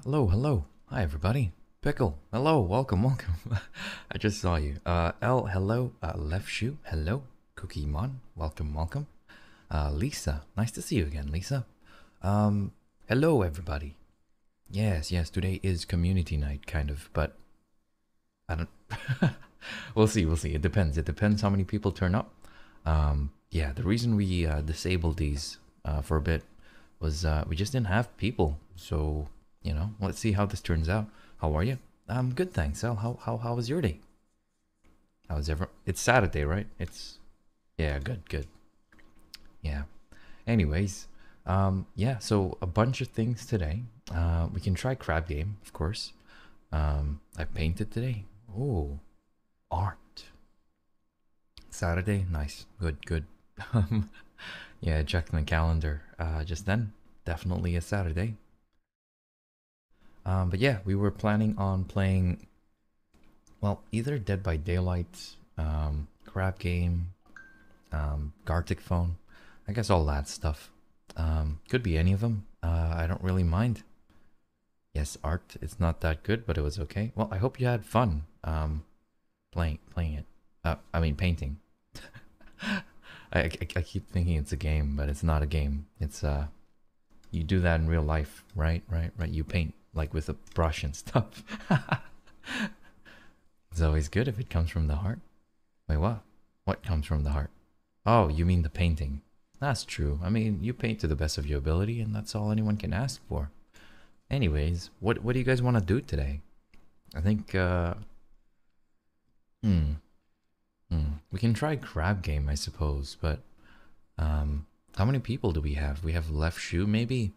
Hello, hello. Hi, everybody. Pickle, hello, welcome, welcome. I just saw you. Uh, L, hello. Uh, Left Shoe, hello. Cookie Mon, welcome, welcome. Uh, Lisa, nice to see you again, Lisa. Um, hello, everybody. Yes, yes, today is community night, kind of, but I don't. we'll see, we'll see. It depends. It depends how many people turn up. Um, yeah, the reason we uh, disabled these uh, for a bit was uh, we just didn't have people. So you know, let's see how this turns out. How are you? I'm good, thanks. Al, how how how was your day? How was ever? It's Saturday, right? It's yeah, good, good. Yeah. Anyways, um, yeah. So a bunch of things today. Uh, we can try crab game, of course. Um, I painted today. Oh, art. Saturday, nice, good, good. Yeah, checked my calendar uh, just then. Definitely a Saturday. Um, but yeah, we were planning on playing, well, either Dead by Daylight, um, Crab Game, um, Gartic Phone. I guess all that stuff. Um, could be any of them. Uh, I don't really mind. Yes, art. It's not that good, but it was okay. Well, I hope you had fun um, playing playing it. Uh, I mean, painting. I, I, I keep thinking it's a game, but it's not a game. It's uh, you do that in real life, right? Right? Right? You paint like with a brush and stuff. it's always good if it comes from the heart. Wait, what? What comes from the heart? Oh, you mean the painting. That's true. I mean, you paint to the best of your ability, and that's all anyone can ask for. Anyways, what what do you guys want to do today? I think, uh... Hmm. Hmm. We can try crab game, I suppose, but... Um, how many people do we have? We have left shoe, maybe?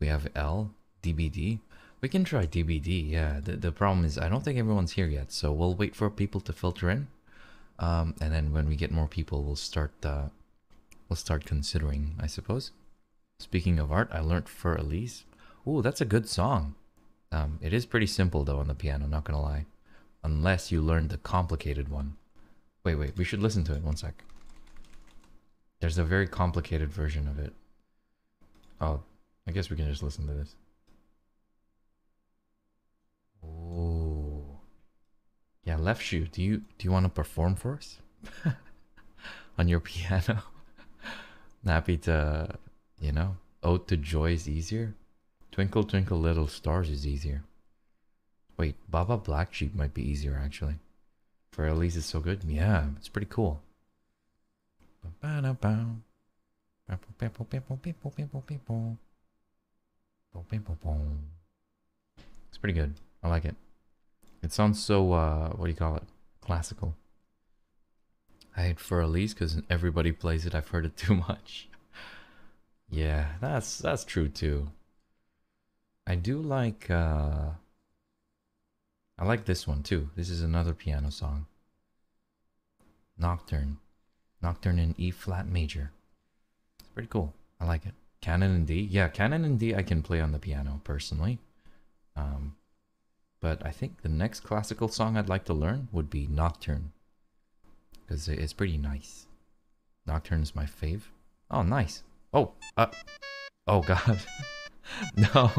We have L, DBD. We can try DBD, yeah. The, the problem is I don't think everyone's here yet, so we'll wait for people to filter in. Um, and then when we get more people, we'll start, uh, we'll start considering, I suppose. Speaking of art, I learned for Elise. Ooh, that's a good song. Um, it is pretty simple though on the piano, not gonna lie. Unless you learned the complicated one. Wait, wait, we should listen to it, one sec. There's a very complicated version of it. Oh, I guess we can just listen to this. Oh. Yeah, left shoe. Do you do you want to perform for us? On your piano? Happy to, you know, Ode to Joy is easier. Twinkle Twinkle Little Stars is easier. Wait, Baba Black Sheep might be easier actually. For Elise is so good. Yeah, it's pretty cool. It's pretty good. I like it. It sounds so, uh, what do you call it? Classical. I hate for Elise because everybody plays it. I've heard it too much. yeah, that's that's true too. I do like, uh, I like this one too. This is another piano song. Nocturne. Nocturne in E flat major. It's pretty cool. I like it. Canon in D. Yeah, Canon in D I can play on the piano personally. Um, but I think the next classical song I'd like to learn would be Nocturne. Because it's pretty nice. Nocturne is my fave. Oh, nice. Oh, uh, oh god. no.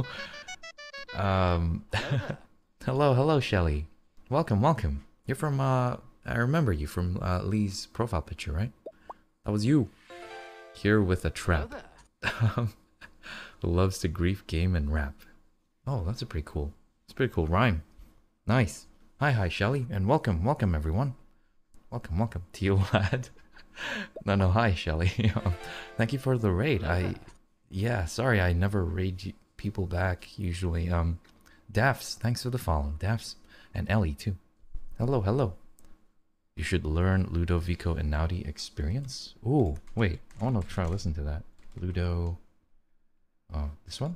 Um, hello, hello, Shelly. Welcome, welcome. You're from, uh, I remember you from uh, Lee's profile picture, right? That was you. Here with a trap. Who loves to grief, game, and rap. Oh, that's a pretty cool. It's pretty cool rhyme. Nice. Hi, hi, Shelly, and welcome, welcome, everyone. Welcome, welcome, to Teal lad. no, no, hi, Shelly. Thank you for the raid. I, yeah, sorry, I never raid people back usually. Um, Daffs, thanks for the follow, Daffs, and Ellie too. Hello, hello. You should learn Ludovico Einaudi experience. Ooh, wait, I want to try listen to that. Ludo. Oh, this one.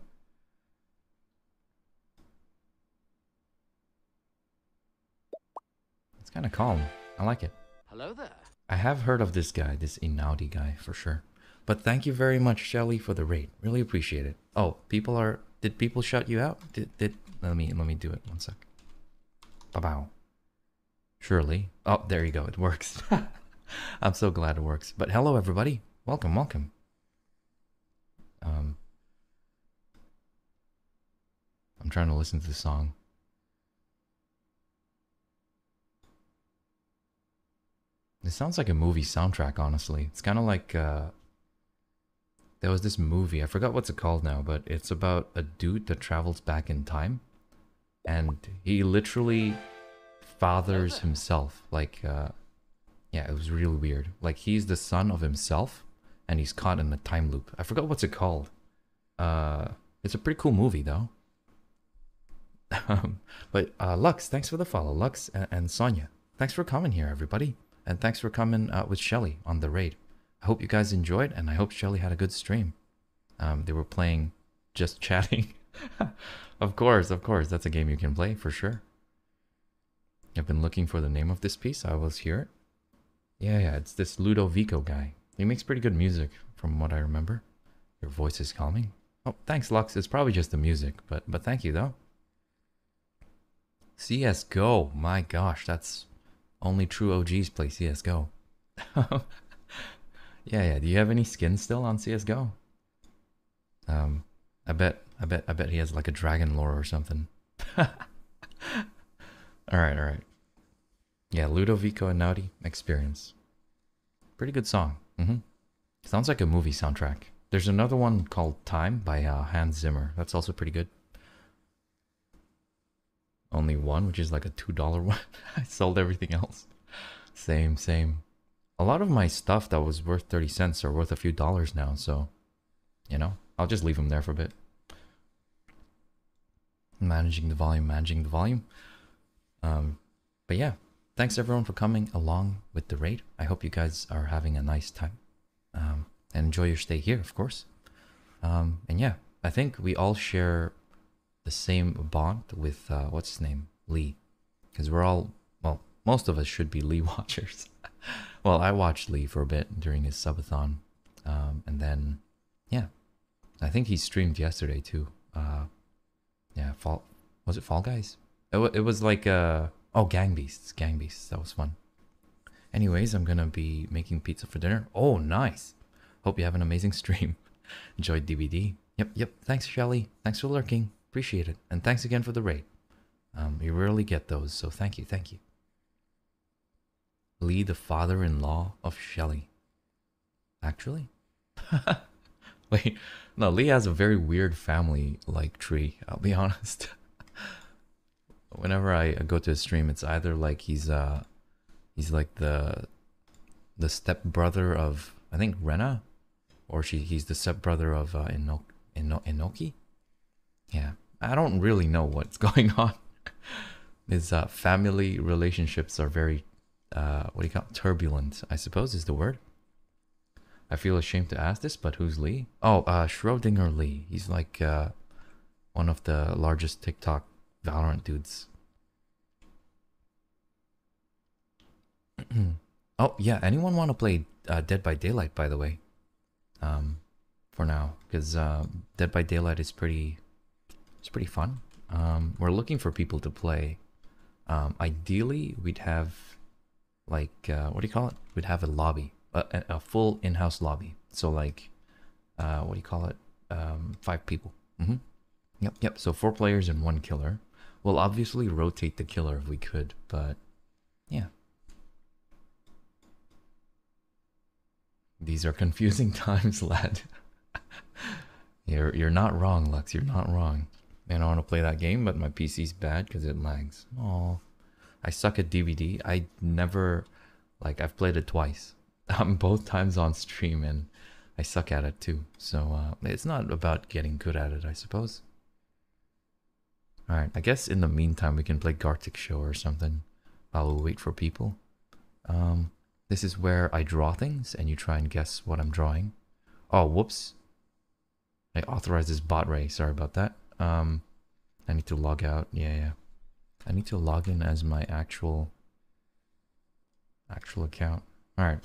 Kind of calm. I like it. Hello there. I have heard of this guy, this Einaudi guy, for sure. But thank you very much, Shelly, for the raid. Really appreciate it. Oh, people are... Did people shut you out? Did... did let me let me do it. One sec. Ba-bow. Surely. Oh, there you go. It works. I'm so glad it works. But hello, everybody. Welcome, welcome. Um... I'm trying to listen to the song. It sounds like a movie soundtrack, honestly. It's kind of like uh, there was this movie. I forgot what's it called now, but it's about a dude that travels back in time, and he literally fathers himself. Like, uh, yeah, it was really weird. Like he's the son of himself, and he's caught in a time loop. I forgot what's it called. Uh, it's a pretty cool movie though. Um, but uh, Lux, thanks for the follow, Lux and, and Sonia. Thanks for coming here, everybody. And thanks for coming uh, with Shelly on the raid. I hope you guys enjoyed, and I hope Shelly had a good stream. Um, they were playing just chatting. of course, of course, that's a game you can play for sure. I've been looking for the name of this piece. I was here. Yeah, yeah, it's this Ludovico guy. He makes pretty good music, from what I remember. Your voice is calming. Oh, thanks, Lux. It's probably just the music, but but thank you though. CS:GO. My gosh, that's only true OGs play CSGO. yeah, yeah. Do you have any skins still on CSGO? Um, I bet, I bet, I bet he has like a dragon lore or something. all right, all right. Yeah, Ludovico Einaudi Experience. Pretty good song. Mm-hmm. Sounds like a movie soundtrack. There's another one called Time by uh, Hans Zimmer. That's also pretty good. Only one, which is like a $2 one. I sold everything else. Same, same. A lot of my stuff that was worth 30 cents are worth a few dollars now, so, you know, I'll just leave them there for a bit. Managing the volume, managing the volume. Um, but yeah, thanks everyone for coming along with the raid. I hope you guys are having a nice time. Um, and enjoy your stay here, of course. Um, and yeah, I think we all share the same bond with uh, what's his name, Lee, because we're all well, most of us should be Lee watchers. well, I watched Lee for a bit during his subathon, um, and then yeah, I think he streamed yesterday too. Uh, yeah, fall was it Fall Guys? It, it was like uh oh Gang Beasts, Gang Beasts. That was fun. Anyways, I'm gonna be making pizza for dinner. Oh, nice. Hope you have an amazing stream. Enjoy DBD. Yep, yep. Thanks, Shelly. Thanks for lurking. Appreciate it. And thanks again for the raid. Um, you rarely get those, so thank you, thank you. Lee, the father-in-law of Shelly. Actually? Wait, no, Lee has a very weird family-like tree, I'll be honest. Whenever I go to a stream, it's either like he's uh he's like the the stepbrother of I think Rena, or she he's the stepbrother of uh, Ino, Ino, Inoki. Yeah, I don't really know what's going on. His uh, family relationships are very, uh, what do you call it? turbulent, I suppose is the word. I feel ashamed to ask this, but who's Lee? Oh, uh, Schrodinger Lee. He's like uh, one of the largest TikTok Valorant dudes. oh, yeah. Anyone want to play uh, Dead by Daylight, by the way? Um, for now, because uh, Dead by Daylight is pretty it's pretty fun. Um, we're looking for people to play. Um, ideally, we'd have like uh, what do you call it? We'd have a lobby, a, a full in-house lobby. So like, uh, what do you call it? Um, five people. Mm-hmm. Yep, yep. So four players and one killer. We'll obviously rotate the killer if we could, but yeah. These are confusing times, lad. you're you're not wrong, Lux. You're not wrong. Man, I want to play that game, but my PC's bad because it lags. Oh, I suck at DBD. I never, like, I've played it twice. I'm both times on stream, and I suck at it too. So uh, it's not about getting good at it, I suppose. All right, I guess in the meantime we can play Gartic Show or something while we wait for people. Um, this is where I draw things, and you try and guess what I'm drawing. Oh, whoops! I authorized this bot ray. Sorry about that. Um, I need to log out. Yeah, yeah. I need to log in as my actual actual account. All right.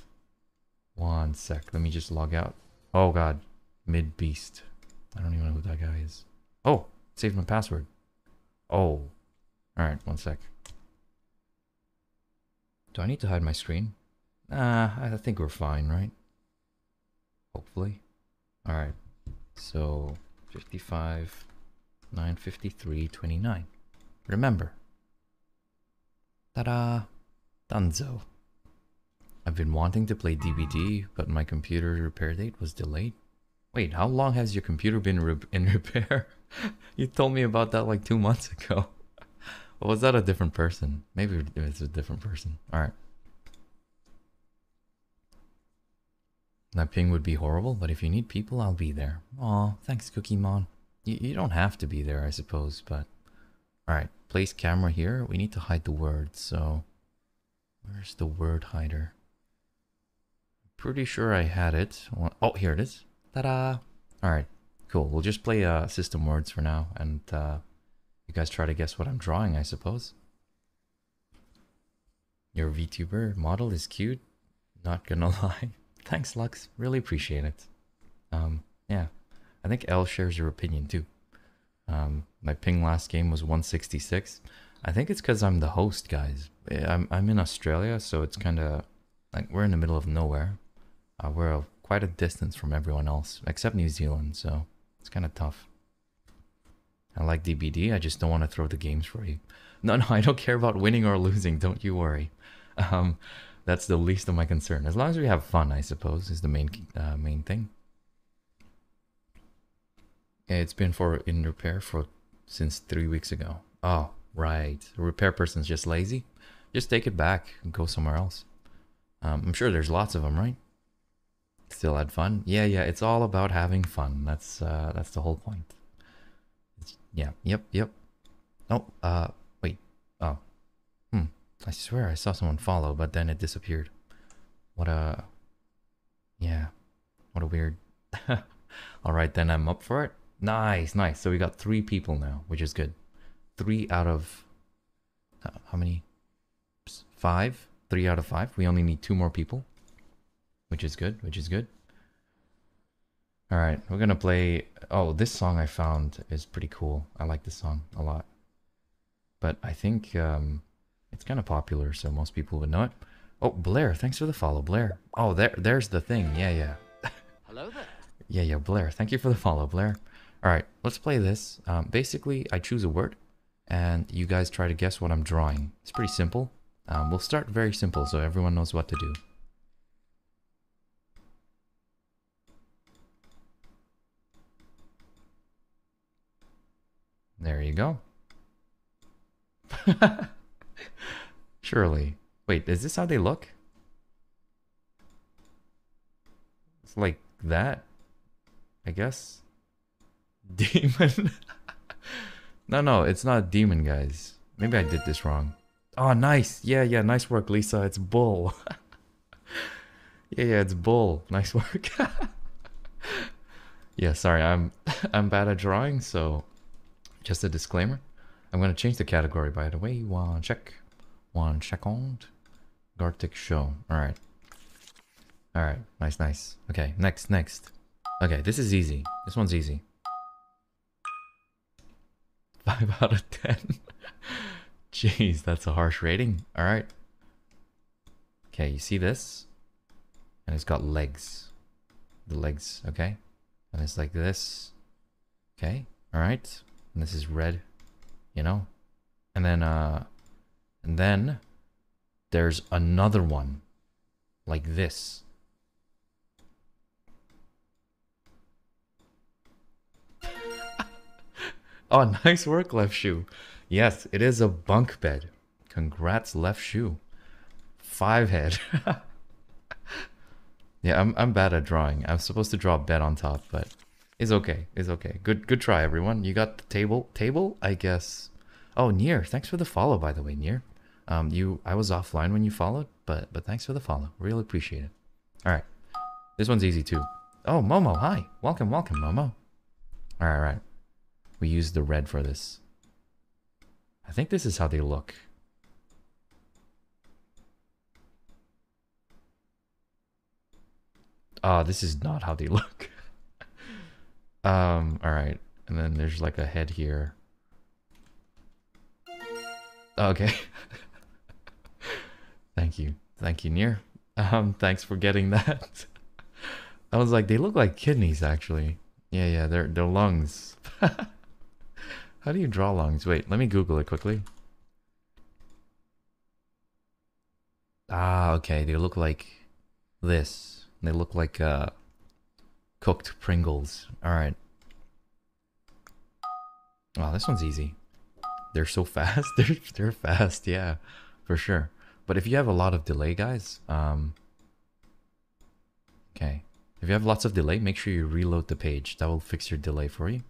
One sec. Let me just log out. Oh god. Mid beast. I don't even know who that guy is. Oh, saved my password. Oh. All right. One sec. Do I need to hide my screen? Nah, I think we're fine, right? Hopefully. All right. So 55 953.29. Remember. Ta-da! Dunzo. I've been wanting to play DBD, but my computer repair date was delayed. Wait, how long has your computer been re in repair? you told me about that like two months ago. was that a different person? Maybe it's a different person. Alright. That ping would be horrible, but if you need people, I'll be there. Aw, thanks, Cookie Mon. You, you don't have to be there, I suppose, but... Alright, place camera here. We need to hide the word, so... Where's the word hider? Pretty sure I had it. Oh, here it is. Ta-da! Alright, cool. We'll just play uh, system words for now, and uh, you guys try to guess what I'm drawing, I suppose. Your VTuber model is cute. Not gonna lie. Thanks, Lux. Really appreciate it. Um, yeah. I think L shares your opinion too. Um, my ping last game was 166. I think it's because I'm the host, guys. I'm, I'm in Australia, so it's kind of like we're in the middle of nowhere. Uh, we're a, quite a distance from everyone else, except New Zealand, so it's kind of tough. I like DBD, I just don't want to throw the games for you. No, no, I don't care about winning or losing, don't you worry. Um, that's the least of my concern. As long as we have fun, I suppose, is the main uh, main thing. It's been for in repair for since three weeks ago. Oh, right. The repair person's just lazy. Just take it back and go somewhere else. Um, I'm sure there's lots of them, right? Still had fun. Yeah, yeah. It's all about having fun. That's uh, that's the whole point. It's, yeah. Yep. Yep. Oh. Uh. Wait. Oh. Hmm. I swear I saw someone follow, but then it disappeared. What a... Yeah. What a weird... Alright, then I'm up for it. Nice, nice. So we got three people now, which is good. Three out of... Uh, how many? Five? Three out of five. We only need two more people. Which is good, which is good. Alright, we're gonna play... Oh, this song I found is pretty cool. I like this song a lot. But I think... Um, it's kind of popular, so most people would know it. Oh, Blair, thanks for the follow, Blair. Oh, there, there's the thing. Yeah, yeah. Hello there. Yeah, yeah, Blair. Thank you for the follow, Blair. All right, let's play this. Um, basically, I choose a word, and you guys try to guess what I'm drawing. It's pretty simple. Um, we'll start very simple so everyone knows what to do. There you go. Surely. Wait, is this how they look? It's like that, I guess. Demon. no, no, it's not demon, guys. Maybe I did this wrong. Oh, nice. Yeah, yeah, nice work, Lisa. It's bull. yeah, yeah, it's bull. Nice work. yeah, sorry, I'm I'm bad at drawing, so just a disclaimer. I'm gonna change the category by the way. One check. One second. Gartic show. Alright. Alright. Nice, nice. Okay, next, next. Okay, this is easy. This one's easy. 5 out of 10. Jeez, that's a harsh rating. Alright. Okay, you see this? And it's got legs. The legs, okay? And it's like this. Okay, alright. And this is red, you know? And then, uh, and then there's another one like this. oh, nice work, left shoe. Yes, it is a bunk bed. Congrats, left shoe. Five head. yeah, I'm I'm bad at drawing. I'm supposed to draw a bed on top, but it's okay. It's okay. Good good try, everyone. You got the table table, I guess. Oh, Nier, thanks for the follow, by the way, Nier. Um, you, I was offline when you followed, but but thanks for the follow. Really appreciate it. All right, this one's easy too. Oh, Momo, hi, welcome, welcome, Momo. All right, all right. We used the red for this. I think this is how they look. Ah, oh, this is not how they look. um, all right, and then there's like a head here. Okay. Thank you. Thank you, Nier. Um, thanks for getting that. I was like, they look like kidneys, actually. Yeah, yeah, they're, they're lungs. How do you draw longs? Wait, let me Google it quickly. Ah, okay. They look like this. They look like uh, cooked Pringles. All right. Wow, this one's easy. They're so fast. they're they're fast. Yeah, for sure. But if you have a lot of delay, guys, um, okay. If you have lots of delay, make sure you reload the page. That will fix your delay for you.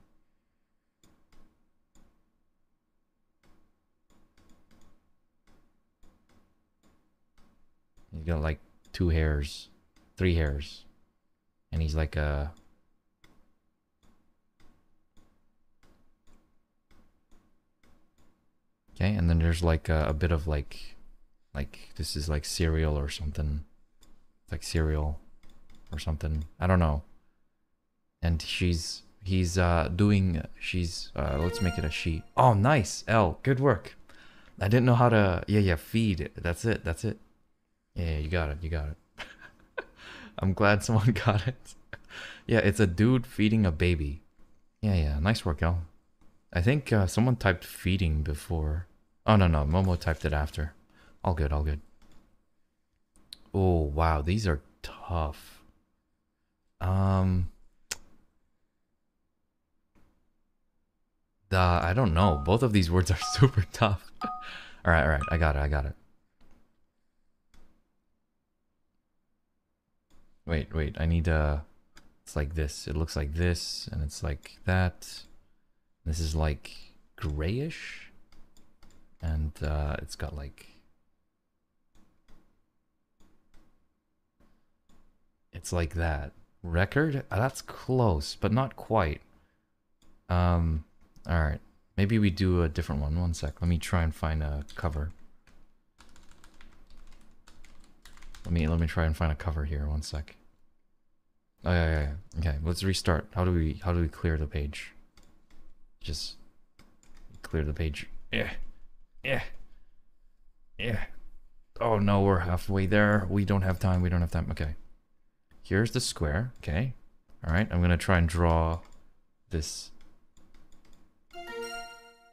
He's got like two hairs, three hairs, and he's like a. Okay, and then there's like a, a bit of like, like this is like cereal or something, it's like cereal, or something. I don't know. And she's he's uh doing she's uh let's make it a she. Oh, nice, L. Good work. I didn't know how to yeah yeah feed. That's it. That's it. Yeah, you got it. You got it. I'm glad someone got it. yeah, it's a dude feeding a baby. Yeah, yeah. Nice work, Al. I think uh, someone typed feeding before. Oh, no, no. Momo typed it after. All good, all good. Oh, wow. These are tough. Um... Uh, I don't know. Both of these words are super tough. alright, alright. I got it, I got it. Wait, wait, I need uh it's like this. It looks like this and it's like that. This is like grayish and uh it's got like It's like that. Record? Uh, that's close, but not quite. Um all right. Maybe we do a different one. One sec. Let me try and find a cover. Let me let me try and find a cover here. One sec. Oh yeah, yeah, yeah. Okay, let's restart. How do we how do we clear the page? Just clear the page. Yeah. Yeah. Yeah. Oh no, we're halfway there. We don't have time. We don't have time. Okay. Here's the square. Okay. All right. I'm going to try and draw this.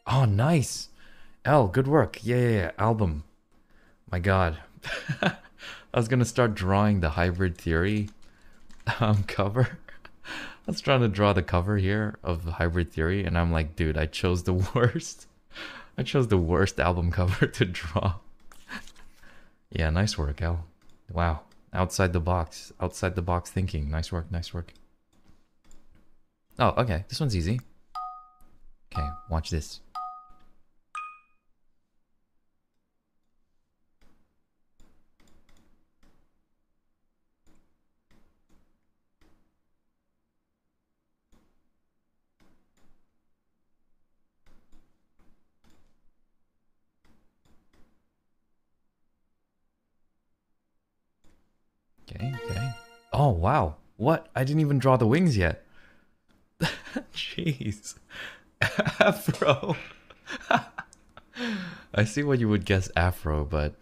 Oh, nice. L, good work. Yeah, yeah, yeah. Album. My god. I was to start drawing the hybrid theory um, cover. I was trying to draw the cover here of Hybrid Theory, and I'm like, dude, I chose the worst. I chose the worst album cover to draw. yeah, nice work, Al. Wow. Outside the box. Outside the box thinking. Nice work, nice work. Oh, okay. This one's easy. Okay, watch this. Okay, okay. Oh, wow. What? I didn't even draw the wings yet. Jeez. Afro. I see what you would guess Afro, but...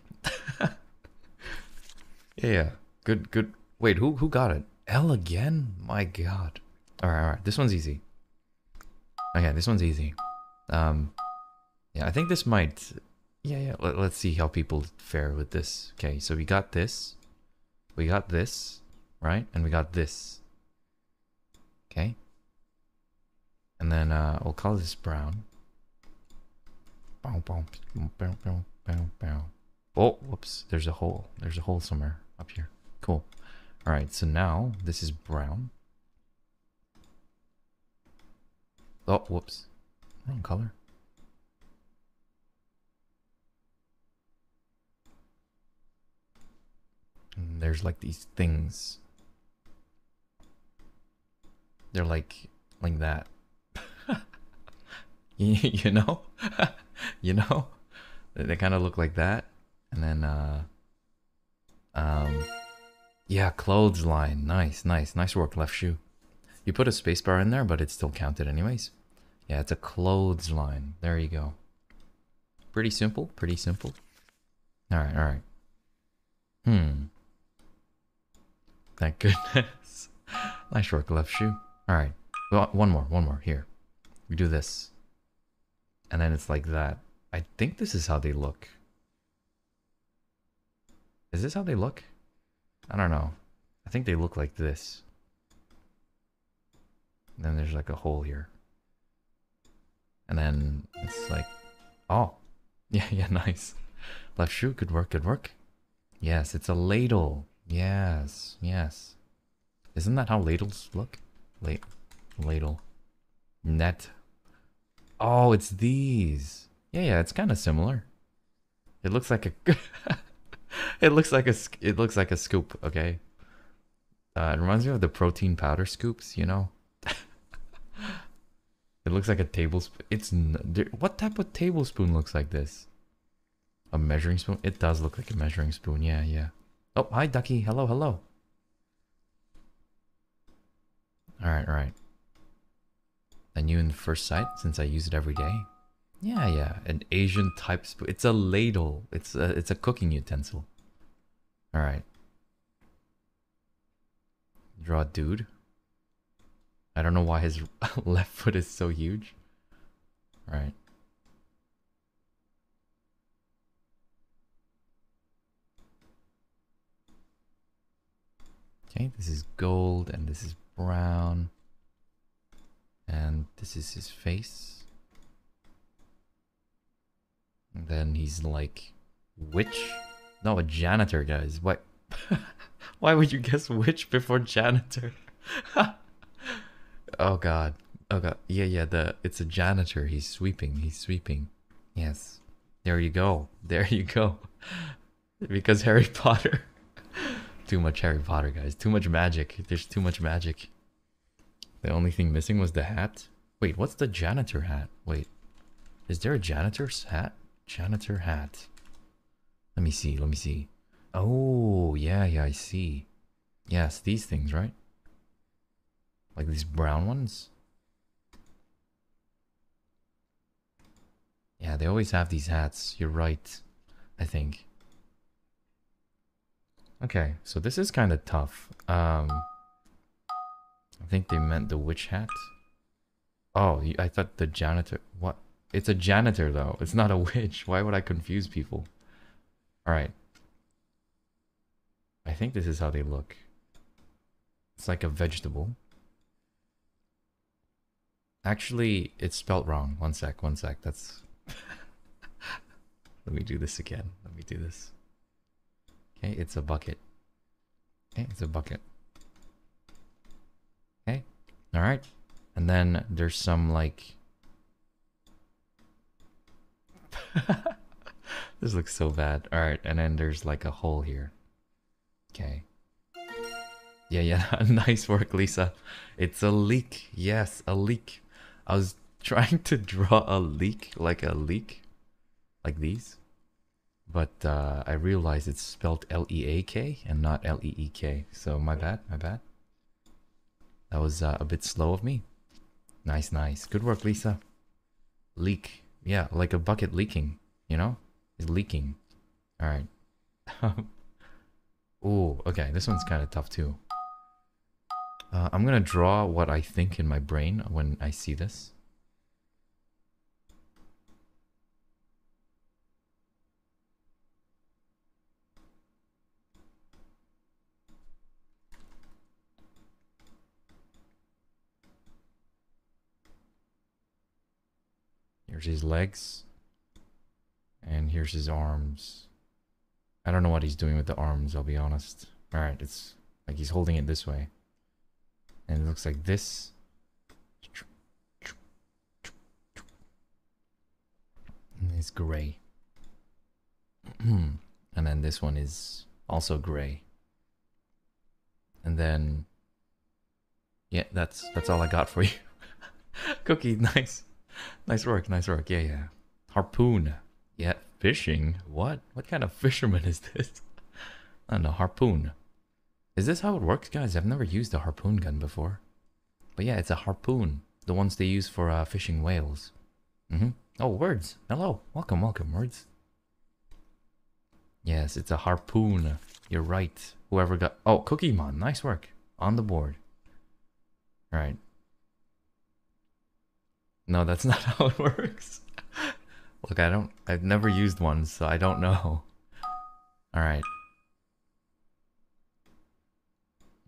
yeah, yeah. Good, good. Wait, who who got it? L again? My god. Alright, alright. This one's easy. Okay, this one's easy. Um, yeah, I think this might... Yeah, yeah. Let, let's see how people fare with this. Okay, so we got this. We got this, right? And we got this. Okay. And then uh, we'll call this brown. Oh, whoops. There's a hole. There's a hole somewhere up here. Cool. All right, so now this is brown. Oh, whoops. Wrong color. And there's like these things. They're like like that. you, you know? you know? They, kind of look like that. And then uh um yeah, clothesline. Nice, nice. Nice work, left shoe. You put a spacebar in there, but it still counted anyways. Yeah, it's a clothesline. There you go. Pretty simple, pretty simple. Alright, alright. Hmm. Thank goodness. nice work, left shoe. Alright. Well, one more, one more. Here. We do this. And then it's like that. I think this is how they look. Is this how they look? I don't know. I think they look like this. And then there's like a hole here. And then it's like, oh, yeah, yeah, nice. Left shoe, good work, good work. Yes, it's a ladle. Yes, yes. Isn't that how ladles look? Ladle. Net. Oh, it's these. Yeah, yeah, it's kind of similar. It looks like a. it looks like a. It looks like a scoop. Okay. Uh, it reminds me of the protein powder scoops. You know. it looks like a tablespoon. It's what type of tablespoon looks like this? A measuring spoon? It does look like a measuring spoon. Yeah, yeah. Oh, hi, Ducky. Hello, hello. Alright, alright. A new in first sight since I use it every day. Yeah, yeah. An Asian type spoon. It's a ladle. It's a, it's a cooking utensil. Alright. Draw a dude. I don't know why his left foot is so huge. Alright. Okay, this is gold and this is brown. And this is his face. And then he's like, witch? No, a janitor, guys. What? Why would you guess witch before janitor? oh god. Oh god. Yeah, yeah, the it's a janitor. He's sweeping. He's sweeping. Yes. There you go. There you go. because Harry Potter. Too much Harry Potter, guys. Too much magic. There's too much magic. The only thing missing was the hat. Wait, what's the janitor hat? Wait. Is there a janitor's hat? Janitor hat. Let me see, let me see. Oh, yeah, yeah, I see. Yes, these things, right? Like these brown ones? Yeah, they always have these hats. You're right, I think. Okay, so this is kind of tough. Um, I think they meant the witch hat. Oh, I thought the janitor... What? It's a janitor, though. It's not a witch. Why would I confuse people? Alright. I think this is how they look. It's like a vegetable. Actually, it's spelt wrong. One sec, one sec. That's... Let me do this again. Let me do this. Okay, it's a bucket. Okay, it's a bucket. Okay, alright. And then there's some like... this looks so bad. Alright, and then there's like a hole here. Okay. Yeah, yeah, nice work, Lisa. It's a leak. Yes, a leak. I was trying to draw a leak, like a leak, Like these. But uh, I realized it's spelled L-E-A-K and not L-E-E-K. So my bad, my bad. That was uh, a bit slow of me. Nice, nice. Good work, Lisa. Leak. Yeah, like a bucket leaking, you know? It's leaking. Alright. Ooh, okay. This one's kind of tough too. Uh, I'm gonna draw what I think in my brain when I see this. Here's his legs. And here's his arms. I don't know what he's doing with the arms, I'll be honest. Alright, it's like he's holding it this way. And it looks like this. And it's gray. and then this one is also gray. And then yeah, that's that's all I got for you. Cookie, nice. nice work, nice work. Yeah, yeah. Harpoon. Yeah, fishing. What? What kind of fisherman is this? I don't know, harpoon. Is this how it works, guys? I've never used a harpoon gun before. But yeah, it's a harpoon. The ones they use for uh, fishing whales. Mm-hmm. Oh, words. Hello. Welcome, welcome, words. Yes, it's a harpoon. You're right. Whoever got... Oh, Cookie Mon. Nice work. On the board. All right. No, that's not how it works. Look, I don't. I've never used one, so I don't know. All right.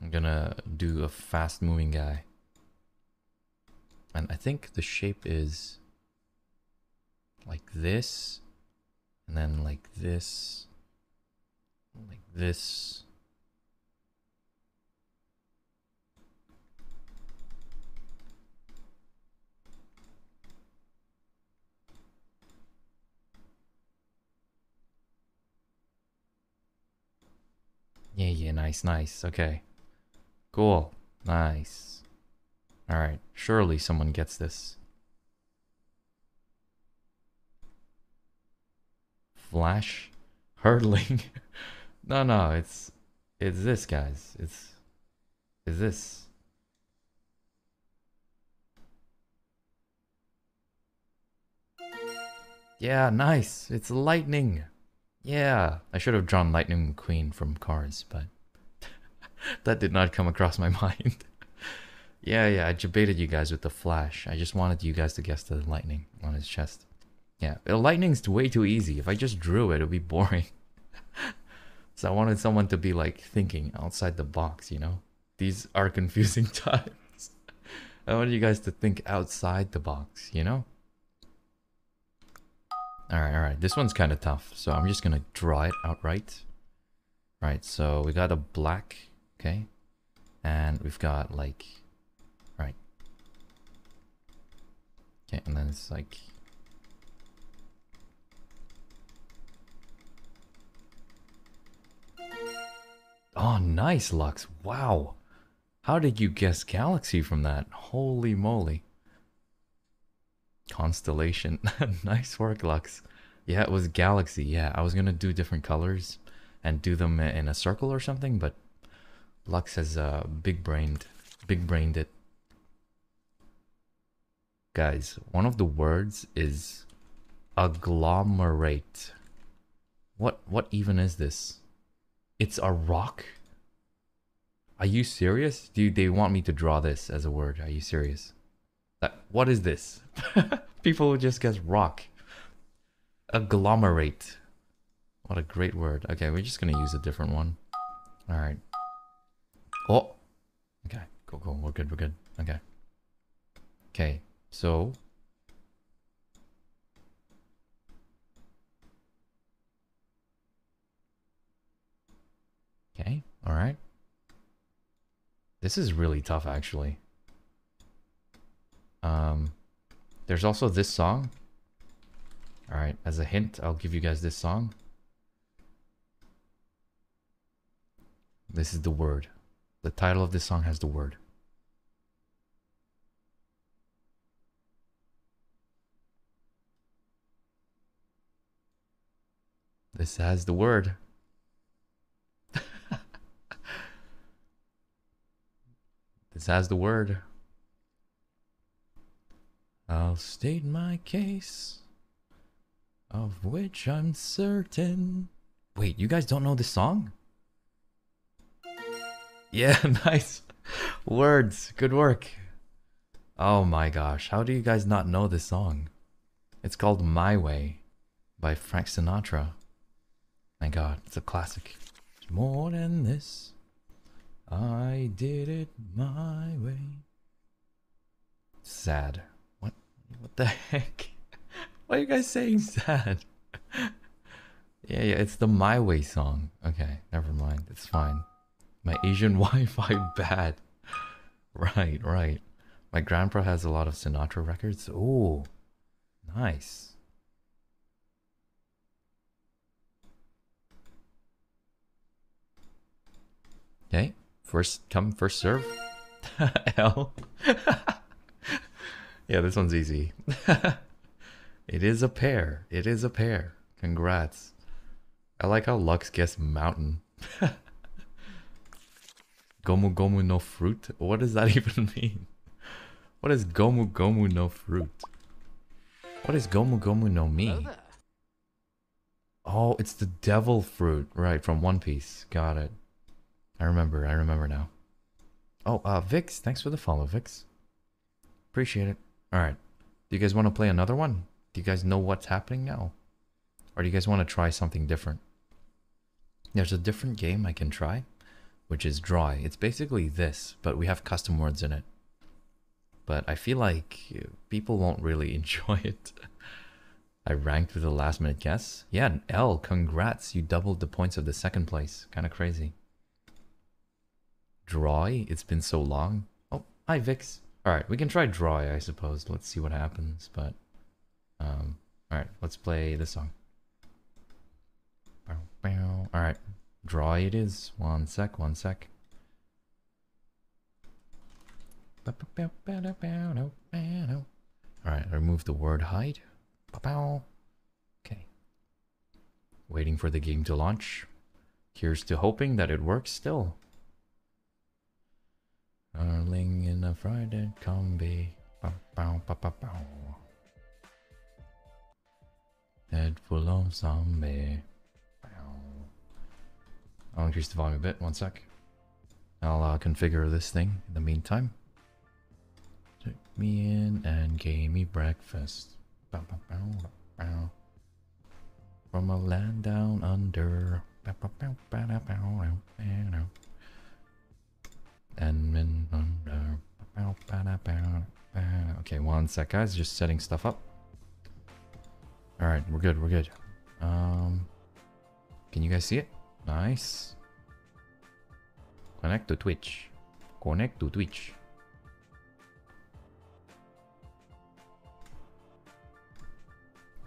I'm gonna do a fast moving guy. And I think the shape is like this, and then like this, like this. Yeah, yeah, nice, nice. Okay. Cool. Nice. Alright, surely someone gets this. Flash hurdling. no, no, it's it's this, guys. It's is this. Yeah, nice. It's lightning. Yeah, I should have drawn Lightning McQueen from Cars, but that did not come across my mind. yeah, yeah, I debated you guys with the Flash. I just wanted you guys to guess the lightning on his chest. Yeah, the lightning's way too easy. If I just drew it, it would be boring. so I wanted someone to be like thinking outside the box, you know? These are confusing times. I wanted you guys to think outside the box, you know? Alright, alright. This one's kind of tough, so I'm just gonna draw it outright. Right, so we got a black, okay? And we've got like... Right. Okay, and then it's like... Oh, nice, Lux. Wow. How did you guess Galaxy from that? Holy moly. Constellation. nice work, Lux. Yeah, it was Galaxy. Yeah, I was gonna do different colors and do them in a circle or something, but Lux has uh, big brained, big brained it. Guys, one of the words is agglomerate. What what even is this? It's a rock? Are you serious? Do they want me to draw this as a word? Are you serious? That what is this? People would just guess rock. Agglomerate. What a great word. Okay, we're just gonna use a different one. Alright. Oh! Okay, cool, cool. We're good, we're good. Okay. Okay, so... Okay, alright. This is really tough, actually. Um, there's also this song. Alright, as a hint, I'll give you guys this song. This is the word. The title of this song has the word. This has the word. this has the word. I'll state my case, of which I'm certain. Wait, you guys don't know this song? Yeah, nice. Words. Good work. Oh my gosh. How do you guys not know this song? It's called My Way by Frank Sinatra. My god, it's a classic. More than this. I did it my way. Sad. What the heck? Why are you guys saying sad? yeah, yeah, it's the My Way song. Okay, never mind. It's fine. My Asian Wi-Fi bad. Right, right. My grandpa has a lot of Sinatra records. Oh, nice. Okay, first come, first serve. L. yeah, this one's easy. it is a pair. It is a pair. Congrats. I like how Lux guessed mountain. Gomu Gomu no fruit? What does that even mean? What is Gomu Gomu no fruit? What is Gomu Gomu no mi? Oh, it's the devil fruit. Right, from One Piece. Got it. I remember, I remember now. Oh, uh, Vix, thanks for the follow, Vix. Appreciate it. Alright. Do you guys want to play another one? Do you guys know what's happening now? Or do you guys want to try something different? There's a different game I can try, which is Dry. It's basically this, but we have custom words in it. But I feel like people won't really enjoy it. I ranked with a last minute guess. Yeah, L, congrats. You doubled the points of the second place. Kind of crazy. Dry? It's been so long. Oh, hi Vix. Alright, we can try Dry, I suppose. Let's see what happens, but... Um, alright, let's play this song. Alright, Dry it is. One sec, one sec. Alright, remove the word hide. Okay. Waiting for the game to launch. Here's to hoping that it works still. Darling in a Friday combi. Head full of zombie. I'll increase the volume a bit, one sec. I'll uh, configure this thing in the meantime. Took me in and gave me breakfast. From a land down under. And under. Okay, one sec, guys. Just setting stuff up. All right, we're good. We're good. Um, can you guys see it? Nice. Connect to Twitch. Connect to Twitch.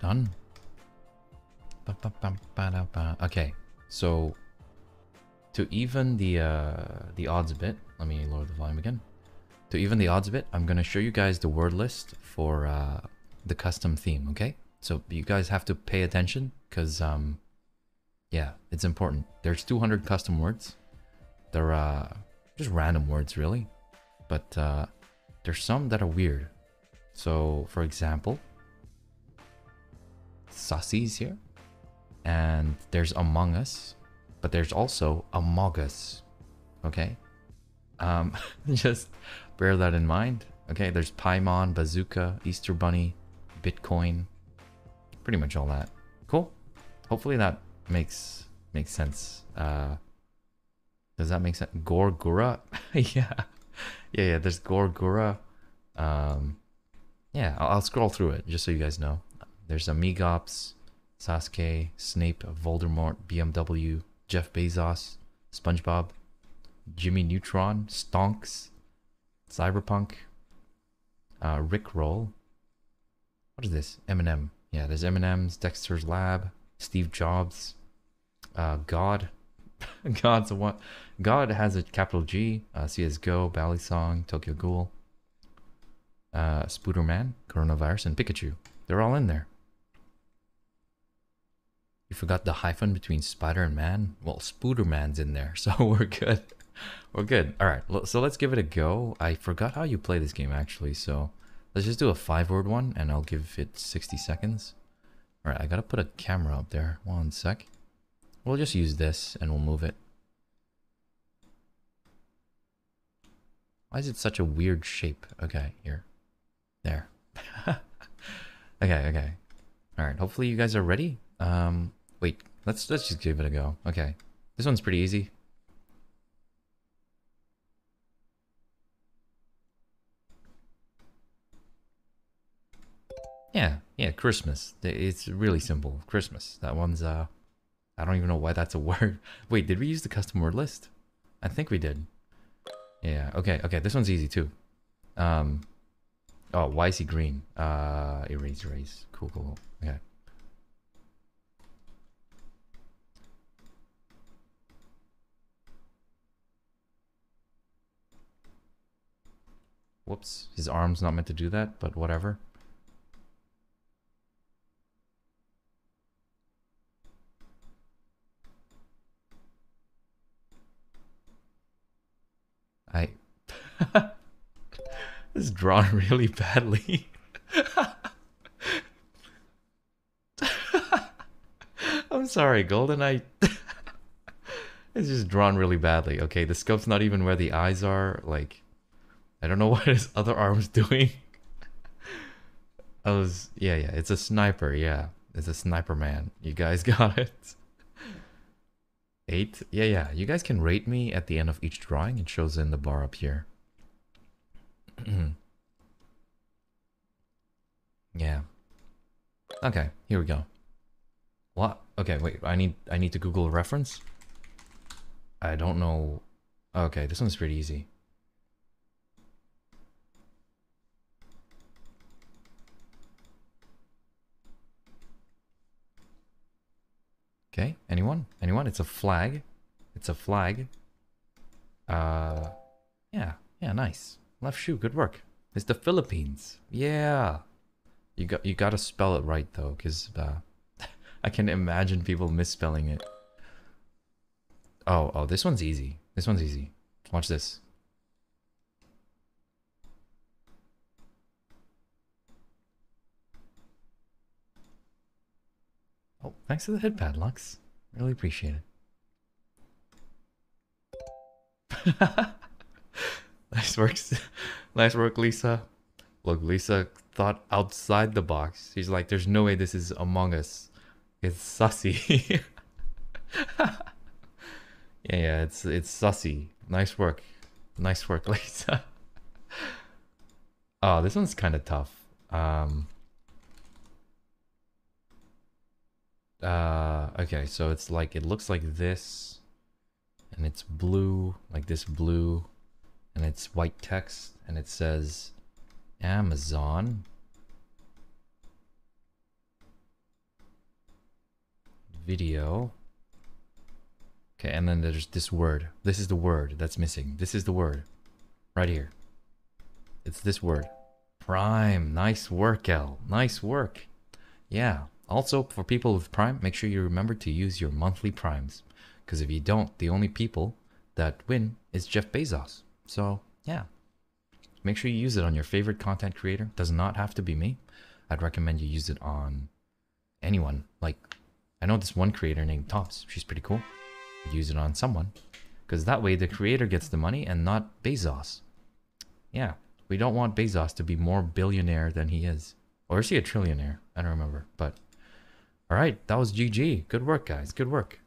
Done. Okay, so to even the uh, the odds a bit, let me lower the volume again. To even the odds a bit, I'm gonna show you guys the word list for uh, the custom theme. Okay, so you guys have to pay attention because um, yeah, it's important. There's 200 custom words. They're uh, just random words, really, but uh, there's some that are weird. So, for example, Sussies here. And there's Among Us, but there's also Among Us. Okay? Um, just bear that in mind. Okay, there's Paimon, Bazooka, Easter Bunny, Bitcoin, pretty much all that. Cool. Hopefully that makes makes sense. Uh, does that make sense? Gawr Gura? yeah. Yeah, yeah, there's Gawr Gura. Um, yeah, I'll, I'll scroll through it just so you guys know. There's Amigops, Sasuke, Snape, Voldemort, BMW, Jeff Bezos, SpongeBob, Jimmy Neutron, Stonks, Cyberpunk, uh, Rick Roll. What is this? Eminem. Yeah, there's Eminem's, Dexter's Lab, Steve Jobs, uh, God. God's a what? God has a capital G, uh, CSGO, Balisong, Tokyo Ghoul, uh, Spooderman, Coronavirus, and Pikachu. They're all in there. You forgot the hyphen between Spider and Man? Well, Spooderman's in there, so we're good. We're good. Alright, so let's give it a go. I forgot how you play this game, actually, so... Let's just do a five-word one, and I'll give it 60 seconds. Alright, I gotta put a camera up there. One sec. We'll just use this, and we'll move it. Why is it such a weird shape? Okay, here. There. okay, okay. Alright, hopefully you guys are ready. Um, Wait, let's let's just give it a go. Okay. This one's pretty easy. Yeah, yeah, Christmas. It's really simple. Christmas. That one's uh I don't even know why that's a word. Wait, did we use the custom word list? I think we did. Yeah, okay, okay, this one's easy too. Um Oh, why is he green? Uh erase erase. Cool, cool, cool. Okay. Whoops, his arm's not meant to do that, but whatever. I... this is drawn really badly. I'm sorry, Golden. I... it's just drawn really badly. Okay, the scope's not even where the eyes are. Like, I don't know what his other arm's doing. I was yeah yeah. It's a sniper. Yeah, it's a sniper man. You guys got it. Eight. Yeah yeah. You guys can rate me at the end of each drawing. It shows in the bar up here. yeah. Okay. Here we go. What? Okay. Wait. I need I need to Google a reference. I don't know. Okay. This one's pretty easy. Okay, anyone? Anyone? It's a flag. It's a flag. Uh, yeah, yeah, nice. Left shoe, good work. It's the Philippines. Yeah. You got you got to spell it right though, cause uh, I can imagine people misspelling it. Oh, oh, this one's easy. This one's easy. Watch this. Oh, thanks for the head pad, Lux. Really appreciate it. nice work. nice work, Lisa. Look, Lisa thought outside the box. She's like, there's no way this is Among Us. It's sussy. yeah, yeah, it's it's sussy. Nice work. Nice work, Lisa. oh, this one's kind of tough. Um, Uh, okay, so it's like, it looks like this, and it's blue, like this blue, and it's white text, and it says Amazon. Video. Okay, and then there's this word. This is the word that's missing. This is the word. Right here. It's this word. Prime. Nice work, L. Nice work. Yeah. Also, for people with Prime, make sure you remember to use your monthly Primes. Because if you don't, the only people that win is Jeff Bezos. So, yeah. Make sure you use it on your favorite content creator. Does not have to be me. I'd recommend you use it on anyone. Like, I know this one creator named Tops. She's pretty cool. Use it on someone. Because that way the creator gets the money and not Bezos. Yeah. We don't want Bezos to be more billionaire than he is. Or is he a trillionaire? I don't remember. But all right, that was GG. Good work, guys. Good work.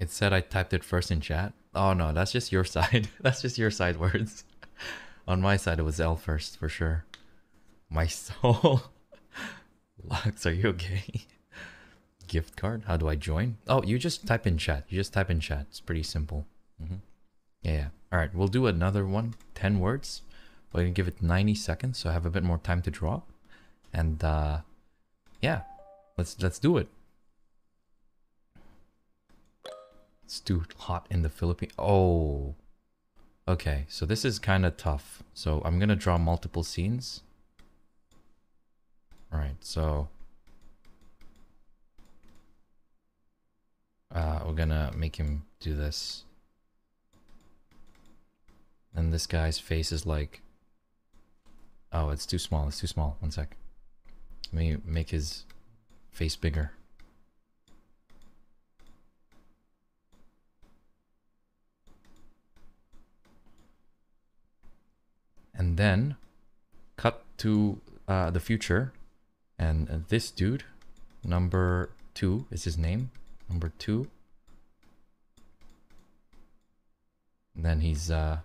It said I typed it first in chat. Oh no, that's just your side. that's just your side words. On my side, it was L first for sure. My soul. Lux, are you okay? Gift card? How do I join? Oh, you just type in chat. You just type in chat. It's pretty simple. Mm -hmm. Yeah, yeah. All right, we'll do another one. 10 words. We're going to give it 90 seconds so I have a bit more time to draw. And uh, yeah, let's let's do it. It's too hot in the Philippines. Oh, okay. So this is kind of tough. So I'm gonna draw multiple scenes. All right. So uh, we're gonna make him do this. And this guy's face is like, oh, it's too small. It's too small. One sec. Let me make his face bigger. And then cut to uh, the future. And uh, this dude, number two is his name. Number two. And then he's uh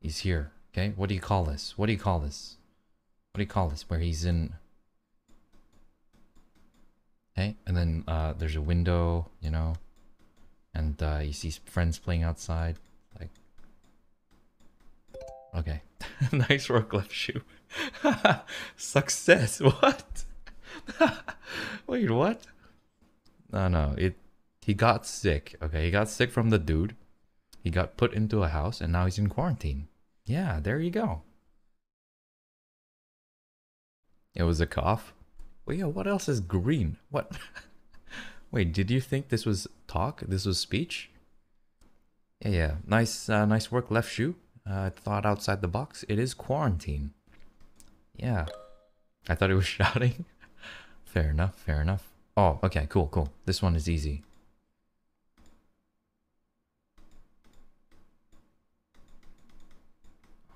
he's here. Okay, what do you call this? What do you call this? What do you call this? Where he's in Okay, and then uh, there's a window, you know, and uh, you see friends playing outside. Like, okay, nice work, left shoe. Success. What? Wait, what? No, no. It. He got sick. Okay, he got sick from the dude. He got put into a house, and now he's in quarantine. Yeah, there you go. It was a cough. Well, yeah, what else is green? What? Wait, did you think this was talk? This was speech? Yeah, yeah. Nice, uh, nice work, left shoe. Uh, thought outside the box. It is quarantine. Yeah. I thought it was shouting. fair enough, fair enough. Oh, okay, cool, cool. This one is easy.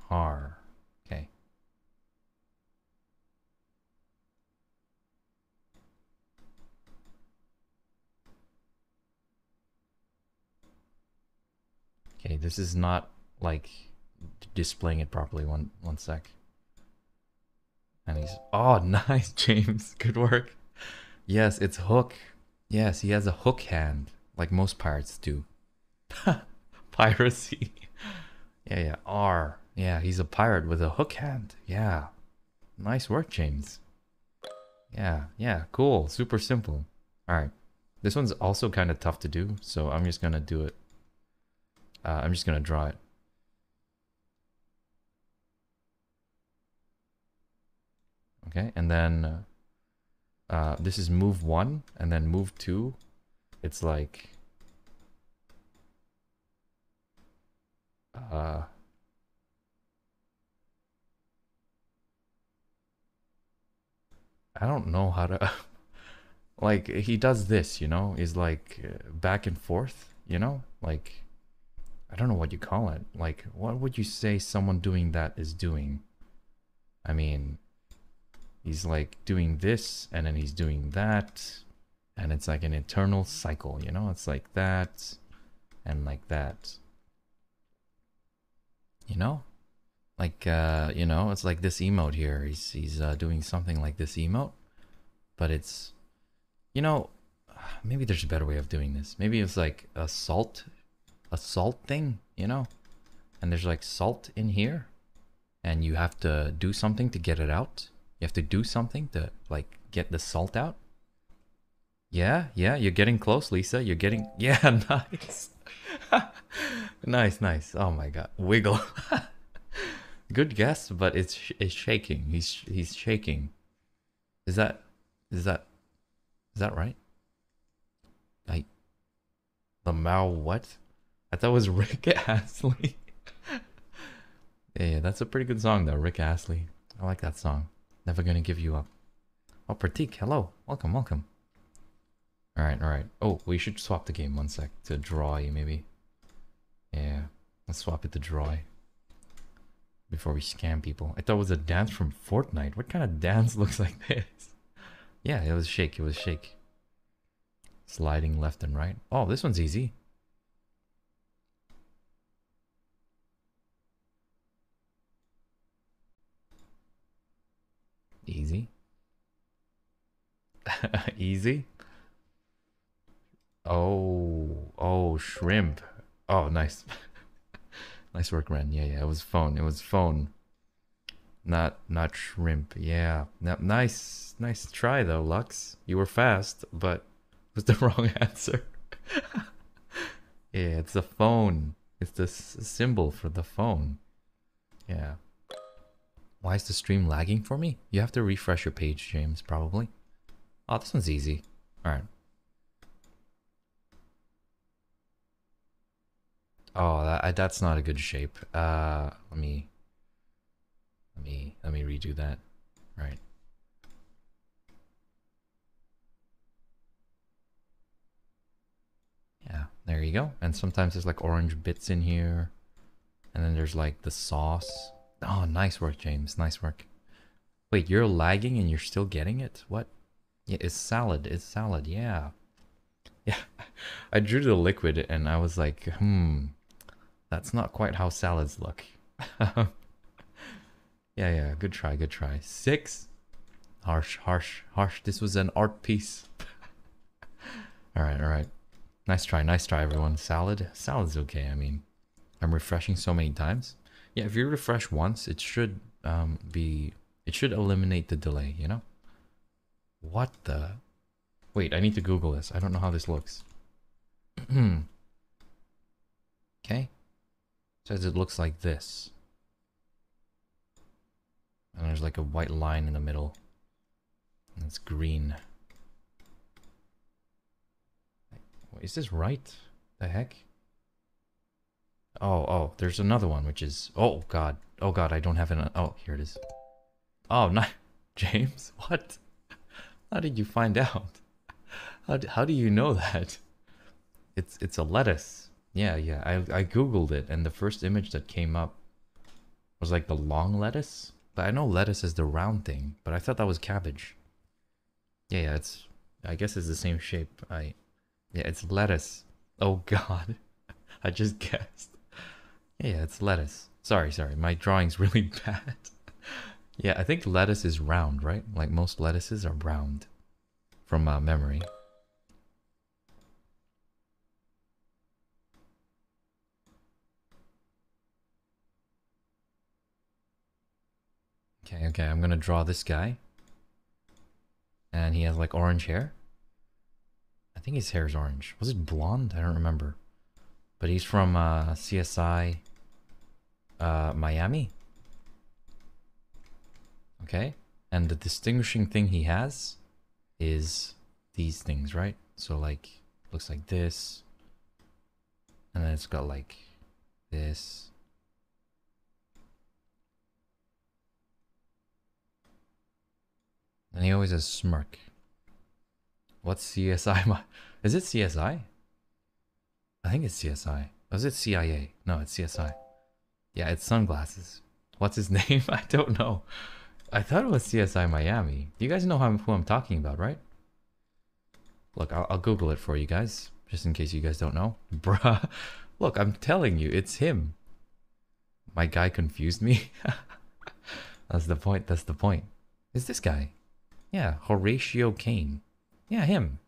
Har. Okay. Okay, this is not like displaying it properly. One one sec. And he's oh nice James, good work. Yes, it's hook. Yes, he has a hook hand, like most pirates do. Piracy. yeah, yeah. R. Yeah, he's a pirate with a hook hand. Yeah. Nice work, James. Yeah, yeah, cool. Super simple. Alright. This one's also kind of tough to do, so I'm just gonna do it. Uh, I'm just gonna draw it. Okay, and then uh, uh, this is move one, and then move two. It's like uh, I don't know how to like he does this, you know, is like uh, back and forth, you know, like I don't know what you call it. Like what would you say someone doing that is doing? I mean, he's like doing this and then he's doing that and it's like an eternal cycle, you know? It's like that and like that. You know? Like uh, you know, it's like this emote here. He's he's uh, doing something like this emote, but it's you know, maybe there's a better way of doing this. Maybe it's like a salt a salt thing, you know? And there's like salt in here and you have to do something to get it out. You have to do something to like get the salt out. Yeah, yeah, you're getting close, Lisa. You're getting yeah, nice. nice, nice. Oh my god. Wiggle. Good guess, but it's sh it's shaking. He's he's shaking. Is that is that is that right? The Mao what? I thought it was Rick Astley. yeah, that's a pretty good song though, Rick Astley. I like that song. Never gonna give you up. Oh, Pratik, hello. Welcome, welcome. Alright, alright. Oh, we should swap the game one sec to draw you maybe. Yeah, let's swap it to draw before we scam people. I thought it was a dance from Fortnite. What kind of dance looks like this? Yeah, it was shake, it was shake. Sliding left and right. Oh, this one's easy. Easy. easy. Oh, oh, shrimp. Oh, nice. nice work, Ren. Yeah, yeah, it was phone. It was phone. Not, not shrimp. Yeah. Nice, nice try though, Lux. You were fast, but it was the wrong answer. yeah, it's the phone. It's the symbol for the phone. Yeah. Why is the stream lagging for me? You have to refresh your page, James, probably. Oh, this one's easy. Alright. Oh, that, that's not a good shape. Uh, let me, let me, let me redo that. Right. Yeah, there you go. And sometimes there's like orange bits in here. And then there's like the sauce. Oh, nice work, James. Nice work. Wait, you're lagging and you're still getting it? What? Yeah, it's salad. It's salad. Yeah. Yeah. I drew the liquid and I was like, hmm, that's not quite how salads look. yeah, yeah, good try, good try. Six. Harsh, harsh, harsh. This was an art piece. alright, alright. Nice try, nice try, everyone. Salad? Salad's okay, I mean. I'm refreshing so many times. Yeah, if you refresh once, it should um, be... It should eliminate the delay, you know? What the... Wait, I need to Google this. I don't know how this looks. okay says it looks like this. And there's like a white line in the middle. And it's green. Is this right? The heck? Oh, oh, there's another one, which is... Oh, God. Oh, God, I don't have an... Oh, here it is. Oh, not... James? What? How did you find out? How do, how do you know that? It's it's a lettuce. Yeah, yeah. I I googled it, and the first image that came up was like the long lettuce. But I know lettuce is the round thing, but I thought that was cabbage. Yeah, yeah. It's I guess it's the same shape. I yeah, it's lettuce. Oh God, I just guessed. Yeah, it's lettuce. Sorry, sorry. My drawing's really bad. yeah, I think lettuce is round, right? Like most lettuces are round from uh, memory. Okay, okay, I'm gonna draw this guy. And he has like orange hair. I think his hair is orange. Was it blonde? I don't remember. But he's from uh, CSI uh, Miami. Okay. And the distinguishing thing he has is these things, right? So like, looks like this. And then it's got like this. And he always has smirk. What's CSI? Is it CSI? I think it's CSI. Or is it CIA? No, it's CSI. Yeah, it's sunglasses. What's his name? I don't know. I thought it was CSI Miami. You guys know who I'm talking about, right? Look, I'll, I'll Google it for you guys, just in case you guys don't know. Bruh. Look, I'm telling you, it's him. My guy confused me. that's the point, that's the point. Is this guy? Yeah, Horatio Caine. Yeah, him.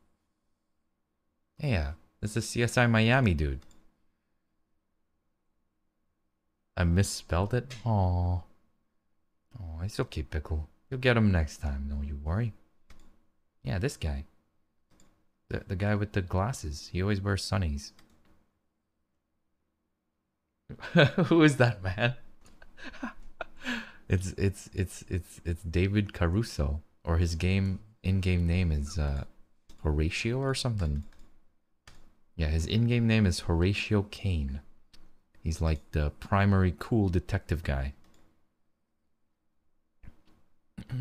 Yeah, this is CSI Miami dude. I misspelled it? Aww. Oh, it's okay, Pickle. You'll get him next time, don't you worry. Yeah, this guy. The, the guy with the glasses. He always wears sunnies. Who is that man? it's it's it's it's it's David Caruso or his game in-game name is uh, Horatio or something. Yeah, his in-game name is Horatio Caine. He's like the primary cool detective guy.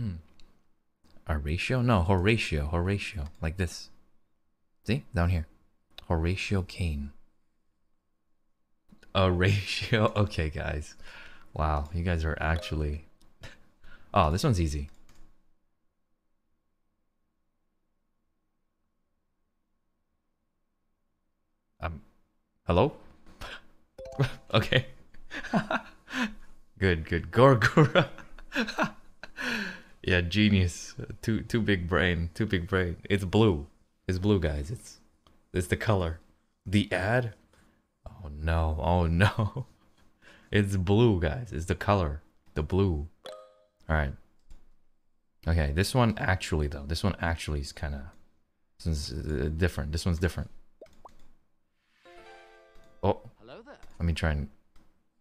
Horatio? No, Horatio. Horatio. Like this. See? Down here. Horatio Caine. Horatio. Okay, guys. Wow, you guys are actually... Oh, this one's easy. Um, hello? okay. good, good. Gorgora. yeah, genius. Too too big brain. Too big brain. It's blue. It's blue, guys. It's it's the color. The ad? Oh no. Oh no. It's blue, guys. It's the color. The blue. Alright. Okay, this one actually though. This one actually is kind of this uh, different. This one's different. Oh. Let me try and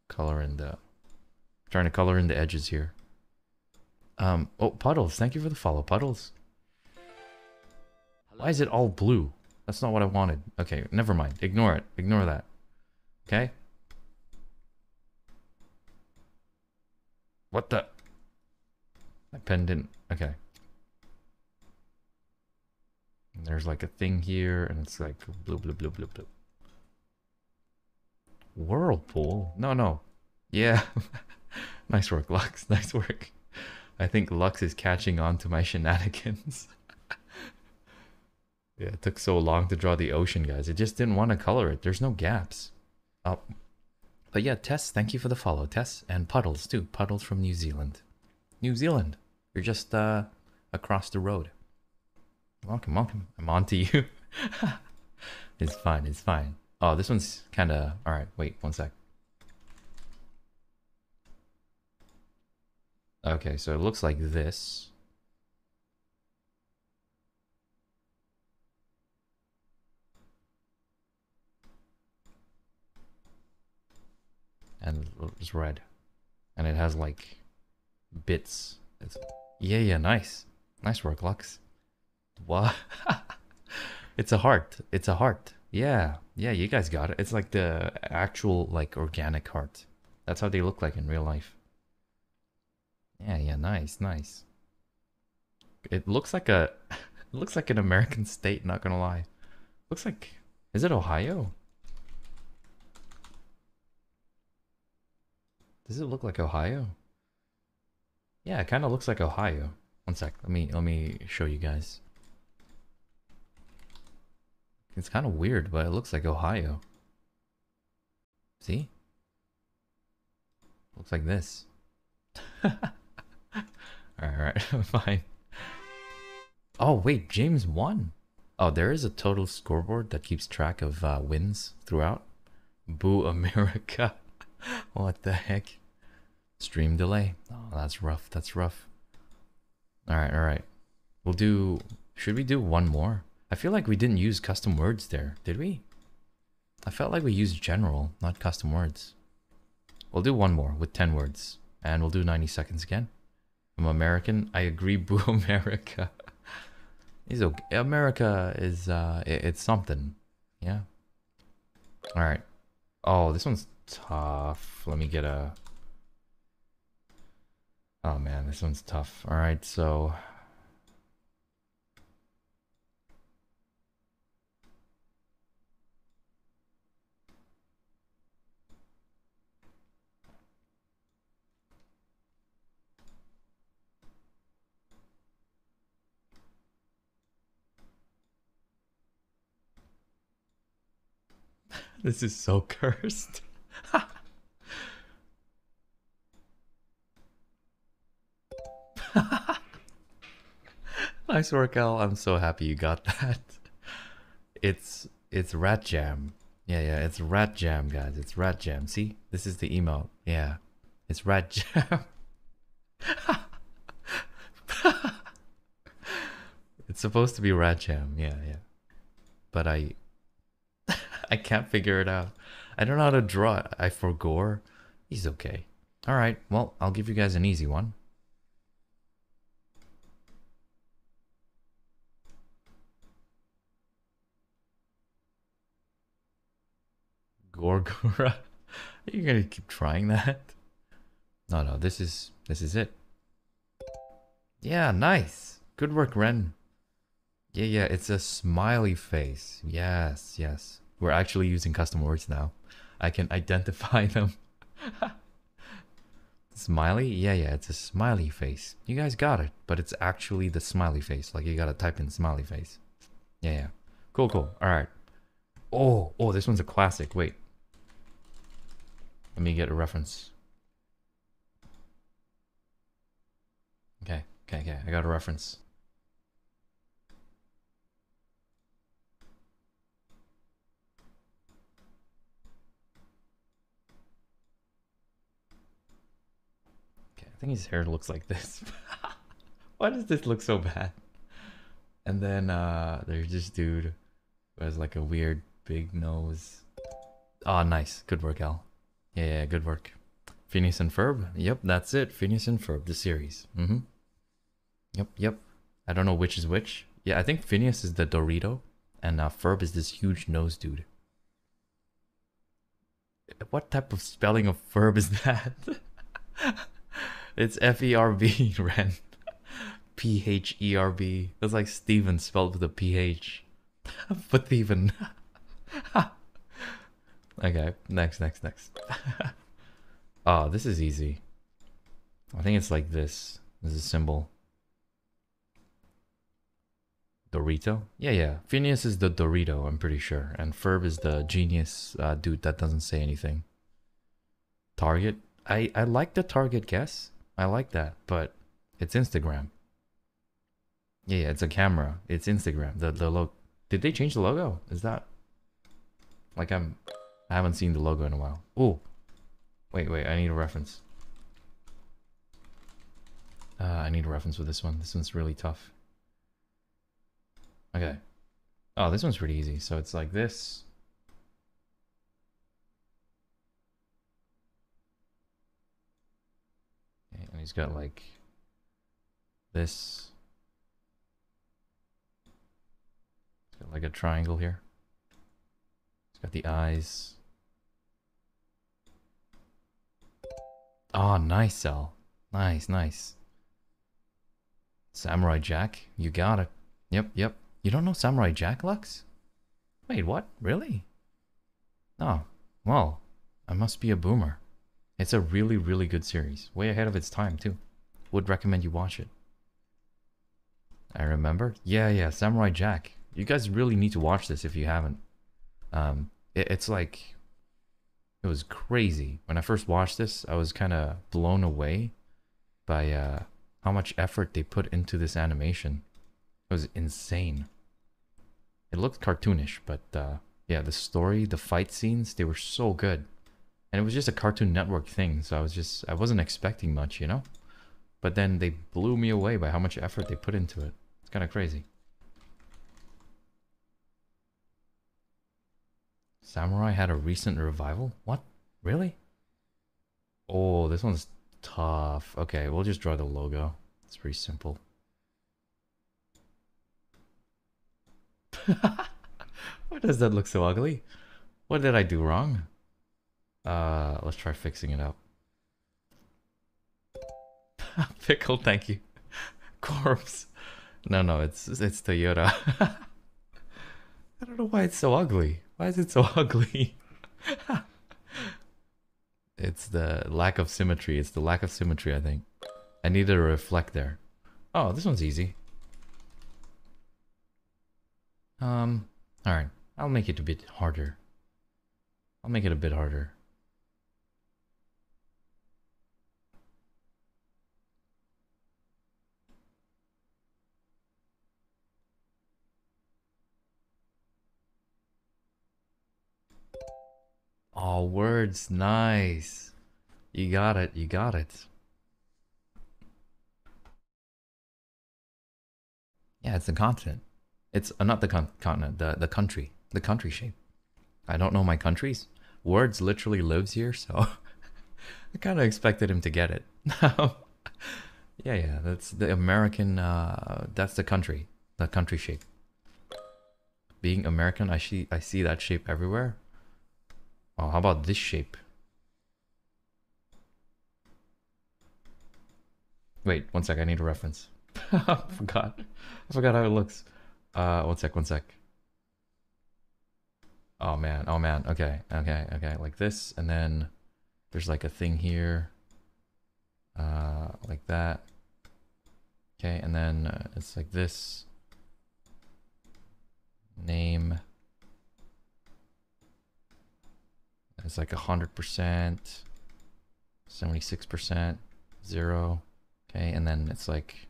color in the trying to color in the edges here. Um oh puddles, thank you for the follow, puddles. Why is it all blue? That's not what I wanted. Okay, never mind. Ignore it. Ignore that. Okay? What the? My pen didn't. Okay. And there's like a thing here, and it's like blue, blue, blue, blue, blue. Whirlpool? No, no. Yeah. nice work, Lux. Nice work. I think Lux is catching on to my shenanigans. yeah, it took so long to draw the ocean, guys. It just didn't want to color it. There's no gaps. Oh. But yeah, Tess, thank you for the follow. Tess and Puddles, too. Puddles from New Zealand. New Zealand. You're just uh, across the road. Welcome, welcome. I'm on to you. it's fine, it's fine. Oh, this one's kind of... Alright, wait, one sec. Okay, so it looks like this. And it's red. And it has like bits. It's, yeah, yeah, nice. Nice work, Lux. What? it's a heart. It's a heart. Yeah, yeah, you guys got it. It's like the actual, like, organic heart. That's how they look like in real life. Yeah, yeah, nice, nice. It looks like a, looks like an American state, not gonna lie. Looks like, is it Ohio? Does it look like Ohio? Yeah, it kind of looks like Ohio. One sec, let me, let me show you guys. It's kind of weird, but it looks like Ohio. See? Looks like this. Alright, fine. Oh, wait, James won. Oh, there is a total scoreboard that keeps track of uh, wins throughout. Boo America. what the heck? Stream delay. Oh, that's rough. That's rough. Alright, alright. We'll do... Should we do one more? I feel like we didn't use custom words there, did we? I felt like we used general, not custom words. We'll do one more with 10 words. And we'll do 90 seconds again. I'm American. I agree, boo America. He's okay. America is, uh, it, it's something. Yeah. Alright. Oh, this one's tough. Let me get a... Oh man, this one's tough. Alright, so... This is so cursed. nice work, Al. I'm so happy you got that. It's it's Rat Jam. Yeah, yeah, it's Rat Jam, guys. It's Rat Jam. See? This is the email. Yeah. It's Rat Jam. it's supposed to be Rat Jam. Yeah, yeah. But I I can't figure it out. I don't know how to draw it. I forgore. He's okay. Alright, well, I'll give you guys an easy one. Gorgora. Are you gonna keep trying that? No, no, this is this is it. Yeah, nice. Good work, Ren. Yeah, yeah, it's a smiley face. Yes, yes. We're actually using custom words now. I can identify them. smiley? Yeah, yeah, it's a smiley face. You guys got it, but it's actually the smiley face. Like you gotta type in smiley face. Yeah, yeah. Cool, cool. Alright. Oh, oh, this one's a classic. Wait. Let me get a reference. Okay, okay, okay. I got a reference. I think his hair looks like this. Why does this look so bad? And then uh there's this dude who has like a weird big nose. Oh, nice. Good work, Al. Yeah, yeah good work. Phineas and Ferb. Yep, that's it. Phineas and Ferb, the series. Mm-hmm. Yep, yep. I don't know which is which. Yeah, I think Phineas is the Dorito, and uh, Ferb is this huge nose dude. What type of spelling of Ferb is that? It's F E R B, Ren. P H E R B. That's like Steven spelled with a P H. but even. okay, next, next, next. oh, this is easy. I think it's like this. This is a symbol. Dorito? Yeah, yeah. Phineas is the Dorito, I'm pretty sure. And Ferb is the genius uh, dude that doesn't say anything. Target? I, I like the Target guess. I like that, but it's Instagram. Yeah, yeah, it's a camera. It's Instagram. The the logo. Did they change the logo? Is that like I'm? I haven't seen the logo in a while. Oh, wait, wait. I need a reference. Uh, I need a reference for this one. This one's really tough. Okay. Oh, this one's pretty easy. So it's like this. He's got like this. He's got like a triangle here. He's got the eyes. Oh, nice, Cell. Nice, nice. Samurai Jack, you got it. Yep, yep. You don't know Samurai Jack, Lux? Wait, what? Really? Oh, well, I must be a boomer. It's a really, really good series. Way ahead of its time, too. Would recommend you watch it. I remember. Yeah, yeah, Samurai Jack. You guys really need to watch this if you haven't. Um, it, it's like... It was crazy. When I first watched this, I was kind of blown away by uh, how much effort they put into this animation. It was insane. It looked cartoonish, but uh, yeah, the story, the fight scenes, they were so good. And it was just a Cartoon Network thing, so I was just, I wasn't expecting much, you know? But then they blew me away by how much effort they put into it. It's kind of crazy. Samurai had a recent revival? What? Really? Oh, this one's tough. Okay, we'll just draw the logo. It's pretty simple. Why does that look so ugly? What did I do wrong? Uh, let's try fixing it up. Pickle, thank you. Corpse. No, no, it's it's Toyota. I don't know why it's so ugly. Why is it so ugly? it's the lack of symmetry. It's the lack of symmetry, I think. I need a reflect there. Oh, this one's easy. Um, alright. I'll make it a bit harder. I'll make it a bit harder. All words, nice. You got it, you got it. Yeah, it's the continent. It's uh, not the con continent, the, the country. The country shape. I don't know my countries. Words literally lives here, so I kind of expected him to get it. yeah, yeah, that's the American, uh, that's the country. The country shape. Being American, I see, I see that shape everywhere. Oh, how about this shape? Wait, one sec, I need a reference. I forgot. I forgot how it looks. Uh, one sec, one sec. Oh man, oh man, okay, okay, okay, like this, and then there's like a thing here, uh, like that. Okay, and then uh, it's like this. Name. It's like 100%, 76%, 0. Okay, and then it's like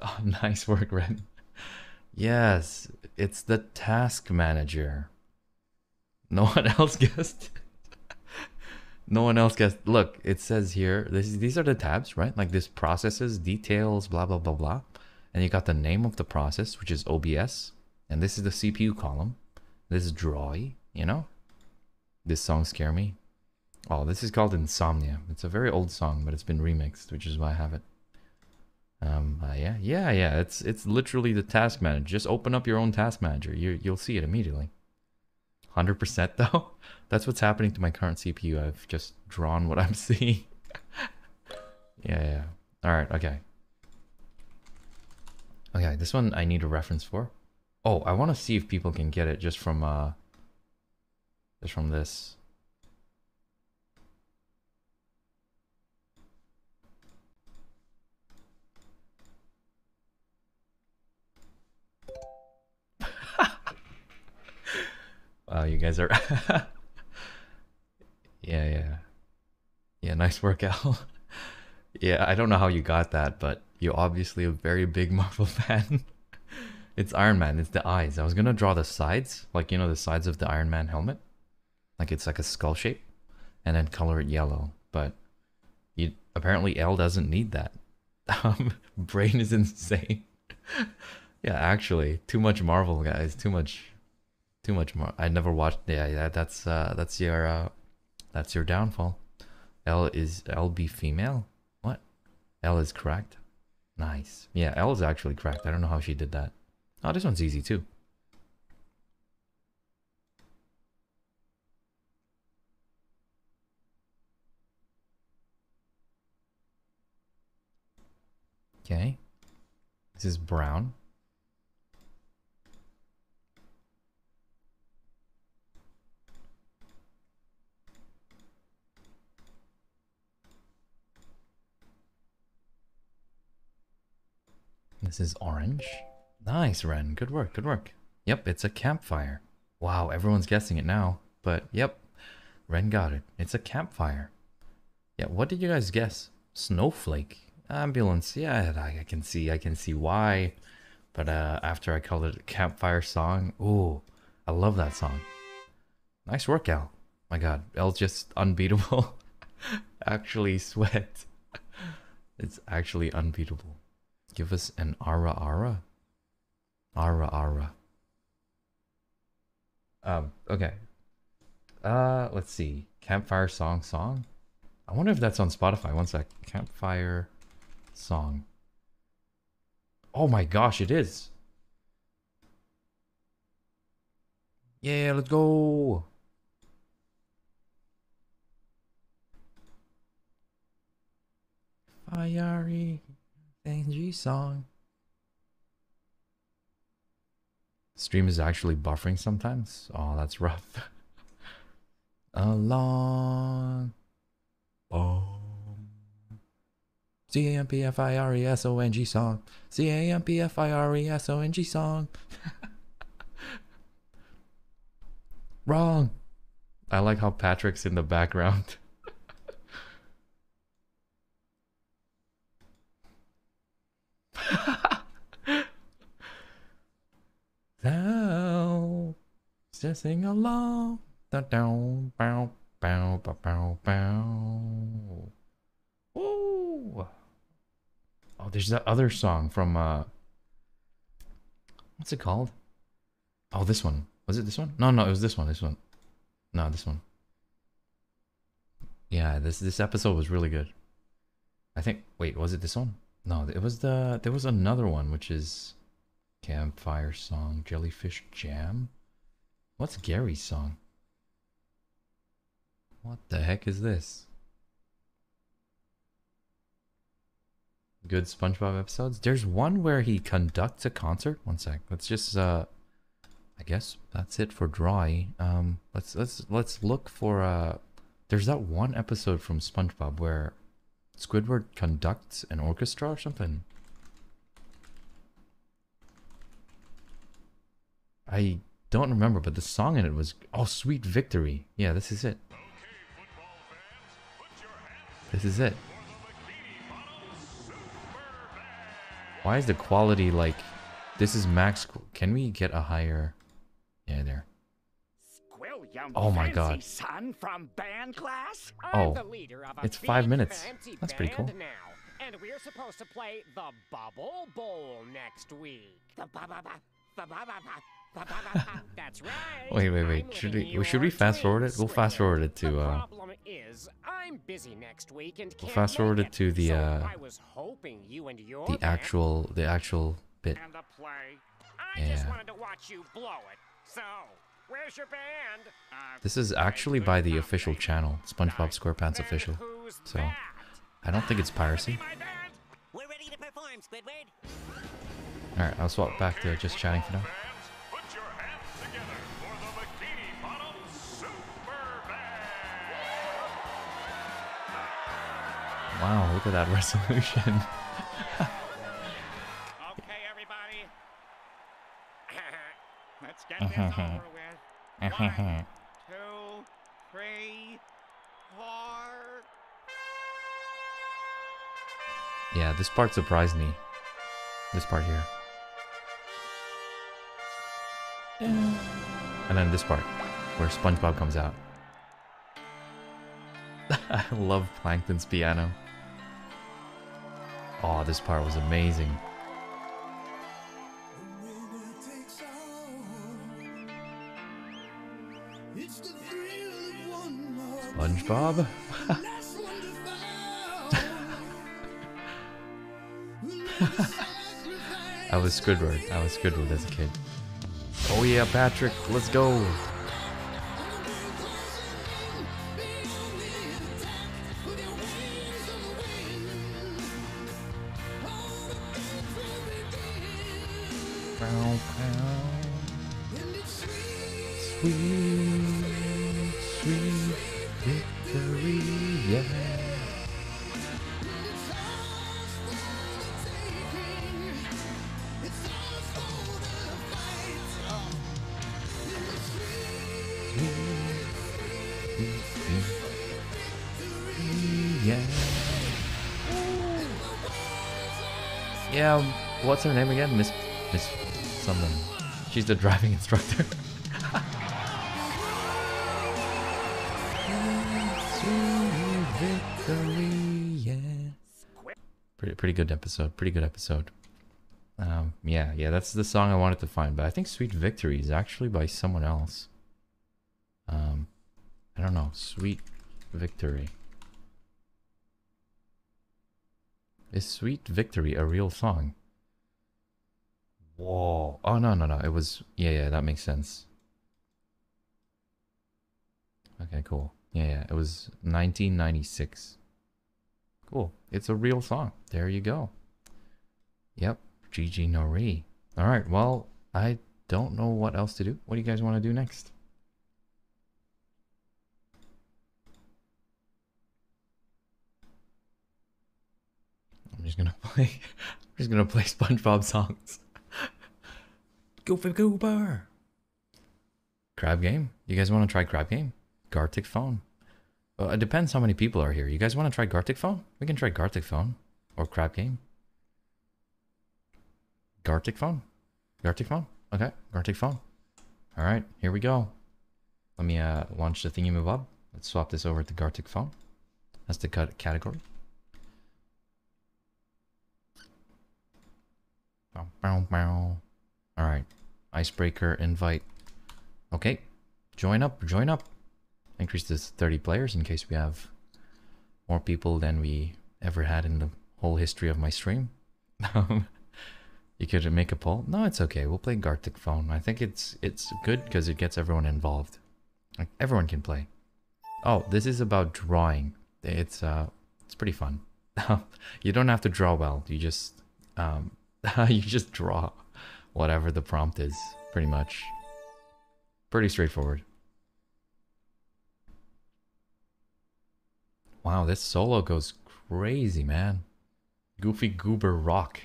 Oh, nice work, Ren. Yes, it's the task manager. No one else guessed. No one else gets Look, it says here, this, these are the tabs, right? Like this processes, details, blah, blah, blah, blah. And you got the name of the process, which is OBS. And this is the CPU column. This is Drawy, you know? This song Scare Me. Oh, this is called Insomnia. It's a very old song, but it's been remixed, which is why I have it. Um, uh, yeah, yeah, yeah. It's it's literally the task manager. Just open up your own task manager. You you'll see it immediately. 100% though. That's what's happening to my current CPU. I've just drawn what I'm seeing. yeah, yeah. All right, okay. Okay, this one I need a reference for. Oh, I want to see if people can get it just from uh just from this. Wow, you guys are. yeah, yeah. Yeah, nice workout. yeah, I don't know how you got that, but you're obviously a very big Marvel fan. it's Iron Man, it's the eyes. I was gonna draw the sides, like, you know, the sides of the Iron Man helmet. Like it's like a skull shape, and then color it yellow. But you apparently L doesn't need that. Um, brain is insane. yeah, actually, too much Marvel, guys. Too much too much more. I never watched. Yeah, yeah. That's uh, that's your uh, that's your downfall. L is L be female? What? L is correct. Nice. Yeah, L is actually correct. I don't know how she did that. Oh, this one's easy too. Okay. This is brown. This is orange. Nice, Ren. Good work, good work. Yep, it's a campfire. Wow, everyone's guessing it now. But yep, Ren got it. It's a campfire. Yeah, what did you guys guess? Snowflake. Ambulance. Yeah, I, can see, I can see why. But uh, after I called it a campfire song, ooh, I love that song. Nice work, Al. My god, L's just unbeatable. actually sweat. it's actually unbeatable. Give us an ara ara. Ara ara. Um, okay. Uh, let's see. Campfire song song. I wonder if that's on Spotify. One sec. Campfire song. Oh my gosh, it is. Yeah, let's go. Fiery Angie song. Stream is actually buffering sometimes. Oh, that's rough. A long bomb. Oh. C A M P F I R E S O N G song. C A M P F I R E S O N G song. Wrong. I like how Patrick's in the background. Now, just sing along. Down, bow, bow, bow, bow, bow. Ooh. Oh, there's that other song from uh what's it called? Oh, this one. Was it this one? No, no, it was this one. This one. No, this one. Yeah, this this episode was really good. I think wait, was it this one? No, it was the there was another one which is campfire song, jellyfish jam. What's Gary's song? What the heck is this? Good SpongeBob episodes. There's one where he conducts a concert. One sec. Let's just uh I guess that's it for dry. Um let's let's let's look for uh there's that one episode from SpongeBob where Squidward conducts an orchestra or something. I don't remember, but the song in it was oh sweet victory. Yeah, this is it. This is it. Why is the quality like this is max can we get a higher yeah there oh my god son from band class oh it's five minutes that's pretty cool now, and we're supposed to play the bubble bowl next week the that's right. Wait, wait, wait. Should we should we fast forward it? We'll fast forward it to uh problem is I'm busy next week and We'll fast forward it to the uh I was hoping you and your the actual the actual bit. and the play. I just Yeah. wanted to watch you blow it. So, where's your band? Uh, This is actually by the official channel, SpongeBob SquarePants official. So? I don't think it's piracy. We're ready to perform squidward All right, I'll swap back to just chatting for now. Fans, put your hands together for the Bikini Bottom Super Band. Wow, look at that resolution. Okay, everybody. Let's get this over with. One, two, three, four. yeah, this part surprised me. This part here. And then this part, where SpongeBob comes out. I love Plankton's piano. Oh, this part was amazing. SpongeBob? I was Squidward. I was Squidward as a kid. Oh yeah, Patrick, let's go. Her name again? Miss Miss something. She's the driving instructor. Pretty pretty good episode. Pretty good episode. Um, yeah, yeah, that's the song I wanted to find, but I think Sweet Victory is actually by someone else. Um, I don't know. Sweet Victory. Is Sweet Victory a real song? Oh, no, no, no. It was. Yeah, yeah, that makes sense. Okay, cool. Yeah, yeah. It was 1996. Cool. It's a real song. There you go. Yep. Gigi Nori. All right. Well, I don't know what else to do. What do you guys want to do next? I'm just gonna play. I'm just gonna play SpongeBob songs. Goofy Goober. Crab game. You guys want to try crab game? Gartic phone. Well, it depends how many people are here. You guys want to try Gartic phone? We can try Gartic phone or crab game. Gartic phone. Gartic phone. Okay, Gartic phone. All right, here we go. Let me uh, launch the thingy move up. Let's swap this over to Gartic phone. That's the cut category. Bow, bow, bow. All right, icebreaker invite. Okay, join up, join up. Increase this 30 players in case we have more people than we ever had in the whole history of my stream. you could make a poll. No, it's okay. We'll play Gartic Phone. I think it's it's good because it gets everyone involved. Like everyone can play. Oh, this is about drawing. It's uh, it's pretty fun. you don't have to draw well. You just um, you just draw whatever the prompt is. Pretty much. Pretty straightforward. Wow, this solo goes crazy, man. Goofy Goober Rock.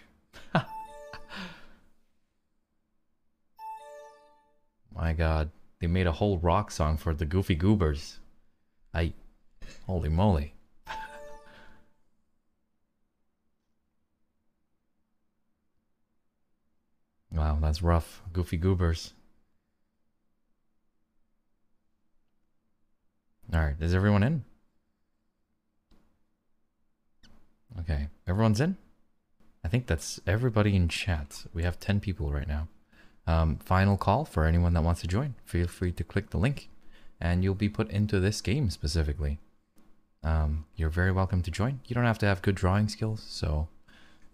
My god, they made a whole rock song for the Goofy Goobers. I. Holy moly. Wow, that's rough. Goofy Goobers. Alright, is everyone in? Okay, everyone's in? I think that's everybody in chat. We have 10 people right now. Um, final call for anyone that wants to join. Feel free to click the link and you'll be put into this game specifically. Um, you're very welcome to join. You don't have to have good drawing skills, so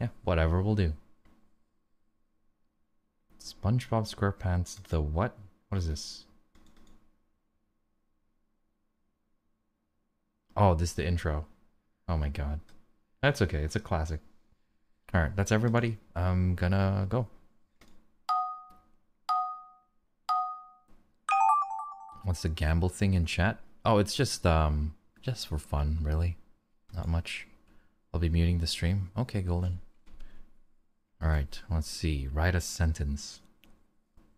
yeah, whatever will do. SpongeBob SquarePants, the what? What is this? Oh, this is the intro. Oh my god. That's okay, it's a classic. Alright, that's everybody. I'm gonna go. What's the gamble thing in chat? Oh, it's just, um, just for fun, really. Not much. I'll be muting the stream. Okay, Golden. Alright, let's see. Write a sentence.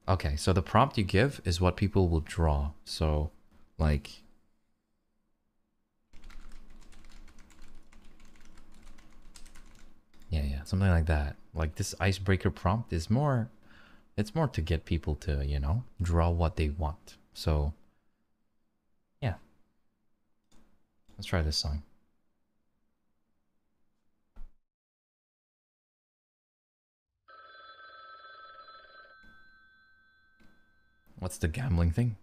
Okay, so the prompt you give is what people will draw. So, like... Yeah, yeah, something like that. Like this icebreaker prompt is more... It's more to get people to, you know, draw what they want. So, yeah. Let's try this song. What's the gambling thing?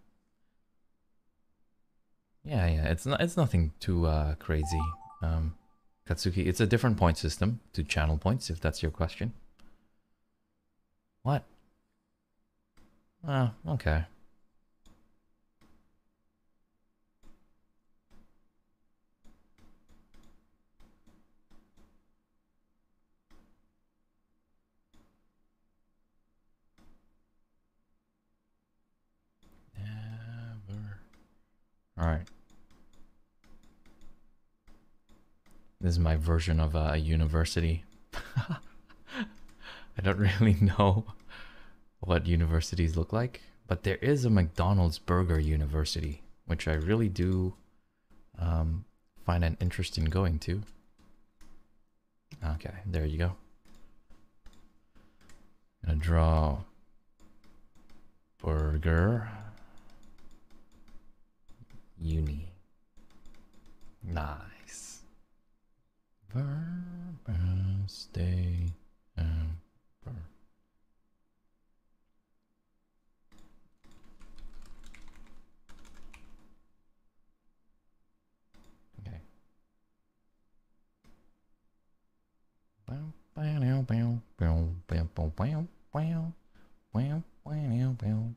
Yeah, yeah, it's not it's nothing too uh crazy. Um Katsuki, it's a different point system to channel points if that's your question. What? Oh, okay. All right. This is my version of a university. I don't really know what universities look like, but there is a McDonald's Burger University, which I really do um, find an interest in going to. Okay, there you go. I'm Gonna draw burger uni. Nice. Birthday. Um, bur- okay. Bow, bow, bow, bow, bow, bow, bow, bow, bow, bow, bow, bow, now, bow. Wow, wow, wow, wow. Wow, wow, wow, wow, now, now.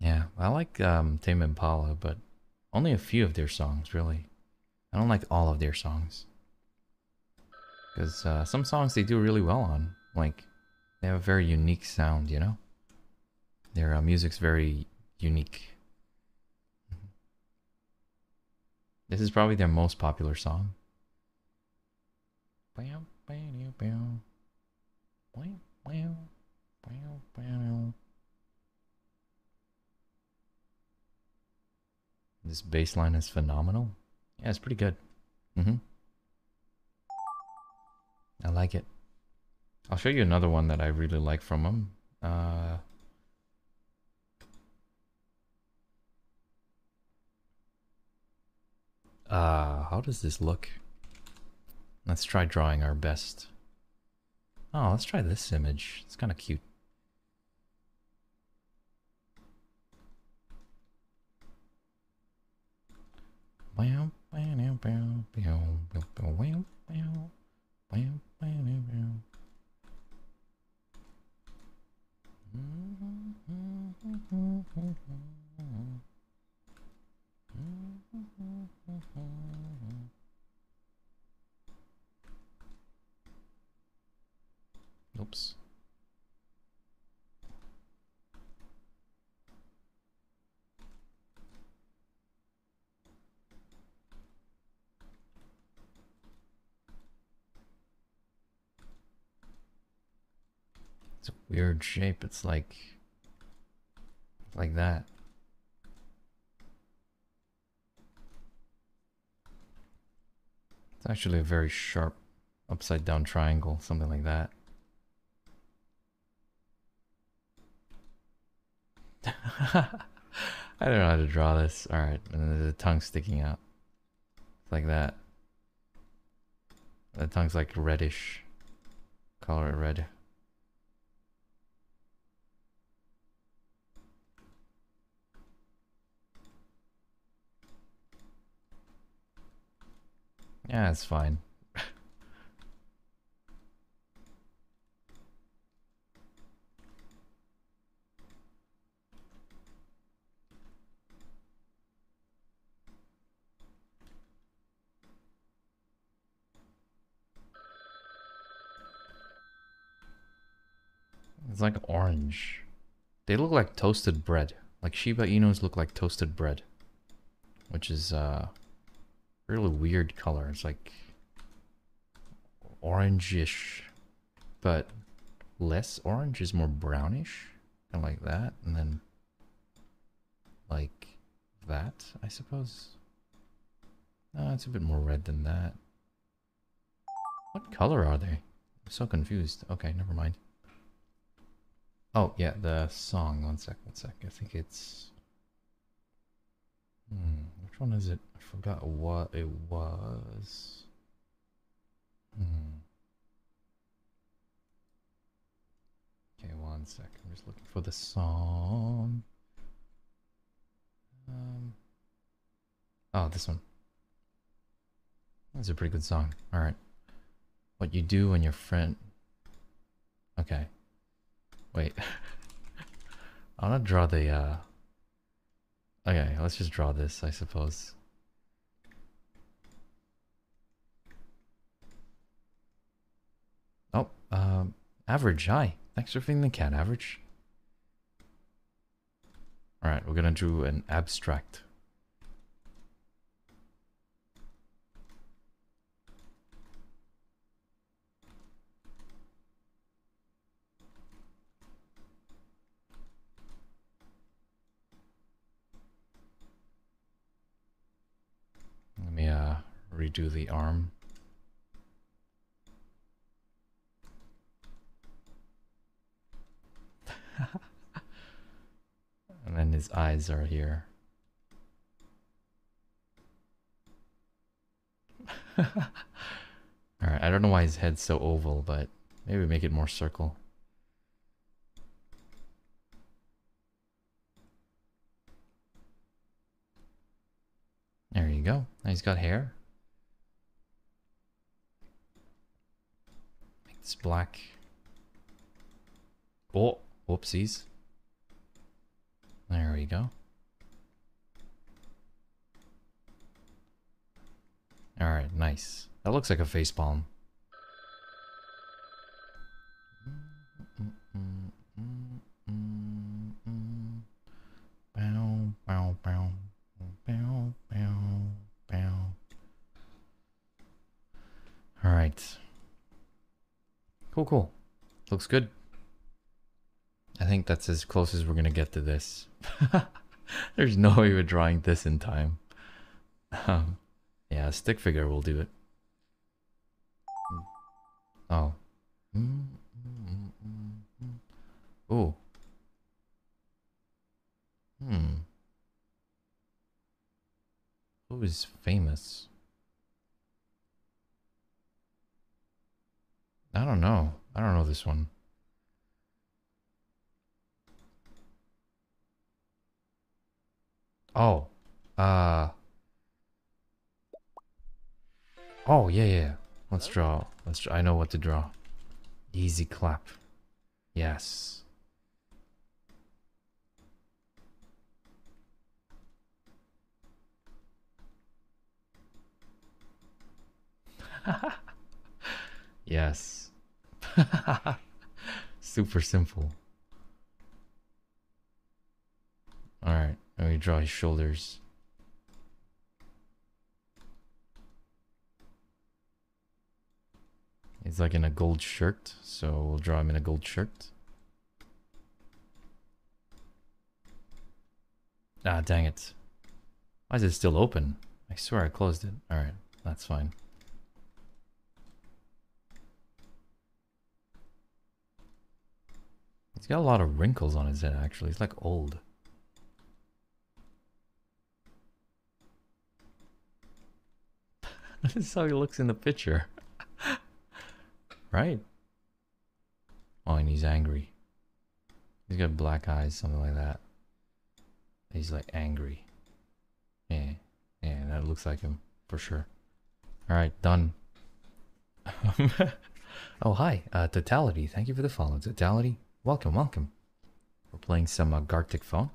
Yeah, I like um, Tame Impala, but only a few of their songs, really. I don't like all of their songs. Because uh, some songs they do really well on. Like, they have a very unique sound, you know? Their uh, music's very unique. This is probably their most popular song. Bam, bam, bam. Bam, bam, bam, bam. This bass line is phenomenal. Yeah, it's pretty good. Mm-hmm. I like it. I'll show you another one that I really like from him. Uh, uh, how does this look? Let's try drawing our best. Oh, let's try this image. It's kind of cute. Oops. Weird shape. It's like like that. It's actually a very sharp upside down triangle, something like that. I don't know how to draw this. Alright, and there's a tongue sticking out. It's like that. The tongue's like reddish. Color it red. Yeah, it's fine. It's like orange. They look like toasted bread. Like Shiba Inus look like toasted bread. Which is uh really weird color. It's like orangish, but less orange is more brownish, kind of like that, and then like that, I suppose. No, it's a bit more red than that. What color are they? I'm so confused. Okay, never mind. Oh, yeah, the song. One sec, one sec. I think it's... Hmm, which one is it? I forgot what it was. Hmm. Okay, one sec. I'm just looking for the song. Um. Oh, this one. That's a pretty good song. Alright. What you do when your friend... Okay. Wait. I want to draw the, uh... Okay, let's just draw this, I suppose. Oh, um, average, hi. Thanks for feeding the cat, average. Alright, we're gonna do an abstract. Redo the arm. and then his eyes are here. Alright, I don't know why his head's so oval, but maybe make it more circle. There you go. Now he's got hair. This black. Oh, whoopsies. There we go. Alright, nice. That looks like a face palm. Alright. Cool, cool. Looks good. I think that's as close as we're gonna get to this. There's no way we're drawing this in time. Um, yeah, stick figure will do it. Oh. Oh. Hmm. Who is famous? I don't know. I don't know this one. Oh. Uh. Oh, yeah, yeah. Let's draw. Let's draw. I know what to draw. Easy clap. Yes. yes. Super simple. Alright, let me draw his shoulders. He's like in a gold shirt, so we'll draw him in a gold shirt. Ah, dang it. Why is it still open? I swear I closed it. Alright, that's fine. He's got a lot of wrinkles on his head, actually. He's like old. this is how he looks in the picture. right? Oh, and he's angry. He's got black eyes, something like that. He's like angry. Yeah, yeah, that looks like him for sure. All right, done. oh, hi, uh, Totality. Thank you for the follow, Totality. Welcome, welcome. We're playing some uh, Gartic Phone.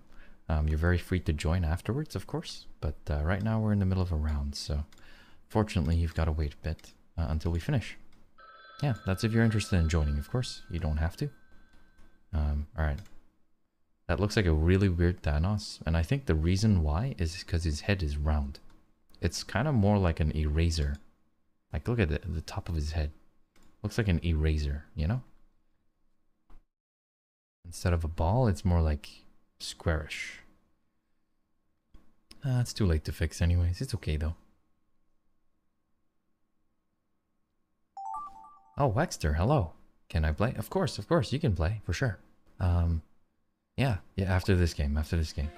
Um, you're very free to join afterwards, of course, but uh, right now we're in the middle of a round, so fortunately you've got to wait a bit uh, until we finish. Yeah, that's if you're interested in joining, of course. You don't have to. Um, alright. That looks like a really weird Thanos, and I think the reason why is because his head is round. It's kind of more like an eraser. Like, look at the, the top of his head. Looks like an eraser, you know? Instead of a ball, it's more like squarish. Uh, it's too late to fix anyways. It's okay though. Oh, Wexter, hello. Can I play? Of course, of course, you can play, for sure. Um, yeah, yeah, after this game, after this game.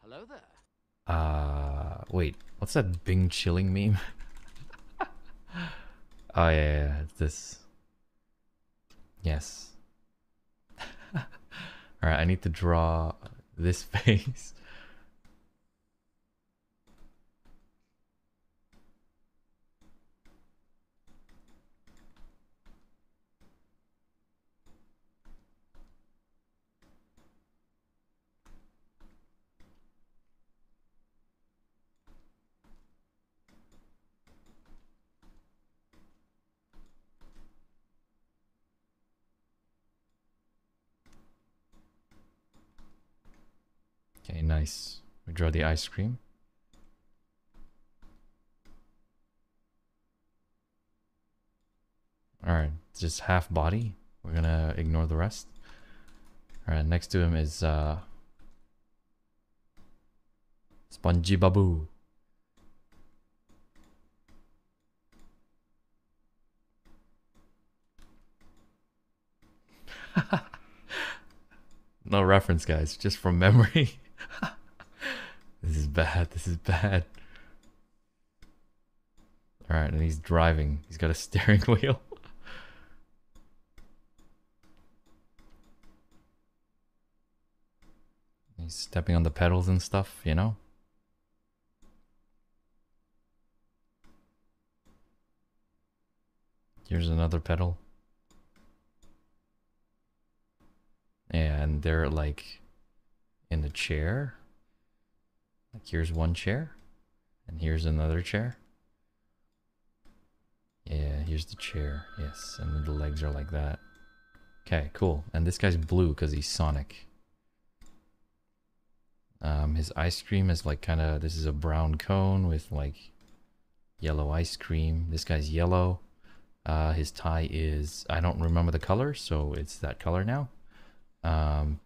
Hello there. Uh, wait, what's that Bing chilling meme? oh, yeah, yeah, yeah, it's this. Yes. Alright, I need to draw this face. We draw the ice cream. Alright, just half body. We're gonna ignore the rest. Alright, next to him is uh Spongy Babu. no reference, guys, just from memory. this is bad. This is bad. All right, and he's driving. He's got a steering wheel. he's stepping on the pedals and stuff, you know? Here's another pedal. And they're like in a chair. Like here's one chair. And here's another chair. Yeah, here's the chair. Yes, and the legs are like that. Okay, cool. And this guy's blue because he's Sonic. Um, his ice cream is like kind of, this is a brown cone with like yellow ice cream. This guy's yellow. Uh, his tie is, I don't remember the color, so it's that color now. Um,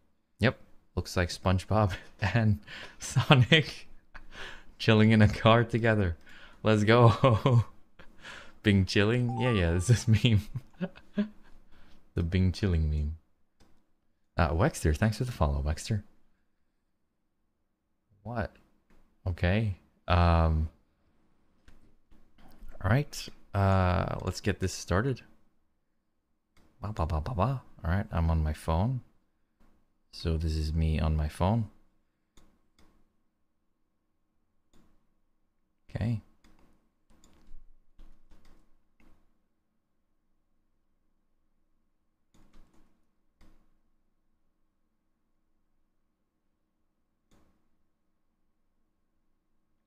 looks like SpongeBob and Sonic chilling in a car together. Let's go. Bing chilling? Yeah, yeah, this is meme. the Bing chilling meme. Uh, Wexter, thanks for the follow, Wexter. What? Okay. Um. All right. Uh, let's get this started. Ba ba ba ba ba. All right, I'm on my phone. So this is me on my phone. Okay.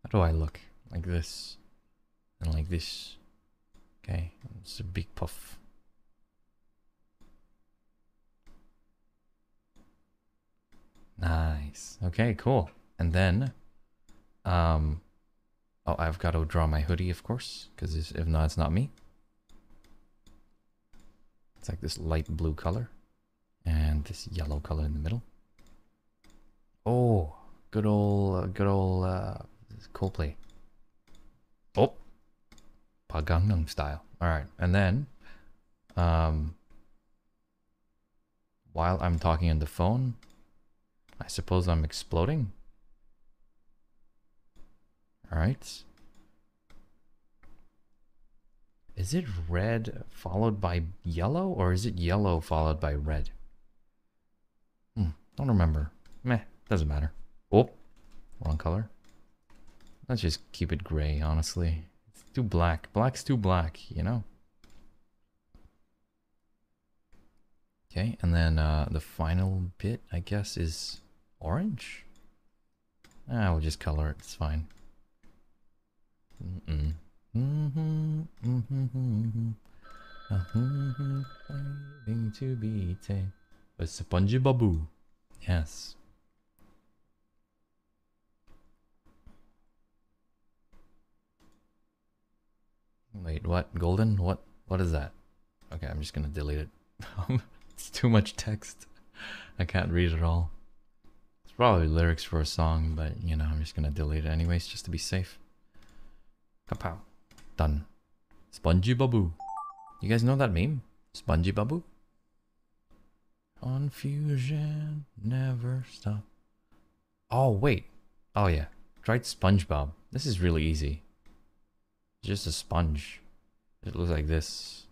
How do I look? Like this. And like this. Okay, it's a big puff. Nice. Okay, cool. And then, um, oh, I've got to draw my hoodie, of course, because if not, it's not me. It's like this light blue color, and this yellow color in the middle. Oh, good old, uh, good old uh, Coldplay. Oh, Pagangnam style. All right, and then, um, while I'm talking on the phone, I suppose I'm exploding. All right. Is it red followed by yellow, or is it yellow followed by red? Hmm, don't remember. Meh, doesn't matter. Oh, wrong color. Let's just keep it gray, honestly. It's too black. Black's too black, you know? Okay, and then uh, the final bit, I guess, is orange? Ah, we'll just color it, it's fine. Mm-hmm. Waiting to be tamed. A spongy babu. Yes. Wait, what? Golden? What? What is that? Okay, I'm just gonna delete it. it's too much text. I can't read it all. Probably lyrics for a song, but you know, I'm just gonna delete it anyways, just to be safe. Kapow. Done. Spongy Babu. You guys know that meme? Spongy Babu? Confusion never stop. Oh, wait. Oh, yeah. Tried SpongeBob. This is really easy. Just a sponge. It looks like this.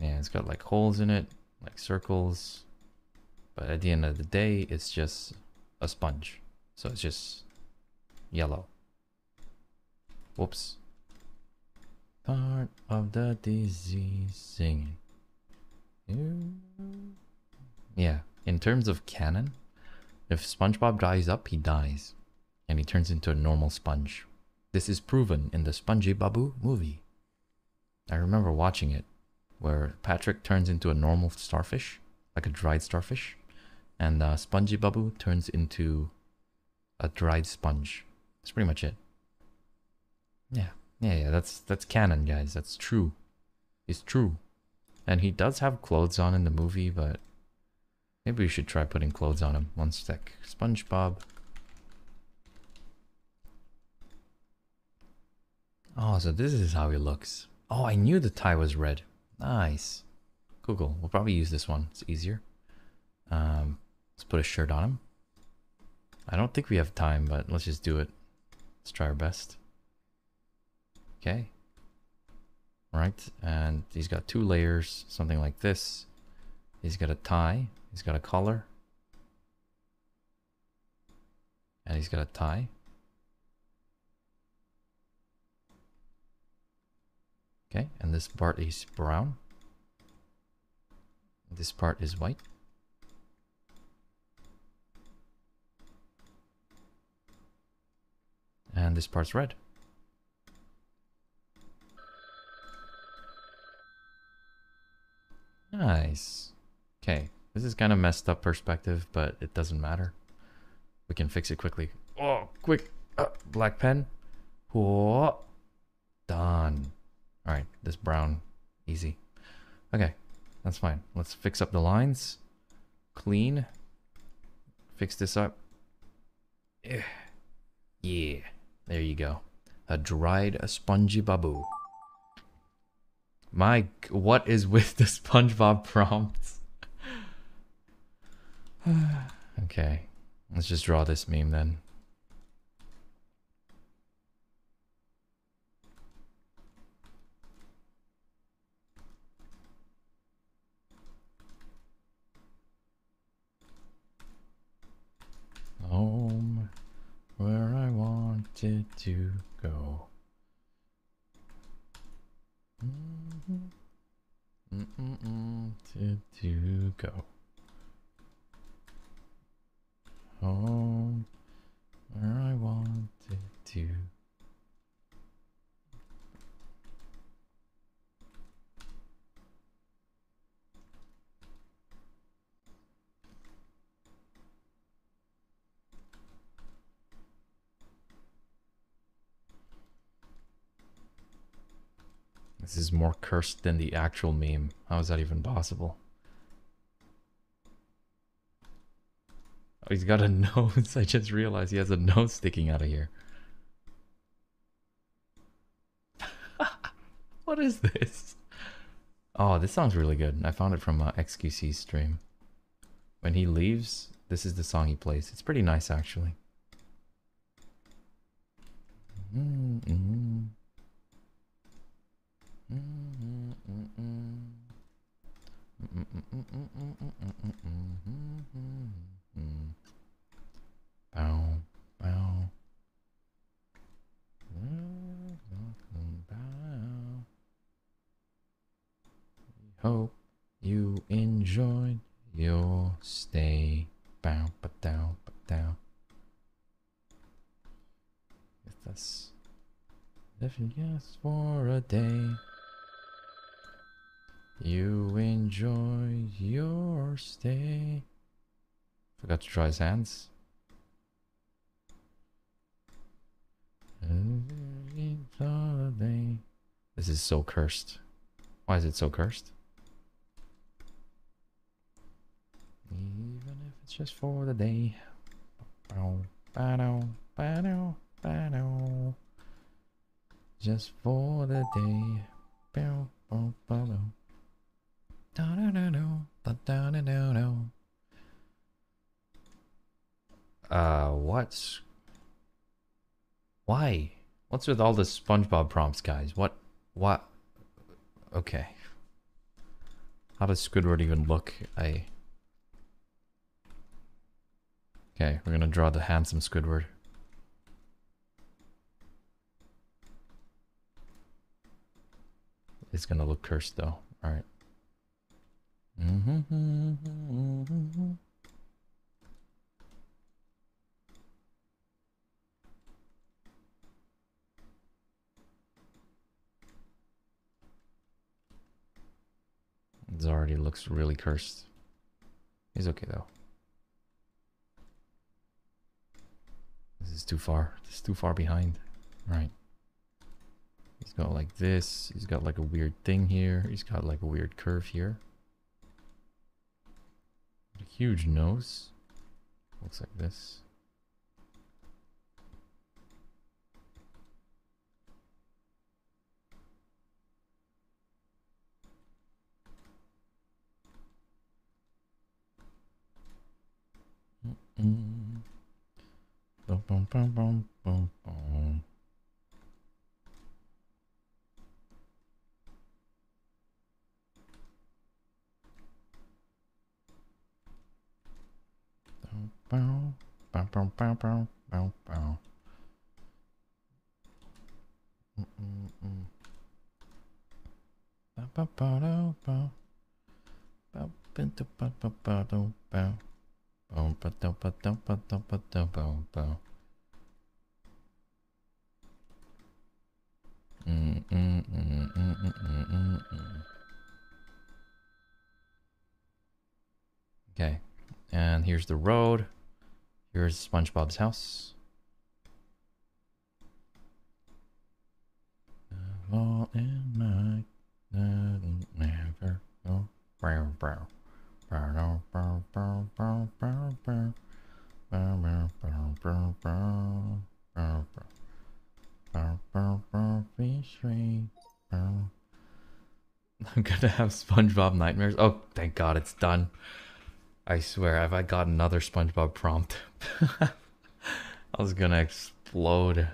Yeah, it's got like holes in it, like circles. But at the end of the day, it's just a sponge. So it's just yellow. Whoops. Part of the disease singing. Yeah, in terms of canon, if SpongeBob dries up, he dies. And he turns into a normal sponge. This is proven in the Spongy Babu movie. I remember watching it, where Patrick turns into a normal starfish, like a dried starfish, And uh, Spongy Bubble turns into a dried sponge. That's pretty much it. Yeah, yeah, yeah. That's that's canon, guys. That's true. It's true. And he does have clothes on in the movie, but maybe we should try putting clothes on him. One sec. SpongeBob. Oh, so this is how he looks. Oh, I knew the tie was red. Nice. Cool. We'll probably use this one. It's easier. Um, let's put a shirt on him. I don't think we have time, but let's just do it. Let's try our best. Okay. Right, and he's got two layers, something like this. He's got a tie. He's got a collar. And he's got a tie. Okay, and this part is brown. This part is white. And this part's red. Nice. Okay, this is kind of messed up perspective, but it doesn't matter. We can fix it quickly. Oh, quick. Uh, black pen. Whoa. Done. Alright, this brown. Easy. Okay, that's fine. Let's fix up the lines. Clean. Fix this up. Eh. Yeah. There you go. A dried a spongy babu. My, what is with the SpongeBob prompts? okay, let's just draw this meme then. did you go? Mm -hmm. Mm -mm -mm. Did you go? Home where I wanted to This is more cursed than the actual meme. How is that even possible? Oh, he's got a nose. I just realized he has a nose sticking out of here. what is this? Oh, this song's really good. I found it from uh, XQC's stream. When he leaves, this is the song he plays. It's pretty nice, actually. Mm-mm. Bow, bow. Bow. Hope you enjoyed your stay. Bow, ba down, ba down. With us. You yes for a day, you enjoy your stay. Forgot to draw his hands. This is so cursed. Why is it so cursed? Even if it's just for the day. Just for the day. Da no no no. Da da no no no. Uh, what's... Why? What's with all the SpongeBob prompts, guys? What? What? Okay. How does Squidward even look? I... Okay, we're gonna draw the handsome Squidward. It's gonna look cursed though. Alright. Mm-hmm. It already looks really cursed. He's okay though. This is too far. This is too far behind. Right. He's got like this. He's got like a weird thing here. He's got like a weird curve here. Huge nose. Looks like this. Mm. Bum, Bow, bow, bow, bow, bow, bow, bow. Mm, mm, mm. Okay, and here's the road. Here's SpongeBob's house. All in my never go. I'm gonna have SpongeBob nightmares. Oh, thank God it's done. I swear, have I got another SpongeBob prompt? I was gonna explode.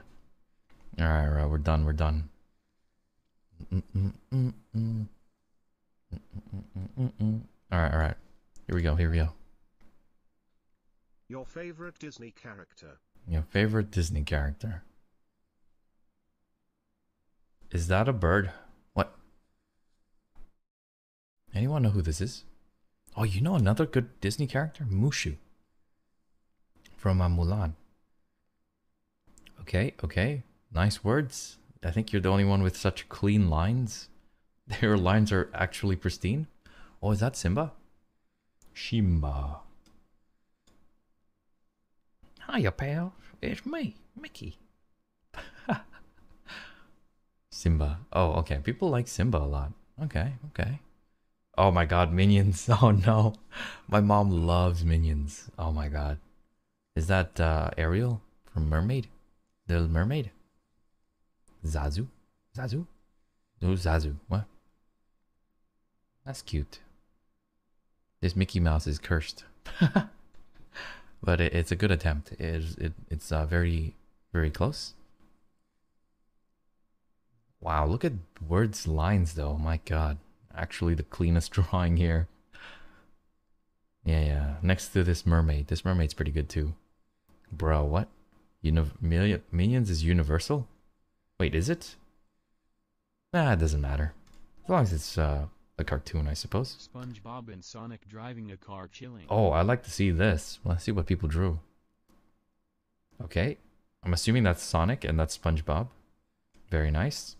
Alright, alright, we're done, we're done. Alright, alright. Here we go, here we go. Your favorite Disney character. Your favorite Disney character. Is that a bird? What? Anyone know who this is? Oh, you know another good Disney character? Mushu. From uh, Mulan. Okay, okay. Nice words. I think you're the only one with such clean lines. Your lines are actually pristine. Oh, is that Simba? Shimba. Hiya, pal. It's me, Mickey. Simba. Oh, okay. People like Simba a lot. Okay, okay. Oh my god, Minions. Oh no. My mom loves Minions. Oh my god. Is that uh, Ariel from Mermaid? Little Mermaid? Zazu? Zazu? Who's Zazu? What? That's cute. This Mickey Mouse is cursed. but it, it's a good attempt. It, is- it, it's uh, very, very close. Wow, look at words lines though. My god. Actually the cleanest drawing here. Yeah, yeah. Next to this mermaid. This mermaid's pretty good too. Bro, what? Uni- Mili- Minions is universal? Wait, is it? Nah, it doesn't matter. As long as it's uh, a cartoon, I suppose. SpongeBob and Sonic driving a car chilling. Oh, I'd like to see this. Let's see what people drew. Okay. I'm assuming that's Sonic and that's SpongeBob. Very nice.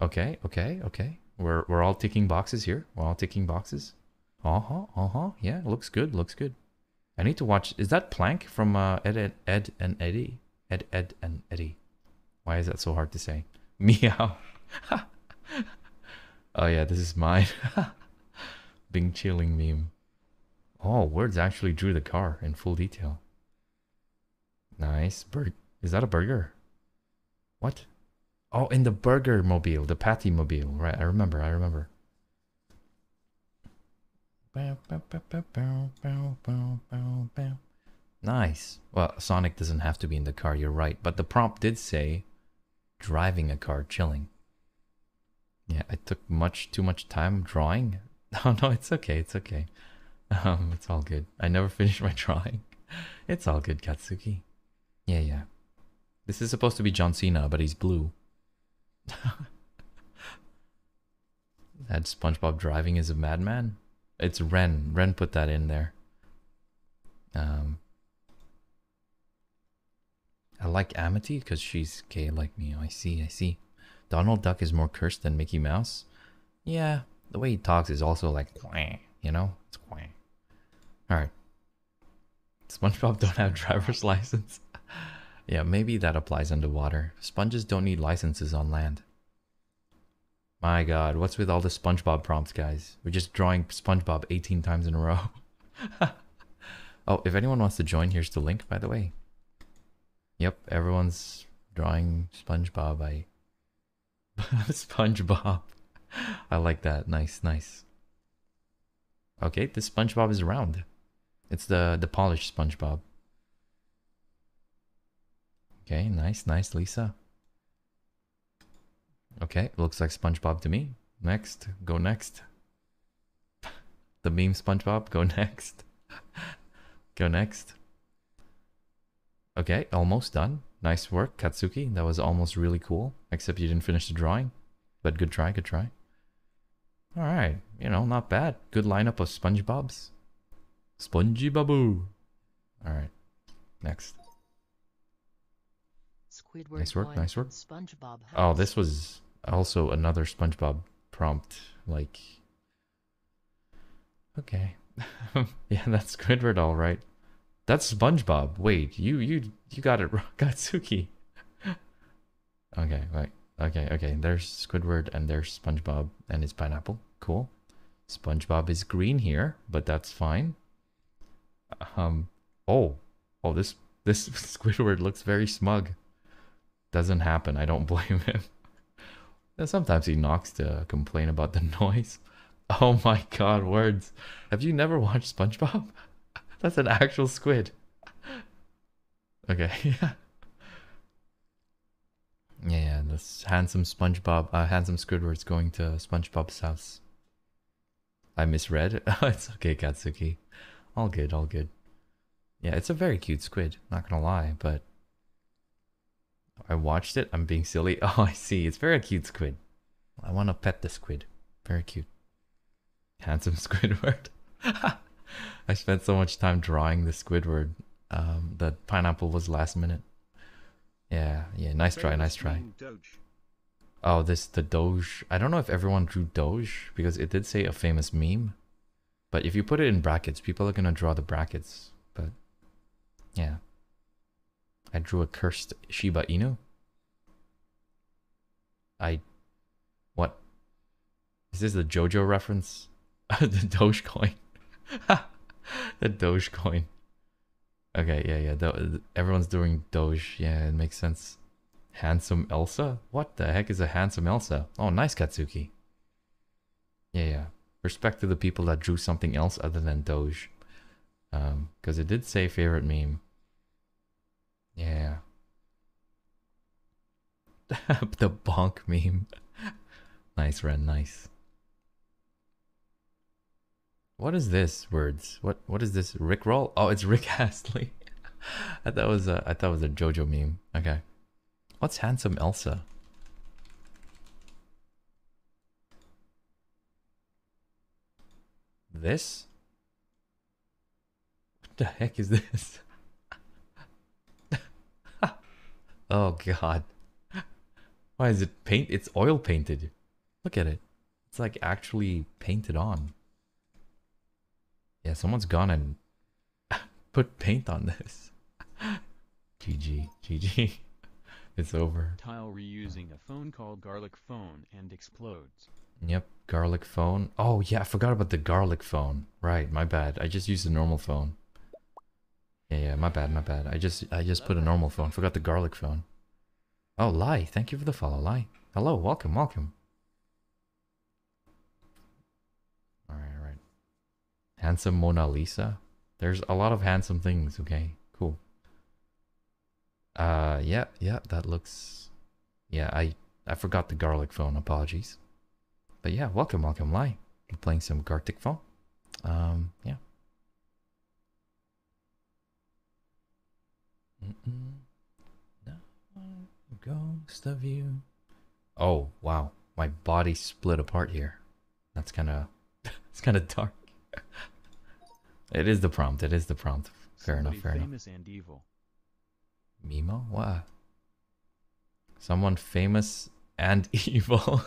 Okay, okay, okay. We're we're all ticking boxes here. We're all ticking boxes. Uh-huh, uh-huh. Yeah, looks good, looks good. I need to watch is that Plank from uh, Ed, Ed Edd and Eddy? Ed Edd and Eddy. Why is that so hard to say? Meow. oh yeah, this is mine. Bing chilling meme. Oh, words actually drew the car in full detail. Nice. Bur- is that a burger? What? Oh, in the burger mobile, the patty mobile. Right, I remember, I remember. Nice. Well, Sonic doesn't have to be in the car, you're right. But the prompt did say driving a car, chilling. Yeah, I took much too much time drawing. No, oh, no, it's okay, it's okay. Um, it's all good. I never finished my drawing. It's all good, Katsuki. Yeah, yeah. This is supposed to be John Cena, but he's blue. that SpongeBob driving is a madman. It's Ren. Ren put that in there. Um, I like Amity because she's gay like me. Oh, I see, I see. Donald Duck is more cursed than Mickey Mouse. Yeah, the way he talks is also like, you know? It's quah. Alright. SpongeBob don't have driver's license. Yeah, maybe that applies underwater. Sponges don't need licenses on land. My god, what's with all the SpongeBob prompts, guys? We're just drawing SpongeBob 18 times in a row. oh, if anyone wants to join, here's the link, by the way. Yep, everyone's drawing SpongeBob. I SpongeBob. I like that. Nice, nice. Okay, this SpongeBob is round. It's the the polished SpongeBob. Okay, nice, nice, Lisa. Okay, looks like SpongeBob to me. Next, go next. The meme SpongeBob, go next. go next. Okay, almost done. Nice work, Katsuki. That was almost really cool. Except you didn't finish the drawing. But good try, good try. Alright, you know, not bad. Good lineup of SpongeBobs. Spongy Babu. Alright, next. Squidward Nice work, nice work. SpongeBob Oh, this was also another SpongeBob prompt. Like, okay, yeah, that's Squidward, all right. That's SpongeBob. Wait, you you you got it wrong, Gatsuki. okay, right. Okay, okay. There's Squidward and there's SpongeBob and his pineapple. Cool. SpongeBob is green here, but that's fine. Um. Oh, oh. This this Squidward looks very smug. Doesn't happen. I don't blame him. Sometimes he knocks to complain about the noise. Oh my god, words. Have you never watched SpongeBob? That's an actual squid. Okay, yeah. Yeah, this handsome SpongeBob, uh, handsome Squidward's going to SpongeBob's house. I misread. it's okay, Katsuki. All good, all good. Yeah, it's a very cute squid, not gonna lie, but I watched it. I'm being silly. Oh, I see. It's very cute squid. I want to pet the squid. Very cute. Handsome Squidward. I spent so much time drawing the Squidward. Um, the pineapple was last minute. Yeah, yeah. Nice try, nice try. Oh, this the Doge. I don't know if everyone drew Doge because it did say a famous meme. But if you put it in brackets, people are gonna draw the brackets. But yeah. I drew a cursed Shiba Inu. I what? Is this a JoJo reference? the Dogecoin. the Dogecoin. Okay, yeah, yeah. Everyone's doing Doge. Yeah, it makes sense. Handsome Elsa? What the heck is a handsome Elsa? Oh, nice Katsuki. Yeah, yeah. Respect to the people that drew something else other than Doge. Um, because it did say favorite meme. Yeah. the bonk meme. nice, Ren, nice. What is this words? What what is this? Rick roll? Oh, it's Rick Astley. I thought it was a I thought it was a JoJo meme. Okay. What's handsome Elsa? This? What the heck is this? Oh god. Why is it paint? It's oil painted. Look at it. It's like actually painted on. Yeah, someone's gone and put paint on this. GG, GG. It's over. Tile reusing a phone called Garlic Phone and explodes. Yep, garlic phone. Oh yeah, I forgot about the garlic phone. Right, my bad. I just used a normal phone. Yeah, yeah, my bad, my bad. I just I just put a normal phone. Forgot the garlic phone. Oh, Lai, thank you for the follow, Lai. Hello, welcome, welcome. Alright, alright. Handsome Mona Lisa. There's a lot of handsome things, okay? Cool. Uh yeah, yeah, that looks yeah, I I forgot the garlic phone, apologies. But yeah, welcome, welcome, Lai. We're playing some Gartic phone. Um, yeah. Mm-mm. No ghost of you. Oh wow, my body split apart here. That's kind of, it's kind of dark. it is the prompt. It is the prompt. Fair enough. Somebody Fair enough. famous and evil. Mimo? What? Someone famous and evil.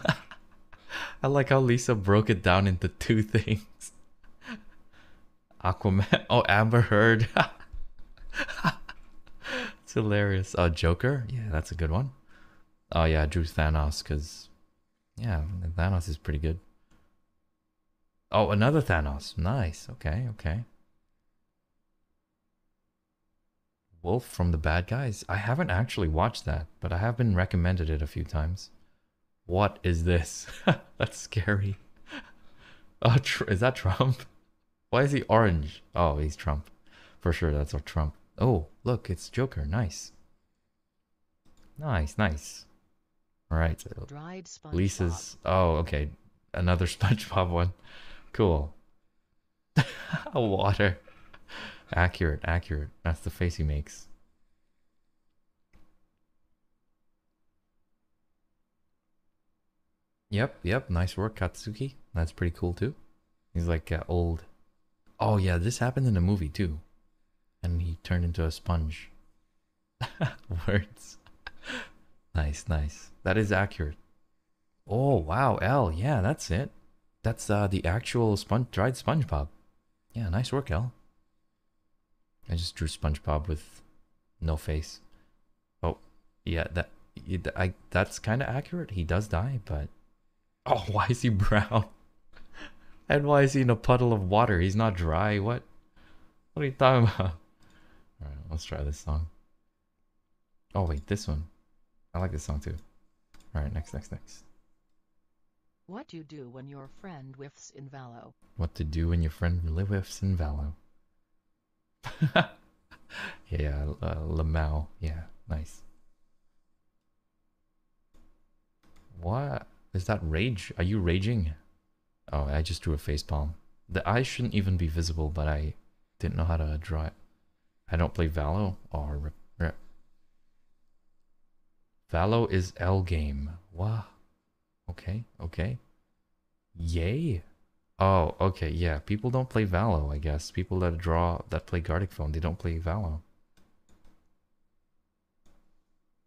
I like how Lisa broke it down into two things. Aquaman. Oh, Amber Heard. Hilarious. Oh, Joker? Yeah, that's a good one. Oh, yeah, drew Thanos because, yeah, Thanos is pretty good. Oh, another Thanos. Nice. Okay, okay. Wolf from the Bad Guys? I haven't actually watched that, but I have been recommended it a few times. What is this? That's scary. Oh, is that Trump? Why is he orange? Oh, he's Trump. For sure, that's a Trump. Oh, look, it's Joker. Nice. Nice, nice. All right. Dried SpongeBob. Lisa's. Oh, okay. Another SpongeBob one. Cool. Water. Accurate, accurate. That's the face he makes. Yep, yep. Nice work, Katsuki. That's pretty cool too. He's like uh, old. Oh yeah, this happened in a movie too, and he turned into a sponge. Words. nice, nice. That is accurate. Oh wow, L. Yeah, that's it. That's uh the actual sponge dried SpongeBob. Yeah, nice work, L. I just drew SpongeBob with no face. Oh, yeah, that I that's kind of accurate. He does die, but oh, why is he brown? and why is he in a puddle of water? He's not dry. What? What are you talking about? All right, let's try this song. Oh wait, this one. I like this song too. All right, next, next, next. What do you do when your friend whiffs in Valo. What to do when your friend really whiffs in Valo. yeah, uh, Lamau. Yeah, nice. What? Is that rage? Are you raging? Oh, I just drew a face palm. The eyes shouldn't even be visible, but I didn't know how to draw it. I don't play Valo or rip. Valo is L game. Wow. Okay, okay. Yay. Oh, okay, yeah. People don't play Valo, I guess. People that draw that play Gartic Phone, they don't play Valo.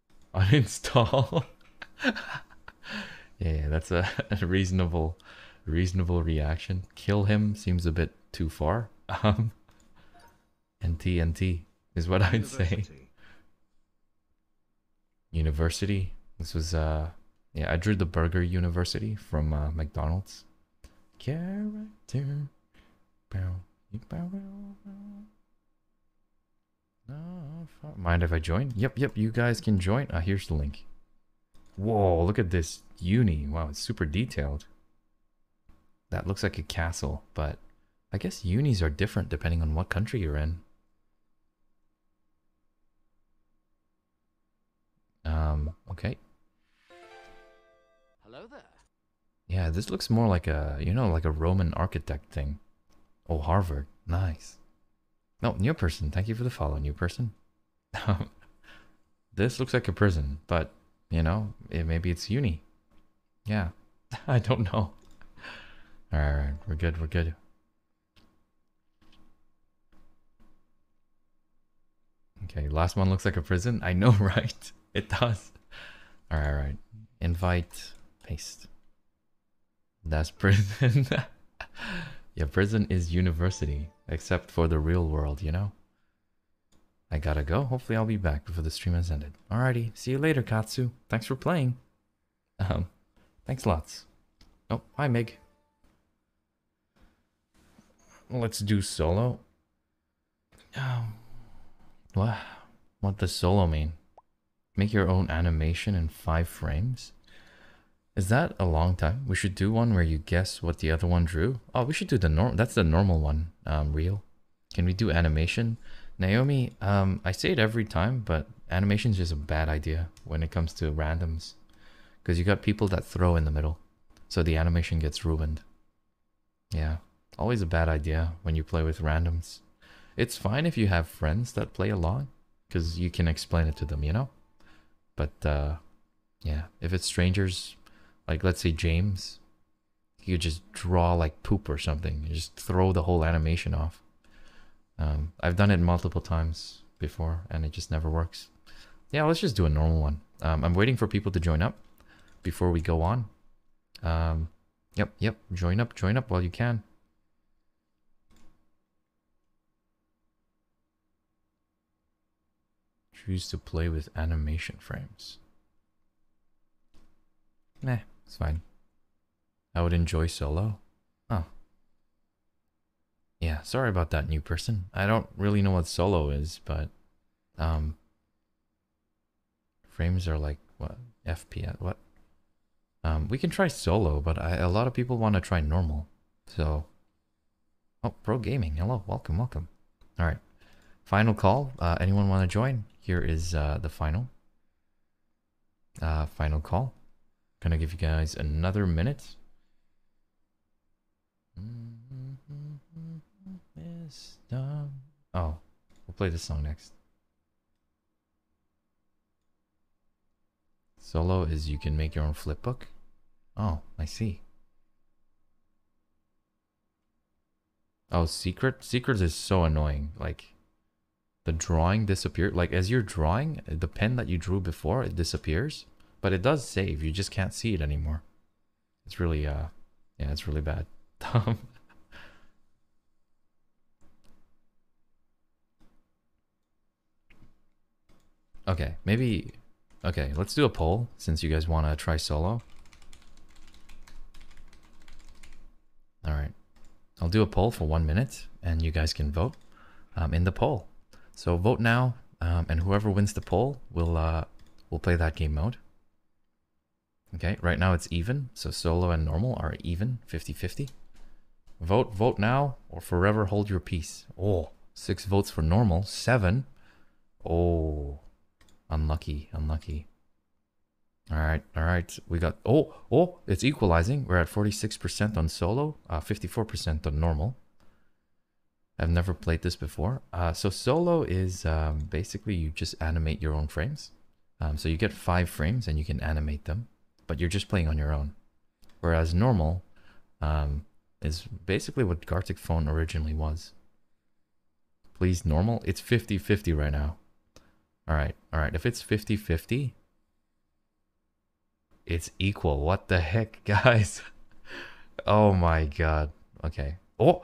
Uninstall. yeah, yeah, that's a, a reasonable reasonable reaction. Kill him seems a bit too far. Um NT NT is what I'd say. University. University. This was uh yeah, I drew the Burger University from uh, McDonald's. Character. Mind if I join? Yep, yep, you guys can join. Uh, here's the link. Whoa, look at this uni. Wow, it's super detailed. That looks like a castle, but I guess unis are different depending on what country you're in. Um, okay. Hello there. Yeah, this looks more like a, you know, like a Roman architect thing. Oh, Harvard. Nice. No, new person. Thank you for the follow, new person. this looks like a prison, but, you know, it, maybe it's uni. Yeah. I don't know. Alright, alright, we're good, we're good. Okay, last one looks like a prison. I know, right? It does. Alright, alright. Invite, paste. That's prison. yeah, prison is university, except for the real world, you know? I gotta go. Hopefully I'll be back before the stream has ended. Alrighty, see you later, Katsu. Thanks for playing. Um, thanks lots. Oh, hi, Meg. Let's do solo. Um, what? What does solo mean? Make your own animation in five frames? Is that a long time? We should do one where you guess what the other one drew. Oh, we should do the norm. That's the normal one. Um, real. Can we do animation? Naomi, um, I say it every time, but animation is just a bad idea when it comes to randoms, because you got people that throw in the middle, so the animation gets ruined. Yeah, always a bad idea when you play with randoms. It's fine if you have friends that play along, because you can explain it to them, you know. But uh, yeah, if it's strangers, like let's say James, you could just draw like poop or something. You just throw the whole animation off. Um, I've done it multiple times before, and it just never works. Yeah, let's just do a normal one. Um, I'm waiting for people to join up before we go on. Um, yep, yep. Join up, join up while you can. Choose to play with animation frames. Nah, it's fine. I would enjoy solo. Oh. Yeah, sorry about that new person. I don't really know what solo is, but um frames are like what FPS what? Um we can try solo, but I, a lot of people want to try normal. So Oh, pro gaming. Hello, welcome, welcome. All right. Final call. Uh, anyone want to join? Here is uh, the final. Uh, final call. Gonna give you guys another minute. Oh, we'll play this song next. Solo is you can make your own flip book. Oh, I see. Oh, secret? Secrets is so annoying. Like, the drawing disappeared. Like, as you're drawing, the pen that you drew before, it disappears. But it does save. You just can't see it anymore. It's really, uh, yeah, it's really bad. Okay, maybe, okay, let's do a poll since you guys want to try solo. Alright. I'll do a poll for one minute and you guys can vote um, in the poll. So vote now um, and whoever wins the poll will uh, will play that game mode. Okay, right now it's even, so solo and normal are even, 50-50. Vote, vote now, or forever hold your peace. Oh, six votes for normal, seven. Oh, unlucky, unlucky. All right, all right. We got oh oh. It's equalizing. We're at forty six percent on solo, uh, fifty four percent on normal. I've never played this before. Uh, so solo is um, basically you just animate your own frames. Um, so you get five frames and you can animate them, but you're just playing on your own. Whereas normal um, is basically what Gartic Phone originally was. Please normal. It's 50-50 right now. All right, all right. If it's 50-50, it's equal. What the heck, guys? oh my god. Okay. Oh!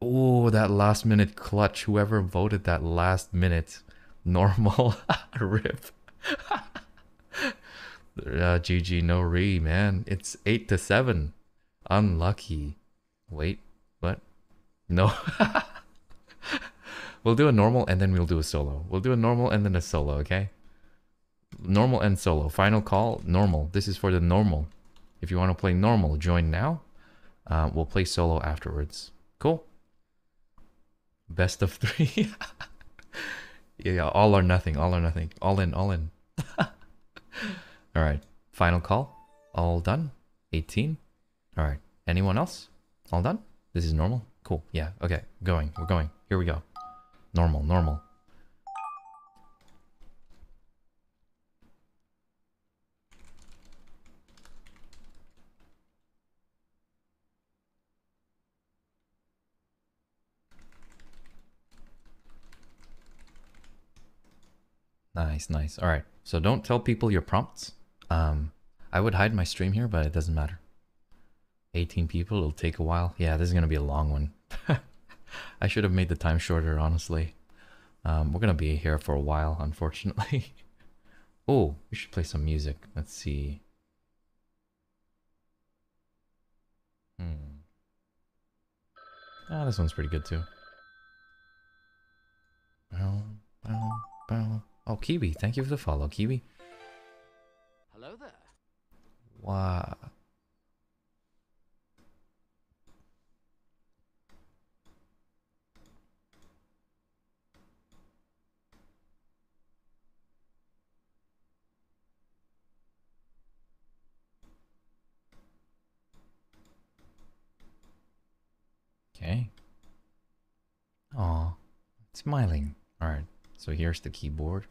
Oh, that last minute clutch. Whoever voted that last minute normal rip. uh, GG no re, man. It's 8 to 7. Unlucky. Wait, what? No. we'll do a normal and then we'll do a solo. We'll do a normal and then a solo, okay? normal and solo. Final call, normal. This is for the normal. If you want to play normal, join now. Uh, we'll play solo afterwards. Cool. Best of three. yeah, yeah, all or nothing, all or nothing. All in, all in. all right. Final call. All done. 18. All right. Anyone else? All done? This is normal? Cool. Yeah. Okay. Going. We're going. Here we go. Normal, normal. Nice, nice. All right. So don't tell people your prompts. Um, I would hide my stream here, but it doesn't matter. 18 people, it'll take a while. Yeah, this is going to be a long one. I should have made the time shorter, honestly. Um, we're going to be here for a while, unfortunately. oh, we should play some music. Let's see. Hmm. Ah, this one's pretty good too. Bow, bow, bow. Oh, Kiwi, thank you for the follow, Kiwi. Hello there. Wow. Okay. Aw, smiling. Alright, so here's the keyboard.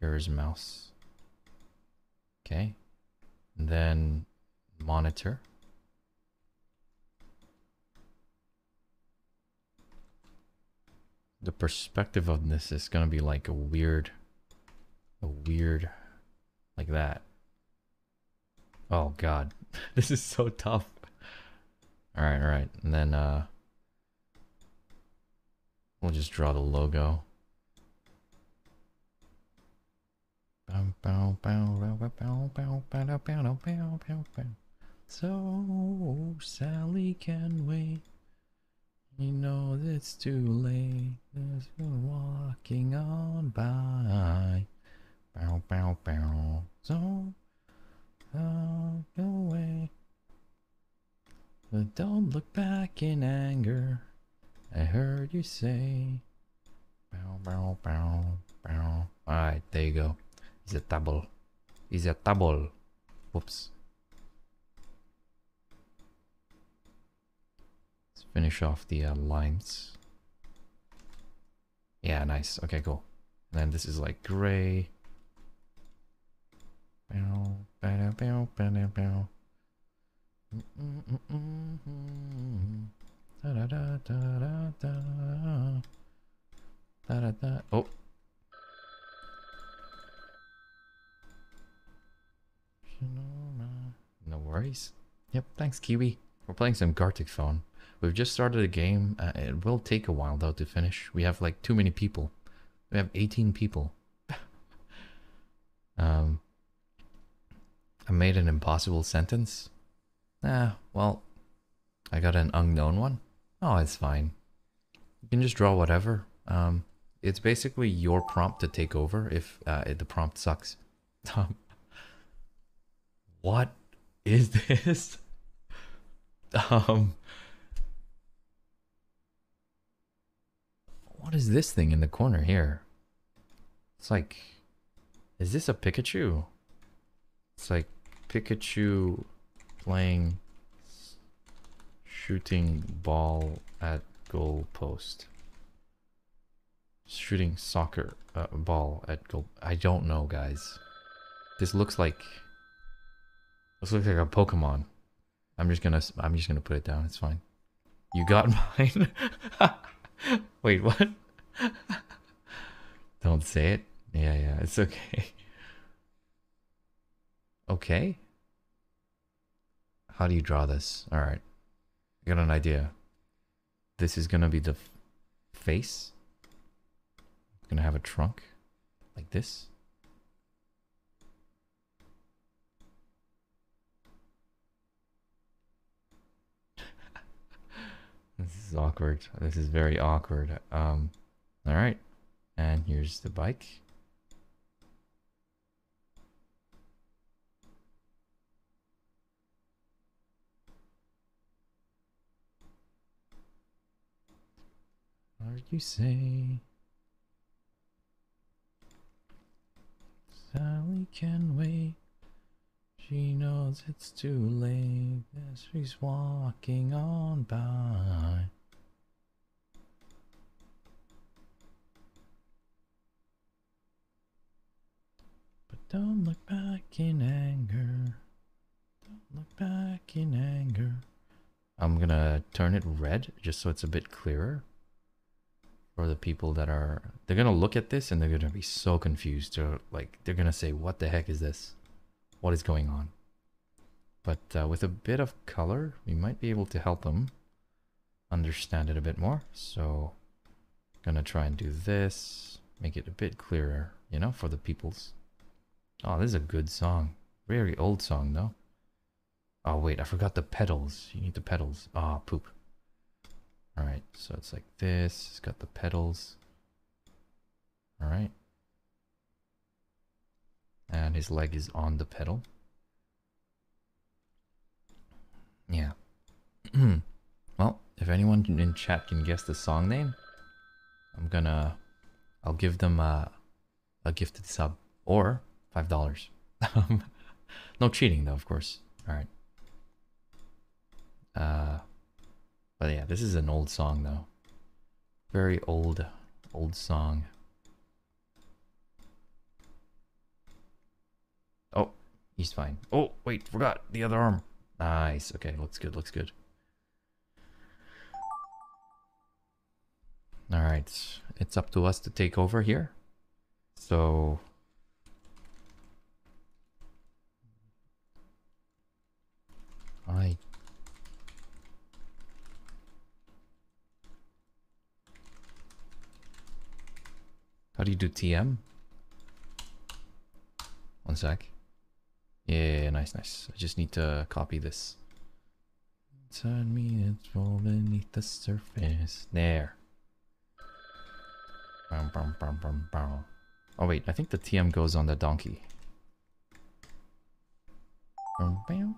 Here's mouse. Okay. And then monitor. The perspective of this is going to be like a weird, a weird, like that. Oh god, this is so tough. All right, all right. And then uh we'll just draw the logo. So Sally can wait. He knows it's too late. There's one walking on by. Bow, bow, bow. So walk away. But don't look back in anger. I heard you say. Bow, bow, bow, bow. Alright, there you go. He's a table. He's a table. Whoops. Let's finish off the uh, lines. Yeah, nice. Okay, cool. And then this is like gray. Bow, bow, bow, bow, bow, bow. Mm-mm-mm-mm-mm. Da-da-da-da-da-da. Da-da-da. Oh. No worries. Yep, thanks Kiwi. We're playing some Gartic Phone. We've just started a game. Uh, it will take a while though to finish. We have like too many people. We have 18 people. um, I made an impossible sentence. Ah, well, I got an unknown one. Oh, it's fine. You can just draw whatever. Um, it's basically your prompt to take over if uh, the prompt sucks. What is this? Um, what is this thing in the corner here? It's like, is this a Pikachu? It's like Pikachu playing shooting ball at goal post. Shooting soccer uh, ball at goal. I don't know, guys. This looks like this looks like a Pokemon. I'm just gonna I'm just gonna put it down. It's fine. You got mine. Wait, what? Don't say it. Yeah, yeah, it's okay. Okay. How do you draw this? All right. I got an idea. This is gonna be the face. Gonna have a trunk like this. This is awkward. This is very awkward. Um, all right. And here's the bike. What you say? Sally can wait. She knows it's too late as she's walking on by. But don't look back in anger. Don't look back in anger. I'm gonna turn it red just so it's a bit clearer for the people that are they're gonna look at this and they're gonna be so confused or like they're gonna say what the heck is this what is going on. But uh, with a bit of color we might be able to help them understand it a bit more. So I'm gonna try and do this make it a bit clearer you know for the peoples. Oh this is a good song. Very old song though. Oh wait i forgot the pedals. You need the pedals. Ah poop. All right, so it's like this. It's got the pedals. All right. And his leg is on the pedal. Yeah. well, if anyone in chat can guess the song name, I'm gonna, I'll give them a, a gifted sub or five dollars. no cheating though, of course. All right. Uh. But yeah, this is an old song though. Very old, old song. Oh, he's fine. Oh, wait, forgot the other arm. Nice. Okay, looks good, looks good. Alright, it's up to us to take over here. So... I How do you do TM? One sec. Yeah, nice, nice. I just need to copy this. Inside me, it's all beneath the surface. There. Bum, bum, bum, bum, bum. Oh wait, I think the TM goes on the donkey. Bum, bam,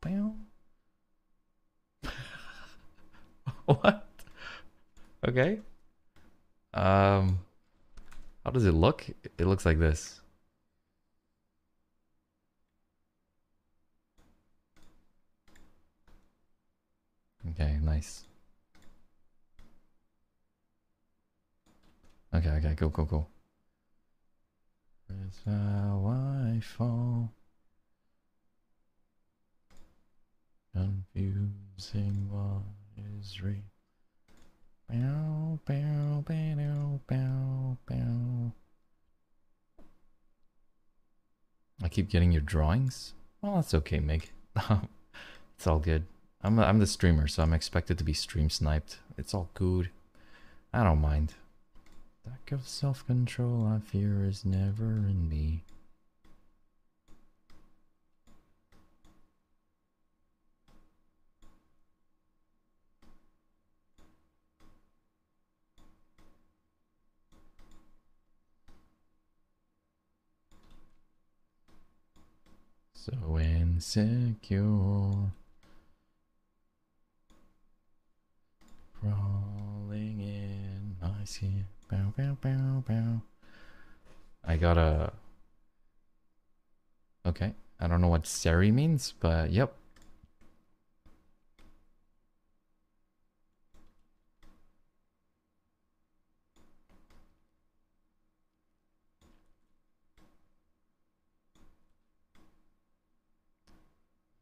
bam. what? Okay. Um, how does it look? It looks like this. Okay, nice. Okay, okay, go, go, go. That's how I fall. Confusing what is real. Bow, bow, bow, bow, bow. I keep getting your drawings. Well, that's okay, Meg. it's all good. I'm I'm the streamer, so I'm expected to be stream sniped. It's all good. I don't mind. Lack of self-control I fear is never in me. So insecure. Crawling in my skin. Bow, bow, bow, bow. I got a. Okay. I don't know what Seri means, but yep.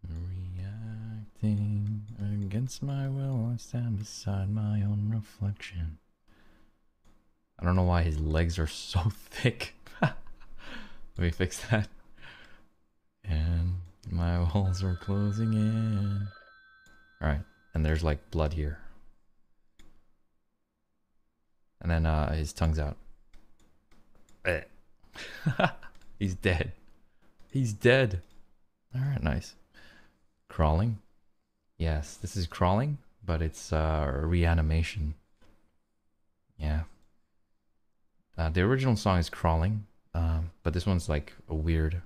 Reacting against my will, Stand beside my own reflection. I don't know why his legs are so thick. Let me fix that. And my walls are closing in. Alright, and there's like blood here. And then uh, his tongue's out. He's dead. He's dead. Alright, nice. Crawling. Yes, this is crawling, but it's uh, reanimation. Yeah. Uh, the original song is crawling, um, but this one's like a weird.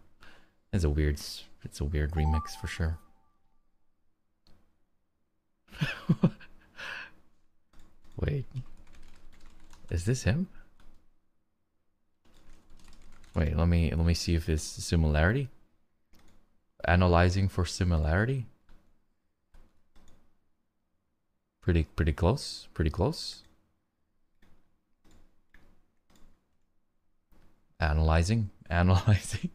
It's a weird. It's a weird remix for sure. Wait, is this him? Wait, let me let me see if it's similarity. Analyzing for similarity. Pretty pretty close. Pretty close. Analyzing, analyzing.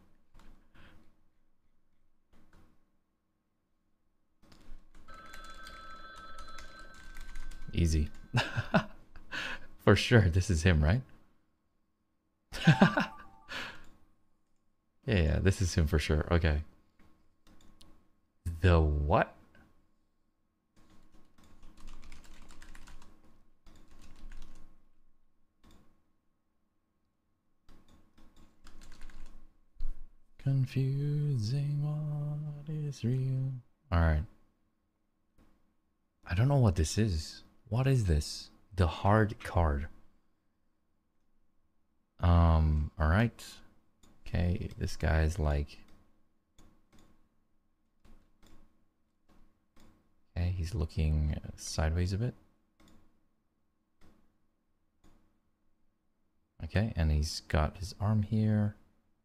Easy. For sure, this is him, right? yeah, yeah, this is him for sure. Okay. The what? Confusing what is real. Alright. I don't know what this is. What is this? The hard card. Um, alright. Okay, this guy's like. Okay, he's looking sideways a bit. Okay, and he's got his arm here,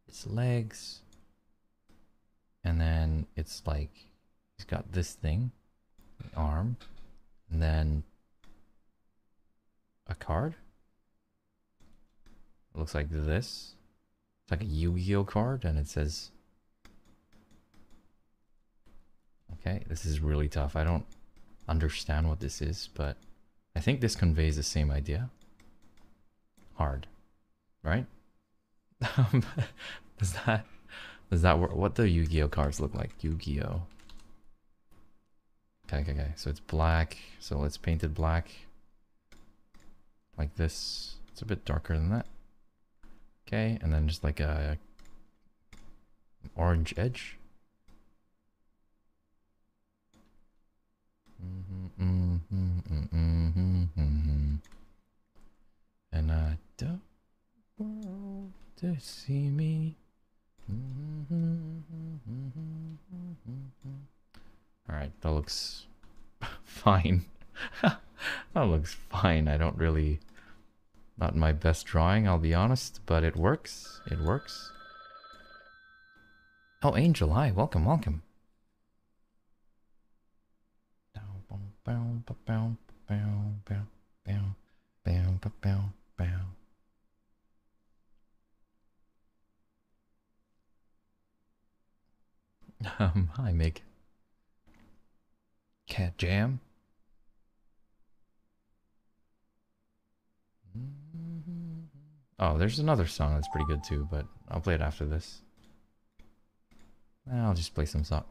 his legs, and then it's like he's got this thing, arm, and then a card. It looks like this. It's like a Yu-Gi-Oh card, and it says. Okay, this is really tough. I don't understand what this is, but I think this conveys the same idea. Hard, right? Does that does that? What the Yu-Gi-Oh cards look like? Yu-Gi-Oh. Okay, okay, okay. So it's black. So let's paint it black. Like this. It's a bit darker than that. Okay, and then just like a Orange Edge. Mhm, mhm, mhm, mhm, mhm. And I don't want to see me. Alright, that looks fine. that looks fine. I don't really. Not my best drawing, I'll be honest, but it works. It works. Oh, Angel, hi. Welcome, welcome. Um, hi, Mig. Cat Jam. Oh, there's another song that's pretty good too, but I'll play it after this. I'll just play some song.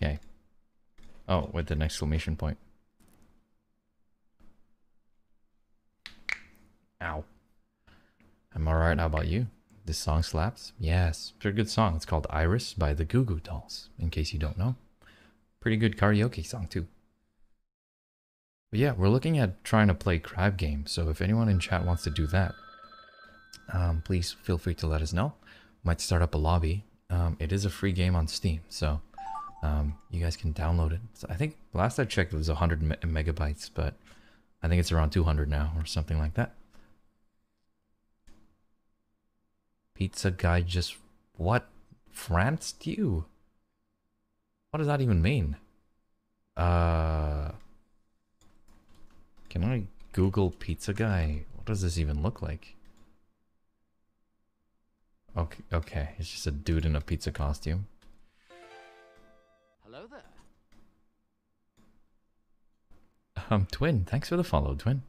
Okay. Oh, with an exclamation point. Ow. I'm alright, how about you? This song slaps? Yes, pretty good song. It's called Iris by the Goo Goo Dolls, in case you don't know. Pretty good karaoke song, too. But yeah, we're looking at trying to play Crab Game, so if anyone in chat wants to do that, um, please feel free to let us know. Might start up a lobby. Um, it is a free game on Steam, so um, you guys can download it. So I think last I checked it was 100 me megabytes, but I think it's around 200 now or something like that. Pizza guy just what? France you? What does that even mean? Uh Can I Google pizza guy? What does this even look like? Okay, okay, it's just a dude in a pizza costume. Hello there. Um, Twin, thanks for the follow, Twin.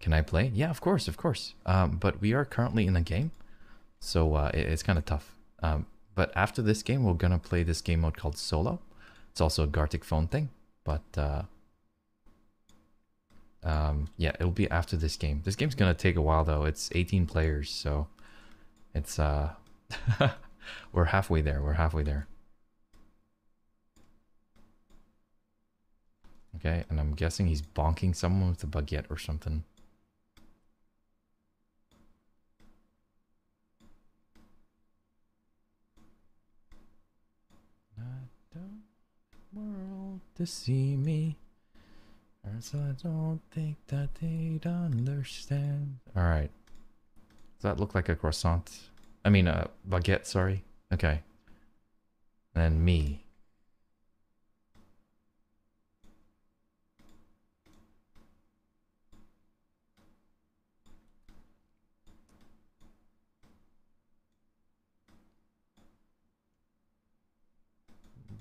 Can I play? Yeah, of course, of course. Um, but we are currently in a game, so uh, it, it's kind of tough. Um, but after this game, we're gonna play this game mode called Solo. It's also a Gartic phone thing, but uh, um, yeah, it'll be after this game. This game's gonna take a while though. It's 18 players, so it's uh, we're halfway there. We're halfway there. Okay, and I'm guessing he's bonking someone with a baguette or something. World to see me. So I don't think that they'd understand. Alright. Does that look like a croissant? I mean, a baguette, sorry. Okay. And me.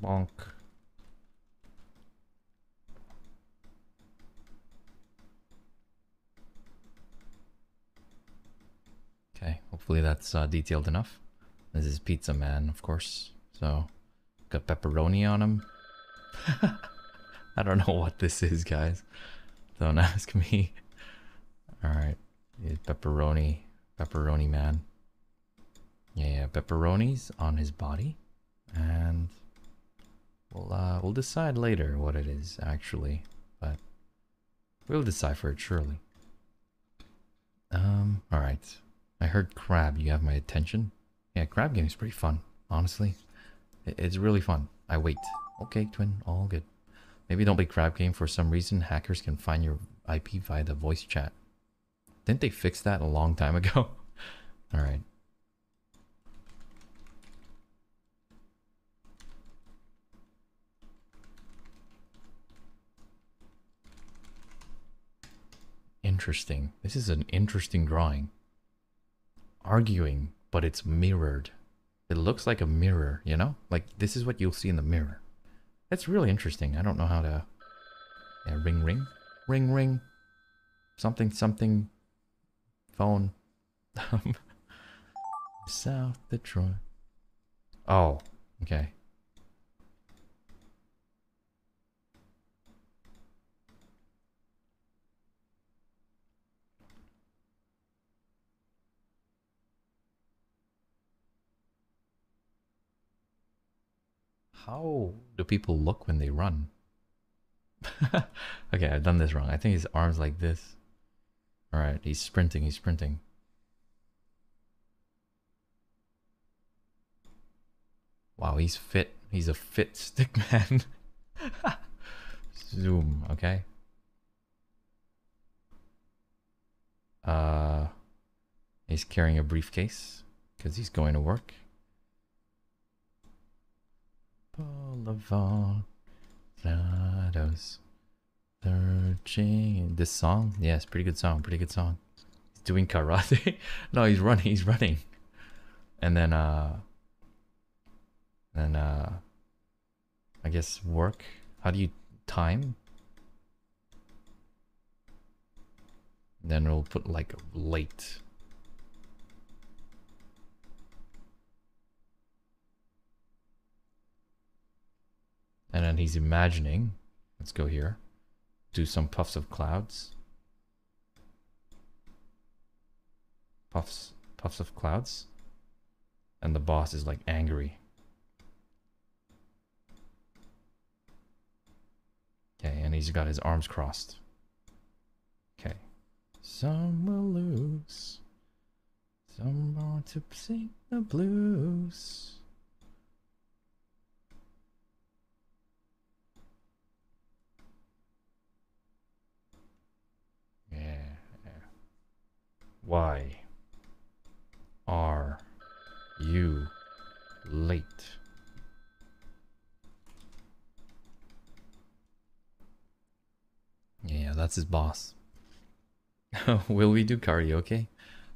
Bonk. Okay, hopefully that's uh, detailed enough. This is Pizza Man, of course. So, got pepperoni on him. I don't know what this is, guys. Don't ask me. Alright, pepperoni. Pepperoni Man. Yeah, yeah, pepperonis on his body. And We'll uh, we'll decide later what it is actually, but we'll decipher it surely. Um, all right. I heard crab. You have my attention. Yeah, crab game is pretty fun. Honestly, it's really fun. I wait. Okay, twin. All good. Maybe don't play crab game for some reason. Hackers can find your IP via the voice chat. Didn't they fix that a long time ago? all right. Interesting. This is an interesting drawing. Arguing, but it's mirrored. It looks like a mirror, you know? Like, this is what you'll see in the mirror. That's really interesting. I don't know how to... Yeah, ring, ring. Ring, ring. Something, something. Phone. South Detroit. Oh, okay. How do people look when they run? okay, I've done this wrong. I think his arms like this. Alright, he's sprinting, he's sprinting. Wow, he's fit. He's a fit stick man. Zoom, okay? Uh he's carrying a briefcase because he's going to work. Boulevard Shadows Searching this song? Yes, pretty good song, pretty good song. He's doing karate. no, he's running, he's running. And then uh then uh I guess work. How do you time? Then we'll put like late. And then he's imagining. Let's go here. Do some puffs of clouds. Puffs puffs of clouds. And the boss is like angry. Okay, and he's got his arms crossed. Okay. Some will lose. Some want to sing the blues. Why are you late? Yeah, that's his boss. Will we do karaoke?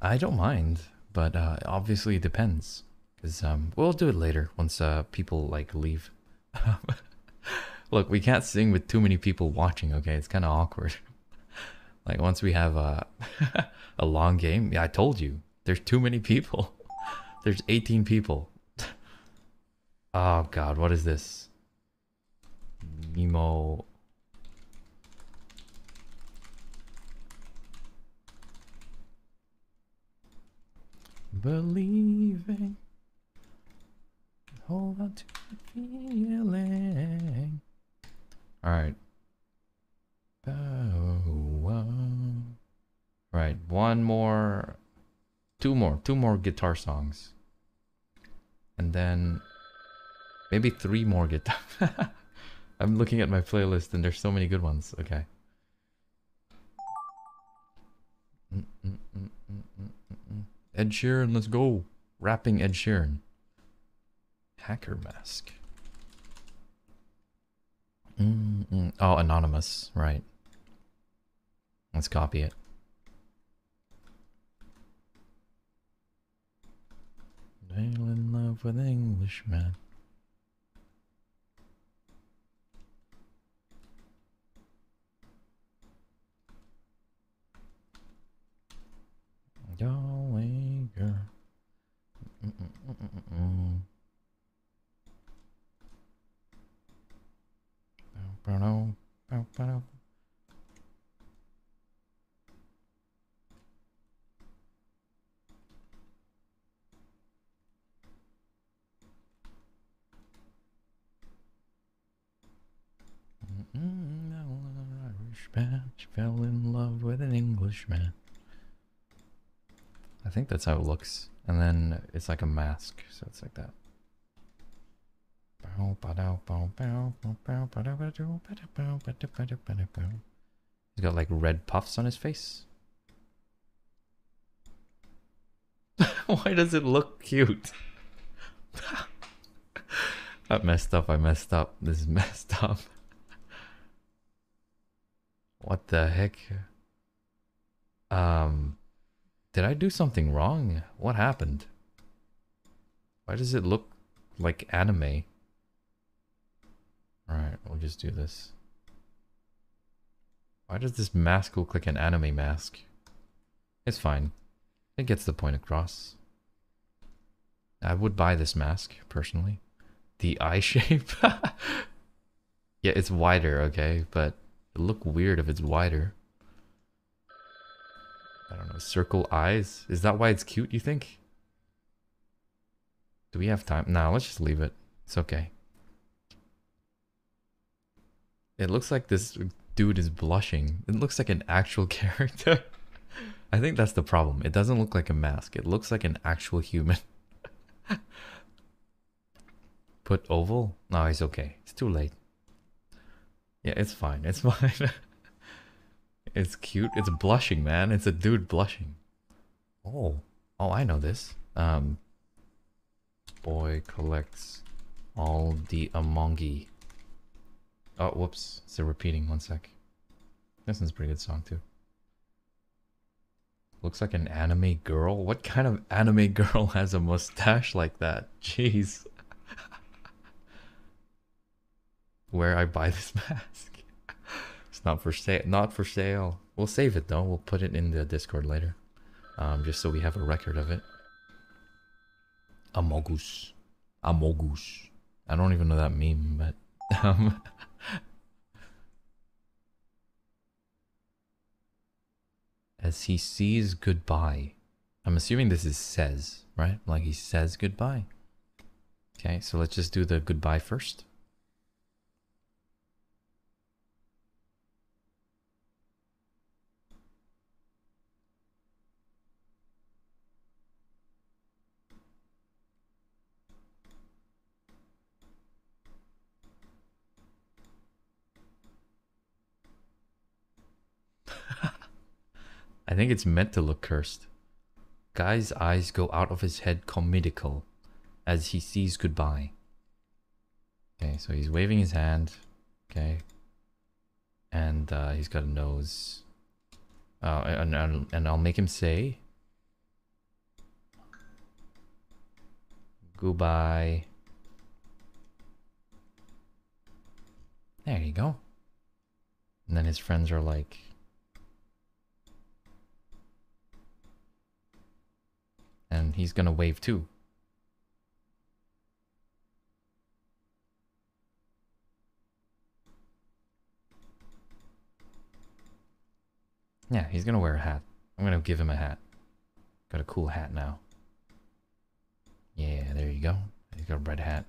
I don't mind, but uh, obviously it depends. Cause um, we'll do it later once uh, people like leave. Look, we can't sing with too many people watching. Okay, it's kind of awkward. Like once we have uh, a long game, yeah, I told you there's too many people. there's 18 people. oh God, what is this? Nemo believing. Hold on to the feeling. All right. Oh. Right, one more, two more, two more guitar songs, and then maybe three more guitar. I'm looking at my playlist and there's so many good ones. Okay. Ed Sheeran, let's go. Rapping Ed Sheeran. Hacker mask. Oh, anonymous. Right. Let's copy it. Fell in love with Englishman. Darling girl. Mm-mm-mm-mm-mm. Bow, bow, bow, bow. Mm-mm, Irishman. She fell in love with an Englishman. I think that's how it looks. And then it's like a mask, so it's like that. He's got like red puffs on his face. Why does it look cute? I messed up, I messed up. This is messed up. What the heck? Um did I do something wrong? What happened? Why does it look like anime? Alright, we'll just do this. Why does this mask look like an anime mask? It's fine. It gets the point across. I would buy this mask, personally. The eye shape? yeah, it's wider, okay? But it look weird if it's wider. I don't know, circle eyes? Is that why it's cute, you think? Do we have time? Nah, let's just leave it. It's okay. It looks like this dude is blushing. It looks like an actual character. I think that's the problem. It doesn't look like a mask. It looks like an actual human. Put oval? No, it's okay. It's too late. Yeah, it's fine. It's fine. it's cute. It's blushing, man. It's a dude blushing. Oh. Oh, I know this. Um Boy collects all the Amongi. Oh, whoops. It's a repeating. One sec. This one's a pretty good song, too. Looks like an anime girl. What kind of anime girl has a mustache like that? Jeez. Where I buy this mask? it's not for sale. Not for sale. We'll save it though. We'll put it in the Discord later, um, just so we have a record of it. Amogus, Amogus. I don't even know that meme, but um. As he sees goodbye. I'm assuming this is says, right? Like he says goodbye. Okay, so let's just do the goodbye first. I think it's meant to look cursed. Guy's eyes go out of his head comical as he sees goodbye. Okay, so he's waving his hand. Okay. And uh, he's got a nose. Uh, and, and, and I'll make him say... Goodbye. There you go. And then his friends are like... And he's gonna wave too. Yeah, he's gonna wear a hat. I'm gonna give him a hat. Got a cool hat now. Yeah, there you go. He's got a red hat.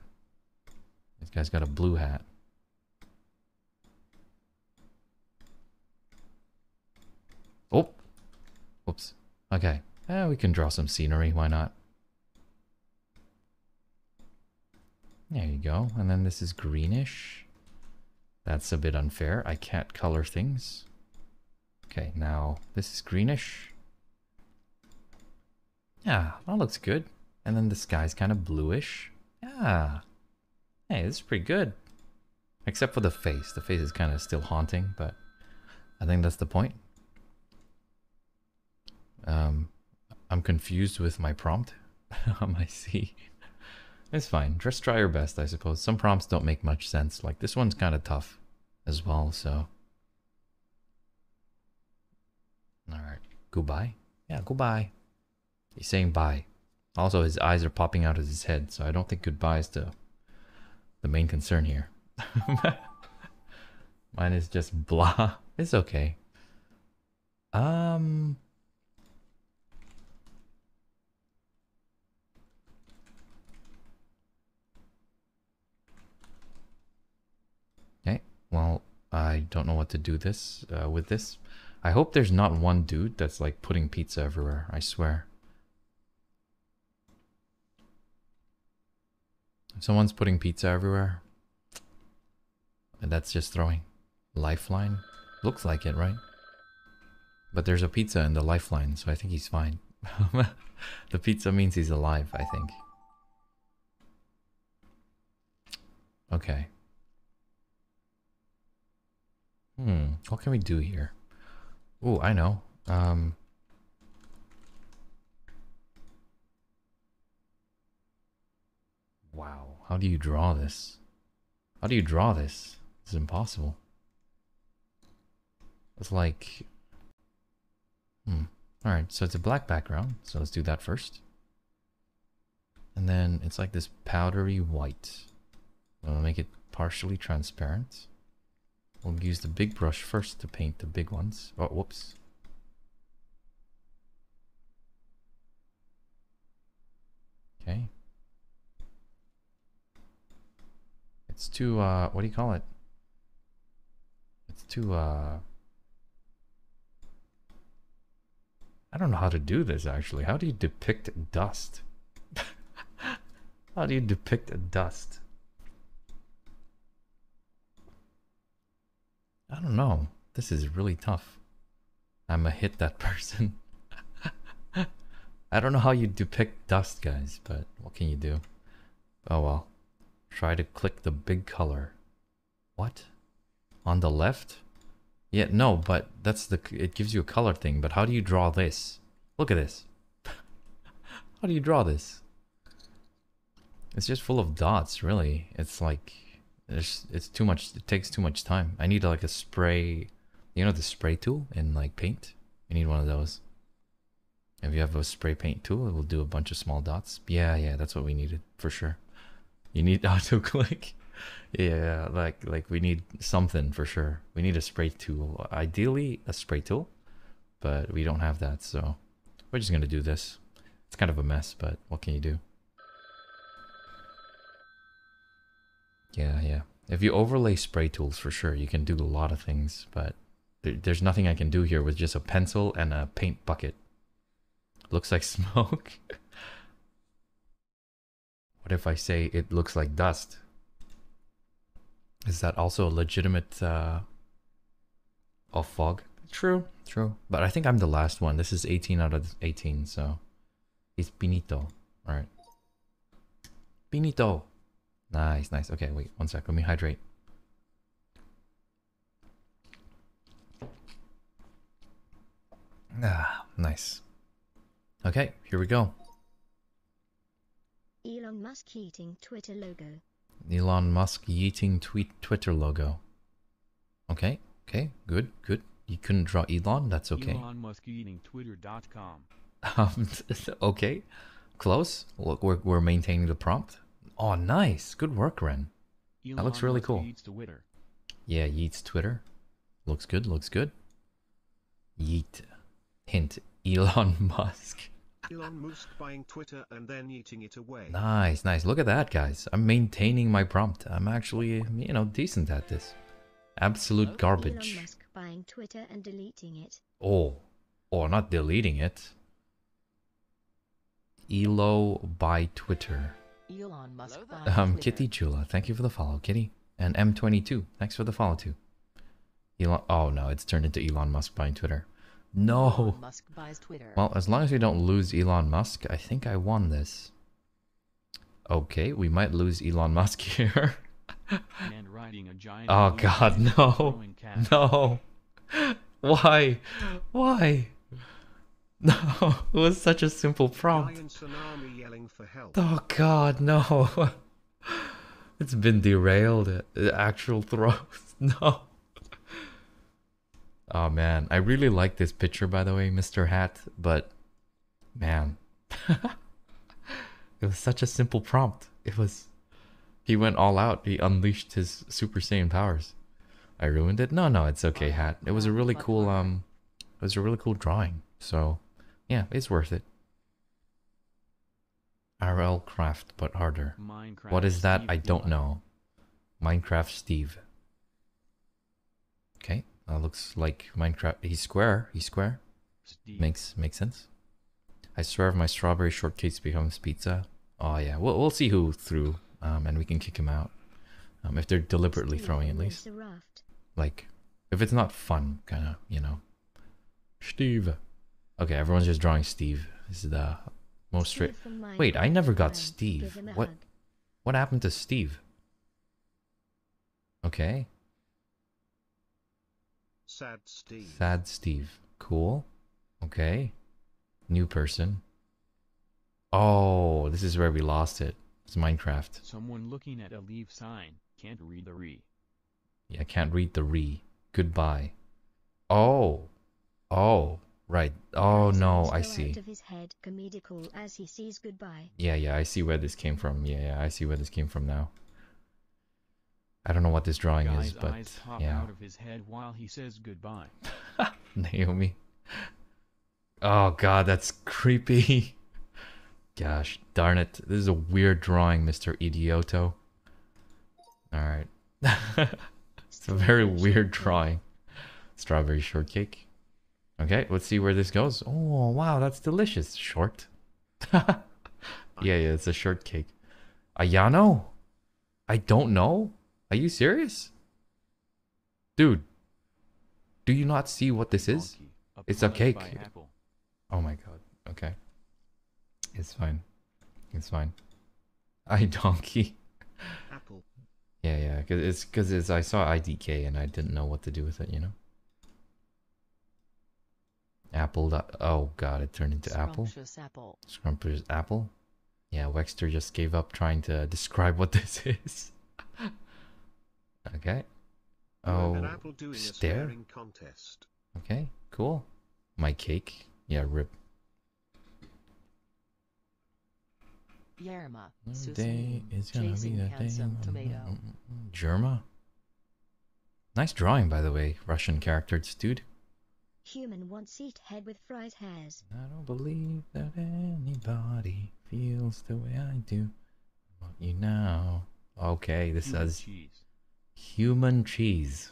This guy's got a blue hat. Oh! Whoops. Okay. Eh, we can draw some scenery, why not? There you go. And then this is greenish. That's a bit unfair. I can't color things. Okay, now this is greenish. Yeah, that looks good. And then the sky's kind of bluish. Yeah. Hey, this is pretty good. Except for the face. The face is kind of still haunting, but I think that's the point. Um, I'm confused with my prompt on my C. It's fine. Just try your best, I suppose. Some prompts don't make much sense. Like this one's kind of tough as well, so. Alright. Goodbye? Yeah, goodbye. He's saying bye. Also, his eyes are popping out of his head, so I don't think goodbye is the, the main concern here. Mine is just blah. It's okay. Um... Okay, well, I don't know what to do this uh, with this. I hope there's not one dude that's like putting pizza everywhere, I swear. If someone's putting pizza everywhere, and that's just throwing. Lifeline? Looks like it, right? But there's a pizza in the lifeline, so I think he's fine. the pizza means he's alive, I think. Okay. Hmm, what can we do here? Oh, I know. Um, wow, how do you draw this? How do you draw this? It's impossible. It's like... Hmm. Alright, so it's a black background, so let's do that first. And then it's like this powdery white. I'll make it partially transparent. We'll use the big brush first to paint the big ones. Oh, whoops. Okay. It's too, uh, what do you call it? It's too uh I don't know how to do this actually. How do you depict dust? how do you depict dust? I don't know. This is really tough. I'ma hit that person. I don't know how you depict dust, guys, but what can you do? Oh well. Try to click the big color. What? On the left? Yeah, no, but that's the it gives you a color thing, but how do you draw this? Look at this. how do you draw this? It's just full of dots, really. It's like there's it's too much it takes too much time. I need like a spray you know the spray tool in like paint? I need one of those. If you have a spray paint tool, it will do a bunch of small dots. Yeah, yeah, that's what we needed for sure. You need auto click. Yeah, like like we need something for sure. We need a spray tool. Ideally, a spray tool, but we don't have that, so we're just gonna do this. It's kind of a mess, but what can you do? Yeah, yeah. If you overlay spray tools, for sure, you can do a lot of things, but there, there's nothing I can do here with just a pencil and a paint bucket. Looks like smoke. what if I say it looks like dust? Is that also a legitimate uh, of fog? True, true. But I think I'm the last one. This is 18 out of 18, so it's Benito. All right. Benito. Nice, nice. Okay, wait one sec. Let me hydrate. Ah, nice. Okay, here we go. Elon Musk eating Twitter logo. Elon Musk yeeting tweet Twitter logo. Okay, okay, good, good. You couldn't draw Elon, that's okay. Elon Musk eating Twitter.com. Um, okay, close. Look, we're we're maintaining the prompt. Oh, nice, good work, Ren. Elon looks really cool. eats Twitter. Yeah, Yeet's Twitter. Looks good, looks good. Yeet. Hint, Elon Musk. Elon Musk buying Twitter and then eating it away. Nice, nice. Look at that, guys. I'm maintaining my prompt. I'm actually, you know, decent at this. Absolute oh, Elon garbage. Musk buying Twitter and deleting it. Oh, or not deleting it. Elo by Twitter. Elon Musk Hello Um, Kitty Chula, thank you for the follow, Kitty. And M22, thanks for the follow too. Elon, oh no, it's turned into Elon Musk buying Twitter. No. Elon Musk buys Twitter. Well, as long as we don't lose Elon Musk, I think I won this. Okay, we might lose Elon Musk here. And riding a giant. oh god, no. No. Why? Why? No, it was such a simple prompt. Yelling for help. Oh god, no. It's been derailed. uh, Actual throws. No. Oh man, I really like this picture by the way, Mr. Hat, but man. it was such a simple prompt. It was he went all out. He unleashed his Super Saiyan powers. I ruined it? No, no, it's okay, Hat. It was a really cool um it was a really cool drawing. So, yeah, it's worth it. RL Craft, but harder. Minecraft What is that? Steve I don't Dillon. know. Minecraft Steve. Okay, that looks like Minecraft. He's square. He's square. Steve. Makes makes sense. I swear, if my strawberry shortcake becomes pizza. Oh yeah, we'll we'll see who threw, um, and we can kick him out. Um, if they're deliberately Steve throwing, at least. Like, if it's not fun, kind of, you know. Steve. Okay, everyone's just drawing Steve. This is the most straight. Steve from Wait, I never got World. Steve. Give him a What? hug. What happened to Steve? Okay, Sad Steve. sad Steve. Cool. Okay, new person. Oh, this is where we lost it. It's Minecraft. Someone looking at a leave sign can't read the re. Yeah, I can't read the re. Goodbye. Oh. Oh. Right. Oh no, I see. Of his head, comedical as he sees goodbye. Yeah, yeah, I see where this came from. Yeah, yeah, I see where this came from now. I don't know what this drawing Guy's is, but eyes pop yeah. out of his head while he says goodbye. Naomi. Oh god, that's creepy. Gosh, darn it. This is a weird drawing, Mr. Idioto. Alright. it's a very weird drawing. Strawberry shortcake. Okay, let's see where this goes. Oh, wow, that's delicious. Short. yeah, yeah, it's a shortcake. Ayano? I don't know. Are you serious? Dude, do you not see what this is? It's a cake. Oh my god. Okay. It's fine. It's fine. I donkey. Apple. Yeah, yeah. Cause it's because it's I saw IDK and I didn't know what to do with it. You know. Apple. dot- Oh god, it turned into apple. Scrumptious apple. Scrumptious apple. Yeah, Wexter just gave up trying to describe what this is. okay. Oh, apple doing stare. staring contest. Okay, cool. My cake. Yeah, rip. Yerma. No Susan. day is gonna Chasing be the handsome day. tomato. Germa. Nice drawing, by the way. Russian characters, dude. Human wants eat head with fries hairs. I don't believe that anybody feels the way I do about you now. Okay, this Human says cheese. human cheese.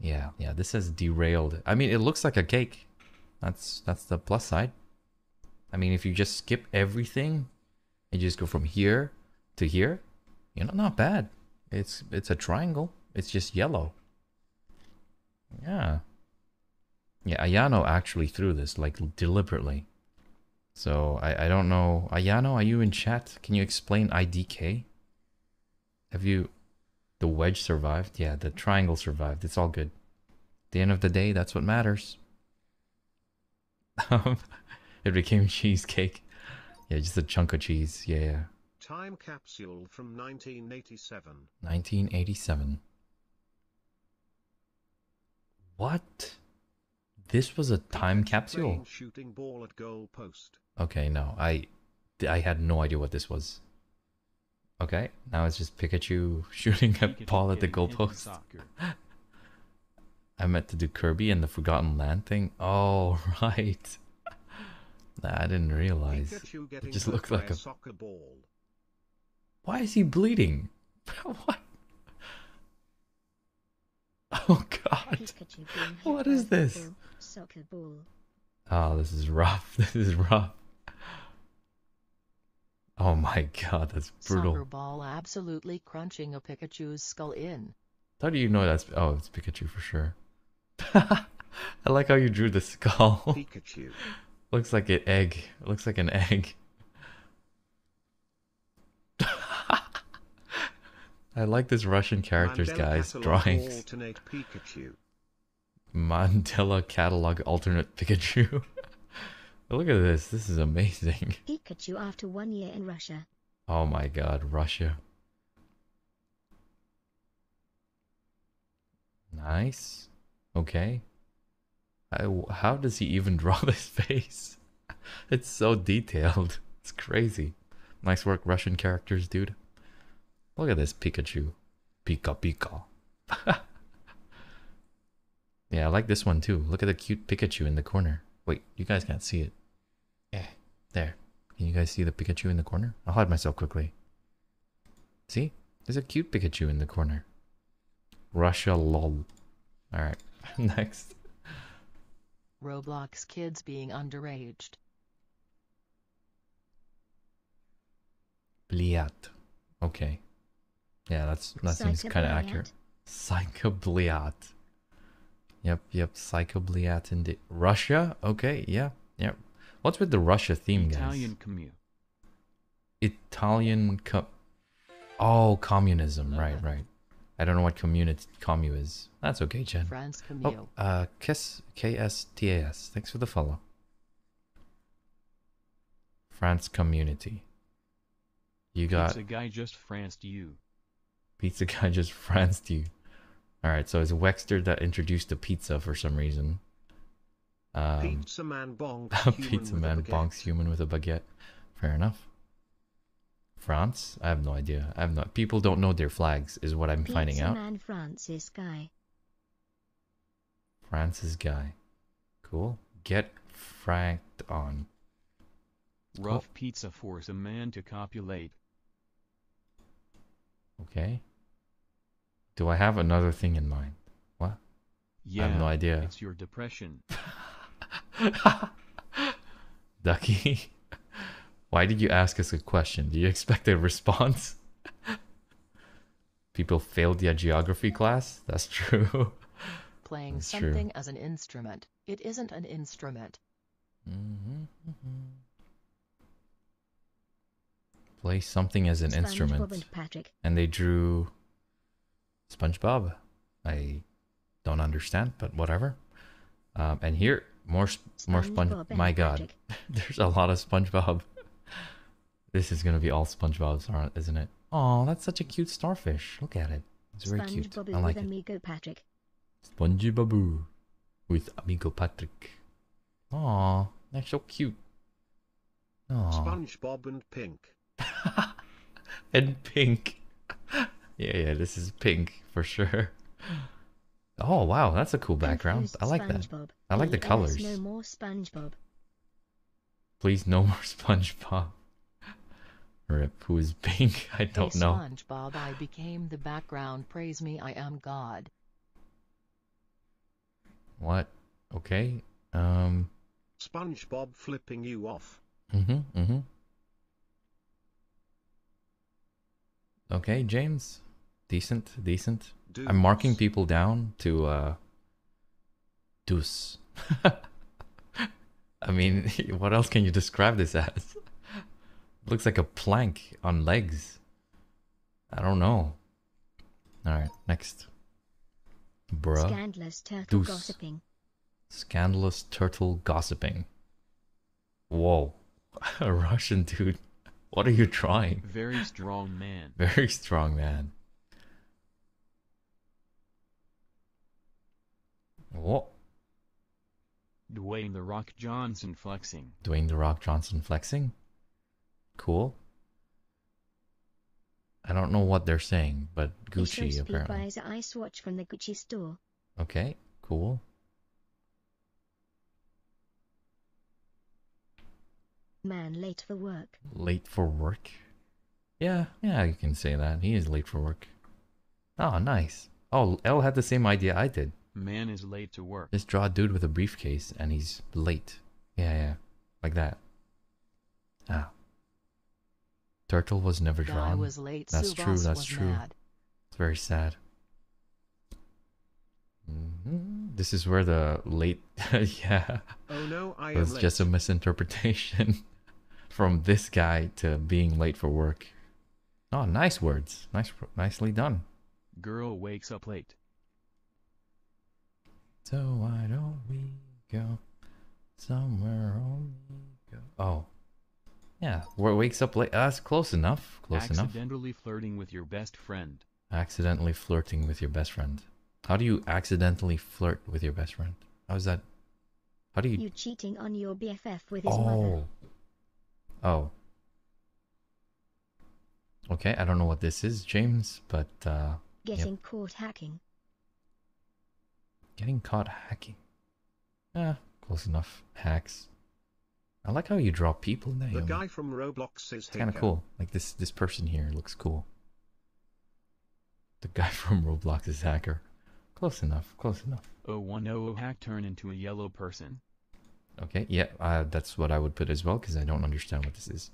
Yeah, yeah, this says derailed. I mean, it looks like a cake. That's that's the plus side. I mean, if you just skip everything and just go from here to here, you know, not bad. It's it's a triangle. It's just yellow. Yeah. Yeah, Ayano actually threw this like deliberately. So I I don't know. Ayano, are you in chat? Can you explain IDK? Have you the wedge survived? Yeah, the triangle survived. It's all good. At the end of the day, that's what matters. It became cheesecake. Yeah, just a chunk of cheese. Yeah, yeah. Time capsule from 1987. 1987. What? This was a time capsule? Shooting ball at goal post. Okay, no. I I had no idea what this was. Okay, now it's just Pikachu shooting a Pikachu ball at the goalpost. I meant to do Kirby and the Forgotten Land thing. Oh, right. Nah, I didn't realize. It just looked like a a- soccer ball. Why is he bleeding? what? Oh God. Pikachu being hit What by is a this? football, Oh, ah, this is rough. This is rough. Oh my God, that's brutal. Soccer ball absolutely crunching a Pikachu's skull in. How do you know that's? Oh, it's Pikachu for sure. I like how you drew the skull. Pikachu. Looks like an egg. It looks like an egg. I like this Russian characters, Mandela guys. Drawings. Alternate Pikachu. Mandela catalog alternate Pikachu. Look at this. This is amazing. Pikachu after one year in Russia. Oh my god, Russia. Nice. Okay. I, how does he even draw this face? It's so detailed. It's crazy. Nice work, Russian characters, dude. Look at this Pikachu. Pika Pika. yeah, I like this one too. Look at the cute Pikachu in the corner. Wait, you guys can't see it. Yeah, there. Can you guys see the Pikachu in the corner? I'll hide myself quickly. See? There's a cute Pikachu in the corner. Russia lol. Alright, next. Roblox kids being underaged. Bliat. Okay. Yeah, that's that seems kind of accurate. Psychobliat. Yep, yep, Psychobliat in Russia? Okay, yeah, yeah. What's with the Russia theme, guys? Italian commute. Italian co- Oh, communism. Right, right. I don't know what community commu is. That's okay, Jen. France Camille. Oh, uh, Kiss KSTAS. Thanks for the follow. France community. You got It's a guy just franced you. Pizza guy just franced you. All right, so it's Wexter that introduced the pizza for some reason. Um, Pizza man bonks human pizza with a man baguette. bonks human with a baguette. Fair enough. France? I have no idea. I have not. People don't know their flags, is what I'm finding Pizza out. man Francis guy. France's guy. Cool. Get franked on. Rough pizza force a man to copulate. Okay. Do I have another thing in mind? What? Yeah, I have no idea. It's your depression. Ducky, why did you ask us a question? Do you expect a response? People failed your geography class? That's true. Playing That's true. something as an instrument. It isn't an instrument. Mhm, mhm. Play something as an SpongeBob instrument. and Patrick. And they drew SpongeBob. I don't understand, but whatever. Um, and here, more sp- more sponge. SpongeBob and My God, there's a lot of SpongeBob. This is gonna be all SpongeBob's, aren't- isn't it? Oh, that's such a cute starfish. Look at it. It's very cute. SpongeBob is I like with it. Amigo Patrick. SpongeBob with Amigo Patrick. Aw, they're so cute. Aw. SpongeBob and Pink. and pink. yeah, yeah, this is pink for sure. Oh wow, that's a cool background. I like that. I like the P.S. colors. No more SpongeBob. Please, no more SpongeBob. Rip, who is pink? I don't hey, know. SpongeBob, I became the background. Praise me, I am God. What? Okay. Um. SpongeBob flipping you off. Mm-hmm. Mm-hmm. Okay, James. Decent. Decent. I'm marking people down to uh. Deuce. I mean, what else can you describe this as? Looks like a plank on legs. I don't know. All right, next. Bruh. Scandalous turtle Deuce. gossiping. Scandalous turtle gossiping. Whoa. A Russian dude. What are you trying? Very strong man. Very strong man. Whoa. Dwayne the Rock Johnson flexing. Dwayne The Rock Johnson flexing. Cool. I don't know what they're saying, but He shows Gucci speed apparently. buys an ice watch from the Gucci store. Okay, cool. Man late for work. Late for work? Yeah, yeah, you can say that. He is late for work. Oh, nice. Oh, L had the same idea I did. Man is late to work. Just draw a dude with a briefcase and he's late. Yeah, yeah. Like that. Ah. Turtle was never drawn. was late. That's true, that's true. Mad. It's very sad. hmm This is where the late. yeah. Oh no, I It am was late. just a misinterpretation from this guy to being late for work. Oh, nice words. Nice, nicely done. Girl wakes up late. So why don't we go somewhere only go? Oh, yeah. Where wakes up late? That's close enough. Close enough. Accidentally flirting with your best friend. Accidentally flirting with your best friend. How do you accidentally flirt with your best friend? How's that? How do you? You cheating on your BFF with his mother. oh. Oh. Okay, I don't know what this is, James, but uh, Getting caught hacking. Getting caught hacking. Ah, close enough. Hacks. I like how you draw people, Naomi. The guy from Roblox is It's kind of cool. Like this this person here looks cool. The guy from Roblox is hacker. Close enough. Close enough. Oh one oh hack turn into a yellow person. Okay. Yeah. Uh, that's what I would put as well because I don't understand what this is.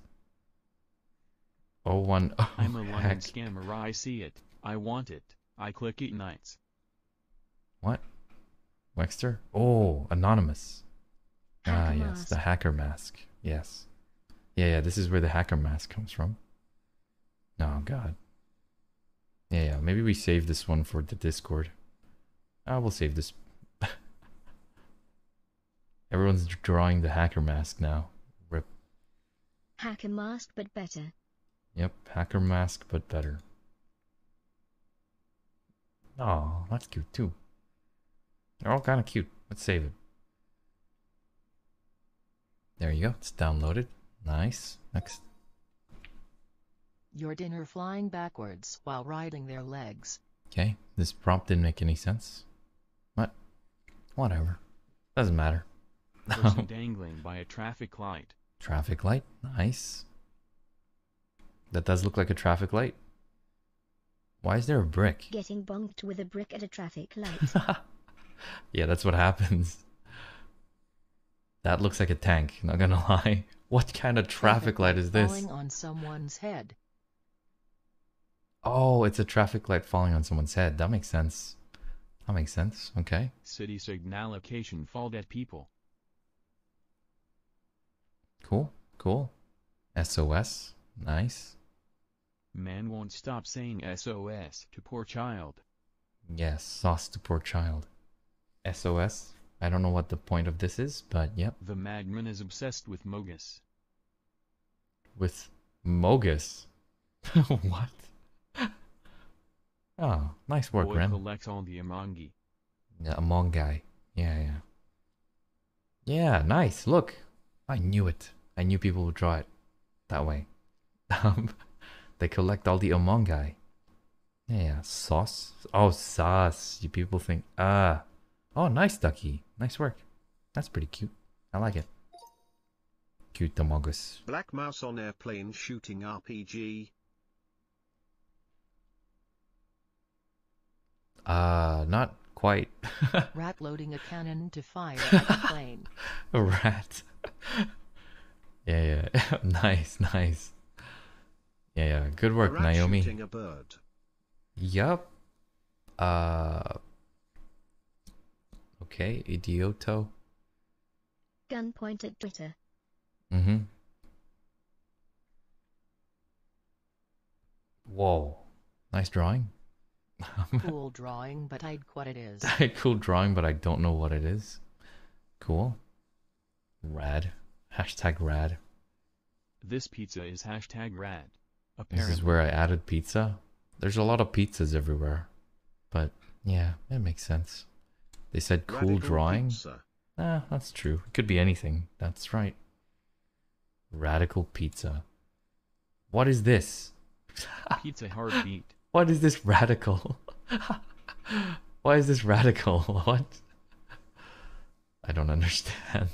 Oh one. Oh, I'm a London hack. scammer. I see it. I want it. I click it nights. What? Wexter? Oh, anonymous. ah, Hacker yes, the hacker mask. Yes. Yeah, yeah. This is where the hacker mask comes from. Oh God. Yeah, yeah. Maybe we save this one for the Discord. Ah, we'll save this. Everyone's drawing the hacker mask now. Rip. Hacker mask but better. Yep, hacker mask, but better. Oh, that's cute too. They're all kind of cute. Let's save it. There you go. It's downloaded. Nice. Next. Your dinner flying backwards while riding their legs. Okay. This prompt didn't make any sense. What? Whatever. Doesn't matter. Person dangling by a traffic light. Traffic light. Nice. That does look like a traffic light. Why is there a brick? Getting bonked with a brick at a traffic light. yeah, that's what happens. That looks like a tank, not gonna lie. What kind of traffic light is this? Falling on someone's head. Oh, it's a traffic light falling on someone's head. That makes sense. That makes sense. Okay. City signal location fall at people. Cool. Cool. SOS. Nice. Man won't stop saying SOS to poor child. Yes, sauce to poor child. SOS. I don't know what the point of this is, but yep. The madman is obsessed with Mogus. With Mogus. what? Oh, nice work, Boy Ren. collects all the Amongi. Yeah, Among guy. Yeah, yeah. Yeah, nice. Look. I knew it. I knew people would draw it that way. Um, they collect all the Among guy. Yeah, yeah. Sauce. Oh, sauce. You people think, ah. Oh, nice, Ducky. Nice work. That's pretty cute. I like it. Cute Amogus. Black Mouse on airplane shooting RPG. Uh, not quite. Rat loading a cannon to fire at a plane. A rat. yeah, yeah. nice, nice. Yeah, yeah. Good A work, rat Naomi. shooting a bird. Yup. Uh. Okay, idioto. Gun point at Twitter. Mm-hmm. Whoa. Nice drawing. Cool drawing, but I'd what it is. cool drawing, but I don't know what it is. Cool. Rad. Hashtag rad. This pizza is hashtag rad. Apparently. This is where I added pizza. There's a lot of pizzas everywhere. But yeah, it makes sense. They said cool Radical drawing. Pizza. Ah, that's true. It could be anything. That's right. Radical pizza. What is this? Pizza heartbeat. What is this radical? Why is this radical? What? I don't understand.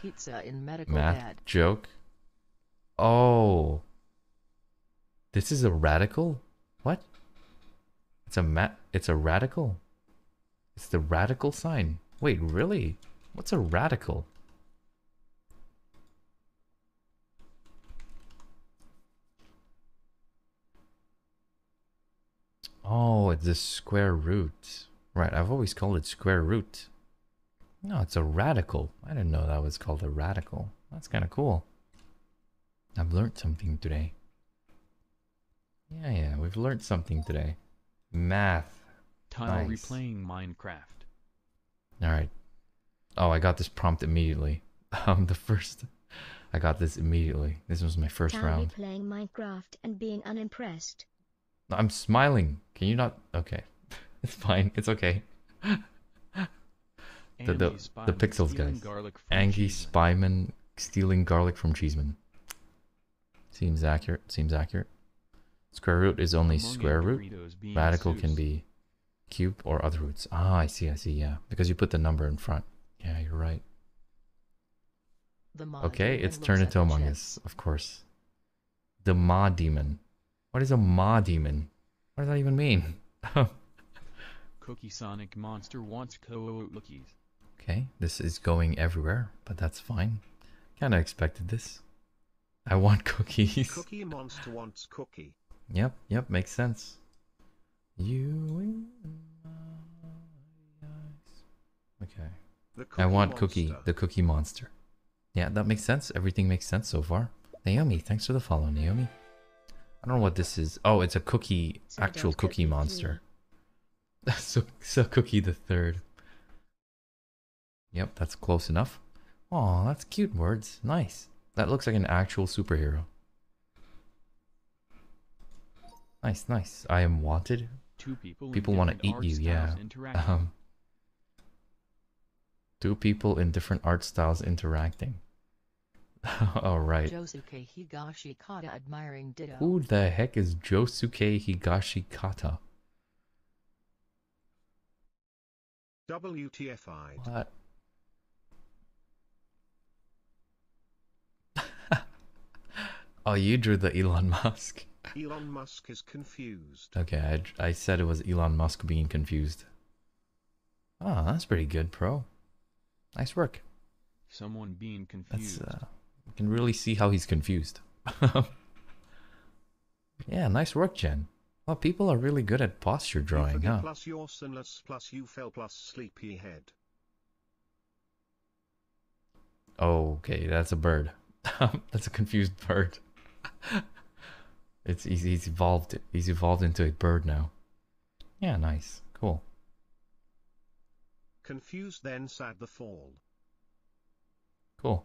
Pizza in medical Math bed. joke. Oh. This is a radical? What? It's a mat it's a radical? It's the radical sign. Wait, really? What's a radical? Oh, it's the square root. Right, I've always called it square root. No, it's a radical. I didn't know that was called a radical. That's kind of cool. I've learned something today. Yeah, yeah, we've learned something today. Math. Tile Nice. replaying Minecraft. All right. Oh, I got this prompt immediately. Um, the first, I got this immediately. This was my first Town round. playing Minecraft and being unimpressed. I'm smiling. Can you not? Okay, it's fine. It's okay. The- the- the pixels, stealing guys. Garlic Angie Cheeseman. Spyman stealing garlic from Cheeseman. Seems accurate. Seems accurate. Square root is only Among square root. Doritos being Radical can be cube or other roots. Ah, I see. I see. Yeah, because you put the number in front. Yeah, you're right. The Okay, it's looks turned into the Among. Us, of course. The Ma demon. What is a Ma demon? What does that even mean? Cookie Sonic Monster wants cookies. okay, this is going everywhere, but that's fine. Kind of expected this. I want cookies. Cookie Monster wants cookie. Yep, yep, makes sense. You in my eyes. Okay. I want Cookie, the Cookie Monster. Yeah, that makes sense. Everything makes sense so far. Naomi, thanks for the follow, Naomi. I don't know what this is. Oh, it's a cookie, So actual Cookie Cookie Monster. so, so Cookie the third. Yep, that's close enough. Oh, that's cute words. Nice. That looks like an actual superhero. Nice, nice. I am wanted. Two people. People want to eat you, yeah. styles. Um, two people in different art styles interacting. All right. Josuke Higashikata admiring Ditto. Who the heck is Josuke Higashikata? WTFI. What? oh, you drew the Elon Musk. Elon Musk is confused. Okay, I, I said it was Elon Musk being confused. Oh, that's pretty good, pro. Nice work. Someone being confused. That's confused. uh, you can really see how he's confused. yeah, nice work, Jen. Well, people are really good at posture drawing, forget huh? plus your sinless plus you fell plus sleepy head. okay, that's a bird. that's a confused bird. it's he's, he's evolved. He's evolved into a bird now. Yeah, nice, cool. Confused then sad the fall. Cool.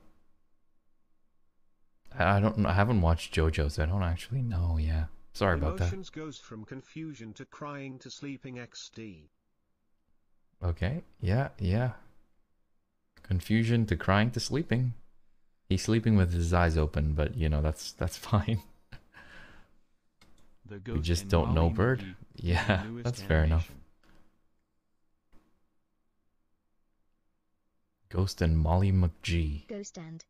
I, I don't. I haven't watched JoJo, so I don't actually know. Yeah, sorry about that. Emotions goes from confusion to crying to sleeping XD. Okay. Yeah. Yeah. Confusion to crying to sleeping. He's sleeping with his eyes open, but you know that's that's fine. The We just don't know bird. movie, Yeah, newest that's fair enough. Ghost and Molly McGee. Ghost and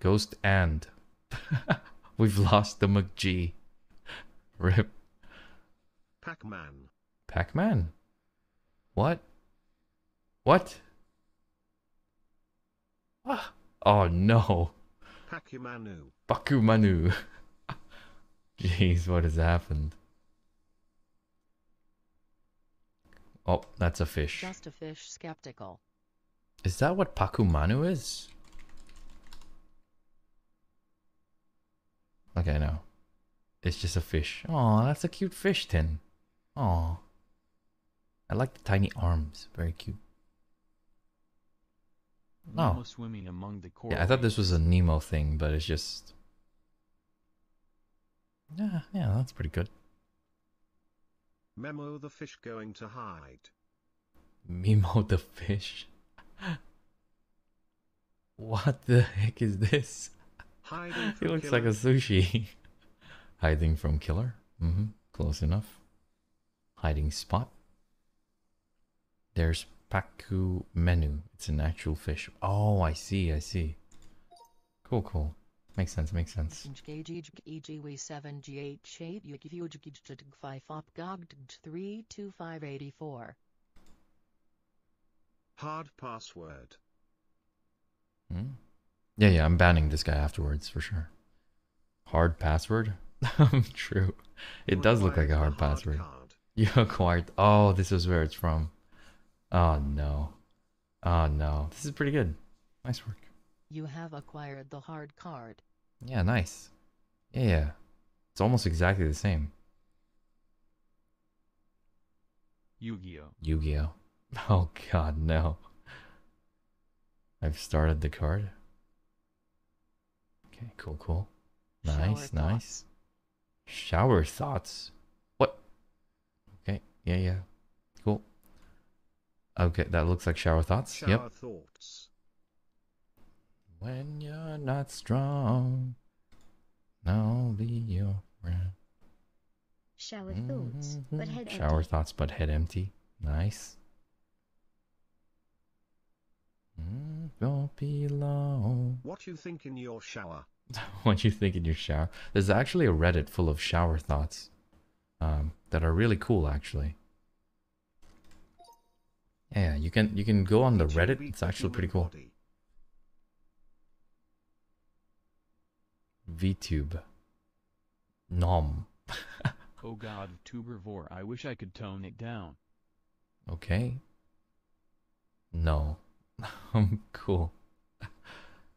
Ghost and. We've lost the McGee. Rip. Pac-Man. Pac-Man. What? What? Ah. Oh no. Pacumanu. Bakumanu. Jeez, what has happened? Oh, that's a fish. Just a fish skeptical. Is that what Pakumanu is? Okay, no. It's just a fish. Oh, that's a cute fish, Tin. Oh. I like the tiny arms. Very cute. Oh. Nemo swimming among the coral Yeah, I thought this was a. Nemo thing, but it's just. Yeah, yeah, that's pretty good. Memo the fish going to hide. Mimo the fish. What the heck is this? Hiding He looks like a sushi. Hiding from killer. Mm-hmm. Close enough. Hiding spot. There's Paku menu. It's an actual fish. Oh, I see, I see. Cool, cool. Makes sense, makes sense. EG 7 G8 8 5 Op Gog 32584. Hard password. Hmm? Yeah, yeah, I'm banning this guy afterwards for sure. Hard password? True. It does look like a hard password. card. You acquired. Oh, this is where it's from. Oh no. Oh no. This is pretty good. Nice work. You have acquired the hard card. Yeah, nice. Yeah, yeah. It's almost exactly the same. Yu-Gi-Oh! Yu Gi Oh! Oh god, no. I've started the card. Okay, cool, cool. Shower Nice, nice. thoughts. Shower thoughts. What? Okay, yeah, yeah. Cool. Okay, that looks like shower thoughts. Shower Yep. thoughts. When you're not strong, I'll be your friend. shower thoughts, but head Mm-hmm. Shower empty. thoughts, but head empty. Nice. Mm, don't be alone. What you think in your shower? what you think in your shower? There's actually a Reddit full of shower thoughts, um, that are really cool. Actually. Yeah, you can you can go on the Reddit. It's actually pretty cool. body. VTube. Nom. Oh god, Tubervore, I wish I could tone it down. Okay. No. I'm cool.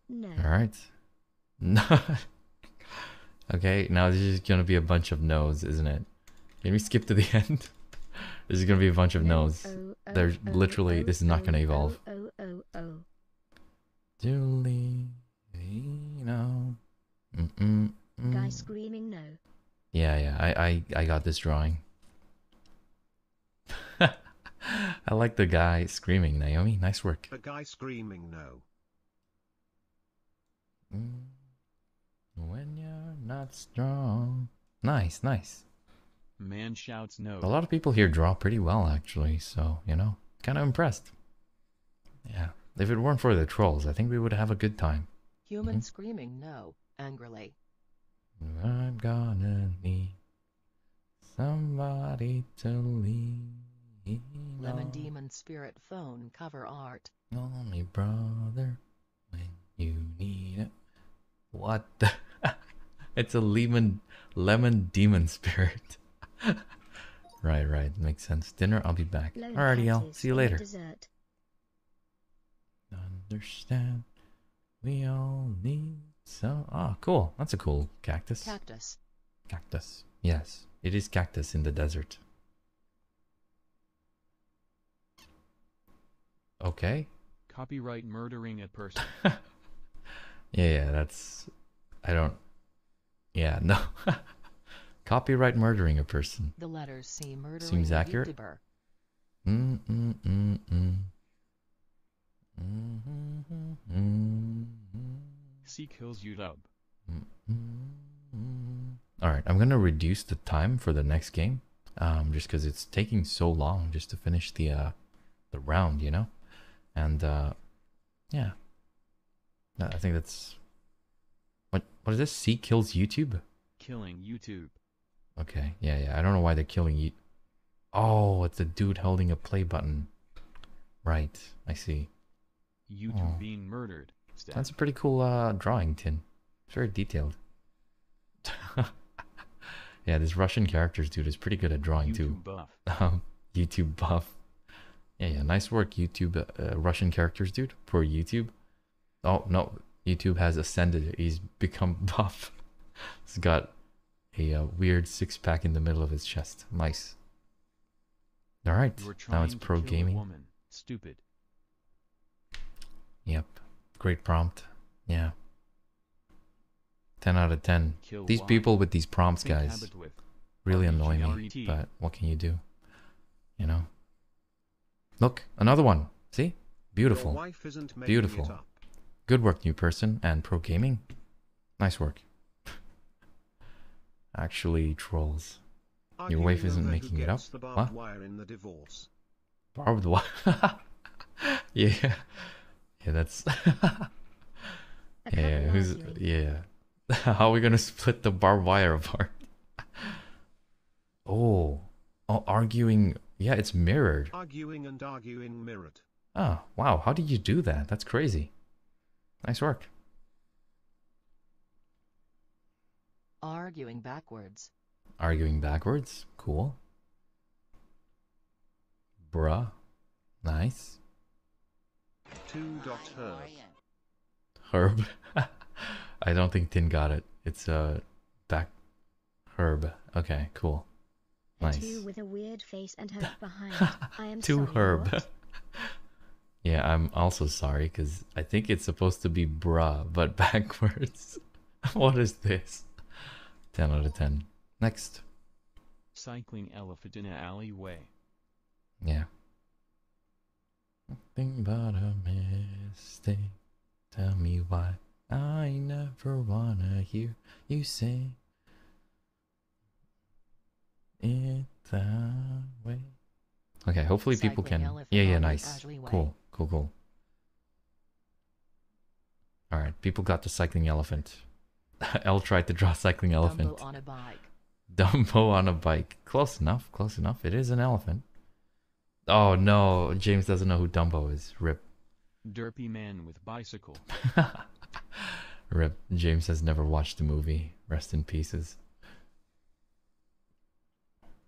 No. All right. No. okay, now this is gonna be a bunch of no's, isn't it? Can we skip to the end? this is gonna be a bunch of no's. Oh, oh, There's oh, literally- oh, this is not gonna oh, oh, evolve. Oh, oh, oh, oh. Julie, you know. Mm-mm, Guy mm. screaming no. Yeah, yeah. I, I, I got this drawing. I like the guy screaming. Naomi, nice work. A guy screaming no. Mm. When you're not strong. Nice, nice. Man shouts no. A lot of people here draw pretty well, actually. So, you know, kind of impressed. Yeah. If it weren't for the trolls, I think we would have a good time. Human Mhm. screaming no, angrily. I'm gonna need somebody to lean Lemon Demon Spirit phone cover art. Only brother when you need it. What the? it's a lemon lemon demon spirit. right, right, makes sense. Dinner, I'll be back. Lone Alrighty, I'll see you later. Dessert. Understand? We all need some. Oh, cool. That's a cool cactus. Cactus. Cactus. Yes, it is cactus in the desert. Okay. Copyright murdering a person. Yeah, yeah, that's. I don't. Yeah, no. Copyright murdering a person. The letters C murdering Seems accurate. YouTuber. Mm mm mm mm. Mm mm mm mm C kills YouTube. mm. All right, I'm gonna reduce the time for the next game, um, just because it's taking so long just to finish the uh, the round, you know, and uh, yeah, I I think that's what what is this? C kills YouTube. Killing YouTube. Okay, yeah, yeah. I don't know why they're killing you. Oh, it's a dude holding a play button. Right, I see. YouTube Oh. being murdered. That's a pretty cool uh, drawing, Tin. It's very detailed. yeah, this Russian characters dude is pretty good at drawing too. YouTube buff. Um, YouTube buff. Yeah, yeah. Nice work, YouTube. Uh, Russian characters dude for YouTube. Oh no, YouTube has ascended. He's become buff. He's got a uh, weird six pack in the middle of his chest. Nice. All right, now it's pro gaming. woman. Stupid. Yep. Great prompt. Yeah. 10 out of 10. Kill These Y. people with these prompts, guys, really annoy me. But what can you do? You know? Look, another one. See? Beautiful. wife isn't making Beautiful. Good work, new person and pro gaming. Nice work. Actually, trolls. Your wife isn't making it up? gets The barbed What? wire in the divorce. Barbed wire. yeah. Yeah, that's. Yeah, who's. arguing. Yeah. How are we gonna split the barbed wire apart? oh. Oh, arguing. Yeah, it's mirrored. Arguing and arguing mirrored. Oh, wow. How did you do that? That's crazy. Nice work. Arguing backwards. Arguing backwards. Cool. Bruh. Nice. Two dot her. Herb. I don't think Tin got it. It's uh back herb. Okay, cool. Nice. two with a weird face and herb behind. I am Two sorry, herb. yeah, I'm also sorry because I think it's supposed to be bra, but backwards. what is this? 10 out of 10. Next. Cycling elephant in an alleyway. Yeah. Nothing but a mistake. Tell me why I never wanna hear you say it that way. Okay, hopefully people Cycling can. Yeah, yeah, nice. Cool, cool, cool. All right, people got the cycling elephant. L tried to draw cycling elephant. Dumbo on a bike. Dumbo on a bike. Close enough. Close enough. It is an elephant. Oh no, James doesn't know who Dumbo is. Rip. Derpy man with bicycle. Rip. James has never watched the movie. Rest in pieces.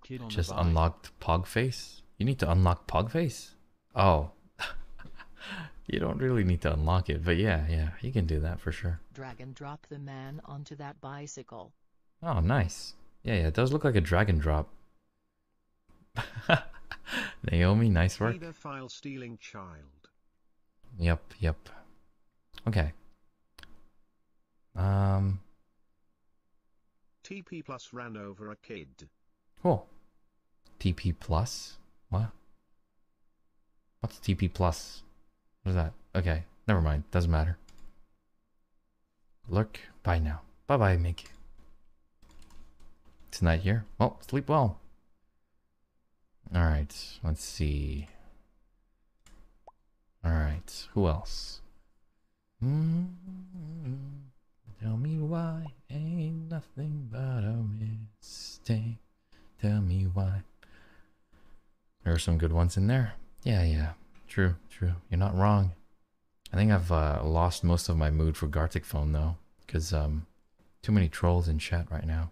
Kid on Just the bike. unlocked Pogface? You need to unlock Pogface? Oh. you don't really need to unlock it, but yeah, yeah, you can do that for sure. Drag and drop the man onto that bicycle. Oh, nice. Yeah, yeah, it does look like a drag and drop. Naomi, nice work. Pedophile stealing child. Yep, yep. Okay. Um, TP plus ran over a kid. cool. TP plus? What? What's TP plus? What is that? Okay, never mind. Doesn't matter. Look, bye now. Bye bye, Mick. It's night here. Well, sleep well. Alright, let's see. Alright, who else? mm Tell me why ain't nothing but a mistake. Tell me why. There are some good ones in there. Yeah, yeah. True, true. You're not wrong. I think I've uh, lost most of my mood for Gartic phone though, because um, too many trolls in chat right now.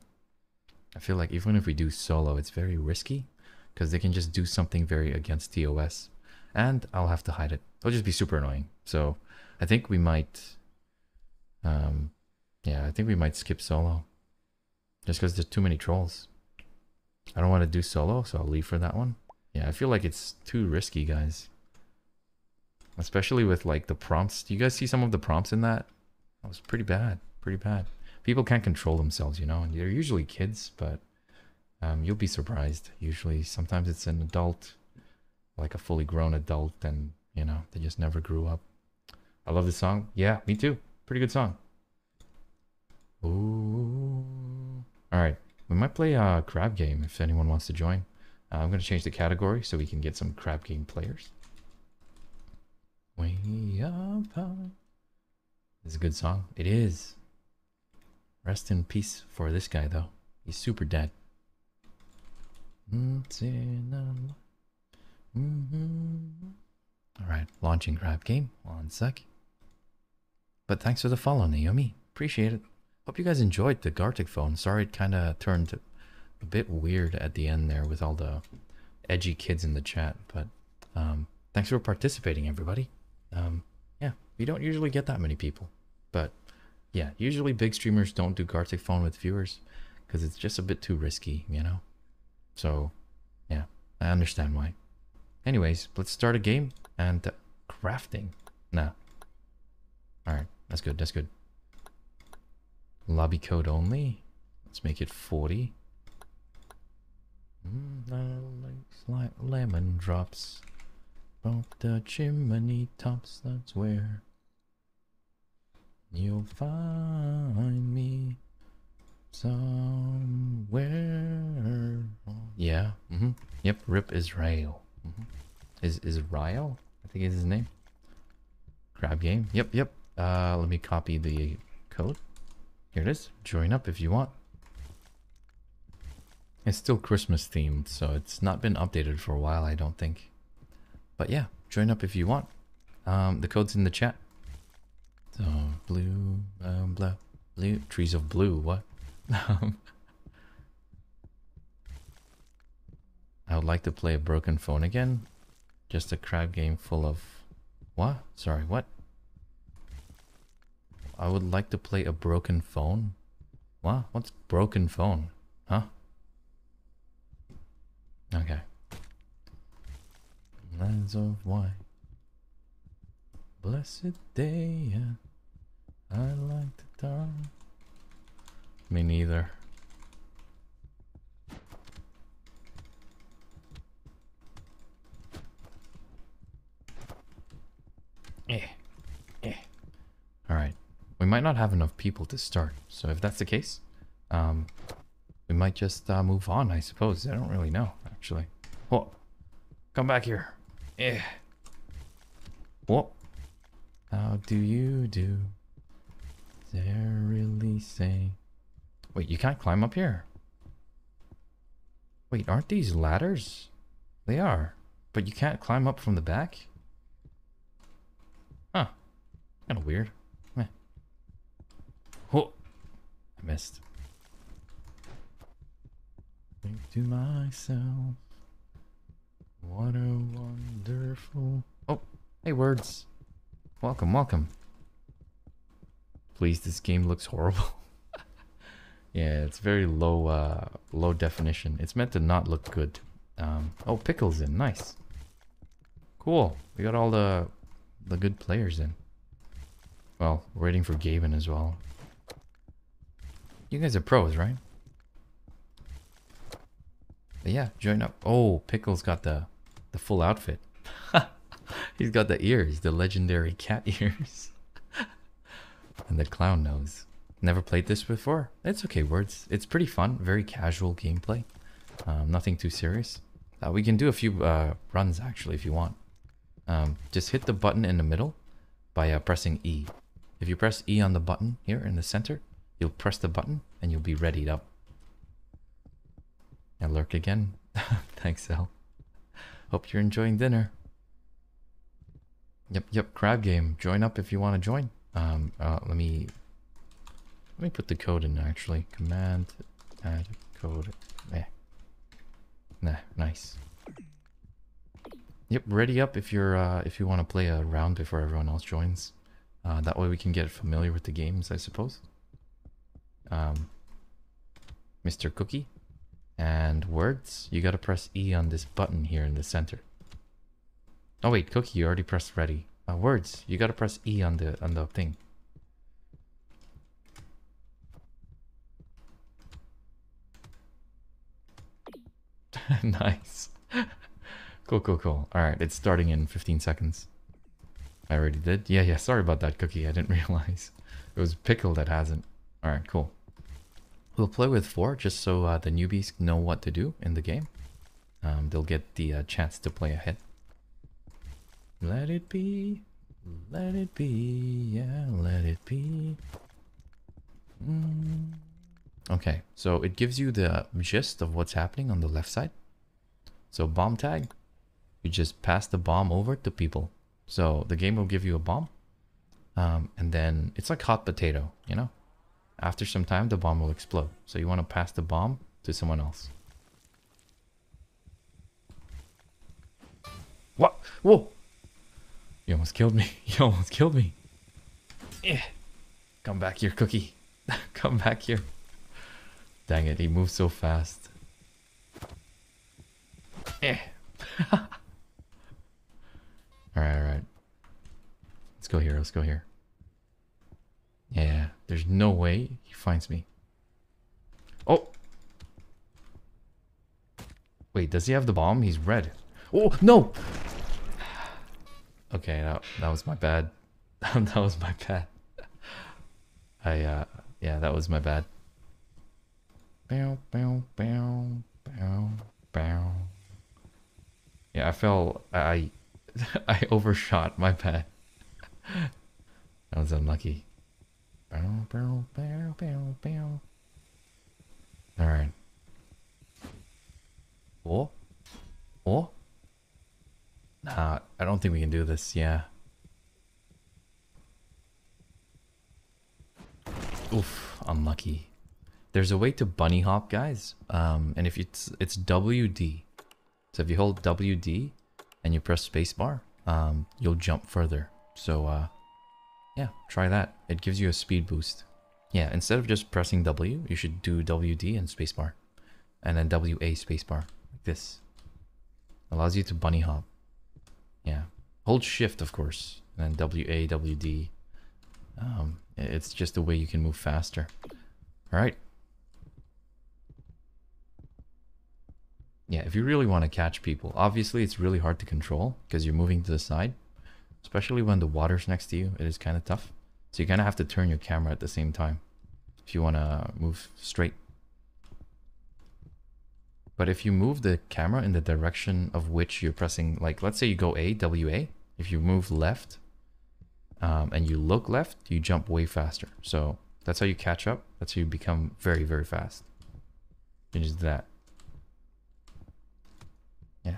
I feel like even if we do solo, it's very risky, because they can just do something very against TOS, and I'll have to hide it. It'll just be super annoying. So I think we might, um, yeah, I think we might skip solo, just because there's too many trolls. I don't want to do solo, so I'll leave for that one. Yeah, I feel like it's too risky, guys. Especially with like the prompts. Do you guys see some of the prompts in that? That was pretty bad. Pretty bad. People can't control themselves, you know, and they're usually kids, but um, you'll be surprised. Usually, sometimes it's an adult, like a fully grown adult, and you know, they just never grew up. I love this song. Yeah, me too. Pretty good song. Ooh. All right. We might play a crab game if anyone wants to join. Uh, I'm going to change the category so we can get some crab game players. Way up high. It's a good song. It is. Rest in peace for this guy, though. He's super dead. Alright, launching crab game. One sec. But thanks for the follow, Naomi. Appreciate it. Hope you guys enjoyed the Gartic phone. Sorry it kind of turned a bit weird at the end there with all the edgy kids in the chat. But um, thanks for participating, everybody. Um, yeah, we don't usually get that many people. But yeah, usually big streamers don't do Gartic phone with viewers because it's just a bit too risky, you know? So yeah, I understand why. Anyways, let's start a game and uh, crafting. Nah. Alright, that's good, that's good. Lobby code only. Let's make it 40. Mm, like lemon drops from the chimney tops. That's where you'll find me somewhere. Yeah. Mm -hmm. Yep. Rip Israel. Mm -hmm. Is Israel? I think is his name. Crab game. Yep. Yep. Uh, let me copy the code. Here it is. Join up if you want. It's still Christmas themed, so it's not been updated for a while, I don't think. But yeah, join up if you want. Um, the code's in the chat. So, blue, um, blue, blue, trees of blue, what? I would like to play a broken phone again. Just a crab game full of... What? Sorry, what? I would like to play a broken phone. What? What's broken phone? Huh? Okay. Lands of white. Blessed day, yeah. I like the dark. Me neither. Eh. Eh. Alright. We might not have enough people to start, so if that's the case, um, we might just uh, move on, I suppose. I don't really know, actually. Whoa. Come back here. Eh. Whoa. How do you do? There really say... Wait, you can't climb up here? Wait, aren't these ladders? They are. But you can't climb up from the back? Huh. Kinda weird. Meh. Whoa. I missed. Think to myself, what a wonderful. Oh, hey, words. Welcome, welcome. Please, this game looks horrible. yeah, it's very low, uh, low definition. It's meant to not look good. Um, oh, Pickles in, nice. Cool. We got all the, the good players in. Well, waiting for Gaben as well. You guys are pros, right? But yeah, join up. Oh, Pickle's got the the full outfit. He's got the ears, the legendary cat ears. and the clown nose. Never played this before. It's okay, words. It's pretty fun. Very casual gameplay. Um, nothing too serious. Uh, we can do a few uh, runs actually if you want. Um, just hit the button in the middle by uh, pressing E. If you press E on the button here in the center, you'll press the button and you'll be readied up. I lurk again. Thanks, Al. Hope you're enjoying dinner. Yep, yep, crab game. Join up if you want to join. Um, uh, let me let me put the code in actually. Command add code. Eh. Nah, nice. Yep, ready up if you're uh, if you want to play a round before everyone else joins. Uh, that way we can get familiar with the games, I suppose. Um, Mr. Cookie and words. You gotta press E on this button here in the center. Oh wait, Cookie, you already pressed ready. Uh, words. You gotta press E on the on the thing. nice. cool, cool, cool. All right, it's starting in 15 seconds. I already did. Yeah, yeah. Sorry about that, Cookie. I didn't realize it was Pickle that hasn't. All right, cool. We'll play with four just so uh, the newbies know what to do in the game. Um, they'll get the uh, chance to play ahead. Let it be, let it be, yeah, let it be. Mm. Okay, so it gives you the gist of what's happening on the left side. So bomb tag, you just pass the bomb over to people. So the game will give you a bomb, um, and then it's like hot potato, you know. After some time, the bomb will explode. So you want to pass the bomb to someone else. What? Whoa! You almost killed me. You almost killed me. Eh. Come back here, Cookie. Come back here. Dang it, he moves so fast. Eh. alright, alright. Let's go here, let's go here. Yeah, there's no way he finds me. Oh! Wait, does he have the bomb? He's red. Oh, no! Okay, that, that was my bad. that was my bad. I, uh, yeah, that was my bad. Bow, bow, bow, bow, bow. Yeah, I fell, I, I overshot, my bad. that was unlucky. Bow, bow, bow, bow, bow. Alright. Oh? Oh? Nah, I don't think we can do this, yeah. Oof, unlucky. There's a way to bunny hop, guys. Um, and if it's it's WD. So if you hold WD and you press spacebar, um, you'll jump further. So uh, yeah, try that. It gives you a speed boost. Yeah, instead of just pressing W, you should do WD and spacebar. And then WA spacebar. Like this. Allows you to bunny hop. Yeah. Hold shift, of course. And then WA, WD. Um, it's just a way you can move faster. Alright. Yeah, if you really want to catch people, obviously it's really hard to control because you're moving to the side. Especially when the water's next to you, it is kind of tough. So you kind of have to turn your camera at the same time if you want to move straight. But if you move the camera in the direction of which you're pressing, like let's say you go A, W, A, if you move left um, and you look left, you jump way faster. So that's how you catch up. That's how you become very, very fast. You just that. Yeah.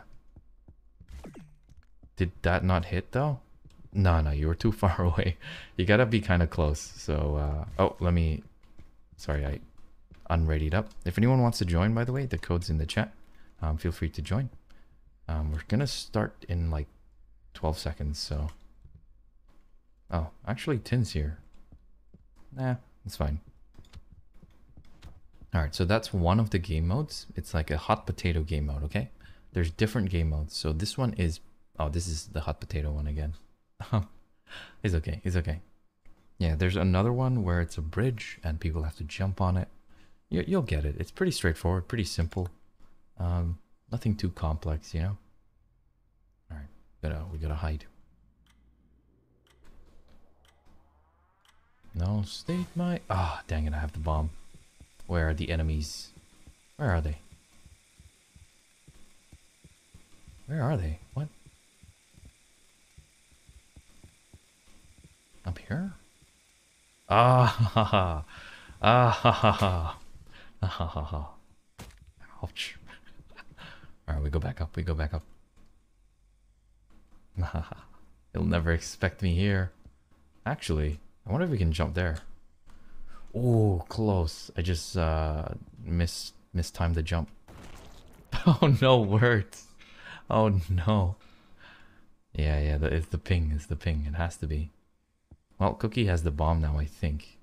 Did that not hit though? No, no, you were too far away. You gotta be kind of close. So, uh, oh, let me, sorry, I unreadied up. If anyone wants to join, by the way, the code's in the chat. Um, feel free to join. Um, we're gonna start in like 12 seconds, so. Oh, actually, Tin's here. Nah, it's fine. Alright, so that's one of the game modes. It's like a hot potato game mode, okay? There's different game modes. So this one is... Oh, this is the hot potato one again. it's okay, it's okay. Yeah, there's another one where it's a bridge and people have to jump on it. You, you'll get it. It's pretty straightforward, pretty simple. Um, nothing too complex, you know? Alright, gotta, we gotta hide. No, state my... Ah, dang it, I have the bomb. Where are the enemies? Where are they? Where are they? What? Up here? Ah ha ha. Ah ha ha ha. Ah ha ha ha. Ouch. Alright, we go back up, we go back up. He'll never expect me here. Actually, I wonder if we can jump there. Oh, close. I just uh missed mistimed the jump. Oh no words. Oh no. Yeah, yeah, the, it's the ping, it's the ping. It has to be. Well, Cookie has the bomb now, I think.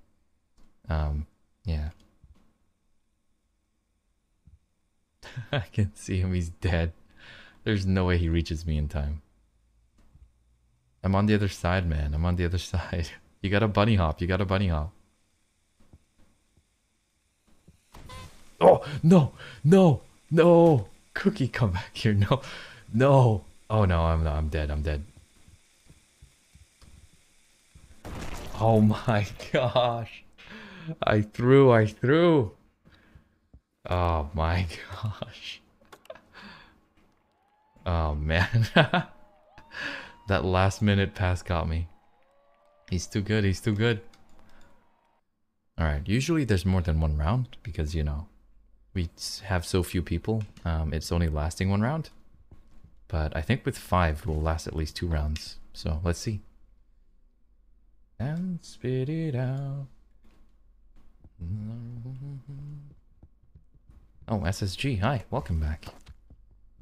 Um, yeah. I can see him, he's dead. There's no way he reaches me in time. I'm on the other side, man. I'm on the other side. You got a bunny hop, you got a bunny hop. Oh, no, no, no. Cookie, come back here. No, no. Oh no, I'm I'm dead. I'm dead. Oh my gosh. I threw, I threw. Oh my gosh. Oh man. that last minute pass got me. He's too good, he's too good. Alright, usually there's more than one round because, you know, we have so few people. Um, it's only lasting one round. But I think with five, we'll last at least two rounds. So let's see. And spit it out. Oh, SSG. Hi, welcome back.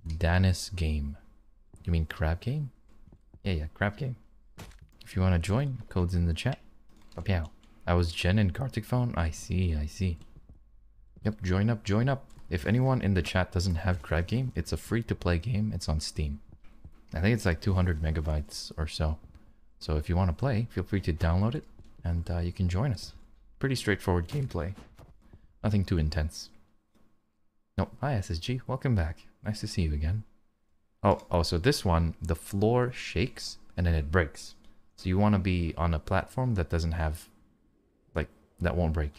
Dani's Game. You mean Crab Game? Yeah, yeah, Crab Game. If you want to join, code's in the chat. Pow. I was Jen and Kartik phone. I see, I see. Yep, join up, join up. If anyone in the chat doesn't have Crab Game, it's a free-to-play game. It's on Steam. I think it's like 200 megabytes or so. So if you want to play, feel free to download it, and uh, you can join us. Pretty straightforward gameplay. Nothing too intense. No, hi SSG, welcome back. Nice to see you again. Oh, oh, so this one, the floor shakes and then it breaks. So you want to be on a platform that doesn't have, like, that won't break.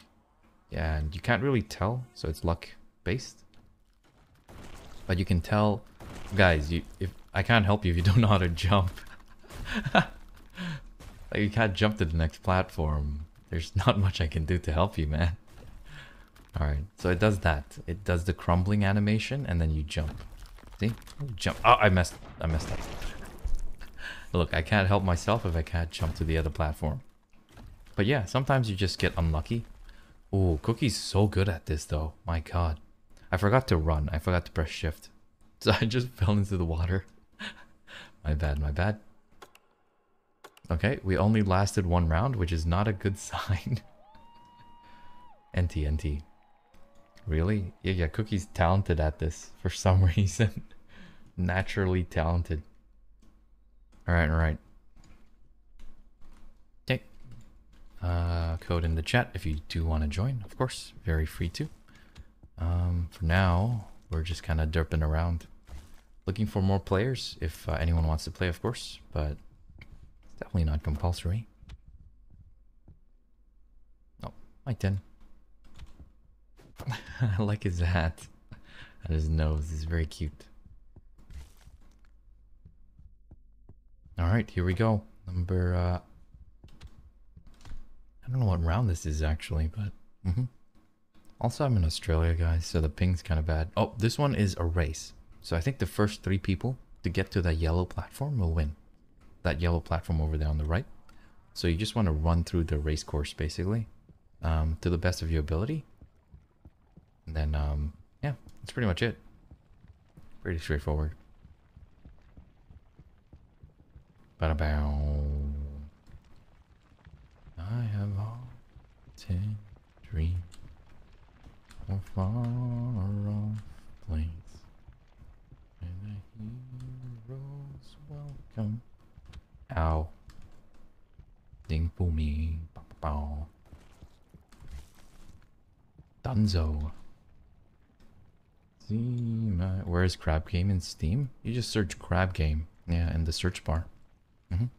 Yeah, and you can't really tell, so it's luck based. But you can tell, guys, you if I can't help you if you don't know how to jump. you can't jump to the next platform. There's not much I can do to help you, man. Alright, so it does that. It does the crumbling animation and then you jump. See? Jump. Oh, I messed I messed up. Look, I can't help myself if I can't jump to the other platform. But yeah, sometimes you just get unlucky. Ooh, Cookie's so good at this though. My god. I forgot to run. I forgot to press shift. So I just fell into the water. my bad, my bad. Okay, we only lasted one round, which is not a good sign. NT, NT. Really? Yeah, yeah, Cookie's talented at this for some reason. Naturally talented. Alright, alright. Okay. Uh, code in the chat if you do want to join, of course. Very free to. Um, for now, we're just kind of derping around. Looking for more players if uh, anyone wants to play, of course, but definitely not compulsory. Oh, my 10. I like his hat and his nose. He's very cute. Alright, here we go. Number, uh... I don't know what round this is actually, but... Mm -hmm. Also, I'm in Australia, guys, so the ping's kind of bad. Oh, this one is a race. So I think the first three people to get to that yellow platform will win. That yellow platform over there on the right. So you just want to run through the race course, basically, um, to the best of your ability. And then, um, yeah, that's pretty much it. Pretty straightforward. Bow. I have a far off. And welcome. Ow. Ding boomy. Bow. Dunzo. See where is Crab Game in Steam? You just search Crab Game. Yeah, in the search bar. Mm -hmm.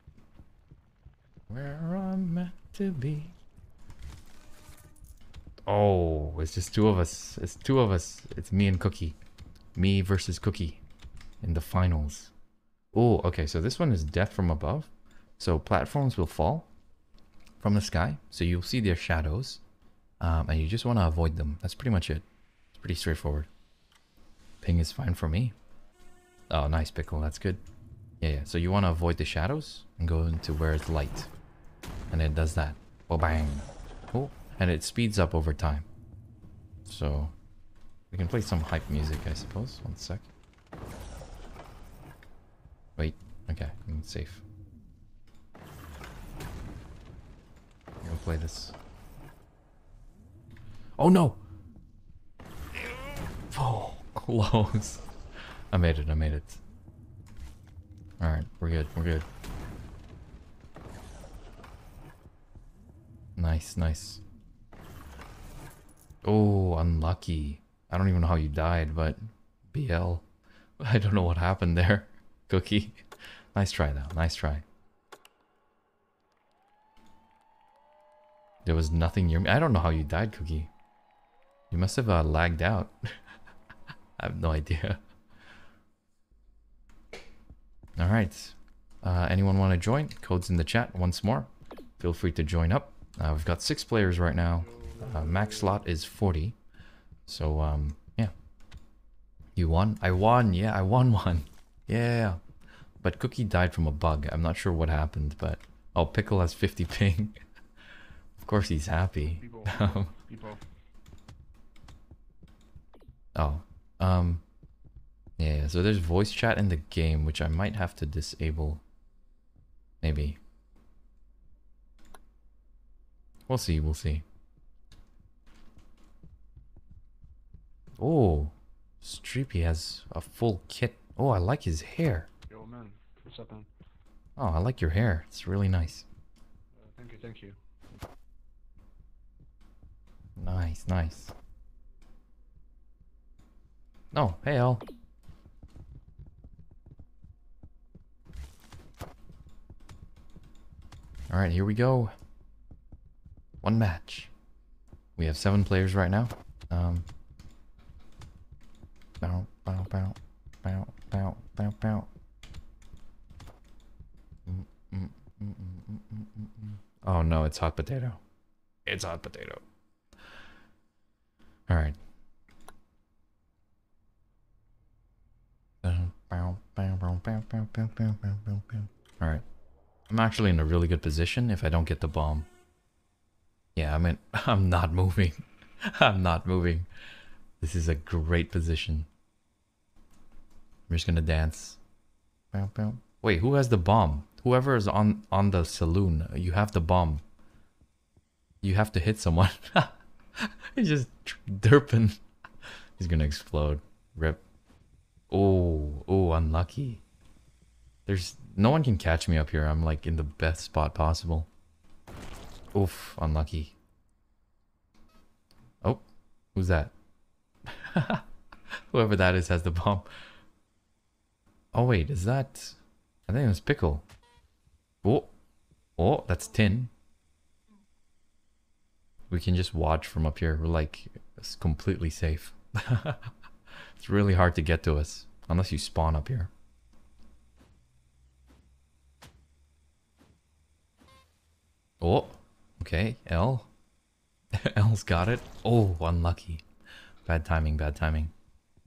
Where I'm meant to be. Oh, it's just two of us. It's two of us. It's me and Cookie. Me versus Cookie in the finals. Oh, okay. So this one is death from above. So platforms will fall from the sky. So you'll see their shadows. Um, and you just want to avoid them. That's pretty much it. It's pretty straightforward. Ping is fine for me. Oh, nice pickle. That's good. Yeah, yeah. So you want to avoid the shadows and go into where it's light. And it does that. Oh, bang. Oh, and it speeds up over time. So we can play some hype music, I suppose. One sec. Wait. Okay, I'm safe. I'm gonna play this. Oh no! Oh, close. I made it, I made it. Alright, we're good, we're good. Nice, nice. Oh, unlucky. I don't even know how you died, but BL. I don't know what happened there. Cookie. Nice try though, nice try. There was nothing near me. I don't know how you died, Cookie. You must have uh, lagged out. I have no idea. Alright. Uh, anyone want to join? Code's in the chat once more. Feel free to join up. Uh, we've got six players right now. Uh, max slot is 40. So, um, yeah. You won? I won. Yeah, I won one. Yeah. But Cookie died from a bug. I'm not sure what happened, but... Oh, Pickle has 50 ping. of course he's happy. People. People. Oh, um, yeah, so there's voice chat in the game, which I might have to disable. Maybe. We'll see, we'll see. Oh, Streepy has a full kit. Oh, I like his hair. Yo, man. What's up, man? Oh, I like your hair. It's really nice. Uh, thank you, thank you. Nice, nice. Oh, hey Al. Alright, here we go. One match. We have seven players right now. Um. Bow, bow, bow, bow, bow, bow, bow. Mm, mm, mm. Oh no, it's hot potato. It's hot potato. Alright. Alright. I'm actually in a really good position if I don't get the bomb. Yeah, I mean, I'm not moving. I'm not moving. This is a great position. I'm just gonna dance. Wait, who has the bomb? Whoever is on, on the saloon, you have the bomb. You have to hit someone. He's just derping. He's gonna explode. Rip. Oh, oh, unlucky. There's no one can catch me up here. I'm like in the best spot possible. Oof, unlucky. Oh, who's that? Whoever that is has the bomb. Oh wait, is that? I think it was Pickle. Oh, oh, that's Tin. We can just watch from up here. We're like, it's completely safe. it's really hard to get to us unless you spawn up here. Oh, okay, L. L's got it. Oh, unlucky. Bad timing, bad timing.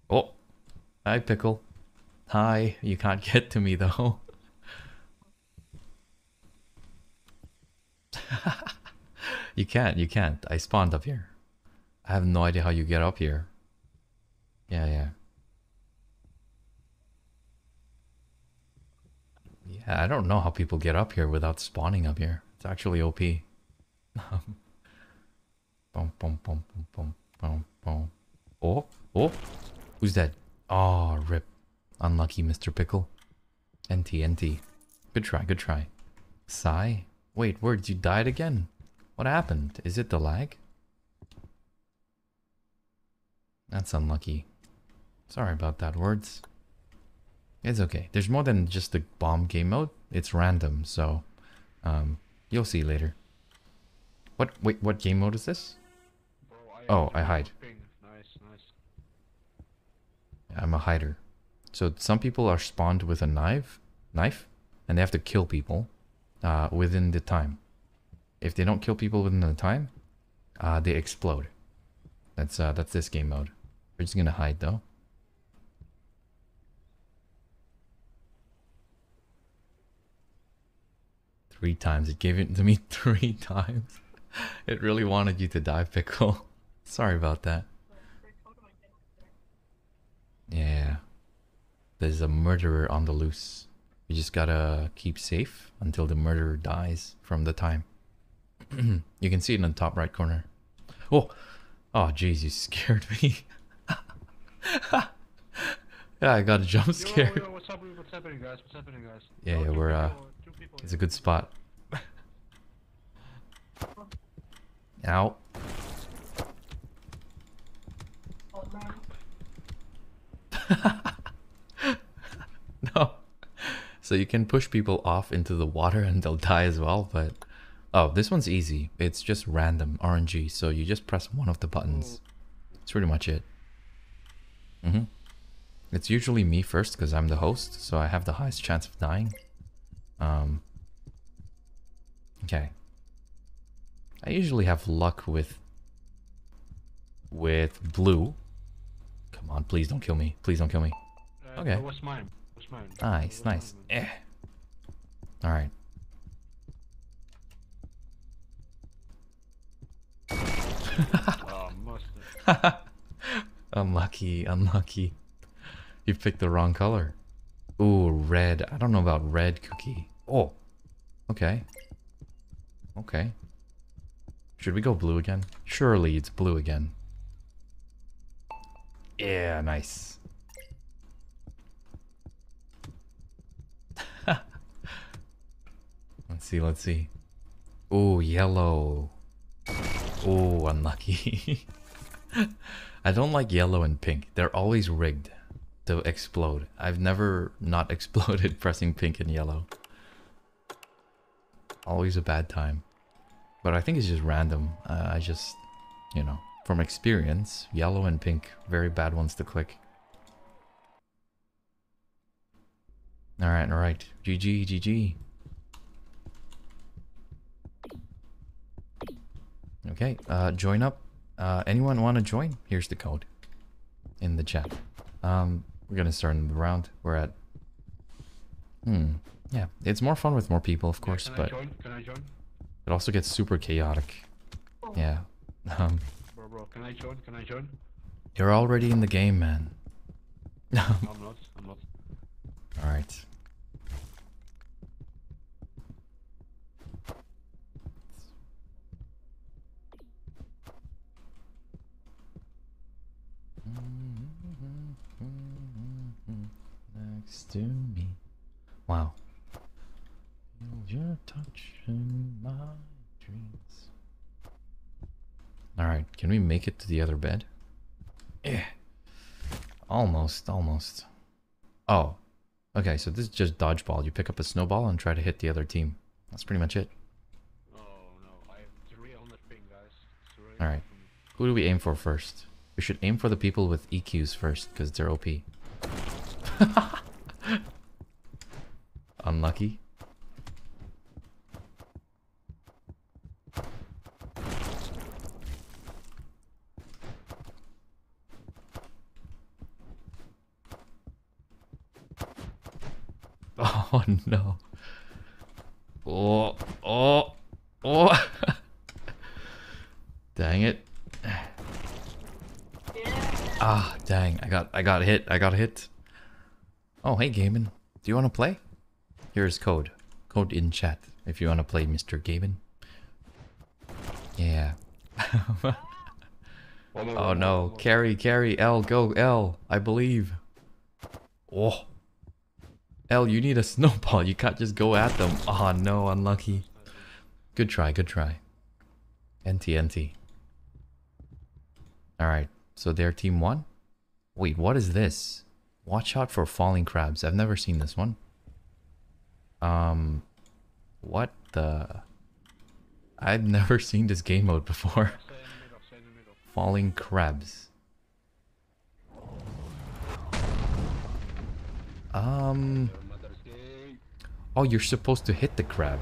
Oh, hi, Pickle. Hi, you can't get to me though. you can't, you can't. I spawned up here. I have no idea how you get up here. Yeah, yeah. Yeah, I don't know how people get up here without spawning up here. It's actually OP. boom, boom, boom, boom, boom, boom, boom. Oh, oh, who's that? Oh, ah, rip. Unlucky, Mr. Pickle. NT, NT. Good try, good try. Sigh? Wait, words, you died again? What happened? Is it the lag? That's unlucky. Sorry about that, words. It's okay. There's more than just the bomb game mode. It's random, so um, you'll see later. What? Wait, what game mode is this? Bro, I Oh, I hide. Nice, nice. I'm a hider. So some people are spawned with a knife, knife, and they have to kill people uh, within the time. If they don't kill people within the time, uh, they explode. That's uh, that's this game mode. We're just gonna hide though. Three times. It gave it to me three times. It really wanted you to die, Pickle. Sorry about that. Yeah. There's a murderer on the loose. We just gotta keep safe until the murderer dies from the time. you can see it in the top right corner. Oh! Oh, jeez, you scared me. yeah, I got a jump scare. yo, what's up? What's happening, guys? What's happening, guys? Yeah, Yo, yeah, we're, uh, people- two people It's a good spot. Ow. no. So you can push people off into the water and they'll die as well, but oh, this one's easy. It's just random RNG, so you just press one of the buttons. That's pretty much it. Mhm. It's usually me first because I'm the host, so I have the highest chance of dying. Um Okay. I usually have luck with with blue. Come on, please don't kill me. Please don't kill me. Uh, okay. What's mine? Nice, nice. Eh. All right. Mustard. unlucky, unlucky. You picked the wrong color. Ooh, red. I don't know about red cookie. Oh. Okay. Okay. Should we go blue again? Surely it's blue again. Yeah, nice. Let's see, let's see. Ooh, yellow. Ooh, unlucky. I don't like yellow and pink. They're always rigged to explode. I've never not exploded pressing pink and yellow. Always a bad time. But I think it's just random. Uh, I just, you know, from experience, yellow and pink, very bad ones to click. Alright, alright. GG, GG. Okay, uh, join up. Uh, anyone want to join? Here's the code in the chat. Um, we're gonna start in the round. We're at. Hmm. Yeah, it's more fun with more people, of course, Can I but join? Can I join? it also gets super chaotic. Yeah. Um, Bro, bro, can I join? Can I join? you're already in the game, man. No, I'm not. I'm not. All right. Next to me. Wow. Feel your touch in my dreams. Alright, can we make it to the other bed? Yeah. Almost, almost. Oh. Okay, so this is just dodgeball. You pick up a snowball and try to hit the other team. That's pretty much it. Oh no, I have 300 ping, guys. Three Alright. Who do we aim for first? We should aim for the people with EQs first, because they're OP. Unlucky. Oh no. Oh, oh, oh. Dang it. Ah, dang. I got I got hit. I got hit. Oh, hey Gaben. Do you want to play? Here's code. Code in chat if you want to play Mr. Gaben. Yeah. oh no. Carry, carry. L, go, L. I believe. Oh. L, you need a snowball. You can't just go at them. Oh no, unlucky. Good try, good try. NT, NT. Alright, so they're team one? Wait, what is this? Watch out for falling crabs. I've never seen this one. Um, what the... I've never seen this game mode before. Falling crabs. Um... Oh, you're supposed to hit the crab.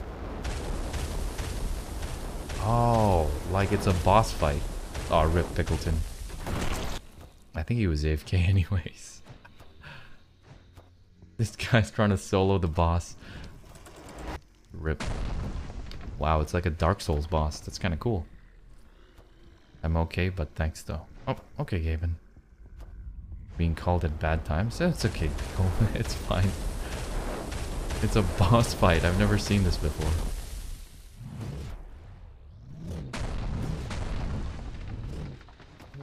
Oh, like it's a boss fight. Oh, rip Pickleton. I think he was AFK anyways. this guy's trying to solo the boss. Rip. Wow, it's like a Dark Souls boss. That's kind of cool. I'm okay, but thanks though. Oh, okay, Gaben. Being called at bad times? Eh, That's okay, Pickle. it's fine. It's a boss fight. I've never seen this before.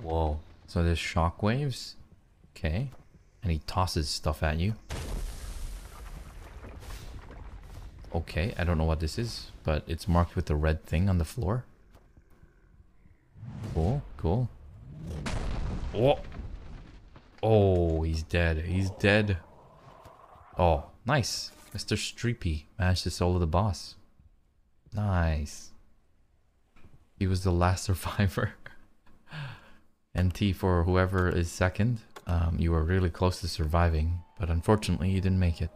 Whoa. So there's shockwaves? Okay. And he tosses stuff at you. Okay, I don't know what this is, but it's marked with the red thing on the floor. Cool, cool. Oh! Oh, he's dead. He's dead. Oh, nice. Mr. Streepy managed to solo the boss. Nice. He was the last survivor. NT for whoever is second. Um, you were really close to surviving, but unfortunately you didn't make it.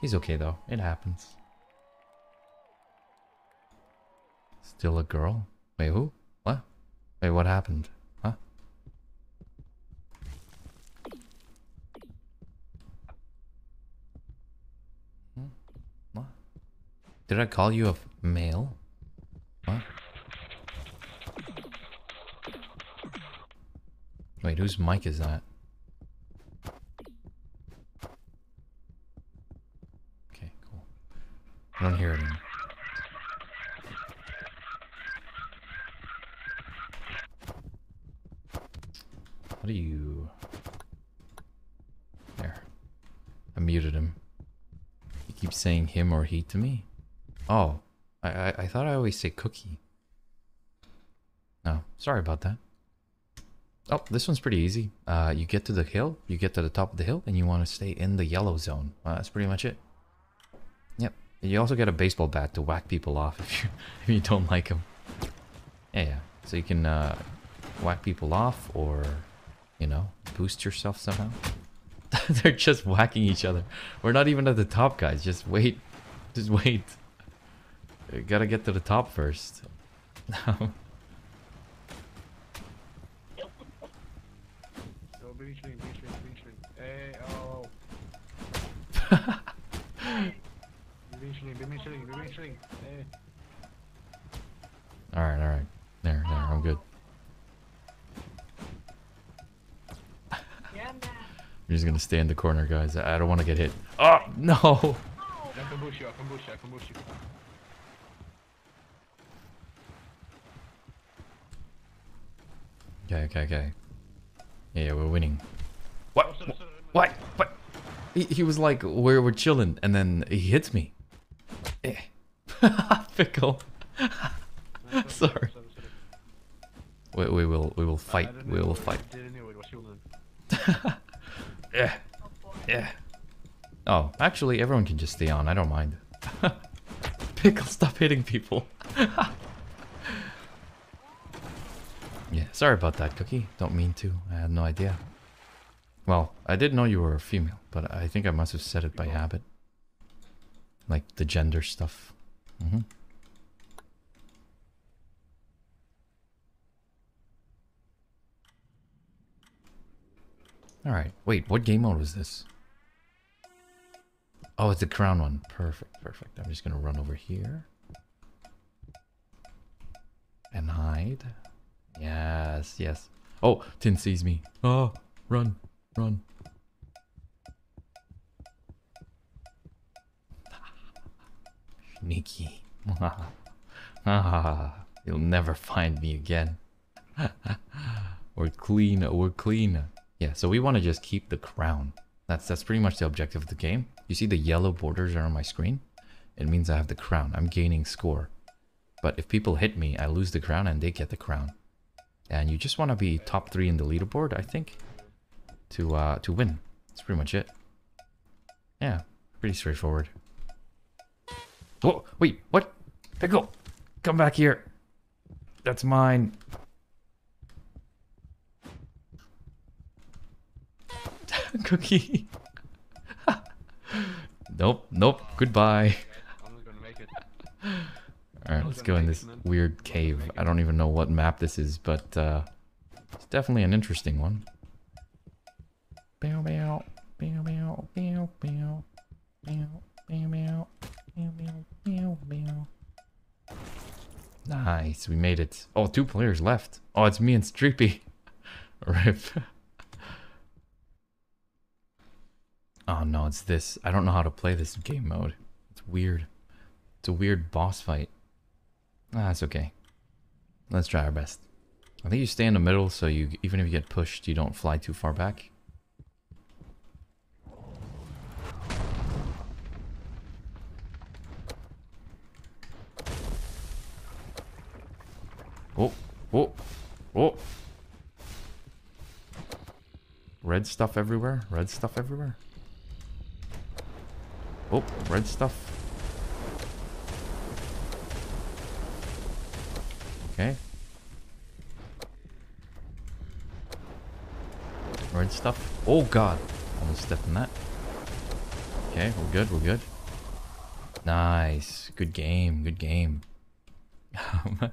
He's okay though. It happens. Still a girl? Wait, who? What? Wait, what happened? Huh? Hmm? What? Did I call you a male? What? Wait, whose mic is that? Okay, cool. I don't hear it. What are you... There. I muted him. He keeps saying him or he to me? Oh. I, I, I thought I always say cookie. No, sorry about that. Oh, this one's pretty easy. Uh, you get to the hill, you get to the top of the hill, and you want to stay in the yellow zone. Uh, that's pretty much it. And you also get a baseball bat to whack people off if you if you don't like them. Yeah, yeah. So you can uh, whack people off, or you know, boost yourself somehow. They're just whacking each other. We're not even at the top, guys. Just wait. Just wait. We gotta get to the top first. Alright, alright. There, there, I'm good. I'm just gonna stay in the corner, guys. I don't want to get hit. Oh, no! Okay, okay, okay. Yeah, we're winning. What? What? What? He, he was like, we're, we're chilling, and then he hits me. Eh. Pickle. Sorry. We, we will we will fight. We will fight. Didn't know it was human. Yeah. Yeah. Oh, actually, everyone can just stay on. I don't mind. Pickle, stop hitting people. yeah, sorry about that, Cookie. Don't mean to. I had no idea. Well, I did know you were a female, but I think I must have said it by habit. Like the gender stuff. hmm Alright, wait, what game mode was this? Oh, it's the crown one. Perfect, perfect. I'm just gonna run over here. And hide. Yes, yes. Oh, Tin sees me. Oh, run, run. Sneaky. You'll never find me again. we're clean, we're clean. Yeah, so we want to just keep the crown. That's that's pretty much the objective of the game. You see the yellow borders are on my screen? It means I have the crown. I'm gaining score. But if people hit me, I lose the crown and they get the crown. And you just want to be top three in the leaderboard, I think, to uh, to win. That's pretty much it. Yeah, pretty straightforward. Whoa, wait, what? Pickle, come back here. That's mine. Cookie. nope, nope, goodbye. Alright, let's go in this weird cave. I don't even know what map this is, but uh, it's definitely an interesting one. Bow bow, bow bow, bow bow, bow. Nice, we made it. Oh, two players left. Oh, it's me and Streepy. Rip. Oh no, it's this. I don't know how to play this game mode. It's weird. It's a weird boss fight. Ah, it's okay. Let's try our best. I think you stay in the middle so you even if you get pushed, you don't fly too far back. Oh, oh, oh. Red stuff everywhere. Red stuff everywhere. Oh, red stuff. Okay. Red stuff. Oh god. Almost stepped in that. Okay, we're good, we're good. Nice. Good game, good game.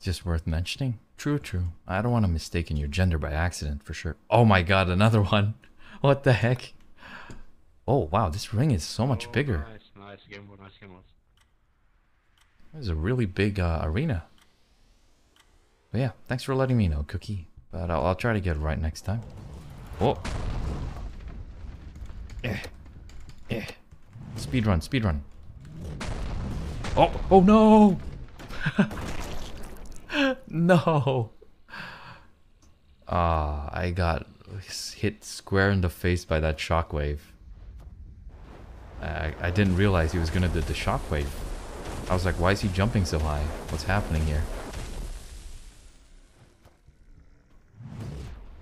Just worth mentioning. True, true. I don't want to mistaken your gender by accident, for sure. Oh my god, another one. What the heck? Oh wow, this ring is so much Oh, bigger. Nice, nice game nice game. This is a really big uh, arena. But yeah, thanks for letting me know, Cookie. But I'll, I'll try to get it right next time. Oh. Eh. Eh. Speed run, speed run. Oh, oh no! no! Ah, I got hit square in the face by that shockwave. I, I didn't realize he was gonna do the shockwave. I was like, why is he jumping so high? What's happening here?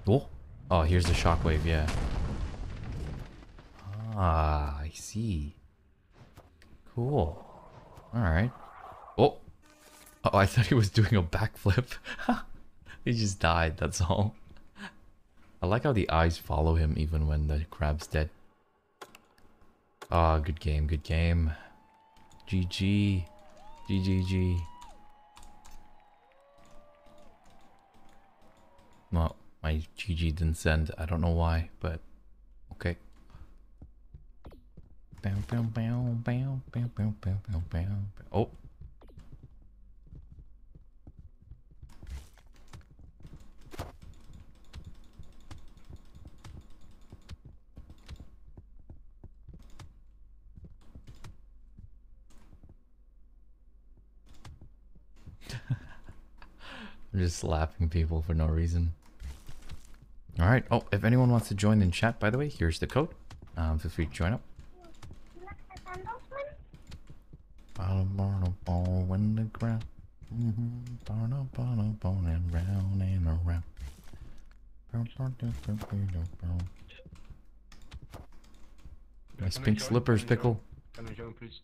Oh, oh, here's the shockwave, yeah. Ah, I see. Cool. Alright. Oh. Oh, I thought he was doing a backflip. he just died, that's all. I like how the eyes follow him even when the crab's dead. Ah, good game, good game. GG. GGG. Well, my GG didn't send. I don't know why, but okay. Bow, bow, bow, bow, bow, bow, bow, bow, bow. Oh. I'm just slapping people for no reason. Alright, oh, if anyone wants to join in chat, by the way, here's the code. Um, feel free to join up. Bottom, bottom, ball when the ground. Mm-hmm. Bottom, bottom, bottom, and round and around. Nice Can I pink join? slippers, Can I pickle. Can I join, please?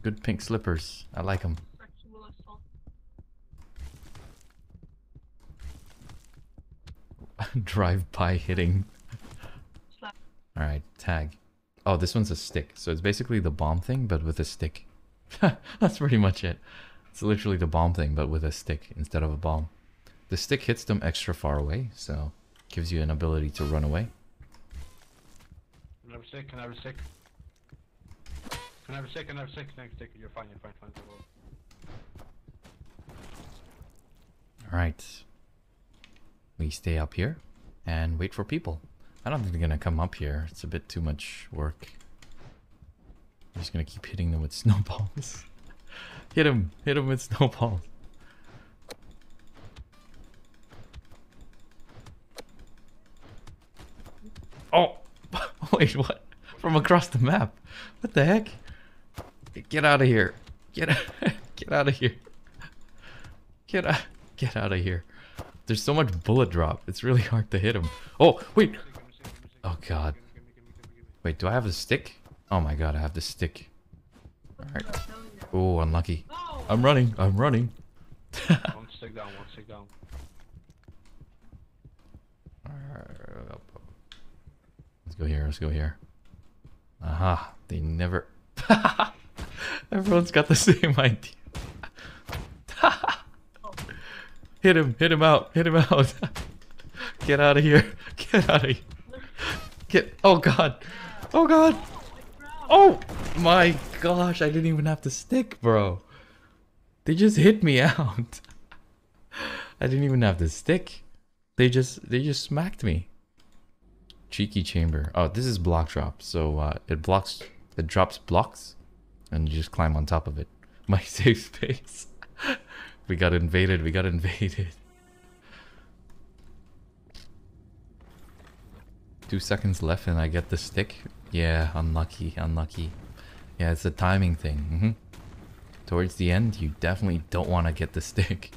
Good pink slippers. I like them. Drive by hitting. Alright, tag. Oh, this one's a stick. So it's basically the bomb thing, but with a stick. That's pretty much it. It's literally the bomb thing, but with a stick instead of a bomb. The stick hits them extra far away, so gives you an ability to run away. Can I have a stick? Can I have a stick? Can I have a stick? Can I have a stick? Can I have a stick? You're fine, you're fine, fine. Alright. We stay up here and wait for people. I don't think they're gonna come up here. It's a bit too much work. I'm just gonna keep hitting them with snowballs. hit him! Hit him with snowballs. Oh! Wait, what? From across the map? What the heck? Get out of here! Get get out of here! Get out! Get out of here! There's so much bullet drop. It's really hard to hit him. Oh wait! Oh god! Wait, do I have a stick? Oh my god, I have the stick. Alright. Oh, unlucky. I'm running. I'm running. one stick down, one stick down. Let's go here. Let's go here. Aha! They never. Everyone's got the same idea. Hit him! Hit him out! Hit him out! Get out of here! Get out of here! Get! Oh god! Oh god! Oh my gosh! I didn't even have to stick, bro. They just hit me out. I didn't even have to stick. They just they just smacked me. Cheeky chamber. Oh, this is block drop. So uh, it blocks it drops blocks and you just climb on top of it. My safe space. We got invaded. We got invaded. Two seconds left and I get the stick. Yeah, unlucky, unlucky. Yeah, it's a timing thing. hmm Towards the end, you definitely don't want to get the stick.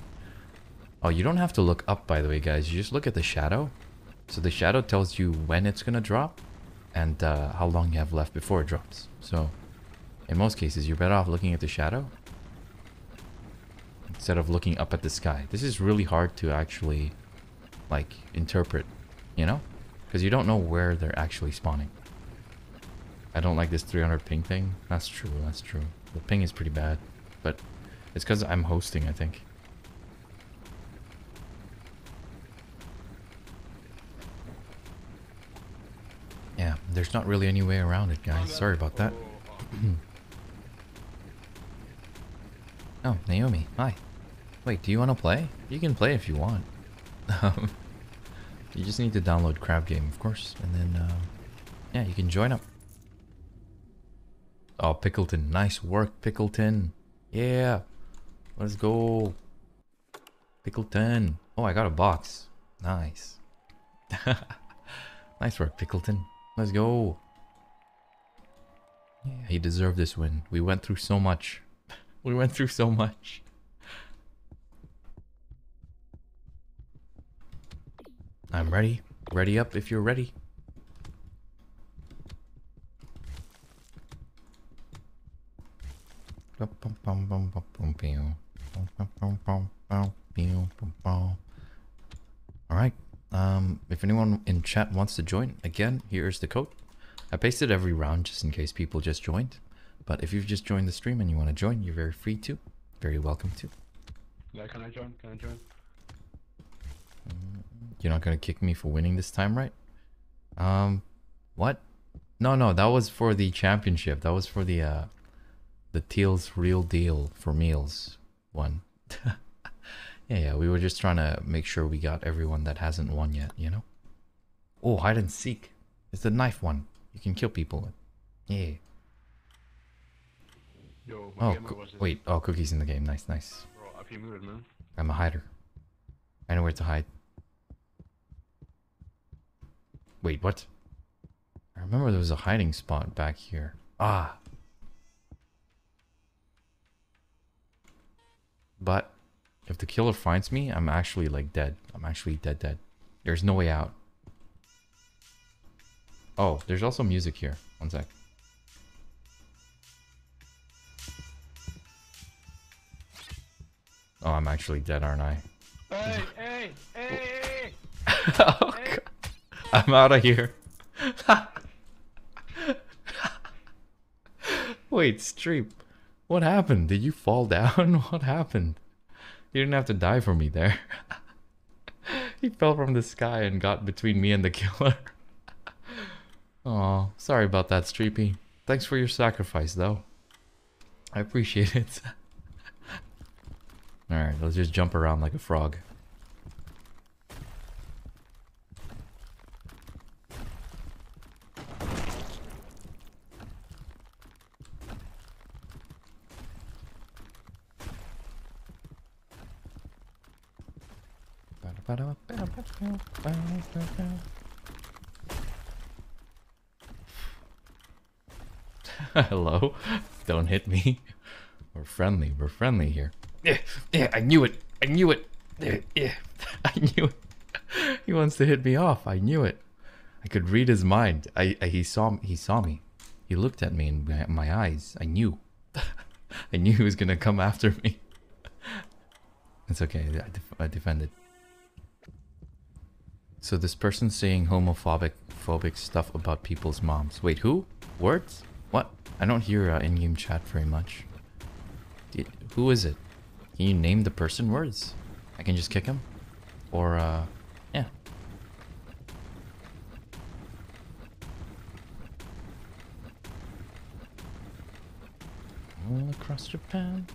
Oh, you don't have to look up, by the way, guys. You just look at the shadow. So the shadow tells you when it's going to drop and uh, how long you have left before it drops. So in most cases, you're better off looking at the shadow instead of looking up at the sky. This is really hard to actually like interpret, you know? Because you don't know where they're actually spawning. I don't like this 300 ping thing. That's true, that's true. The ping is pretty bad. But it's because I'm hosting, I think. Yeah, there's not really any way around it, guys. Sorry about that. oh, Naomi. Hi. Wait, do you want to play? You can play if you want. Um, you just need to download Crab Game, of course, and then, uh, yeah, you can join up. Oh, Pickleton. Nice work, Pickleton. Yeah. Let's go. Pickleton. Oh, I got a box. Nice. nice work, Pickleton. Let's go. Yeah, he deserved this win. We went through so much. we went through so much. I'm ready. Ready up if you're ready. Alright. Um, if anyone in chat wants to join, again, here's the code. I pasted every round just in case people just joined. But if you've just joined the stream and you want to join, you're very free to. Very welcome to. Yeah, can I join? Can I join? You're not gonna kick me for winning this time, right? Um, what? No, no, that was for the championship. That was for the uh, the Teal's real deal for meals one. yeah, yeah. We were just trying to make sure we got everyone that hasn't won yet. You know. Oh, hide and seek. It's the knife one. You can kill people. Yeah. Yo, my Oh, gamer coo- was this- wait. Oh, cookies in the game. Nice, nice. Bro, up you muted, man. I'm a hider. I know where to hide. Wait, what? I remember there was a hiding spot back here. Ah. But if the killer finds me, I'm actually like dead. I'm actually dead dead. There's no way out. Oh, there's also music here. One sec. Oh, I'm actually dead, aren't I? Hey, hey, hey. I'm out of here. Wait, Streep. What happened? Did you fall down? What happened? You didn't have to die for me there. he fell from the sky and got between me and the killer. Oh, sorry about that, Streepy. Thanks for your sacrifice, though. I appreciate it. Alright, let's just jump around like a frog. Hello? Don't hit me. We're friendly. We're friendly here. Yeah, yeah, I knew it. I knew it. Yeah, yeah, I knew it. He wants to hit me off. I knew it. I could read his mind. I, I he saw he saw me. He looked at me in my, my eyes. I knew. I knew he was gonna come after me. It's okay. I, def- I defended. So this person's saying homophobic phobic stuff about people's moms. Wait, who? Words? What? I don't hear uh, in-game chat very much. Who is it? Can you name the person words? I can just kick him? Or, uh, yeah. All across Japan.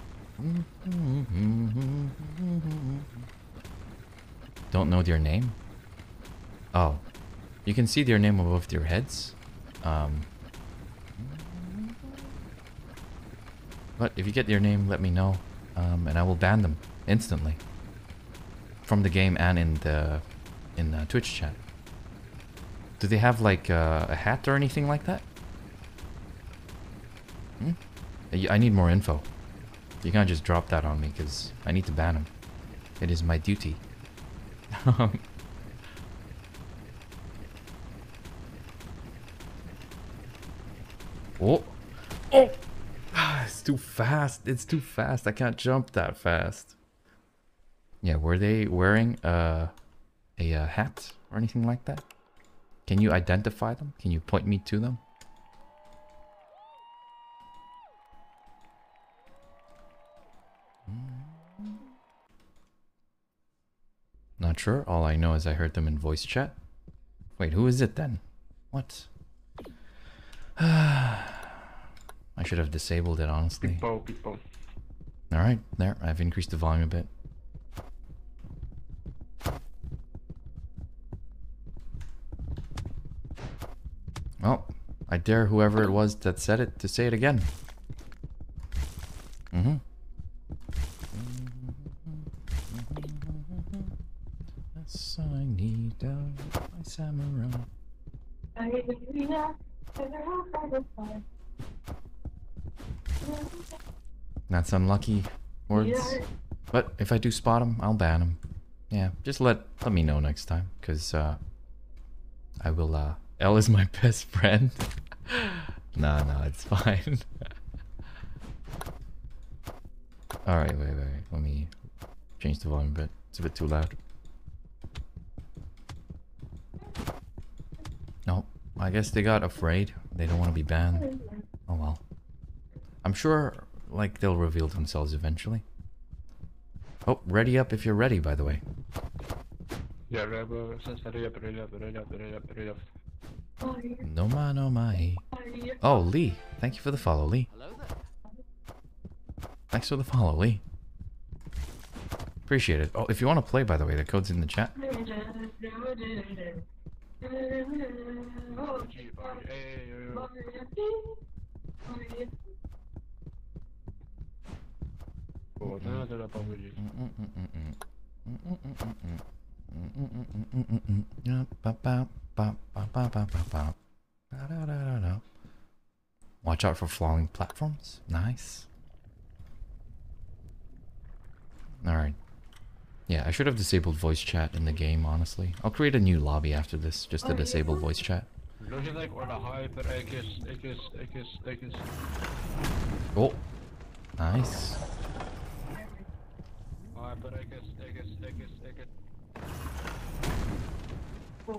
Don't know their name? Oh. You can see their name above their heads. Um, but if you get their name, let me know. Um, and I will ban them instantly. From the game and in the in the Twitch chat. Do they have like uh, a hat or anything like that? Hmm? I I need more info. You can't just drop that on me because I need to ban them. It is my duty. oh! Oh! Ah, it's too fast. It's too fast. I can't jump that fast. Yeah, were they wearing uh, a uh, hat or anything like that? Can you identify them? Can you point me to them? Not sure. All I know is I heard them in voice chat. Wait, who is it then? What? I should have disabled it, honestly. People, people. Alright, there. I've increased the volume a bit. Well, I dare whoever it was that said it to say it again. Mm-hmm. Yes, I need a my samurai. That's unlucky words. But if I do spot him, I'll ban him. Yeah, just let let me know next time, cause uh, I will. Uh, L is my best friend. no, no, it's fine. All right, wait, wait, wait. Let me change the volume a bit. It's a bit too loud. No, I guess they got afraid. They don't want to be banned. Oh well. I'm sure, like, they'll reveal themselves eventually. Oh, ready up if you're ready, by the way. Yeah, right, bro. Ready up, ready up, ready up, ready up, ready up. No ma no mai. Eh? Oh, Lee. Thank you for the follow, Lee. Thanks for the follow, Lee. Appreciate it. Oh, if you want to play, by the way, the code's in the chat. Watch out for falling platforms. Nice. Alright. Yeah, I should have disabled voice chat in the game, honestly. I'll create a new lobby after this, just to disable voice chat. Logitech or the HyperX, X, X, X. Oh, nice.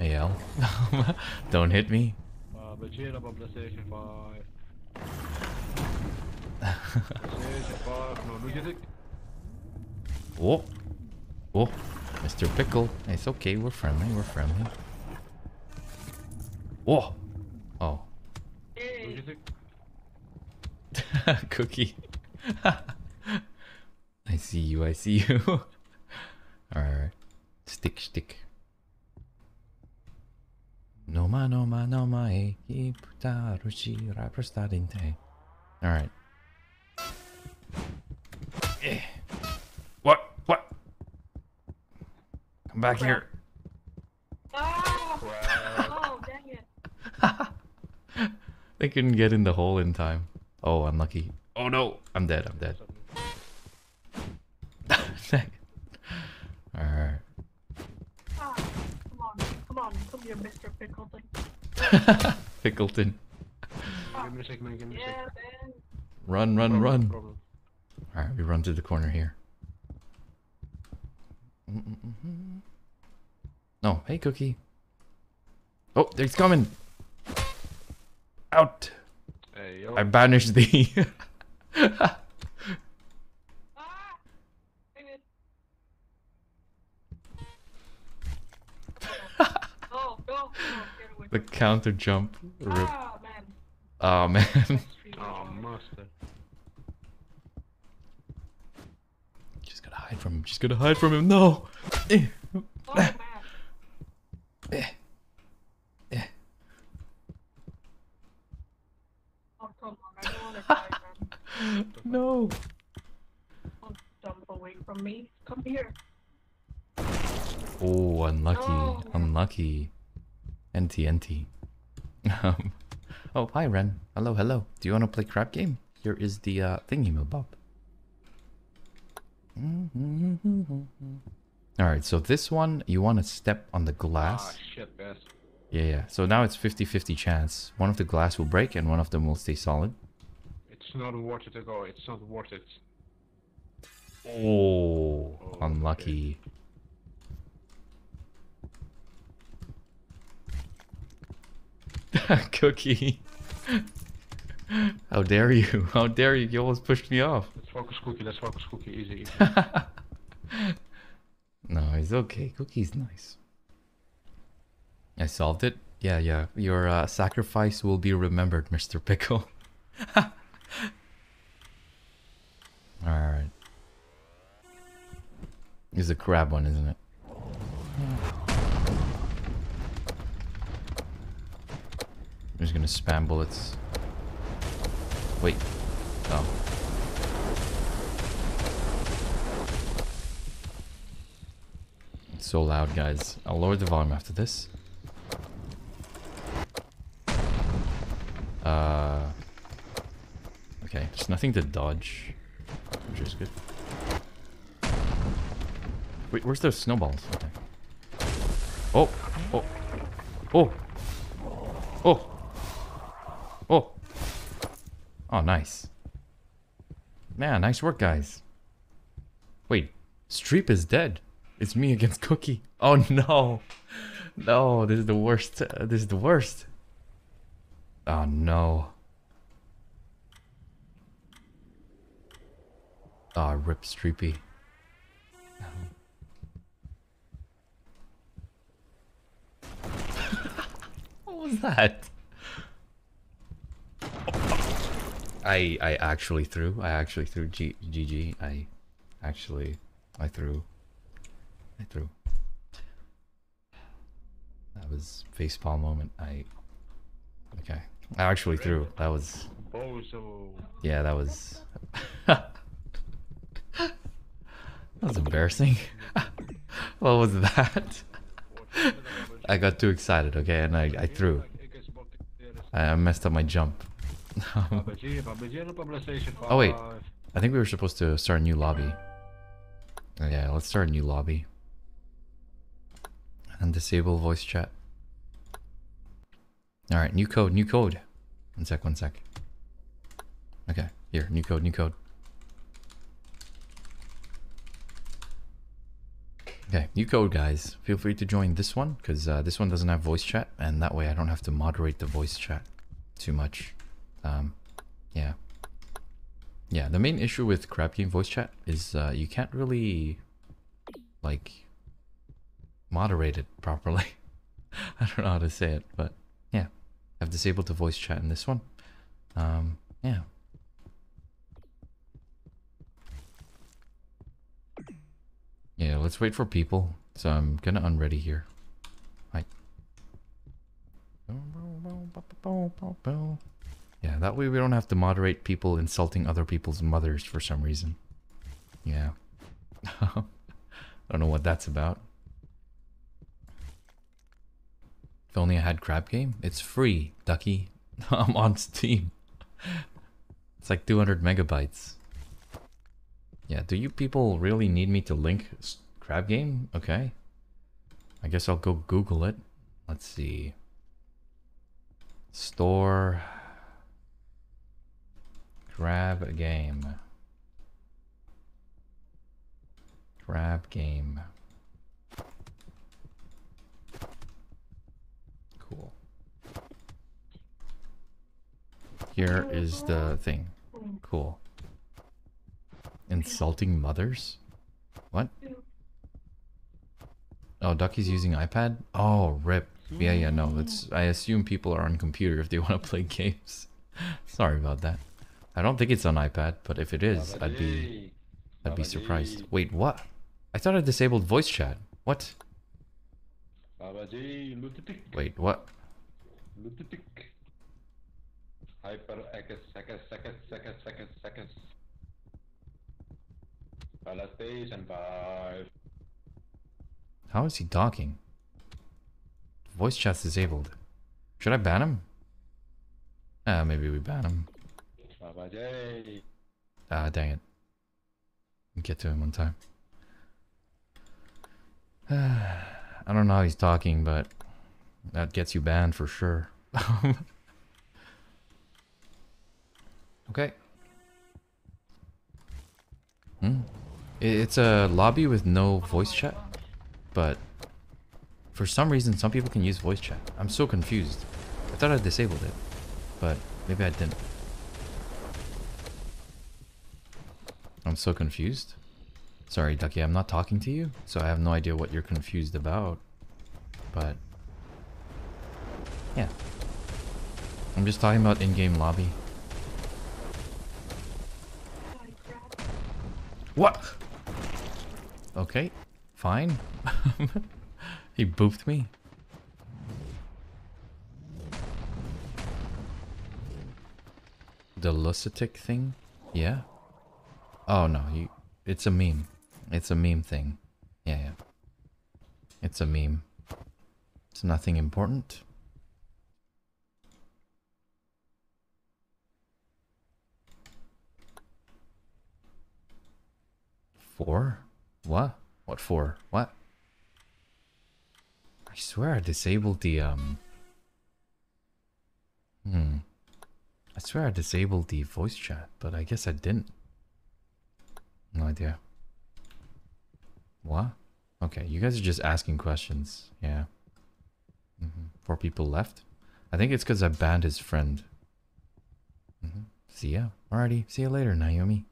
AL. Don't hit me. Uh, Vegeta for PlayStation 5. PlayStation 5, no Logitech. Oh. Oh. Mr. Pickle. It's okay, we're friendly, we're friendly. Oh. Oh. Logitech. Cookie. I see you, I see you. alright. Stick, stick. No ma no ma no ma e ki puta rushi ra prostadinte. Alright. Eh. What? What? Come back here. Oh, dang it. They couldn't get in the hole in time. Oh, unlucky. Oh no, I'm dead, I'm dead. Alright. Ah, come on, come on, come here, Mr. Pickleton. Pickleton. Give me a second, give me a Yeah, man. Run, run, Problem, run. Alright, we run to the corner here. No, hey, Cookie. Oh, he's coming. Out. Hey, yo. I banished thee. Ah! Dang oh, go, go, the counter jump. Rip. Ah, man. Oh man. Oh, master. Hide from him. She's gonna hide from him. No. Eh. Oh. Eh. Eh. Oh, come on. I don't want to die. No. Don't jump away from me. Come here. Oh, unlucky. No. Unlucky. NT NT. Um, oh, hi Ren. Hello, hello. Do you want to play crab game? Here is the uh, thingy-mabob. Alright, so this one, you want to step on the Ah, glass. shit, yes. Yeah, yeah. So now it's 50-50 chance. One of the glass will break and one of them will stay solid. It's not worth it to go. It's not worth it. Oh, okay. unlucky. Cookie. How dare you? How dare you? You almost pushed me off. Let's focus cookie. Let's focus cookie. Easy, easy. No, it's okay. Cookie's nice. I solved it. Yeah, yeah. Your uh, sacrifice will be remembered, Mr. Pickle. Alright. This is a crab one, isn't it? I'm just gonna spam bullets. Wait. Oh. It's so loud, guys. I'll lower the volume after this. Uh. Okay, there's nothing to dodge, which is good. Wait, where's those snowballs? Okay. Oh, oh, oh, oh, oh. Oh, nice. Man, nice work, guys. Wait, Streep is dead. It's me against Cookie. Oh no, no, this is the worst. This is the worst. Oh no. Ah, rip Streepy. what was that? I I actually threw. I actually threw G GG. I actually I threw. I threw. That was facepalm moment. I okay. I actually threw. That was yeah. That was that was embarrassing. what was that? I got too excited. Okay, and I I threw. I messed up my jump. PUBG, PUBG PlayStation 5. Oh, wait. I think we were supposed to start a new lobby. Oh, yeah, let's start a new lobby. And disable voice chat. Alright, new code, new code. One sec, one sec. Okay, here, new code, new code. Okay, new code, guys. Feel free to join this one, because uh, this one doesn't have voice chat, and that way I don't have to moderate the voice chat too much. Um, yeah. Yeah, the main issue with crab game voice chat is uh, you can't really, like, moderate it properly. I don't know how to say it, but yeah. I've disabled the voice chat in this one. Um, yeah. Yeah, let's wait for people. So I'm gonna unready here. Hi. Yeah, that way we don't have to moderate people insulting other people's mothers for some reason. Yeah. I don't know what that's about. If only I had Crab Game. It's free, Ducky. I'm on Steam. It's like 200 megabytes. Yeah, do you people really need me to link Crab Game? Okay. I guess I'll go Google it. Let's see. Store Crab Game. Grab Game. Cool. Here is the thing. Cool. Insulting mothers? What? Oh, Ducky's using iPad? Oh, rip. Yeah, yeah, no. It's I assume people are on computer if they want to play games. Sorry about that. I don't think it's on iPad, but if it is, I'd be I'd be surprised. Wait, what? I thought I disabled voice chat. What? Wait, what? Hyper X, X, X, X, X, X. PlayStation 5. How is he talking? Voice chat's disabled. Should I ban him? Ah, maybe we ban him. Babaji. Ah, dang it. Get to him one time. I don't know how he's talking, but that gets you banned for sure. okay. Hmm. It's a lobby with no voice chat, but for some reason, some people can use voice chat. I'm so confused. I thought I disabled it, but maybe I didn't. I'm so confused. Sorry, Ducky, I'm not talking to you, so I have no idea what you're confused about. But yeah, I'm just talking about in-game lobby. What? Okay, fine. he boofed me. The Lucitic thing? Yeah. Oh no, you it's a meme. It's a meme thing. Yeah, yeah. It's a meme. It's nothing important. Four? What? What for? What? I swear I disabled the um Hmm. I swear I disabled the voice chat, but I guess I didn't. No idea. What? Okay, you guys are just asking questions. Yeah. hmm Four people left. I think it's because I banned his friend. hmm See ya. Alrighty. See you later, Naomi.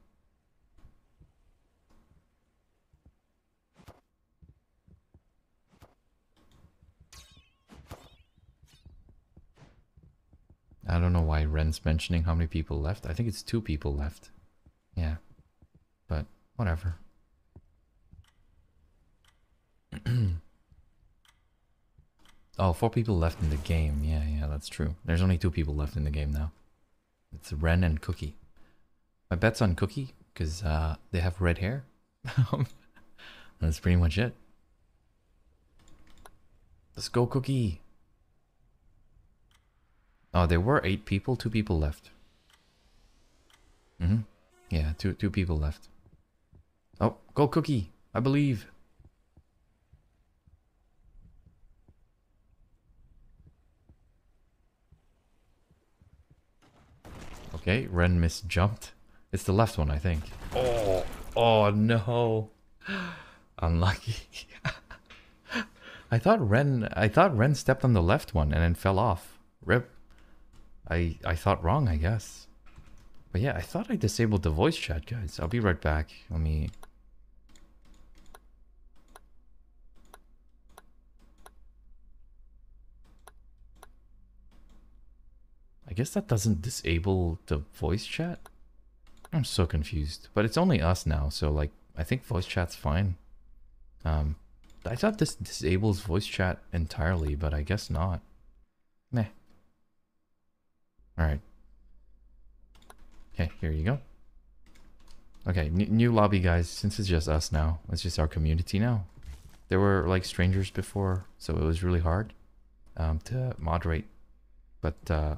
I don't know why Ren's mentioning how many people left. I think it's two people left. Yeah. Whatever. oh, four people left in the game. Yeah, yeah, that's true. There's only two people left in the game now. It's Ren and Cookie. My bet's on Cookie because uh, they have red hair. that's pretty much it. Let's go, Cookie. Oh, there were eight people. Two people left. Mm-hmm. Yeah, two two people left. Oh, go Cookie! I believe. Okay, Ren misjumped. It's the left one, I think. Oh, oh no. Unlucky. I thought Ren I thought Ren stepped on the left one and then fell off. Rip. I I thought wrong, I guess. But yeah, I thought I disabled the voice chat, guys. I'll be right back. Let me I guess that doesn't disable the voice chat? I'm so confused. But it's only us now, so like I think voice chat's fine. Um I thought this disables voice chat entirely, but I guess not. Meh. Alright. Okay, here you go. Okay, new lobby, guys. Since it's just us now, it's just our community now. There were like strangers before, so it was really hard um, to moderate. But uh,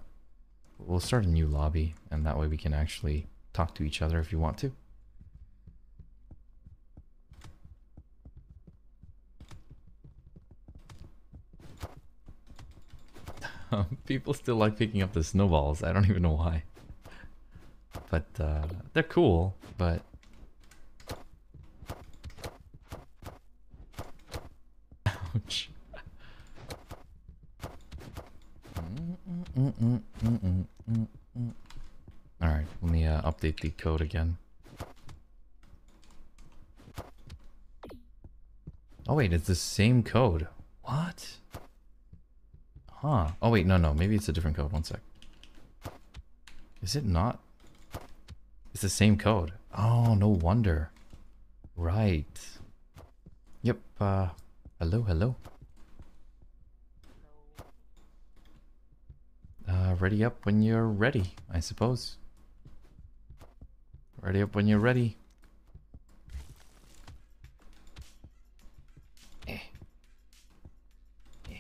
we'll start a new lobby, and that way we can actually talk to each other if you want to. People still like picking up the snowballs. I don't even know why. But uh, they're cool, but... Ouch. Alright, let me uh, update the code again. Oh wait, it's the same code. What? Huh. Oh wait, no, no. Maybe it's a different code. One sec. Is it not? It's the same code. Oh, no wonder. Right. Yep. Uh, hello, hello. Uh, ready up when you're ready, I suppose. Ready up when you're ready. Eh. Eh.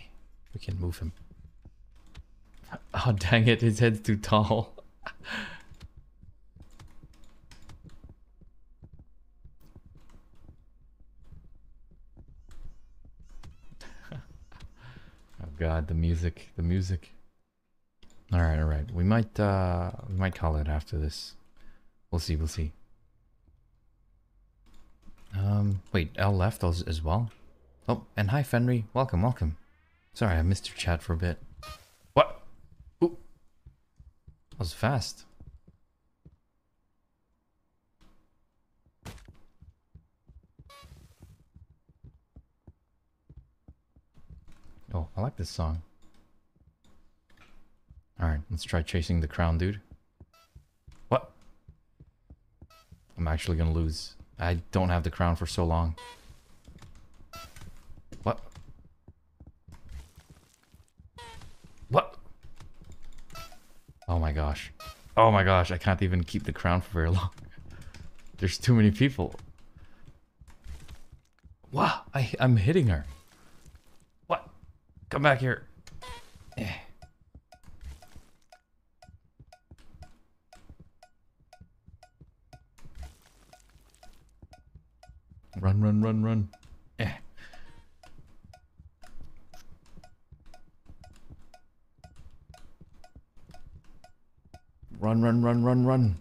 We can move him. Oh dang it, his head's too tall. oh god, the music, the music. Alright, alright. We might uh we might call it after this. We'll see, we'll see. Um wait, L left as, as well? Oh, and hi Fenry. Welcome, welcome. Sorry, I missed your chat for a bit. What? Ooh. That was fast. Oh, I like this song. Alright, let's try chasing the crown, dude. What? I'm actually gonna lose. I don't have the crown for so long. What? What? Oh my gosh. Oh my gosh, I can't even keep the crown for very long. There's too many people. Wow, I, I'm hitting her. What? Come back here. Eh. Run, run, run, run. Eh. Run, run, run, run, run.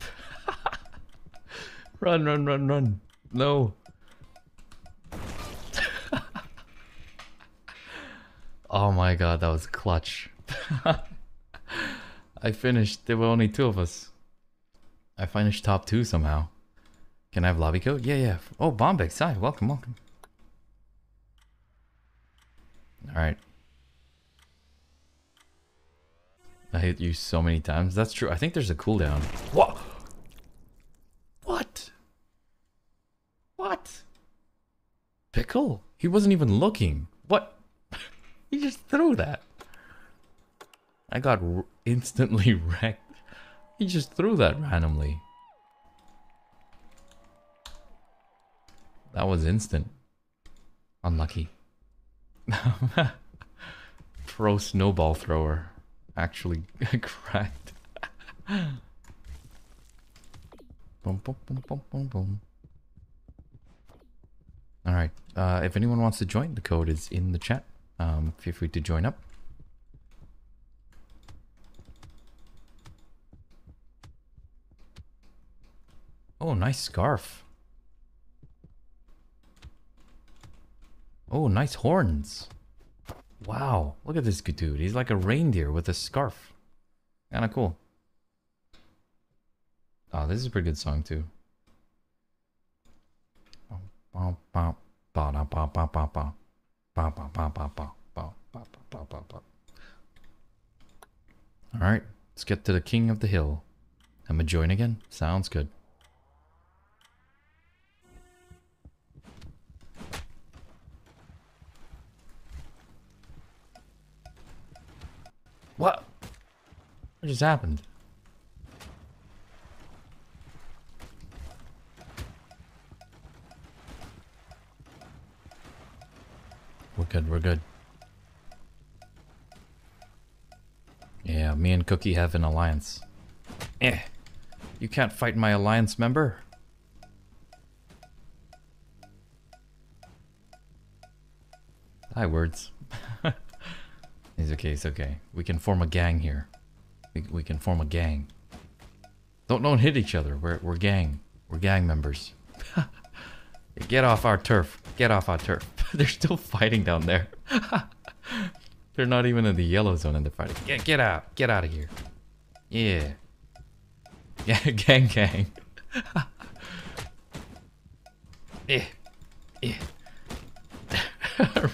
run, run, run, run. No. oh my god, that was clutch. I finished. There were only two of us. I finished top two somehow. Can I have lobby code? Yeah, yeah. Oh, Bombex. Hi, welcome, welcome. Alright. I hit you so many times. That's true. I think there's a cooldown. What? What? What? Pickle? He wasn't even looking. What? he just threw that. I got instantly wrecked. He just threw that randomly. That was instant. Unlucky. Pro snowball thrower. Actually cracked. boom, boom, boom, boom, boom, boom. Alright. Uh, if anyone wants to join, the code is in the chat. Um, feel free to join up. Oh, nice scarf. Oh, nice horns. Wow, look at this good dude. He's like a reindeer with a scarf. Kinda cool. Oh, this is a pretty good song too. Alright, let's get to the king of the hill. I'm a join again? Sounds good. What? What just happened? We're good, we're good. Yeah, me and Cookie have an alliance. Eh. You can't fight my alliance member. Hi, words. It's okay, it's okay. We can form a gang here. We, we can form a gang. Don't don't hit each other. We're we're gang. We're gang members. Get off our turf. Get off our turf. they're still fighting down there. they're not even in the yellow zone and they're fighting. Get get out. Get out of here. Yeah. Yeah, gang gang. eh. Eh.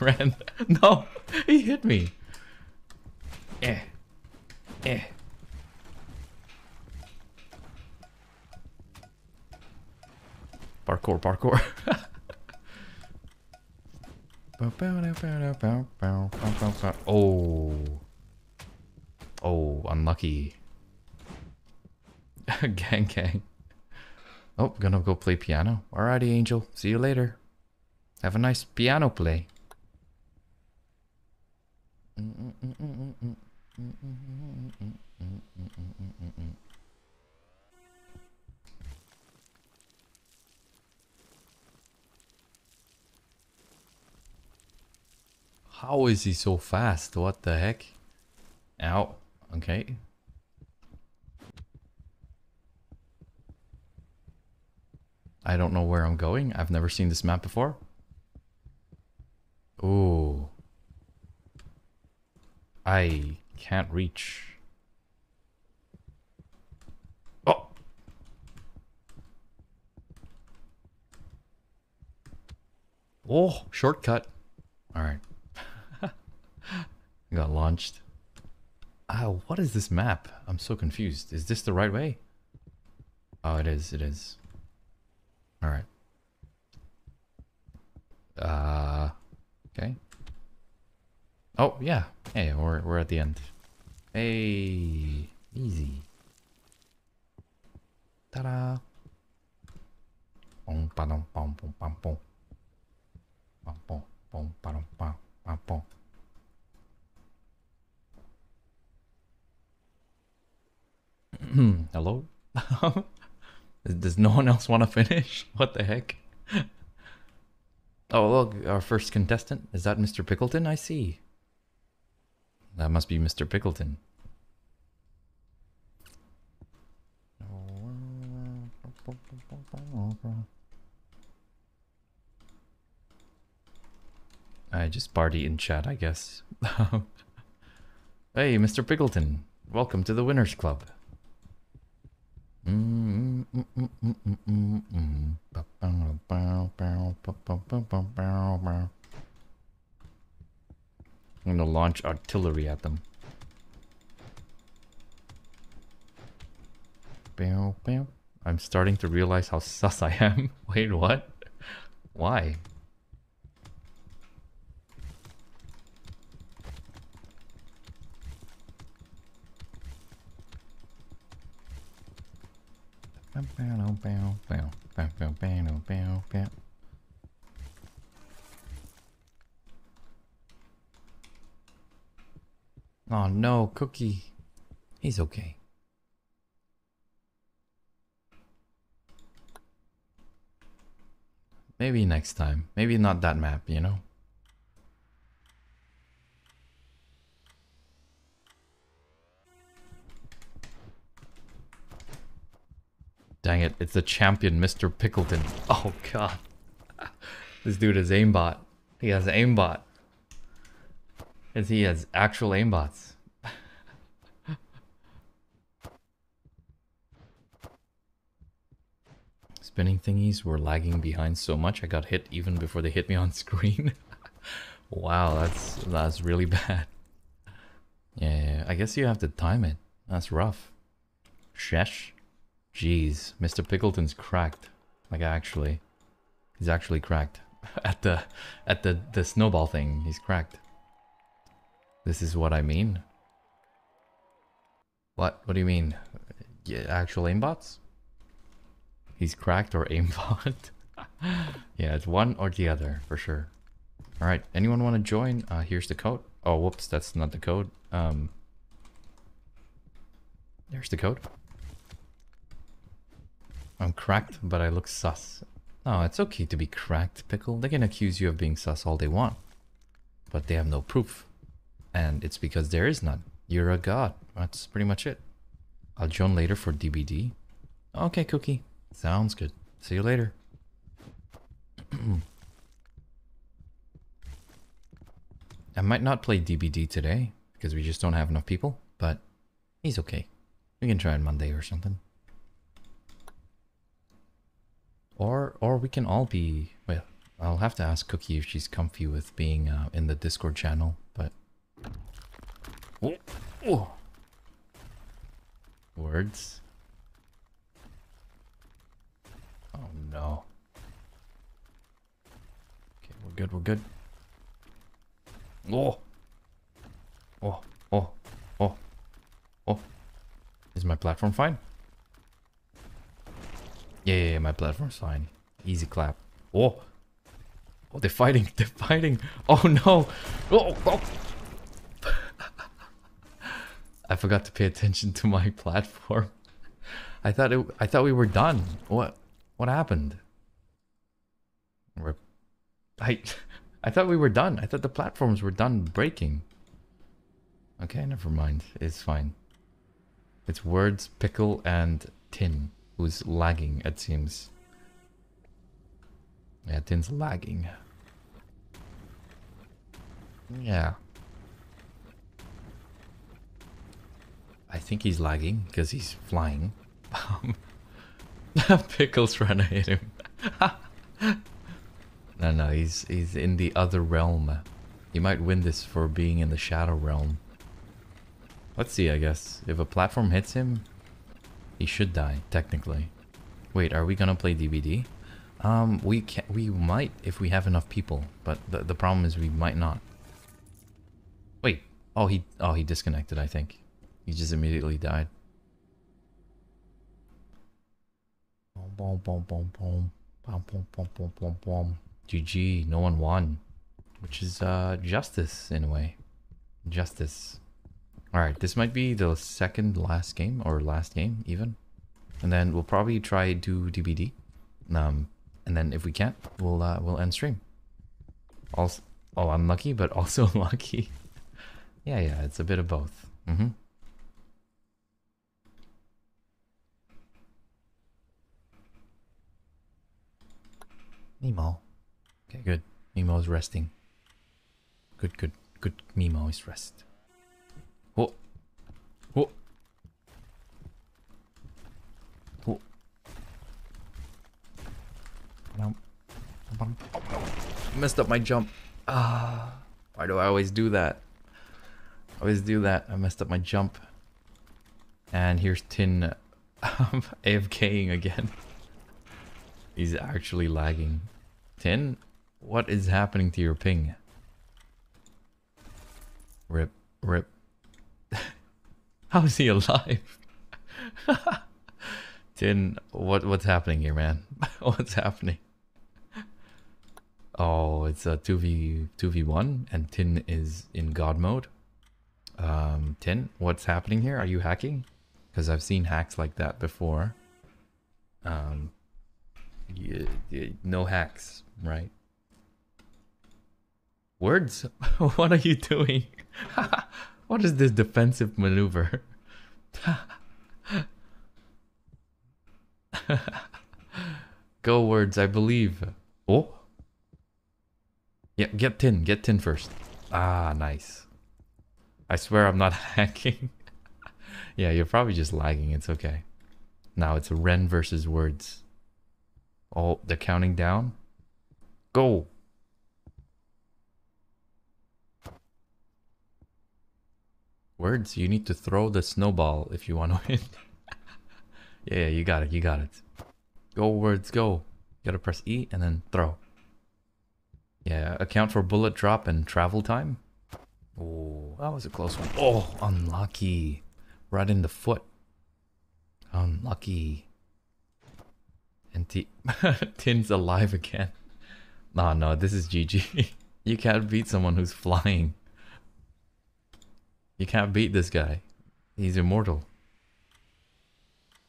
Ran. No, he hit me. Eh. Eh. Parkour, parkour. oh. Oh, unlucky. gang, gang. Oh, gonna go play piano. Alrighty, Angel. See you later. Have a nice piano play. Mm, mm, mm, How is he so fast? What the heck? Ow. Okay. I don't know where I'm going. I've never seen this map before. Ooh. I can't reach. Oh! Oh, shortcut. Alright. Got launched. Oh, what is this map? I'm so confused. Is this the right way? Oh, it is, it is. Alright. Uh, okay. Oh, yeah. Hey, we're, we're at the end. Hey, easy. Ta-da. Bom, ba-dum, bom, bom, bom, bom. Bom, bom, bom, ba-dum, bom, bom, bom. Hello? Does no one else want to finish? What the heck? Oh, look, our first contestant. Is that Mr. Pickleton? I see. That must be Mr. Pickleton. I just party in chat, I guess. hey, Mr. Pickleton. Welcome to the Winners Club. Mm-hmm. I'm gonna launch artillery at them. Bam, bam. I'm starting to realize how sus I am. Wait, what? Why? Oh no, Cookie. He's okay. Maybe next time. Maybe not that map, you know? Dang it, it's the champion, Mr. Pickleton. Oh god. this dude is aimbot. He has aimbot. Because he has actual aimbots. Spinning thingies were lagging behind so much I got hit even before they hit me on screen. wow, that's that's really bad. Yeah, I guess you have to time it. That's rough. Shesh. Jeez, Mr. Pickleton's cracked. Like actually. He's actually cracked. at the at the, the snowball thing, he's cracked. This is what I mean. What? What do you mean? Yeah, actual aimbots? He's cracked or aimbot? yeah, it's one or the other, for sure. Alright, anyone want to join? Uh, here's the code. Oh, whoops, that's not the code. Um, there's the code. I'm cracked, but I look sus. No, it's okay to be cracked, Pickle. They can accuse you of being sus all they want. But they have no proof. And it's because there is none. You're a god. That's pretty much it. I'll join later for DBD. Okay, Cookie. Sounds good. See you later. I might not play DBD today because we just don't have enough people, but he's okay. We can try on Monday or something. Or or we can all be well, I'll have to ask Cookie if she's comfy with being uh, in the Discord channel, oh, Oh. Words. Oh no. Okay, we're good, we're good. Oh. Oh, oh, oh, oh. Is my platform fine? Yeah, yeah, yeah, my platform's fine. Easy clap. Oh. Oh, they're fighting. They're fighting. Oh no. Oh, oh. I forgot to pay attention to my platform. I thought it. I thought we were done. What? What happened? We're, I. I thought we were done. I thought the platforms were done breaking. Okay, never mind. It's fine. It's words, pickle, and tin who's lagging. It seems. Yeah, tin's lagging. Yeah. I think he's lagging because he's flying. Um, Pickle's trying to hit him. no, no, he's he's in the other realm. He might win this for being in the shadow realm. Let's see, I guess. If a platform hits him, he should die, technically. Wait, are we gonna play DBD? Um, we can we might if we have enough people, but the the problem is we might not. Wait, oh he oh he disconnected, I think. He just immediately died. Boom, boom, boom, boom, boom, boom, boom, boom, boom, boom. GG, no one won, which is uh justice in a way. Justice. All right, this might be the second last game or last game even, and then we'll probably try do DBD. Um, and then if we can't, we'll uh, we'll end stream. Also, oh, unlucky, but also lucky. yeah, yeah, it's a bit of both. Mm-hmm. Nemo. Okay, good. Nemo's resting. Good, good, good. Nemo is rest. Oh. Oh. Oh. No. Messed up my jump. Ah. Why do I always do that? I always do that. I messed up my jump. And here's Tin um, AFKing again. He's actually lagging. Tin, what is happening to your ping? Rip, rip. How is he alive? Tin, what what's happening here, man? what's happening? Oh, it's a 2v 2v1 and Tin is in god mode. Um, Tin, what's happening here? Are you hacking? Because I've seen hacks like that before. Um, y- y- no hacks, right? Words? what are you doing? what is this defensive maneuver? Go words, I believe. Oh. Yeah, get tin. Get tin first. Ah, nice. I swear I'm not hacking. yeah, you're probably just lagging. It's okay. Now it's Ren versus words. Oh, they're counting down. Go. Words, you need to throw the snowball if you want to win. yeah, you got it. You got it. Go, words, go. You gotta press E and then throw. Yeah, account for bullet drop and travel time. Oh, that was a close one. Oh, unlucky. Right in the foot. Unlucky. And T Tin's alive again. No, no, this is GG. you can't beat someone who's flying. You can't beat this guy. He's immortal.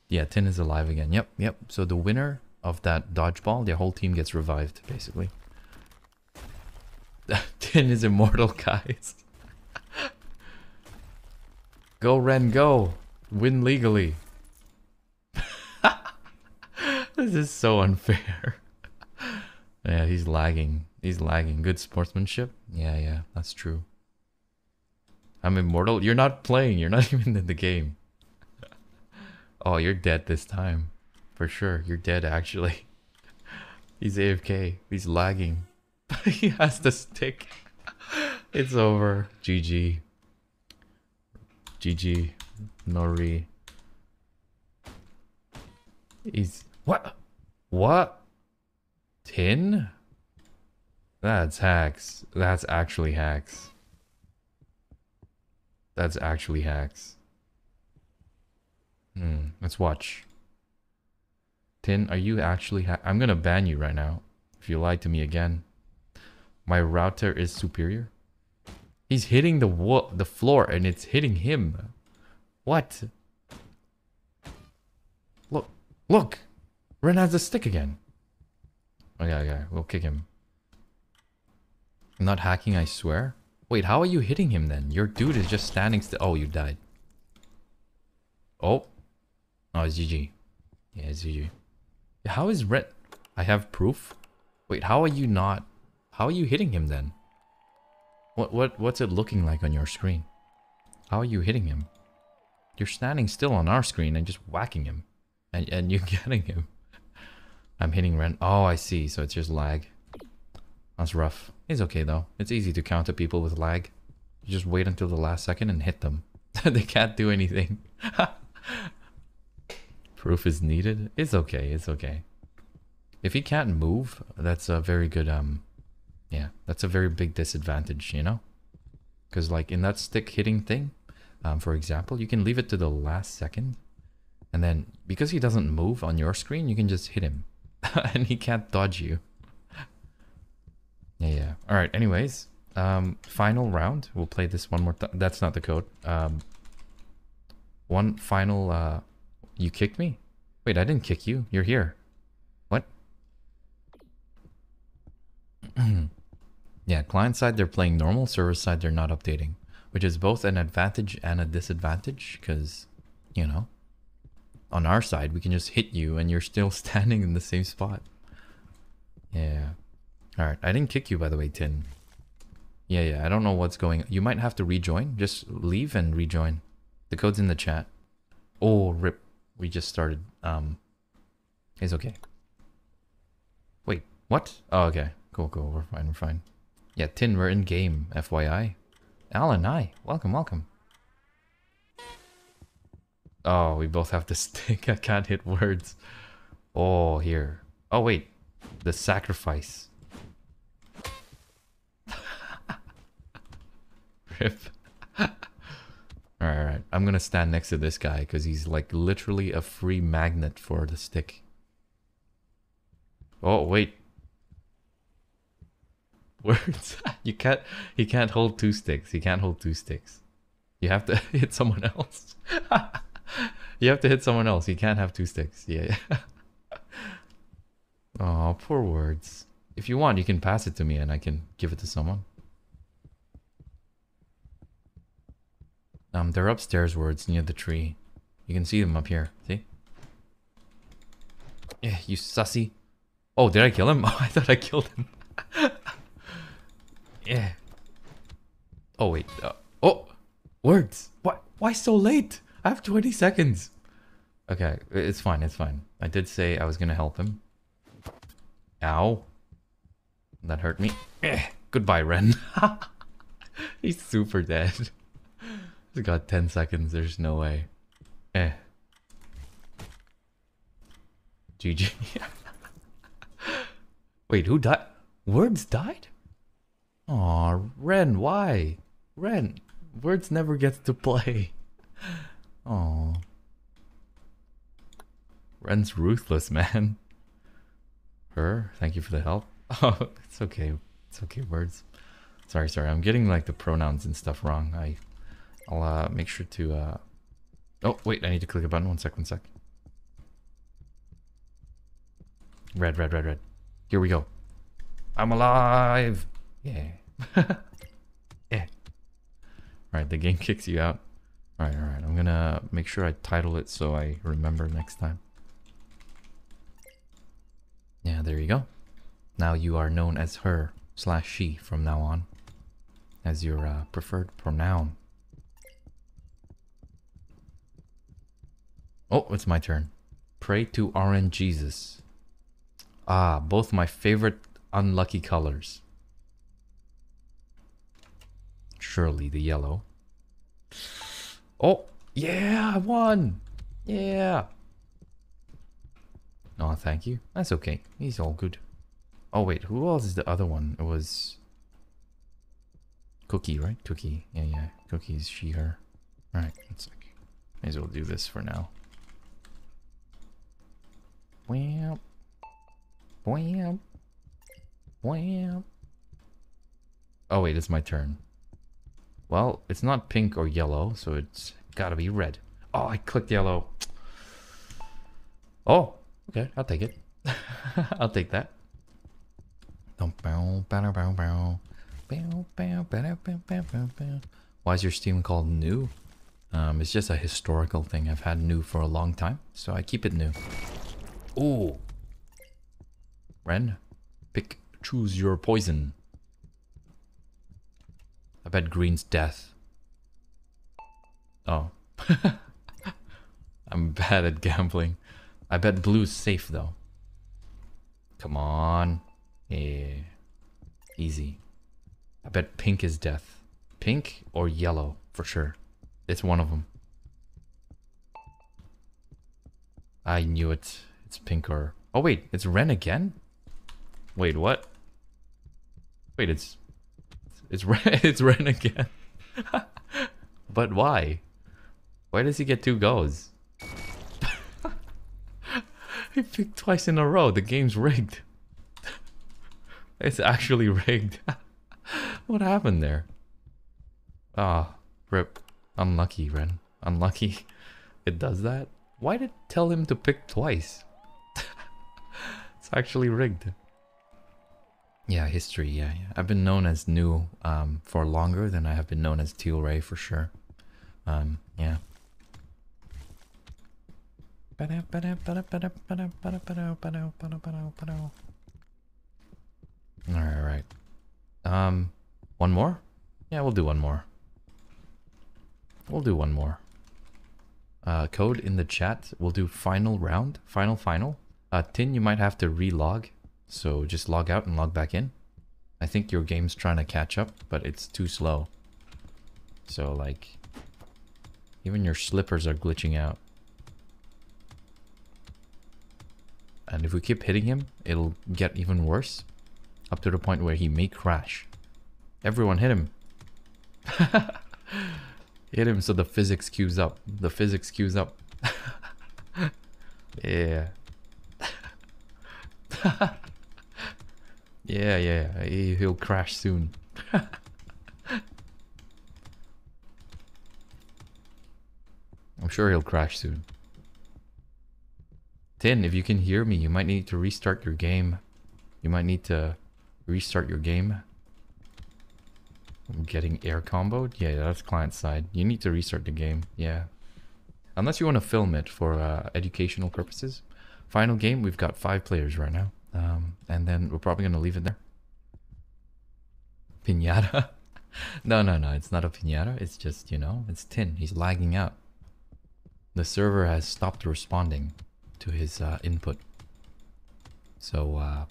Yeah, Tin is alive again. Yep, yep. So the winner of that dodgeball, their whole team gets revived, basically. Tin is immortal, guys. go, Ren, go. Win legally. this is so unfair. yeah, he's lagging. He's lagging. Good sportsmanship. Yeah, yeah, that's true. I'm immortal. You're not playing. You're not even in the game. oh, you're dead this time. For sure. You're dead, actually. He's AFK. He's lagging. he has the stick. It's over. GG. GG. Nori. He's what? What? Tin? That's hacks. That's actually hacks. That's actually hacks. Hmm. Let's watch. Tin, are you actually ha- I'm gonna ban you right now. If you lie to me again. My router is superior. He's hitting the wa- the floor and it's hitting him. What? Look, look! Ren has the stick again. Oh, okay, okay, we'll kick him. I'm not hacking, I swear. Wait, how are you hitting him then? Your dude is just standing still. Oh, you died. Oh. Oh, it's GG. Yeah, it's GG. How is Ren... I have proof? Wait, how are you not... How are you hitting him then? What what what's it looking like on your screen? How are you hitting him? You're standing still on our screen and just whacking him. And and you're getting him. I'm hitting Ren. Oh, I see. So it's just lag. That's rough. It's okay though. It's easy to counter people with lag. You just wait until the last second and hit them. they can't do anything. Proof is needed. It's okay. It's okay. If he can't move, that's a very good um yeah, that's a very big disadvantage, you know? Because, like, in that stick hitting thing, um, for example, you can leave it to the last second. And then, because he doesn't move on your screen, you can just hit him. and he can't dodge you. Yeah, yeah. Alright, anyways. Um, final round. We'll play this one more. That's not the code. Um, one final, uh... You kicked me? Wait, I didn't kick you. You're here. What? Yeah, client side they're playing normal, server side they're not updating, which is both an advantage and a disadvantage because, you know, on our side we can just hit you and you're still standing in the same spot. Yeah. All right, I didn't kick you by the way, Tin. Yeah, yeah, I don't know what's going. You might have to rejoin. Just leave and rejoin. The code's in the chat. Oh, rip. We just started. Um, it's okay. Wait, what? Oh, okay. Cool, cool. We're fine. We're fine. Yeah, Tin, we're in game, FYI. Alan, hi. Welcome, welcome. Oh, we both have the stick. I can't hit words. Oh, here. Oh, wait. The sacrifice. Rip. alright, alright. I'm gonna stand next to this guy because he's like literally a free magnet for the stick. Oh, wait. Words. you can't he can't hold two sticks. He can't hold two sticks. You have to hit someone else. You have to hit someone else. You can't have two sticks. Yeah. oh, poor words. If you want, you can pass it to me and I can give it to someone. Um, they're upstairs words near the tree. You can see them up here. See? Yeah, you sussy. Oh, did I kill him? Oh, I thought I killed him. yeah. Oh, wait. Uh, oh! Words! What? Why so late? I have 20 seconds. Okay, it's fine, it's fine. I did say I was gonna help him. Ow. That hurt me. Eh. Goodbye, Ren. He's super dead. He's got 10 seconds, there's no way. Eh. GG. Wait, who died? Words died? Aw, Ren, why? Ren, Words never gets to play. Aw. Ren's ruthless, man. Her, thank you for the help. Oh, it's okay. It's okay, Words. Sorry, sorry. I'm getting like the pronouns and stuff wrong. I, I'll uh, make sure to. Uh... Oh wait, I need to click a button. One sec, one sec. Red, red, red, red. Here we go. I'm alive. Yeah. yeah. Alright, the game kicks you out. Alright, alright. I'm gonna make sure I title it so I remember next time. Yeah, there you go. Now you are known as her slash she from now on. As your uh, preferred pronoun. Oh, it's my turn. Pray to RN Jesus. Ah, both my favorite unlucky colors. Surely the yellow. Oh, yeah, I won. Yeah. No, thank you. That's okay. He's all good. Oh, wait, who else is the other one? It was... Cookie, right? Cookie. Yeah, yeah. Cookie's she, her. Alright, let's like, may as well do this for now. Wham. Wham. Wham. Oh, wait, it's my turn. Well, it's not pink or yellow, so it's gotta be red. Oh, I clicked yellow. Oh, okay, I'll take it. I'll take that. Why is your Steam called new? Um, it's just a historical thing. I've had new for a long time, so I keep it new. Ooh. Ren, pick, choose your poison. I bet green's death. Oh. I'm bad at gambling. I bet blue's safe though. Come on. Yeah. Easy. I bet pink is death. Pink or yellow, for sure. It's one of them. I knew it. It's pink or... Oh wait, it's Ren again? Wait, what? Wait, it's... It's Ren, it's Ren again. but why? Why does he get two goes? he picked twice in a row. The game's rigged. it's actually rigged. what happened there? Ah, rip. Unlucky, Ren. Unlucky. It does that? Why did it tell him to pick twice? it's actually rigged. Yeah, history, yeah, yeah. I've been known as new um, for longer than I have been known as Tylrae for sure. Um, yeah. Alright, right. Um, one more? Yeah, we'll do one more. We'll do one more. Uh, code in the chat. We'll do final round. Final, final. Uh, Tin, you might have to relog. So just log out and log back in. I think your game's trying to catch up, but it's too slow. So like, even your slippers are glitching out. And if we keep hitting him, it'll get even worse. Up to the point where he may crash. Everyone hit him. hit him so the physics queues up. The physics queues up. yeah. yeah, yeah. He, he'll crash soon. I'm sure he'll crash soon. Tin, if you can hear me, you might need to restart your game. You might need to restart your game. I'm getting air comboed? Yeah, that's client side. You need to restart the game, yeah. Unless you want to film it for uh, educational purposes. Final game, we've got five players right now. Um, and then we're probably going to leave it there. Pinata? no, no, no, it's not a pinata. It's just, you know, it's Tin. He's lagging out. The server has stopped responding to his uh, input. So, uh,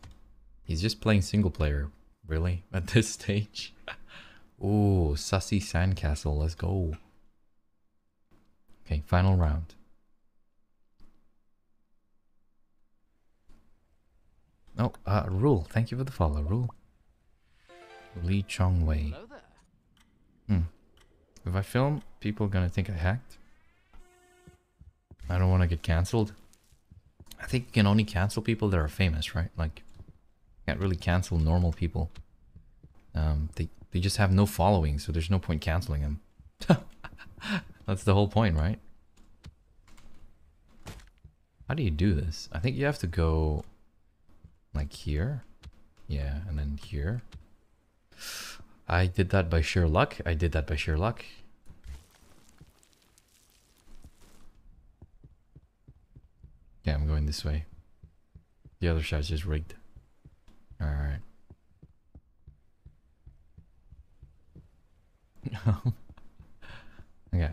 he's just playing single player, really, at this stage. Ooh, sussy sandcastle, let's go. Okay, final round. Oh, uh, Rule, thank you for the follow, Rule. Lee Chong Wei. Hmm. If I film, people are gonna think I hacked. I don't want to get cancelled. I think you can only cancel people that are famous, right? Like, can't really cancel normal people. Um, they they just have no following, so there's no point canceling them. That's the whole point, right? How do you do this? I think you have to go like here. Yeah, and then here. I did that by sheer luck. I did that by sheer luck. Yeah, I'm going this way. The other side's just rigged. Alright. No. Okay.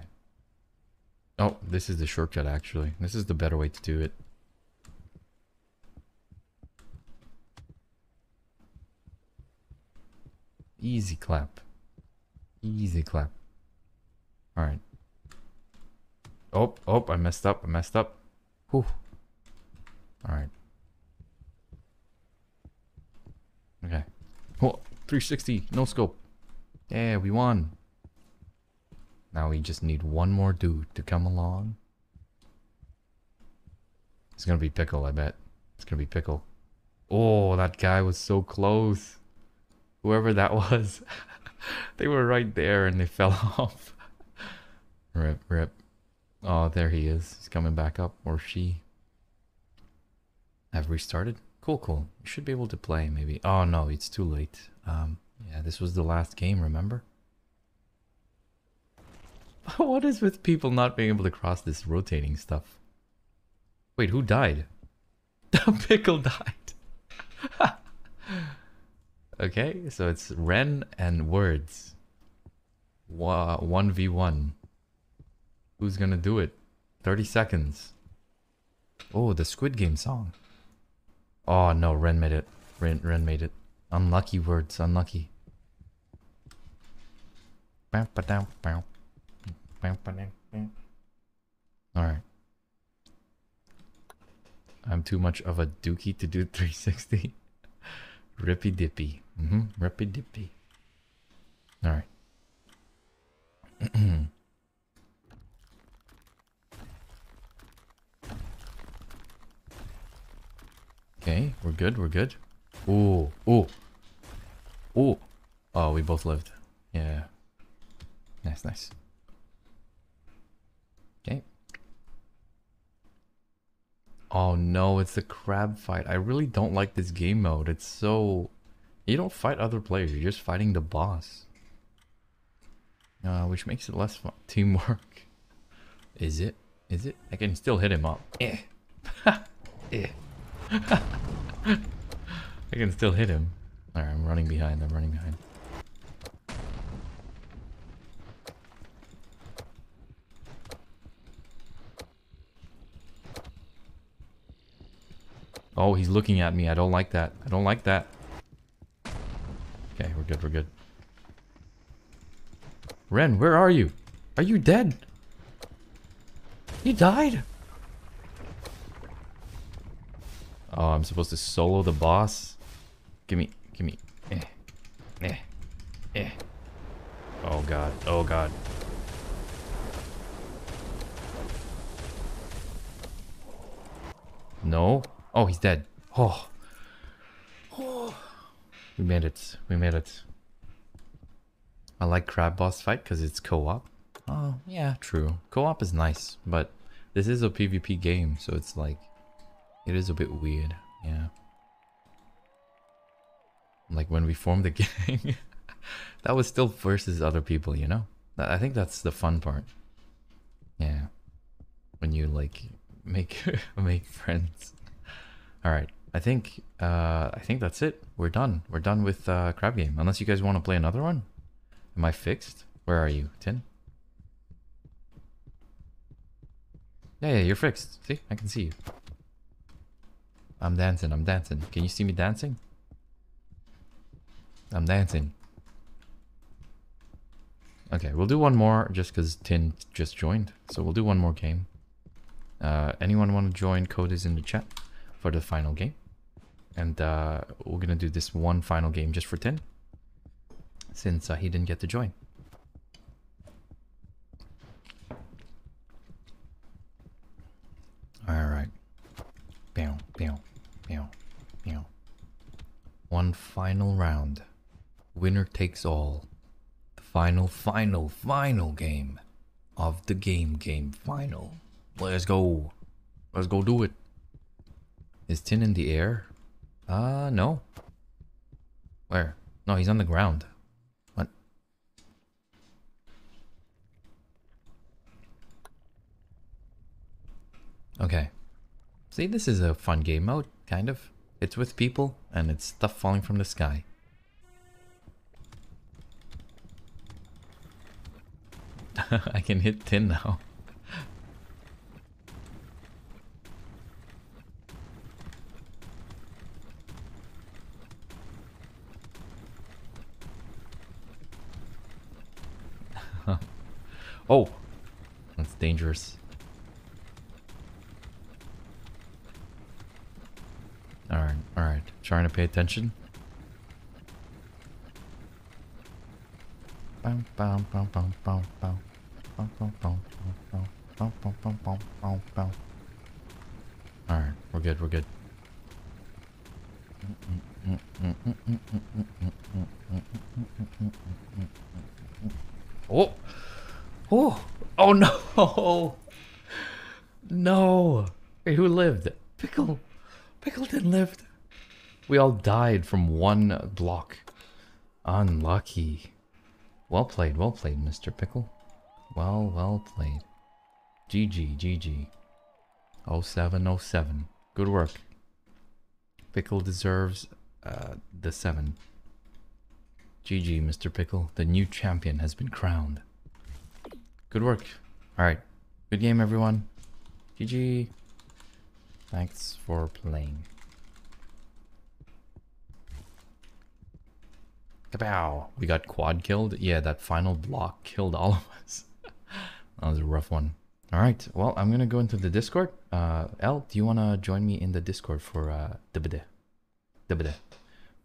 Oh, this is the shortcut actually. This is the better way to do it. Easy clap. Easy clap. Alright. Oh, oh, I messed up. I messed up. Whew. Alright. Okay. Oh, 360. No scope. Yeah, we won. Now we just need one more dude to come along. It's gonna be Pickle, I bet. It's gonna be Pickle. Oh, that guy was so close. Whoever that was. they were right there and they fell off. rip, rip. Oh, there he is. He's coming back up. Or she. Have restarted? Cool, cool. You should be able to play, maybe. Oh, no, it's too late. Um, yeah, this was the last game, remember? what is with people not being able to cross this rotating stuff? Wait, who died? The pickle died. Okay, so it's Ren and Words. Wa- 1v1. Who's gonna do it? 30 seconds. Oh, the Squid Game song. Oh no, Ren made it. Ren, Ren made it. Unlucky words, unlucky. Alright. I'm too much of a dookie to do 360. Rippy dippy. Mm-hmm. Rippy dippy. Alright. okay, we're good, we're good. Ooh, ooh. Ooh. Oh, we both lived. Yeah. Nice, nice. Okay. Oh no, it's the crab fight. I really don't like this game mode. It's so... You don't fight other players, you're just fighting the boss. Uh, which makes it less fun. Teamwork. Is it? Is it? I can still hit him up. Eh. eh. I can still hit him. Alright, I'm running behind, I'm running behind. Oh, he's looking at me. I don't like that. I don't like that. Okay, we're good, we're good. Ren, where are you? Are you dead? He died? Oh, I'm supposed to solo the boss? Give me, give me. Eh, eh, eh. Oh god, oh god. No? Oh, he's dead. Oh. oh. We made it. We made it. I like Crab Boss Fight because it's co-op. Oh, yeah, true. Co-op is nice, but this is a PvP game, so it's like... It is a bit weird, yeah. Like when we formed the gang, that was still versus other people, you know? I think that's the fun part. Yeah. When you like make make friends. All right. I think uh I think that's it. We're done. We're done with uh crab game. Unless you guys want to play another one? Am I fixed? Where are you? Tin? Yeah, yeah, you're fixed. See? I can see you. I'm dancing, I'm dancing. Can you see me dancing? I'm dancing. Okay, we'll do one more just because Tin just joined. So we'll do one more game. Uh, anyone want to join? Code is in the chat for the final game. And uh, we're going to do this one final game just for Tin. Since uh, he didn't get to join. Alright. Bow, bow, bow, bow. One final round. Winner takes all. The final, final, final game of the game game final. Let's go. Let's go do it. Is Tin in the air? Uh, no. Where? No, he's on the ground. What? Okay. See, this is a fun game mode, kind of. It's with people, and it's stuff falling from the sky. I can hit tin now. Oh! That's dangerous. Alright, alright. Trying to pay attention. Alright, we're good, we're good. Oh! Oh! Oh no! No! Hey, who lived? Pickle! Pickle didn't live. We all died from one block. Unlucky. Well played, well played, Mr. Pickle. Well, well played. GG, GG. 0707. Good work. Pickle deserves uh, the 7. GG, Mr. Pickle. The new champion has been crowned. Good work. Alright. Good game, everyone. GG. Thanks for playing. Kapow! We got quad killed. Yeah, that final block killed all of us. that was a rough one. Alright, well, I'm gonna go into the Discord. Uh, L, do you wanna join me in the Discord for uh? Dibida.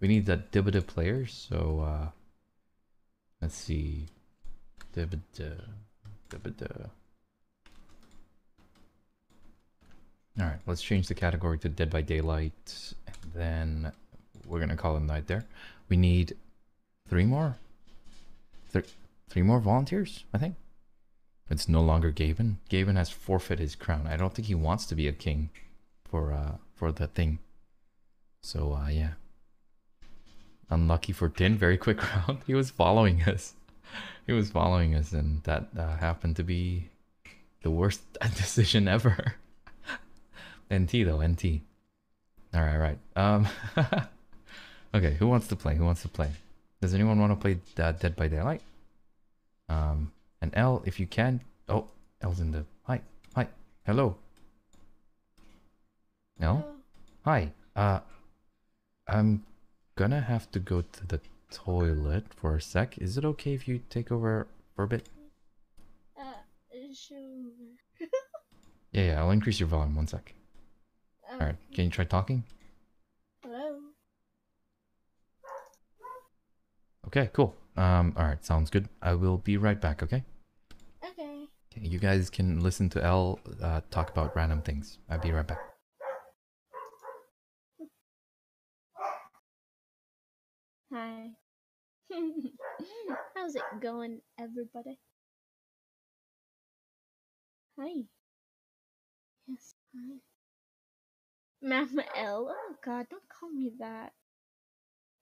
We need the Dibida players, so uh, let's see. Dibida. Dibida. Alright, let's change the category to Dead by Daylight. And then we're gonna call it night there. We need three more? Th three more volunteers, I think. It's no longer Gaben. Gaben has forfeit his crown. I don't think he wants to be a king for uh for the thing. So uh yeah. Unlucky for Tin, very quick round. He was following us. He was following us and that uh, happened to be the worst decision ever. NT though, NT. Alright, right. Um Okay, who wants to play? Who wants to play? Does anyone want to play uh, Dead by Daylight? Um and L, if you can. Oh, L's in the. Hi, hi, hello. L, hi. Uh, I'm gonna have to go to the toilet for a sec. Is it okay if you take over for a bit? Uh, sure. Yeah, yeah. I'll increase your volume. One sec. All right. Can you try talking? Hello. Okay, cool. Um, all right. Sounds good. I will be right back. Okay. Okay. Okay, you guys can listen to L uh, talk about random things. I'll be right back. Hi. How's it going, everybody? Hi. Yes, hi. Mama L. Oh god, don't call me that.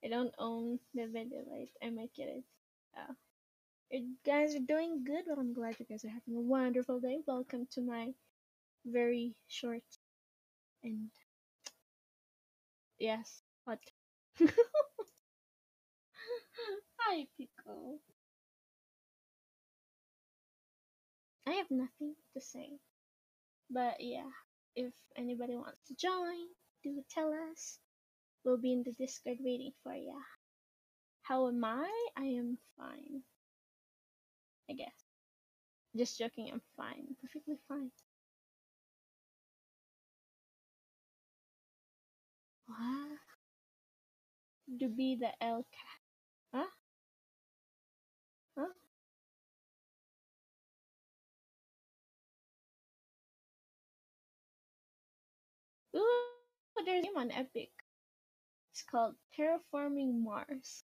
I don't own the video light. I might get it. Oh. You guys are doing good. Well, I'm glad you guys are having a wonderful day. Welcome to my very short and yes, podcast. Hi, Pico. I have nothing to say. But yeah, if anybody wants to join, do tell us. We'll be in the Discord waiting for ya. How am I? I am fine. I guess. Just joking, I'm fine. Perfectly fine. What? To be the L cat. Huh? Huh? Ooh, there's a game on Epic. It's called Terraforming Mars.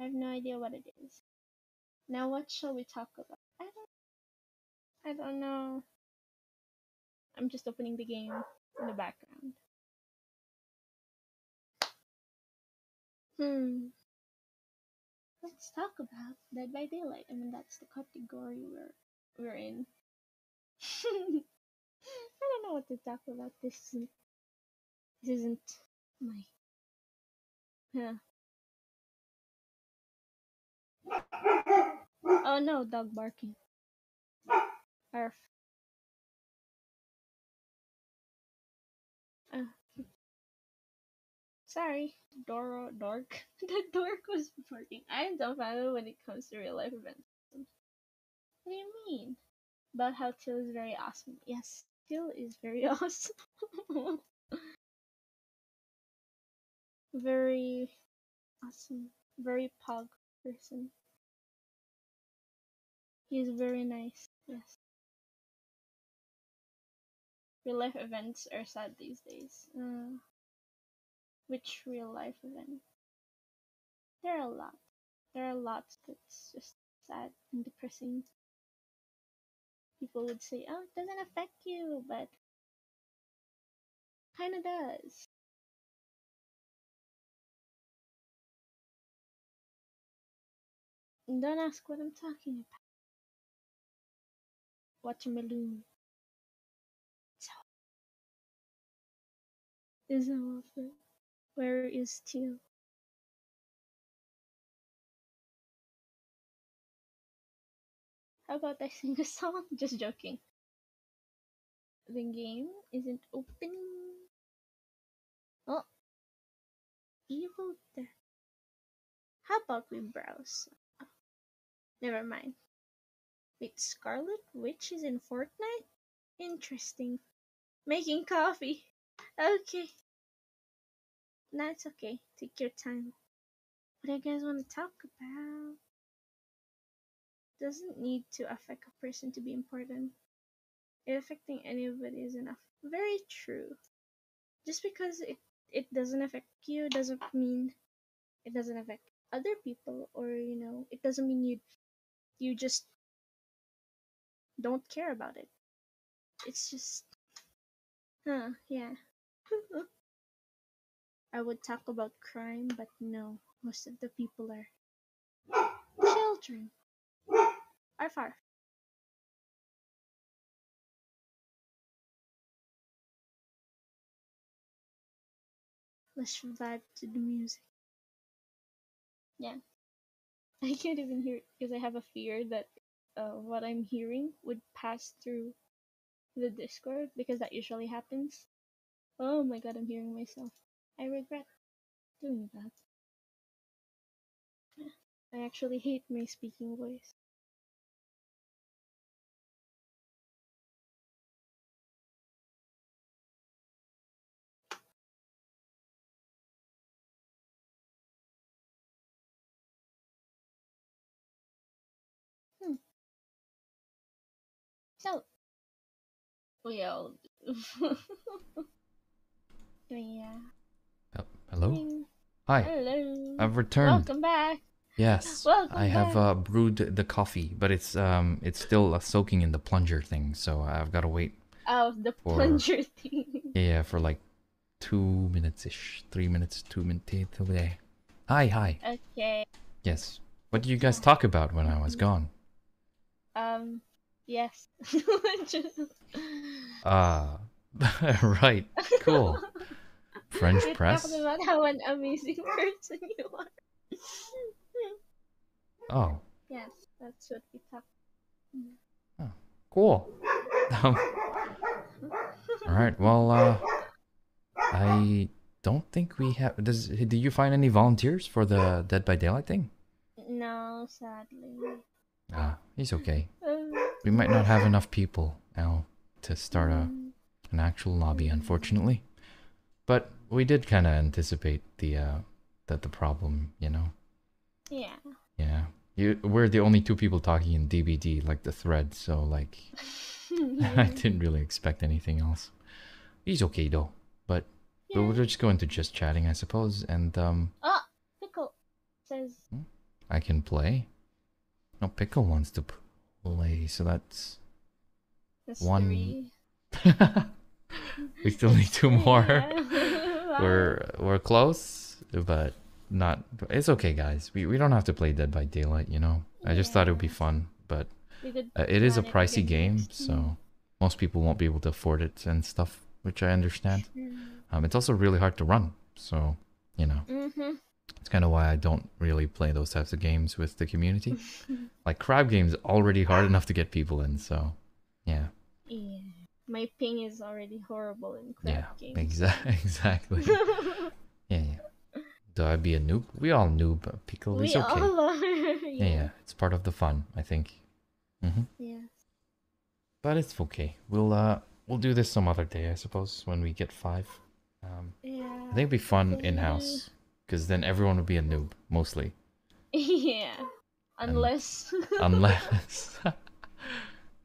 I have no idea what it is. Now what shall we talk about? I don't I don't know. I'm just opening the game in the background. Hmm. Let's talk about Dead by Daylight. I mean that's the category we're we're in. I don't know what to talk about. This isn't this isn't my yeah. Oh no, dog barking. Arf. Sorry, Doro dork. the dork was working. I am dumbfounded when it comes to real life events. What do you mean? About how Till is very awesome. Yes, Till is very awesome. Very awesome. Very pog person. He's very nice. Yes. Real life events are sad these days. Uh, which real life event? There are a lot. There are lots that's just sad and depressing. People would say, "Oh, it doesn't affect you," but kind of does. Don't ask what I'm talking about. Watermelon. So, is over. Where is Teal? How about I sing a song? Just joking. The game isn't opening. Oh. Evil Dead. How about we browse? Oh, never mind. Wait, Scarlet Witch is in Fortnite? Interesting. Making coffee. Okay. That's okay. Take your time. What do you guys want to talk about? Doesn't need to affect a person to be important. It affecting anybody is enough. Very true. Just because it, it doesn't affect you doesn't mean it doesn't affect other people or you know, it doesn't mean you you just don't care about it. It's just huh, yeah. I would talk about crime, but no, most of the people are children. Are far. Let's vibe to the music. Yeah. I can't even hear it because I have a fear that uh, what I'm hearing would pass through the Discord because that usually happens. Oh my god, I'm hearing myself. I regret doing that. I actually hate my speaking voice. Hmm. So, we all. yeah. Hello? Hi. Hello. I've returned. Welcome back. Yes. Welcome I have uh, brewed the coffee, but it's um it's still uh, soaking in the plunger thing, so I've got to wait. Oh, the for- plunger thing. Yeah, for like two minutes ish, three minutes, two minutes. Today. Hi, hi. Okay. Yes. What did you guys talk about when I was gone? Um. Yes. Ah, right. Cool. French we press. talked about how an amazing person you are. Oh, yes, that's what we talked. cool. Um, all right. Well, uh, I don't think we have. Does do you find any volunteers for the Dead by Daylight thing? No, sadly. Ah, he's okay. Uh, We might not have enough people now to start a mm, an actual lobby, unfortunately. But we did kind of anticipate the uh that the problem, you know. yeah. Yeah. You, we're the only two people talking in DBD, like the thread, so like I didn't really expect anything else. He's okay though, but but we're just going to just chatting, I suppose, and um, Oh, pickle says I can play. No, Pickle wants to play, so that's that's one. we still need two more. Yeah. We're we're close, but not. It's okay, guys. We we don't have to play Dead by Daylight, you know. I just thought it would be fun, but uh, it is a pricey game, so most people won't be able to afford it and stuff, which I understand. Um, it's also really hard to run, so you know. Mhm. It's kind of why I don't really play those types of games with the community. like crab games, already hard enough to get people in, so yeah, Yeah. My ping is already horrible in crab yeah, games. exactly, exactly. yeah, yeah. Do I be a noob? We all noob. but Pickle we is okay. all are. yeah. yeah, it's part of the fun, I think. Mm-hmm. Yeah. But it's okay. We'll uh, we'll do this some other day, I suppose, when we get five. Um, Yeah. I think it'd be fun in house because then everyone would be a noob mostly, yeah. Unless. unless.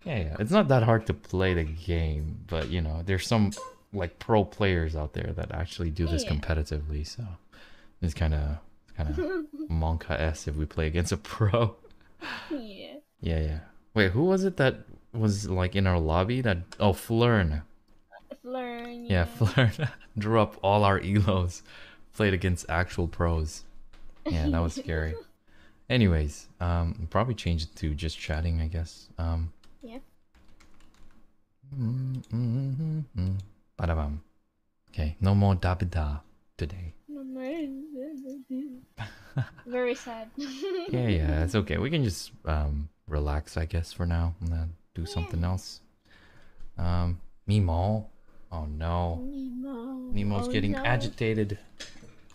Yeah, yeah, it's not that hard to play the game, but you know, there's some like pro players out there that actually do this Yeah. competitively, so it's kind of kind of monkaS if we play against a pro. yeah. Yeah, yeah. Wait, who was it that was like in our lobby? That oh, Flurn. Learn. Yeah, Flurn drew up all our elos, played against actual pros. Yeah, that was scary. Anyways, um, probably change it to just chatting, I guess. Um, Yeah. Badabam. Okay, no more dabida today. Very sad. Yeah, yeah, it's okay. We can just um relax, I guess, for now, and then do something else. Um, Mimo. Oh no, Nemo. Nemo's Oh, getting no. agitated.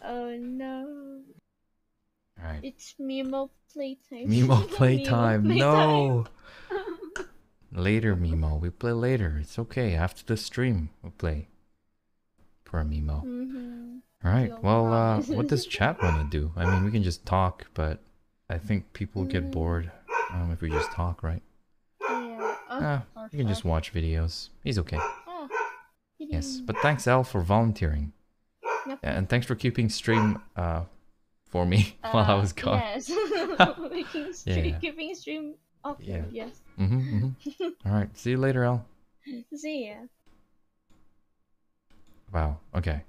Oh no. All right. It's Mimo playtime. Mimo playtime. playtime. No. Later, Mimo. We play later. It's okay. After the stream, we'll play. Poor Mimo. Mhm. All right. Well, uh, what does chat want to do? I mean, we can just talk, but I think people Mm. get bored um, if we just talk, right? Yeah. Oh, Ah, you can just watch videos. He's okay. Oh, Yes. But thanks, Al, for volunteering. Yep. Yeah, and thanks for keeping stream uh, for me while I Uh, was gone. Yes. Yeah, stream, yeah. keeping stream up. Yeah. Yes. Mm-hmm, mm-hmm. All right. See you later, Al. See ya. Wow. Okay.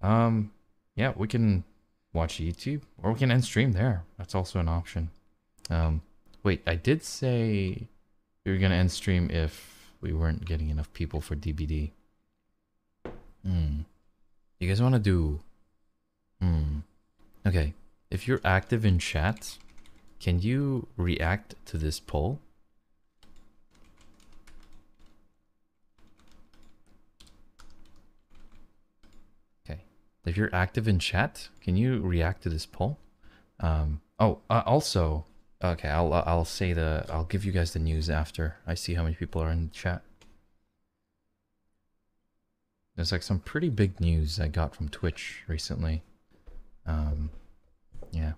Um, yeah, we can watch YouTube or we can end stream there. That's also an option. Um, wait, I did say we were gonna end stream if we weren't getting enough people for DBD. Hmm. You guys want to do? Hmm. Okay. If you're active in chat, can you react to this poll? Okay. If you're active in chat, can you react to this poll? Um, oh, uh, also, okay, I'll uh, I'll say the I'll give you guys the news after I see how many people are in chat. There's like some pretty big news I got from Twitch recently. Um, yeah.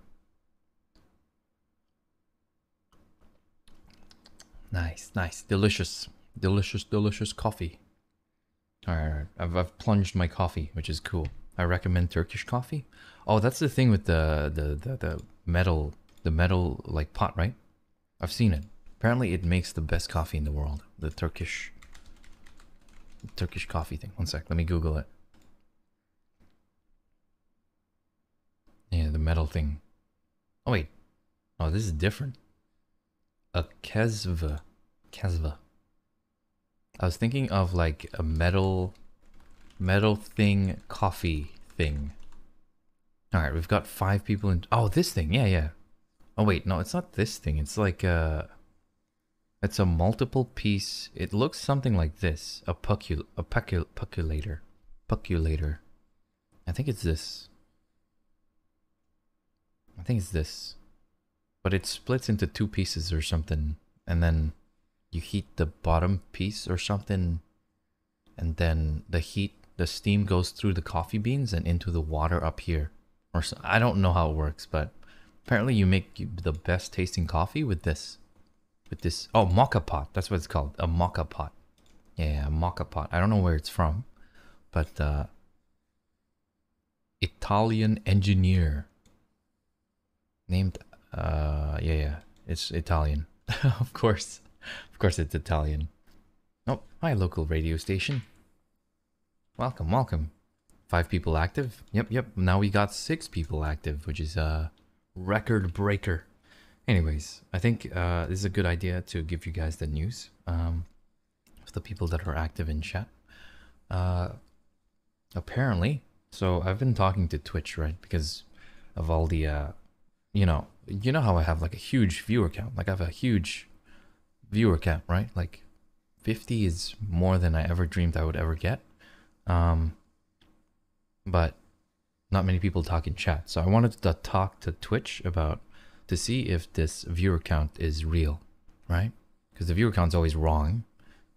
Nice, nice, delicious, delicious, delicious coffee. All right, all right. I've I've plunged my coffee, which is cool. I recommend Turkish coffee. Oh, that's the thing with the the the, the metal the metal like pot, right? I've seen it. Apparently, it makes the best coffee in the world. The Turkish Turkish coffee thing. One sec, let me Google it. Yeah, the metal thing. Oh wait, oh this is different. A kezva, kezva. I was thinking of like a metal, metal thing, coffee thing. All right, we've got five people in. Oh, this thing, yeah, yeah. Oh wait, no, it's not this thing. It's like a. It's a multiple piece. It looks something like this. A pucul, a pucul, puculator, puculator. I think it's this. I think it's this. But it splits into two pieces or something, and then you heat the bottom piece or something and then the heat the steam goes through the coffee beans and into the water up here. Or so, i don't know how it works but apparently you make the best tasting coffee with this with this oh mocha pot. That's what it's called a mocha pot. Yeah a mocha pot. I don't know where it's from but uh italian engineer named uh yeah yeah it's italian of course of course it's Italian. Oh, hi local radio station. Welcome, welcome. Five people active. Yep, yep. Now we got six people active, which is a record breaker. Anyways, I think uh, this is a good idea to give you guys the news um, of the people that are active in chat. Uh, apparently, so I've been talking to Twitch, right? Because of all the, uh, you know, you know how I have like a huge viewer count. Like I have a huge viewer count, right? Like 50 is more than I ever dreamed I would ever get. Um, but not many people talk in chat. So I wanted to talk to Twitch about to see if this viewer count is real, right? Because the viewer count's always wrong.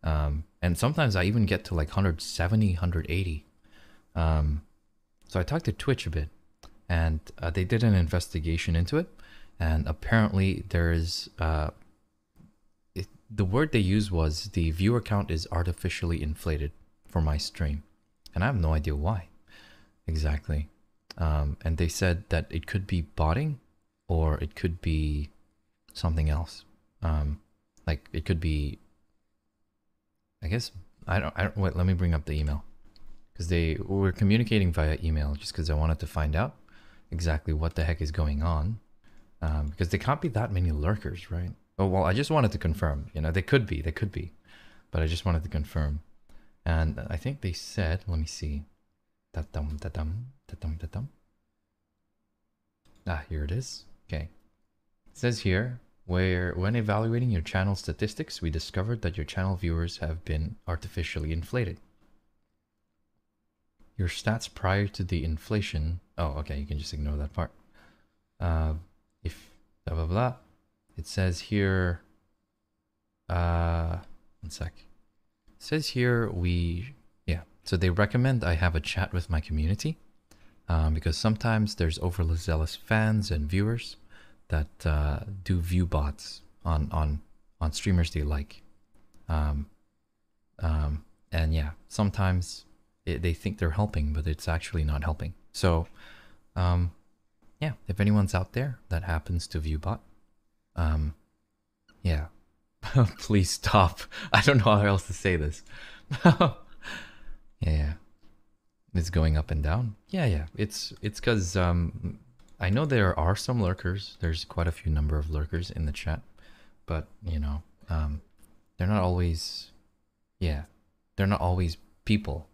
Um, and sometimes I even get to like 170, 180. Um, so I talked to Twitch a bit and uh, they did an investigation into it, and apparently there is uh, it, the word they used was the viewer count is artificially inflated for my stream, and I have no idea why exactly. Um, and they said that it could be botting, or it could be something else. Um, like it could be. I guess I don't. I don't. Wait. Let me bring up the email because they were communicating via email just because I wanted to find out exactly what the heck is going on. Um, because there can't be that many lurkers, right? Oh well, I just wanted to confirm. You know, they could be, they could be, but I just wanted to confirm. And I think they said, let me see, da-dum, da-dum, da-dum, da-dum. Ah, here it is. Okay. It says here, where when evaluating your channel statistics, we discovered that your channel viewers have been artificially inflated. Your stats prior to the inflation. Oh, okay, you can just ignore that part. Uh, if blah blah blah. It says here. Uh, one sec. It says here we yeah. So they recommend I have a chat with my community, um, because sometimes there's overly zealous fans and viewers that uh, do view bots on on on streamers they like. Um, um, and yeah, sometimes it, they think they're helping, but it's actually not helping. So, um, yeah, if anyone's out there that happens to view bot, um, yeah, please stop. I don't know how else to say this. yeah, it's going up and down. Yeah, yeah, it's it's because um, I know there are some lurkers. There's quite a few number of lurkers in the chat, but you know, um, they're not always. Yeah, they're not always people.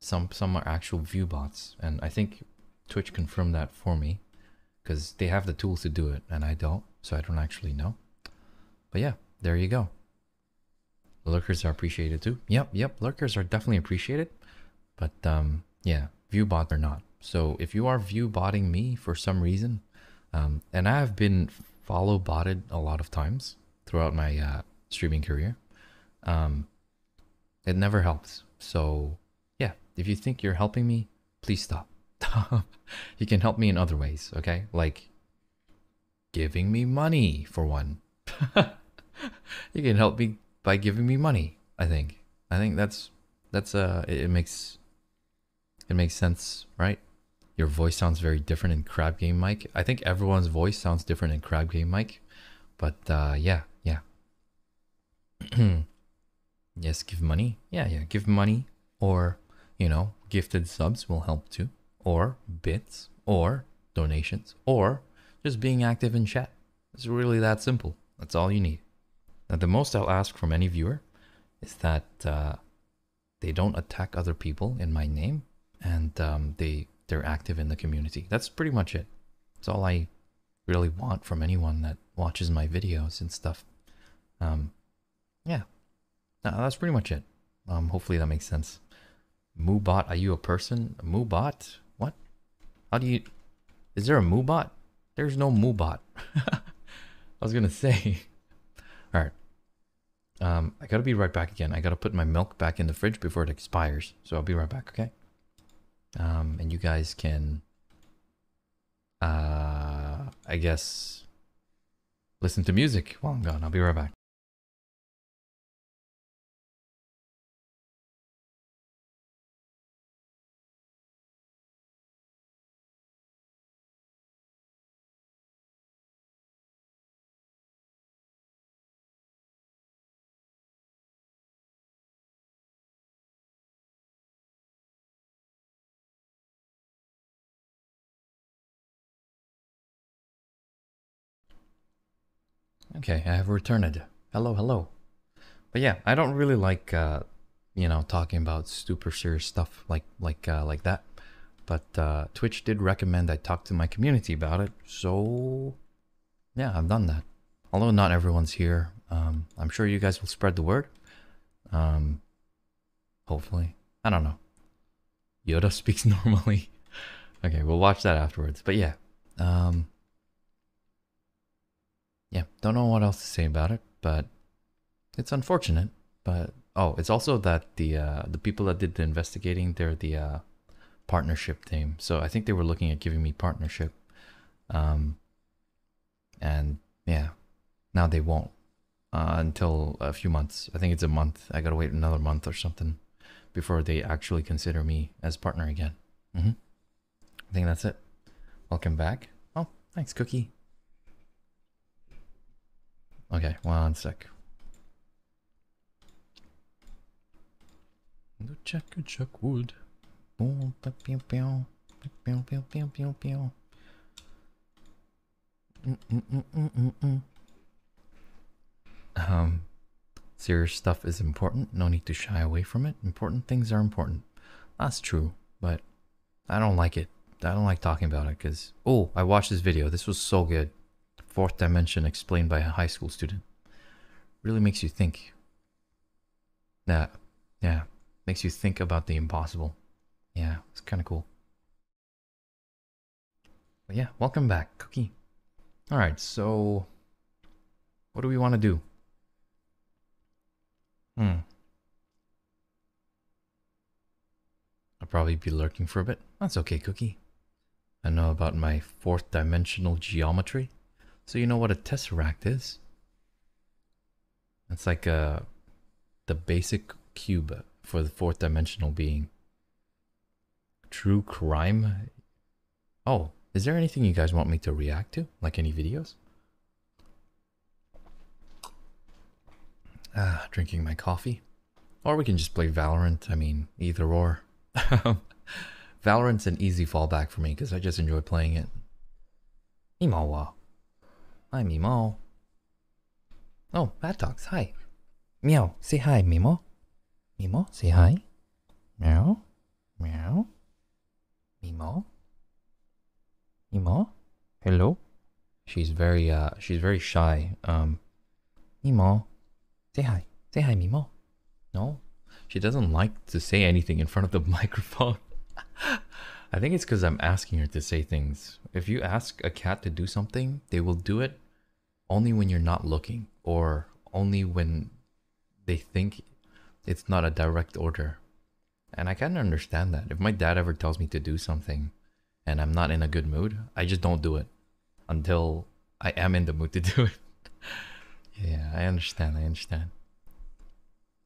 Some some are actual view bots, and I think Twitch confirmed that for me, because they have the tools to do it, and I don't, so I don't actually know. But yeah, there you go. Lurkers are appreciated too. Yep, yep, lurkers are definitely appreciated, but um, yeah, view bot are not. So if you are view botting me for some reason, um, and I have been follow botted a lot of times throughout my uh, streaming career, um, it never helps. So yeah, if you think you're helping me, please stop. you can help me in other ways, okay? Like giving me money for one. you can help me by giving me money, I think. I think that's that's uh it, it makes it makes sense, right? Your voice sounds very different in Crab Game Mic. I think everyone's voice sounds different in Crab Game Mic. But uh yeah, yeah. yes, give money. Yeah, yeah, give money or, you know, gifted subs will help too or bits or donations or just being active in chat. It's really that simple. That's all you need. Now, the most I'll ask from any viewer is that uh, they don't attack other people in my name and um, they they're active in the community. That's pretty much it. That's all I really want from anyone that watches my videos and stuff. Um, yeah, that's pretty much it. Um, hopefully that makes sense. Moobot, are you a person? Moobot? How do you? Is there a Moobot? There's no Moobot. I was gonna say. All right. Um, I gotta be right back again. I gotta put my milk back in the fridge before it expires. So I'll be right back. Okay. Um, and you guys can, uh, I guess, listen to music while I'm gone. I'll be right back. Okay, I have returned. Hello, hello. But yeah, I don't really like, uh, you know, talking about super serious stuff like like uh, like that. But uh, Twitch did recommend I talk to my community about it, so yeah, I've done that. Although not everyone's here, um, I'm sure you guys will spread the word. Um, hopefully, I don't know. Yoda speaks normally. okay, we'll watch that afterwards. But yeah, um, yeah, don't know what else to say about it, but it's unfortunate. But oh, it's also that the uh, the people that did the investigating, they're the uh, partnership team. So I think they were looking at giving me partnership. Um, and yeah, now they won't uh, until a few months. I think it's a month. I gotta wait another month or something before they actually consider me as partner again. Mm -hmm. I think that's it. Welcome back. Oh, thanks, Cookie. Okay, one sec. The check, check wood. Oh, mm, mm, mm. Um, serious stuff is important. No need to shy away from it. Important things are important. That's true, but I don't like it. I don't like talking about it because, oh, I watched this video. This was so good. Fourth dimension explained by a high school student. Really makes you think. That, yeah, makes you think about the impossible. Yeah, it's kind of cool. But yeah, welcome back, Cookie. All right, so what do we want to do? Hmm. I'll probably be lurking for a bit. That's okay, Cookie. I know about my fourth dimensional geometry. So you know what a tesseract is? It's like a the basic cube for the fourth dimensional being. True crime? Oh, is there anything you guys want me to react to? Like any videos? Ah, drinking my coffee. Or we can just play Valorant. I mean, either or. Valorant's an easy fallback for me because I just enjoy playing it. Mimo wa. Hi, Mimo. Oh, Bad Dogs, hi. Meow, say hi, Mimo. Mimo, say hi. Meow. Meow. Mimo. Mimo. Hello. She's very uh she's very shy. Um Mimo. Say hi. Say hi, Mimo. No. She doesn't like to say anything in front of the microphone. I think it's because I'm asking her to say things. If you ask a cat to do something, they will do it only when you're not looking or only when they think it's not a direct order. And I kind of understand that. If my dad ever tells me to do something and I'm not in a good mood, I just don't do it until I am in the mood to do it. yeah, I understand. I understand.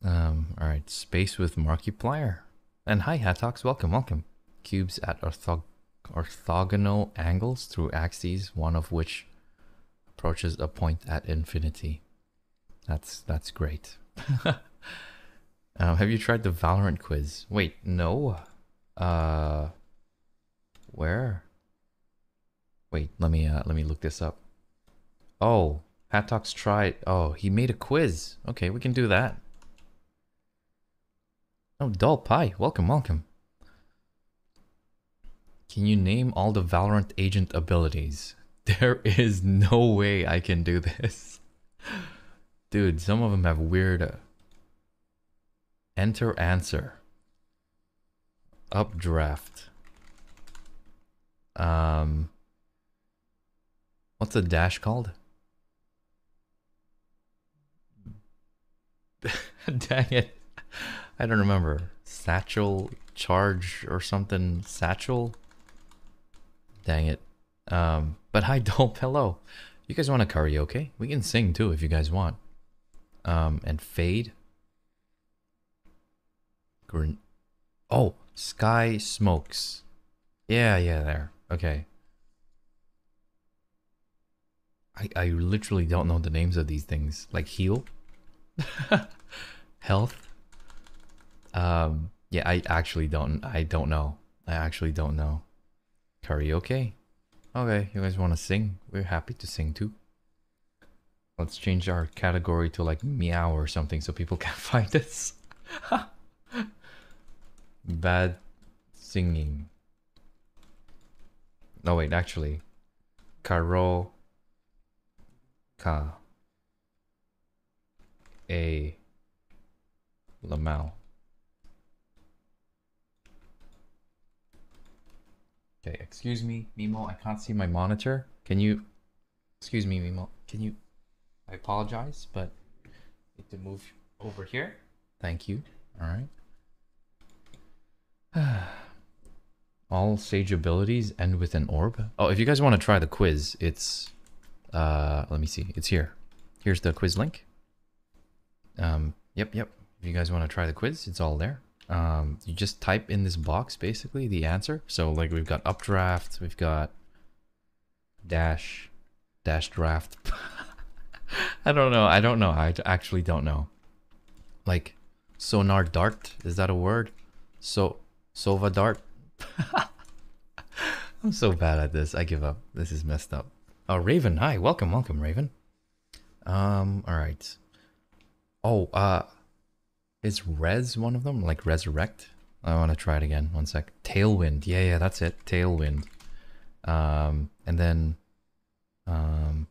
Um, all right, space with Markiplier. And hi, Hatox, welcome, welcome. Cubes at orthog orthogonal angles through axes, one of which approaches a point at infinity. That's that's great. um, have you tried the Valorant quiz? Wait, no. Uh, where? Wait, let me uh, let me look this up. Oh, Hatox tried. Oh, he made a quiz. Okay, we can do that. Oh, Dull Pie, welcome, welcome. Can you name all the Valorant agent abilities? There is no way I can do this. Dude, some of them have weird... Uh, enter answer. Updraft. Um... What's the dash called? Dang it. I don't remember. Satchel charge or something. Satchel? Dang it. Um, but hi, Dolp. Hello. You guys want a karaoke? We can sing too if you guys want. Um, and fade. Green. Oh, sky smokes. Yeah, yeah, there. Okay. I I literally don't know the names of these things. Like heal, health. Um, yeah, I actually don't. I don't know. I actually don't know. Karaoke. Okay, you guys want to sing? We're happy to sing too. Let's change our category to like meow or something so people can't find us. Bad singing. No wait, actually. Karo Ka A Lamau. Okay, excuse me, Mimo, I can't see my monitor. Can you... Excuse me, Mimo, can you... I apologize, but... Need to move over here. Thank you. Alright. All Sage abilities end with an orb. Oh, if you guys want to try the quiz, it's uh let me see. It's here. Here's the quiz link. Um yep, yep. If you guys want to try the quiz, it's all there. Um you just type in this box basically the answer. So like we've got updraft, we've got dash dash draft. I don't know. I don't know. I actually don't know. Like sonar dart, is that a word? So sova dart? I'm so bad at this. I give up. This is messed up. Oh, Raven. Hi. Welcome, welcome, Raven. Um, all right. Oh, uh is res one of them? Like resurrect? I want to try it again. One sec. Tailwind. Yeah, yeah, that's it. Tailwind. Um, and then um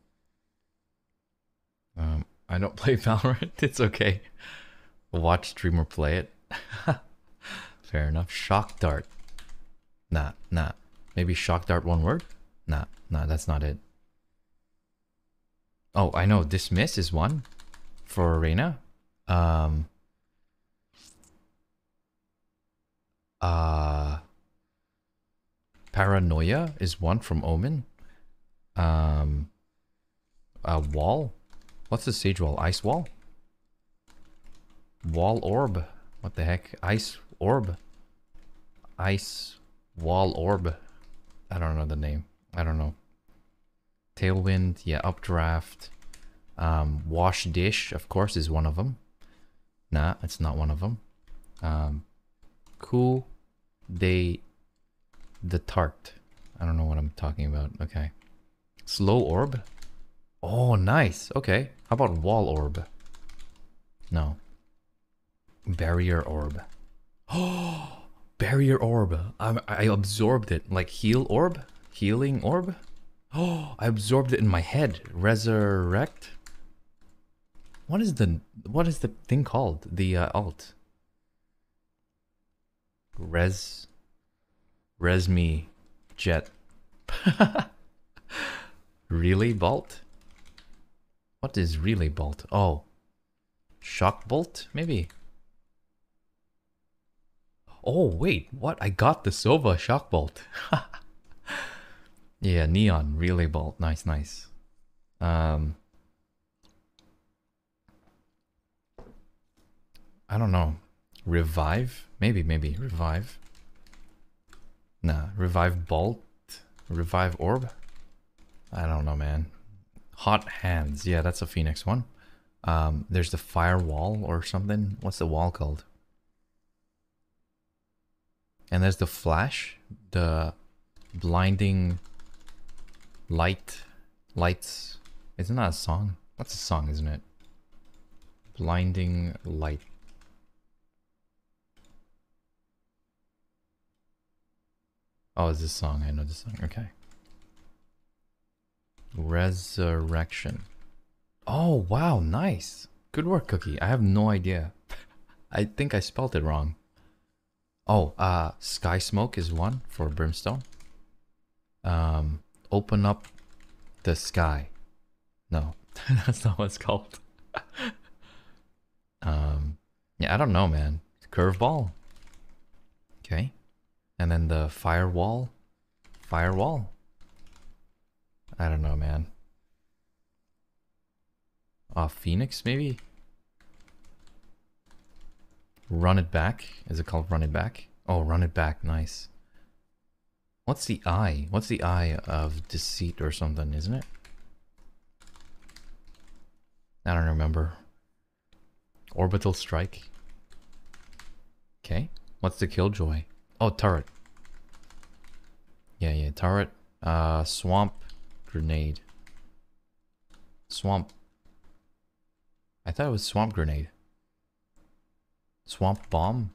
um I don't play Valorant. It's okay. Watch streamer play it. Fair enough. Shock dart. Nah, nah. Maybe shock dart one word? Nah, nah, that's not it. Oh, I know. Dismiss is one for Arena. Um. Uh. Paranoia is one from Omen. Um. A wall. What's the sage wall? Ice wall. Wall orb. What the heck? Ice orb. Ice wall orb. I don't know the name. I don't know. Tailwind, yeah, updraft. Um, wash dish, of course, is one of them. Nah, it's not one of them. Um, cool. They, the tart. I don't know what I'm talking about. Okay. Slow orb. Oh, nice. Okay. How about wall orb? No. Barrier orb. Oh, barrier orb. I, I absorbed it. Like heal orb? Healing orb? Oh, I absorbed it in my head. Resurrect? What is the what is the thing called? The uh, alt. Res Res me jet. really bolt? What is relay bolt? Oh. Shock bolt, maybe. Oh, wait, what? I got the Sova shock bolt. yeah, neon relay bolt. Nice, nice. Um I don't know. Revive? Maybe, maybe. Revive. Nah, revive bolt? Revive orb? I don't know, man. Hot hands. Yeah, that's a phoenix one. Um, there's the firewall or something. What's the wall called? And there's the flash, the blinding light, lights. Isn't that a song? That's a song, isn't it? Blinding light. Oh, is this song? I know this song. Okay. Resurrection. Oh, wow, nice. Good work, Cookie. I have no idea. I think I spelled it wrong. Oh, uh, Sky Smoke is one for Brimstone. Um, open up the sky. No, that's not what it's called. um, yeah, I don't know, man. Curveball. Okay. And then the firewall. Firewall. I don't know, man. Uh, Phoenix, maybe? Run it back. Is it called run it back? Oh, run it back. Nice. What's the eye? What's the eye of deceit or something, isn't it? I don't remember. Orbital strike. Okay. What's the killjoy? Oh, turret. Yeah, yeah, turret. Uh, swamp grenade. Swamp. I thought it was swamp grenade. Swamp bomb?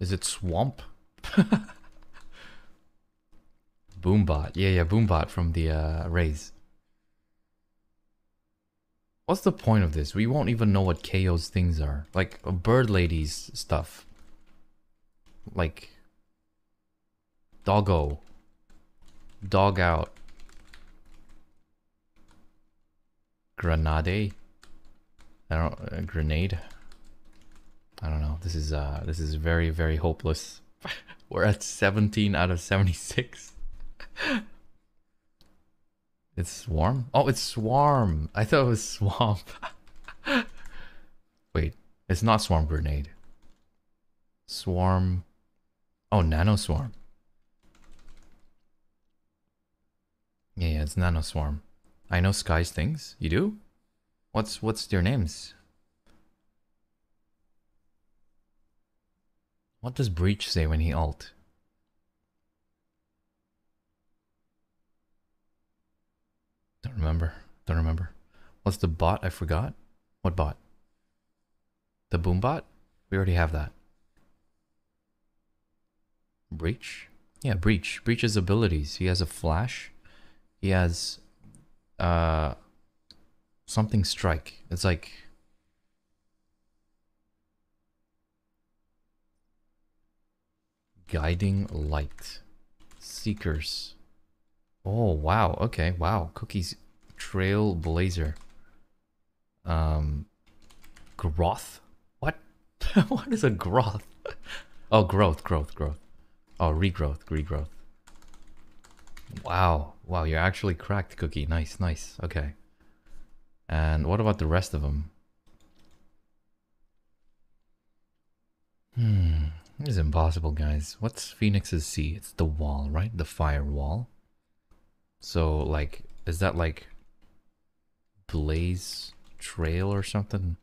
Is it swamp? Boombot. Yeah, yeah, Boombot from the uh, Raze. What's the point of this? We won't even know what KAY/O's things are. Like, Bird Lady's stuff. Like... Doggo. Dog out. Grenade. I don't uh, grenade. I don't know. This is uh this is very very hopeless. We're at 17 out of 76. it's swarm? Oh, it's swarm. I thought it was swamp. Wait, it's not swarm grenade. Swarm. Oh, nano swarm. Yeah, yeah, it's nano swarm. I know Skye's things. You do? What's what's their names? What does Breach say when he ult? Don't remember. Don't remember. What's the bot? I forgot. What bot? The boom bot? We already have that. Breach? Yeah, Breach. Breach's abilities. He has a flash. He has uh something strike. It's like guiding light. Seekers. Oh wow, okay, wow. Cookies Trailblazer. Um Groth? What? what is a groth? oh growth, growth, growth. Oh regrowth, regrowth. Wow. Wow, you're actually cracked, Cookie. Nice, nice. Okay. And what about the rest of them? Hmm. This is impossible, guys. What's Phoenix's C? It's the wall, right? The fire wall. So, like, is that like Blaze Trail or something?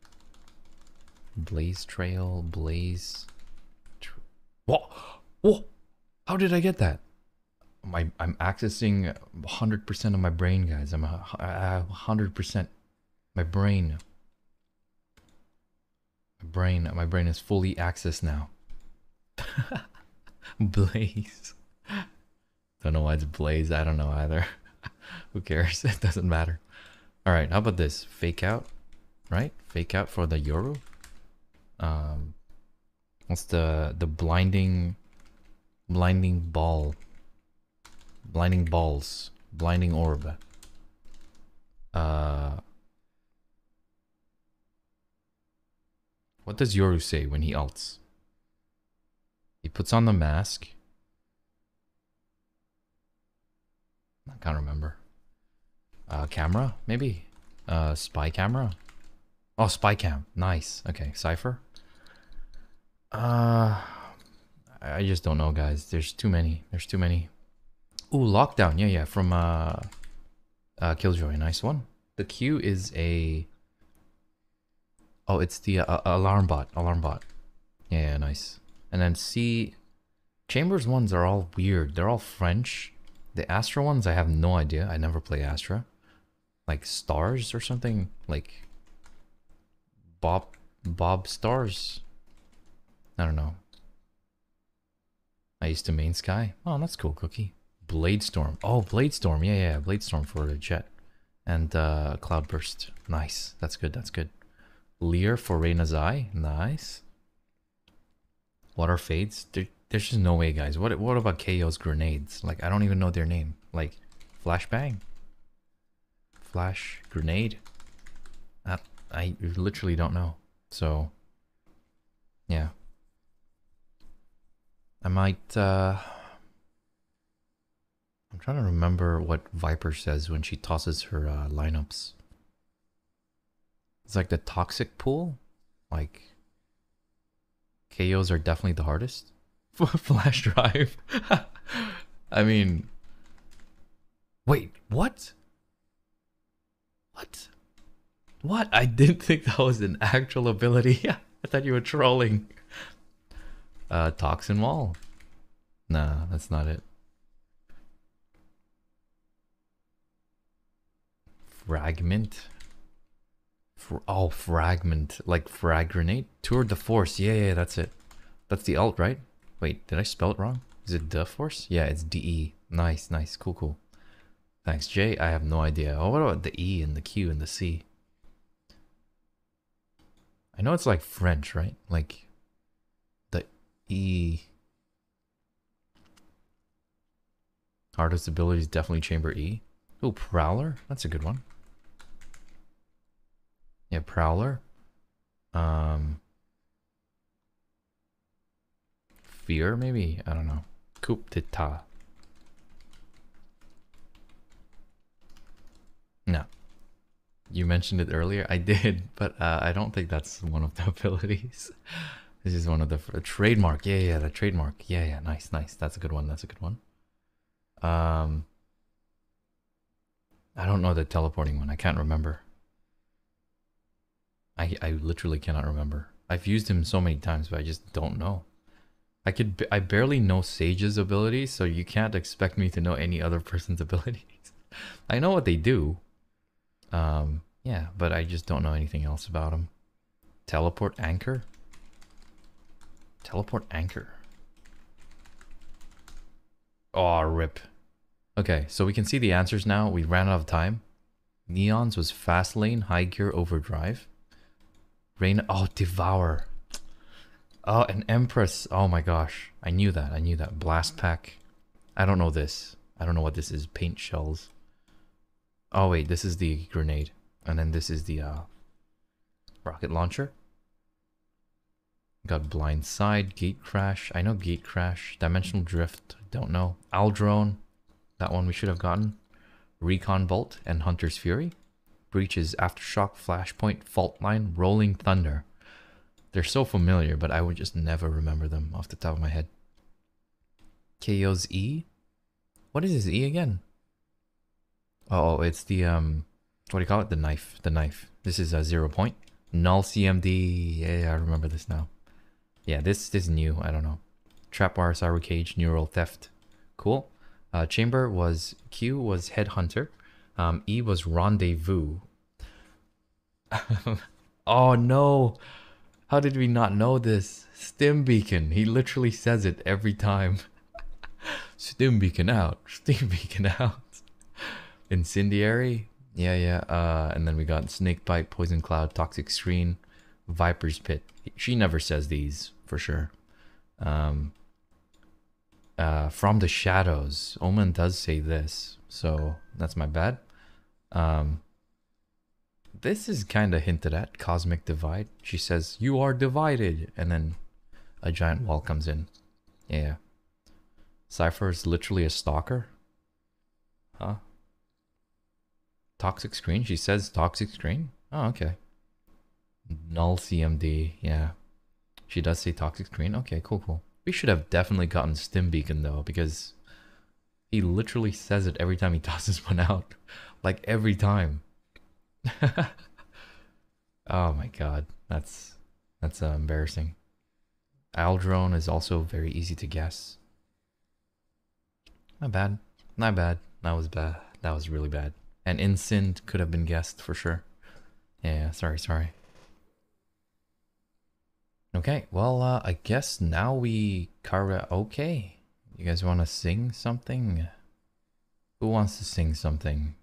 Blaze Trail, Blaze. Tra Whoa! Whoa! How did I get that? My, I'm accessing 100% of my brain, guys. I'm a, a 100%. My brain. My brain. My brain is fully accessed now. Blaze. Don't know why it's Blaze. I don't know either. Who cares? It doesn't matter. All right. How about this? Fake out, right? Fake out for the Yoru. Um, what's the the blinding, blinding ball? Blinding balls, blinding orb. Uh, what does Yoru say when he ults? He puts on the mask. I can't remember. Uh, camera, maybe? Uh, spy camera? Oh, spy cam. Nice. Okay, Cypher. Uh, I just don't know, guys. There's too many. There's too many. Ooh, lockdown. Yeah, yeah. From uh, uh, Killjoy. Nice one. The Q is a. Oh, it's the uh, alarm bot. Alarm bot. Yeah, yeah, nice. And then C. Chambers ones are all weird. They're all French. The Astra ones, I have no idea. I never play Astra. Like Stars or something. Like Bob Bob Stars. I don't know. I used to main Skye. Oh, that's cool, Cookie. Bladestorm. Oh, Bladestorm. Yeah, yeah. Bladestorm for the Jett. And uh, Cloudburst. Nice. That's good, that's good. Leer for Reyna's Eye. Nice. Water Fades. There, there's just no way, guys. What what about KAY/O's grenades? Like, I don't even know their name. Like, Flashbang? Flash Grenade? I, I literally don't know. So, yeah. I might, uh... I'm trying to remember what Viper says when she tosses her uh, lineups. It's like the toxic pool. Like KAY/Os are definitely the hardest. For flash drive. I mean, wait, what? What? What? I didn't think that was an actual ability. I thought you were trolling. Uh, toxin wall. Nah, that's not it. Fragment. Fr oh, fragment. Like frag grenade? Tour de force. Yeah, yeah, that's it. That's the alt, right? Wait, did I spell it wrong? Is it de force? Yeah, it's DE. Nice, nice. Cool, cool. Thanks, Jay. I have no idea. Oh, what about the E and the Q and the C? I know it's like French, right? Like E. Hardest ability is definitely Chamber E. Oh, Prowler. That's a good one. Yeah, Prowler. Um, fear, maybe? I don't know. D'etat. No. You mentioned it earlier. I did, but uh, I don't think that's one of the abilities. This is one of the trademark. Yeah, yeah, the trademark. Yeah, yeah, nice, nice. That's a good one. That's a good one. Um, I don't know the teleporting one. I can't remember. I I literally cannot remember. I've used him so many times, but I just don't know. I could I barely know Sage's abilities, so you can't expect me to know any other person's abilities. I know what they do. Um, yeah, but I just don't know anything else about them. Teleport anchor. Teleport anchor. Oh, rip. Okay, so we can see the answers now. We ran out of time. Neon's was fast lane, high gear, overdrive. Rain. Oh, devour. Oh, an empress. Oh my gosh, I knew that. I knew that. Blast pack. I don't know this. I don't know what this is. Paint shells. Oh wait, this is the grenade, and then this is the uh, rocket launcher. Got blind side, gate crash. I know gate crash. Dimensional drift. Don't know. Owl Drone. That one we should have gotten. Recon bolt and Hunter's fury. Breaches aftershock, flashpoint, fault line, rolling thunder. They're so familiar, but I would just never remember them off the top of my head. KAY/O's E. What is his E again? Oh, it's the um, what do you call it? The knife. The knife. This is a zero point. Null CMD. Yeah, I remember this now. Yeah, this, this is new. I don't know. Trapwire, Cyber Cage, Neural Theft. Cool. Uh, Chamber was Q was Headhunter. Um, e was Rendezvous. oh no! How did we not know this? Stim Beacon. He literally says it every time. Stim Beacon out. Stim Beacon out. Incendiary. Yeah, yeah. Uh, and then we got Snake Bite, Poison Cloud, Toxic Screen, Viper's Pit. She never says these for sure. Um, uh, from the shadows. Omen does say this, so that's my bad. Um, this is kind of hinted at. Cosmic divide. She says, "You are divided," and then a giant wall comes in. Yeah. Cypher is literally a stalker. Huh? Toxic screen. She says toxic screen. Oh, okay. Null CMD. Yeah. She does say toxic screen. Okay, cool, cool. We should have definitely gotten Stim Beacon though, because he literally says it every time he tosses one out. Like every time. oh my god. That's that's uh, embarrassing. Owl Drone is also very easy to guess. Not bad. Not bad. That was bad. That was really bad. And Incend could have been guessed for sure. Yeah, sorry, sorry. Okay, well, uh, I guess now we karaoke. You guys want to sing something? Who wants to sing something?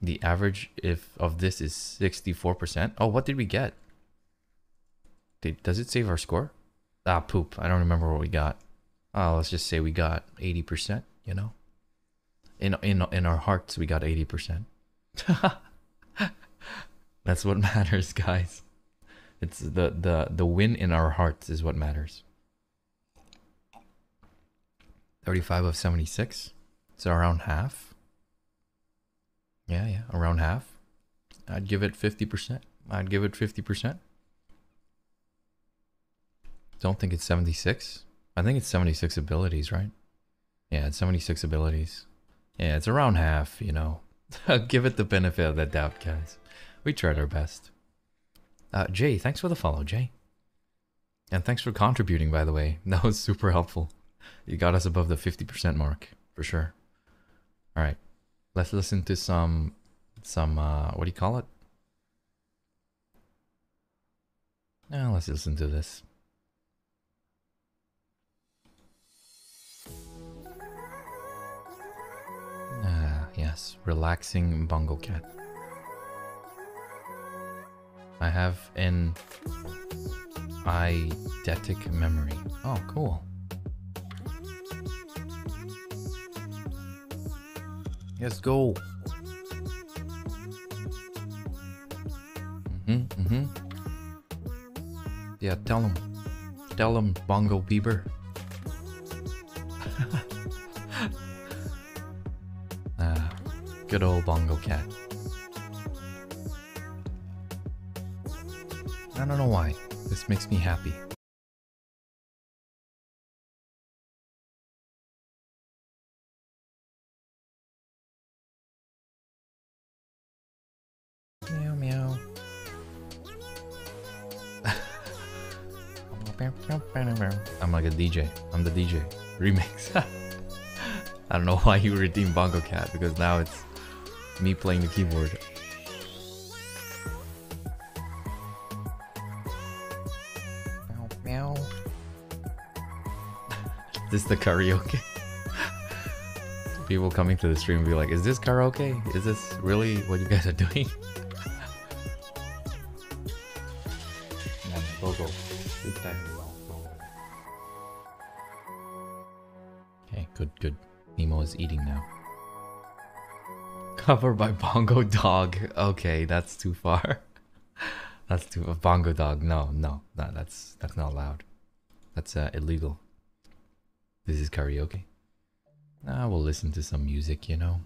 The average if of this is 64%. Oh, what did we get? Did, does it save our score? Ah, poop. I don't remember what we got. Oh, let's just say we got 80%, you know? In, in, in our hearts, we got 80%. That's what matters, guys. It's the, the, the win in our hearts is what matters. 35 of 76. So around half. Yeah, yeah, around half. I'd give it 50%. I'd give it 50%. Don't think it's 76. I think it's 76 abilities, right? Yeah, it's 76 abilities. Yeah, it's around half, you know. give it the benefit of the doubt, guys. We tried our best. Uh, Jay, thanks for the follow, Jay. And thanks for contributing, by the way. That was super helpful. You got us above the 50% mark, for sure. Alright. Let's listen to some, some, uh, what do you call it? Now let's listen to this. Ah, yes. Relaxing Bongo Cat. I have an eidetic memory. Oh, cool. Let's go. Mm-hmm, mm-hmm. Yeah, tell him. Tell him, Bongo Bieber. Ah, good old Bongo Cat. I don't know why. This makes me happy. Meow meow. I'm like a DJ. I'm the DJ. Remix. I don't know why you redeemed Bongo Cat because now it's me playing the keyboard. This the karaoke? People coming to the stream will be like, is this karaoke? Is this really what you guys are doing? Okay, good, good. Nemo is eating now. Covered by Bongo Dog. Okay, that's too far. that's too Bongo Dog. No, no, that, that's that's not allowed. That's uh, illegal. This is karaoke. Ah, we'll listen to some music, you know.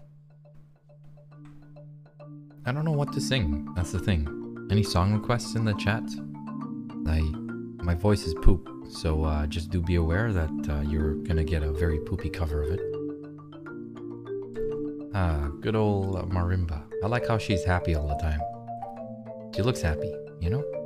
I don't know what to sing. That's the thing. Any song requests in the chat? I, my voice is poop, so uh, just do be aware that uh, you're gonna get a very poopy cover of it. Ah, good old Marimba. I like how she's happy all the time. She looks happy, you know?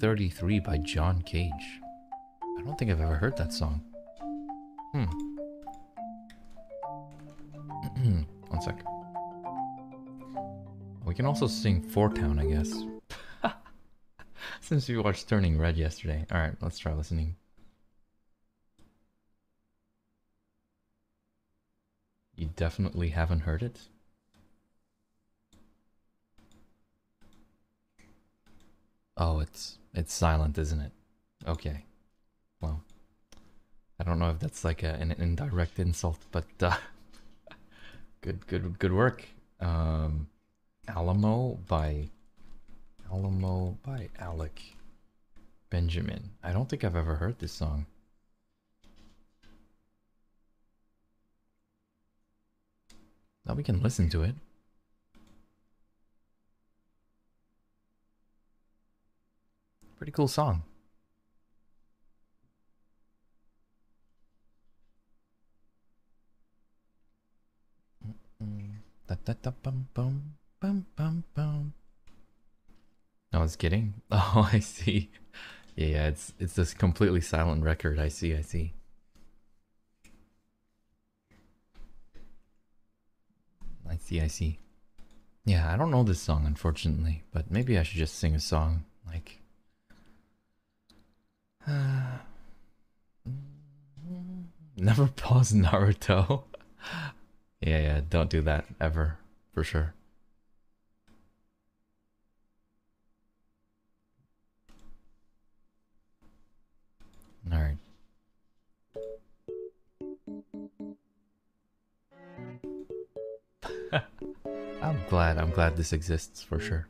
433 by John Cage? I don't think I've ever heard that song. Hmm. One sec. We can also sing Four Town, I guess. Since we watched Turning Red yesterday. Alright, let's try listening. You definitely haven't heard it? Oh, it's it's silent, isn't it? Okay. Well, I don't know if that's like a, an indirect insult, but uh, good, good, good work. Um, Alamo by Alamo by Alec Benjamin. I don't think I've ever heard this song. Now we can listen to it. Pretty cool song. I was kidding. Oh, I see. Yeah, yeah, it's it's this completely silent record. I see, I see. I see, I see. Yeah, I don't know this song unfortunately, but maybe I should just sing a song like Never pause Naruto. yeah, yeah, don't do that ever, for sure. Alright. I'm glad, I'm glad this exists for sure.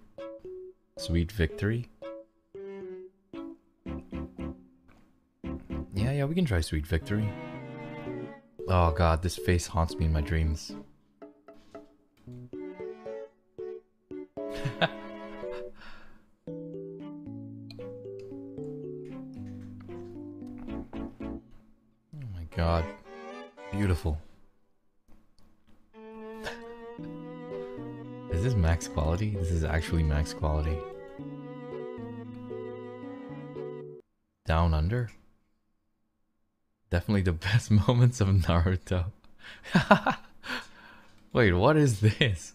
Sweet victory. Yeah, we can try Sweet Victory. Oh god, this face haunts me in my dreams. oh my god. Beautiful. is this max quality? This is actually max quality. Down Under? Definitely the best moments of Naruto. Wait, what is this?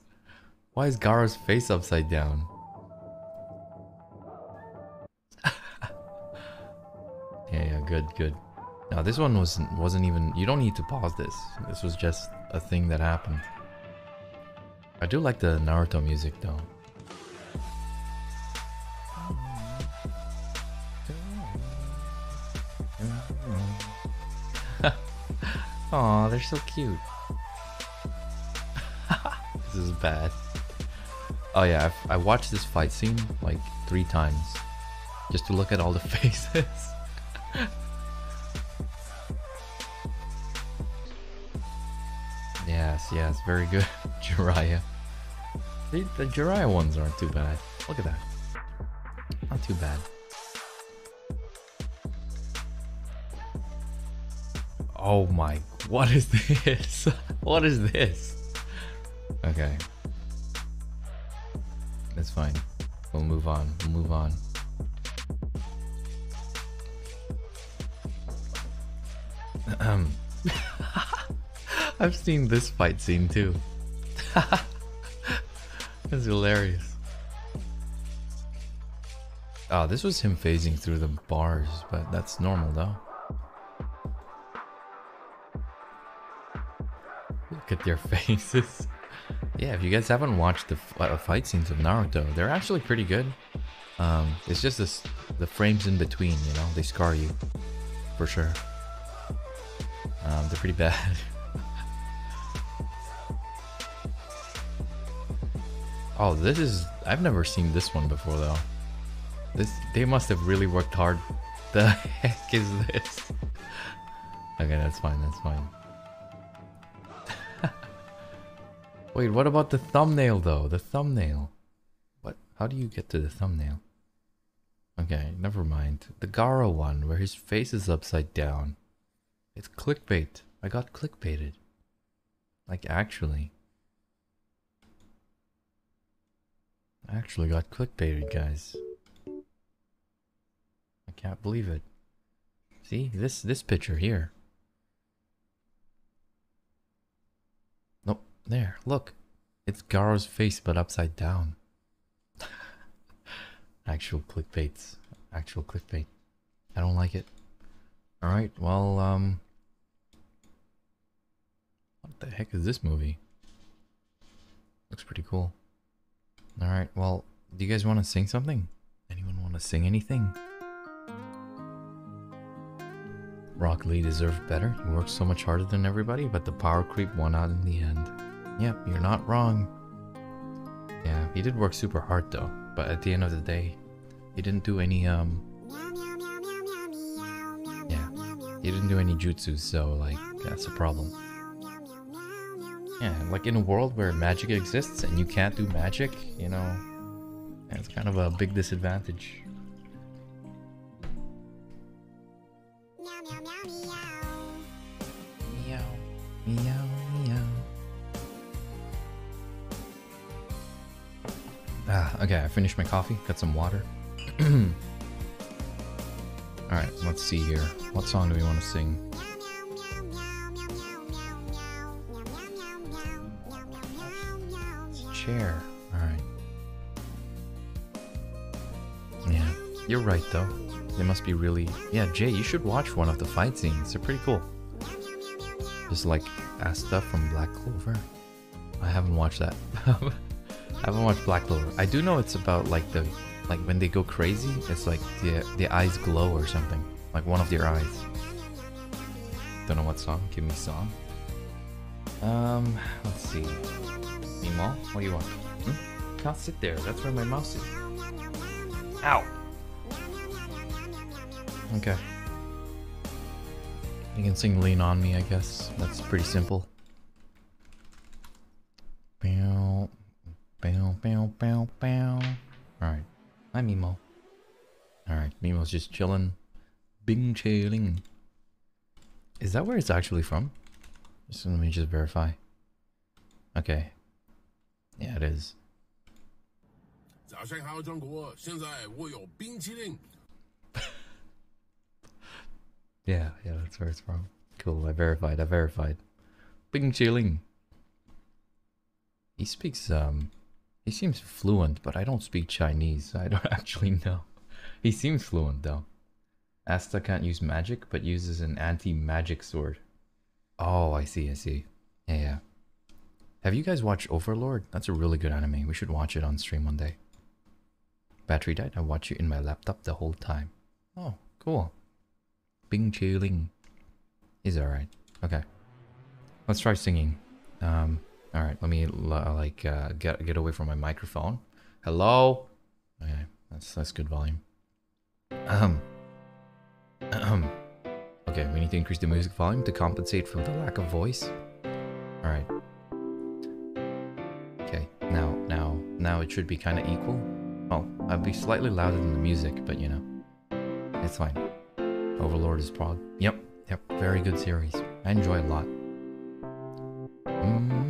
Why is Gaara's face upside down? yeah, yeah, good, good. Now this one wasn't wasn't even. You don't need to pause this. This was just a thing that happened. I do like the Naruto music though. Aw, they're so cute. this is bad. Oh yeah, I've, I watched this fight scene like three times just to look at all the faces. yes, yes, very good, Jiraiya. The, the Jiraiya ones aren't too bad. Look at that. Not too bad. Oh my, what is this? what is this? Okay. That's fine. We'll move on. We'll move on. Um, I've seen this fight scene too. That's hilarious. Oh, this was him phasing through the bars, but that's normal though. Look at their faces. yeah, if you guys haven't watched the uh, fight scenes of Naruto, they're actually pretty good. Um, it's just this, the frames in between, you know, they scar you. For sure. Um, they're pretty bad. oh, this is... I've never seen this one before, though. This They must have really worked hard. The heck is this? Okay, that's fine, that's fine. Wait, what about the thumbnail, though? The thumbnail. What? How do you get to the thumbnail? Okay, never mind. The Gaara one, where his face is upside down. It's clickbait. I got clickbaited. Like, actually. I actually got clickbaited, guys. I can't believe it. See, this this picture here. Nope, there, look. It's Gaara's face, but upside down. Actual clickbaits. Actual clickbait. I don't like it. Alright, well, um... What the heck is this movie? Looks pretty cool. Alright, well, do you guys want to sing something? Anyone want to sing anything? Rock Lee deserved better. He worked so much harder than everybody, but the power creep won out in the end. Yep, you're not wrong. Yeah, he did work super hard though, but at the end of the day, he didn't do any, um... Yeah, he didn't do any jutsu, so, like, that's a problem. Yeah, like in a world where magic exists and you can't do magic, you know, it's kind of a big disadvantage. Okay, I finished my coffee, got some water. Alright, let's see here. What song do we want to sing? Chair. Alright. Yeah, you're right though. They must be really... Yeah, Jay, you should watch one of the fight scenes. They're pretty cool. Just like Asta from Black Clover. I haven't watched that. I haven't watched Black Clover. I do know it's about like the... Like when they go crazy, it's like the, the eyes glow or something. Like one of their eyes. Don't know what song. Give me song. Um, let's see. Mimo, what do you want? Hmm? Can't sit there. That's where my mouse is. Ow! Okay. You can sing Lean On Me, I guess. That's pretty simple. was just chilling. Bing chilling. Is that where it's actually from? Just let me just verify. Okay. Yeah, it is. yeah, yeah, that's where it's from. Cool, I verified, I verified. Bing Chiling. He speaks, um, he seems fluent, but I don't speak Chinese. I don't actually know. He seems fluent, though. Asta can't use magic, but uses an anti-magic sword. Oh, I see, I see. Yeah, yeah. Have you guys watched Overlord? That's a really good anime. We should watch it on stream one day. Battery died. I watch it in my laptop the whole time. Oh, cool. Bing chilling. Is alright. Okay. Let's try singing. Um, alright, let me like uh, get get away from my microphone. Hello? Okay, that's that's good volume. Um. Um. Okay, we need to increase the music volume to compensate for the lack of voice. Alright. Okay, now, now, now it should be kind of equal. Oh, I'll be slightly louder than the music, but you know, it's fine. Overlord is prog. Yep, yep, very good series. I enjoy a lot. Sometimes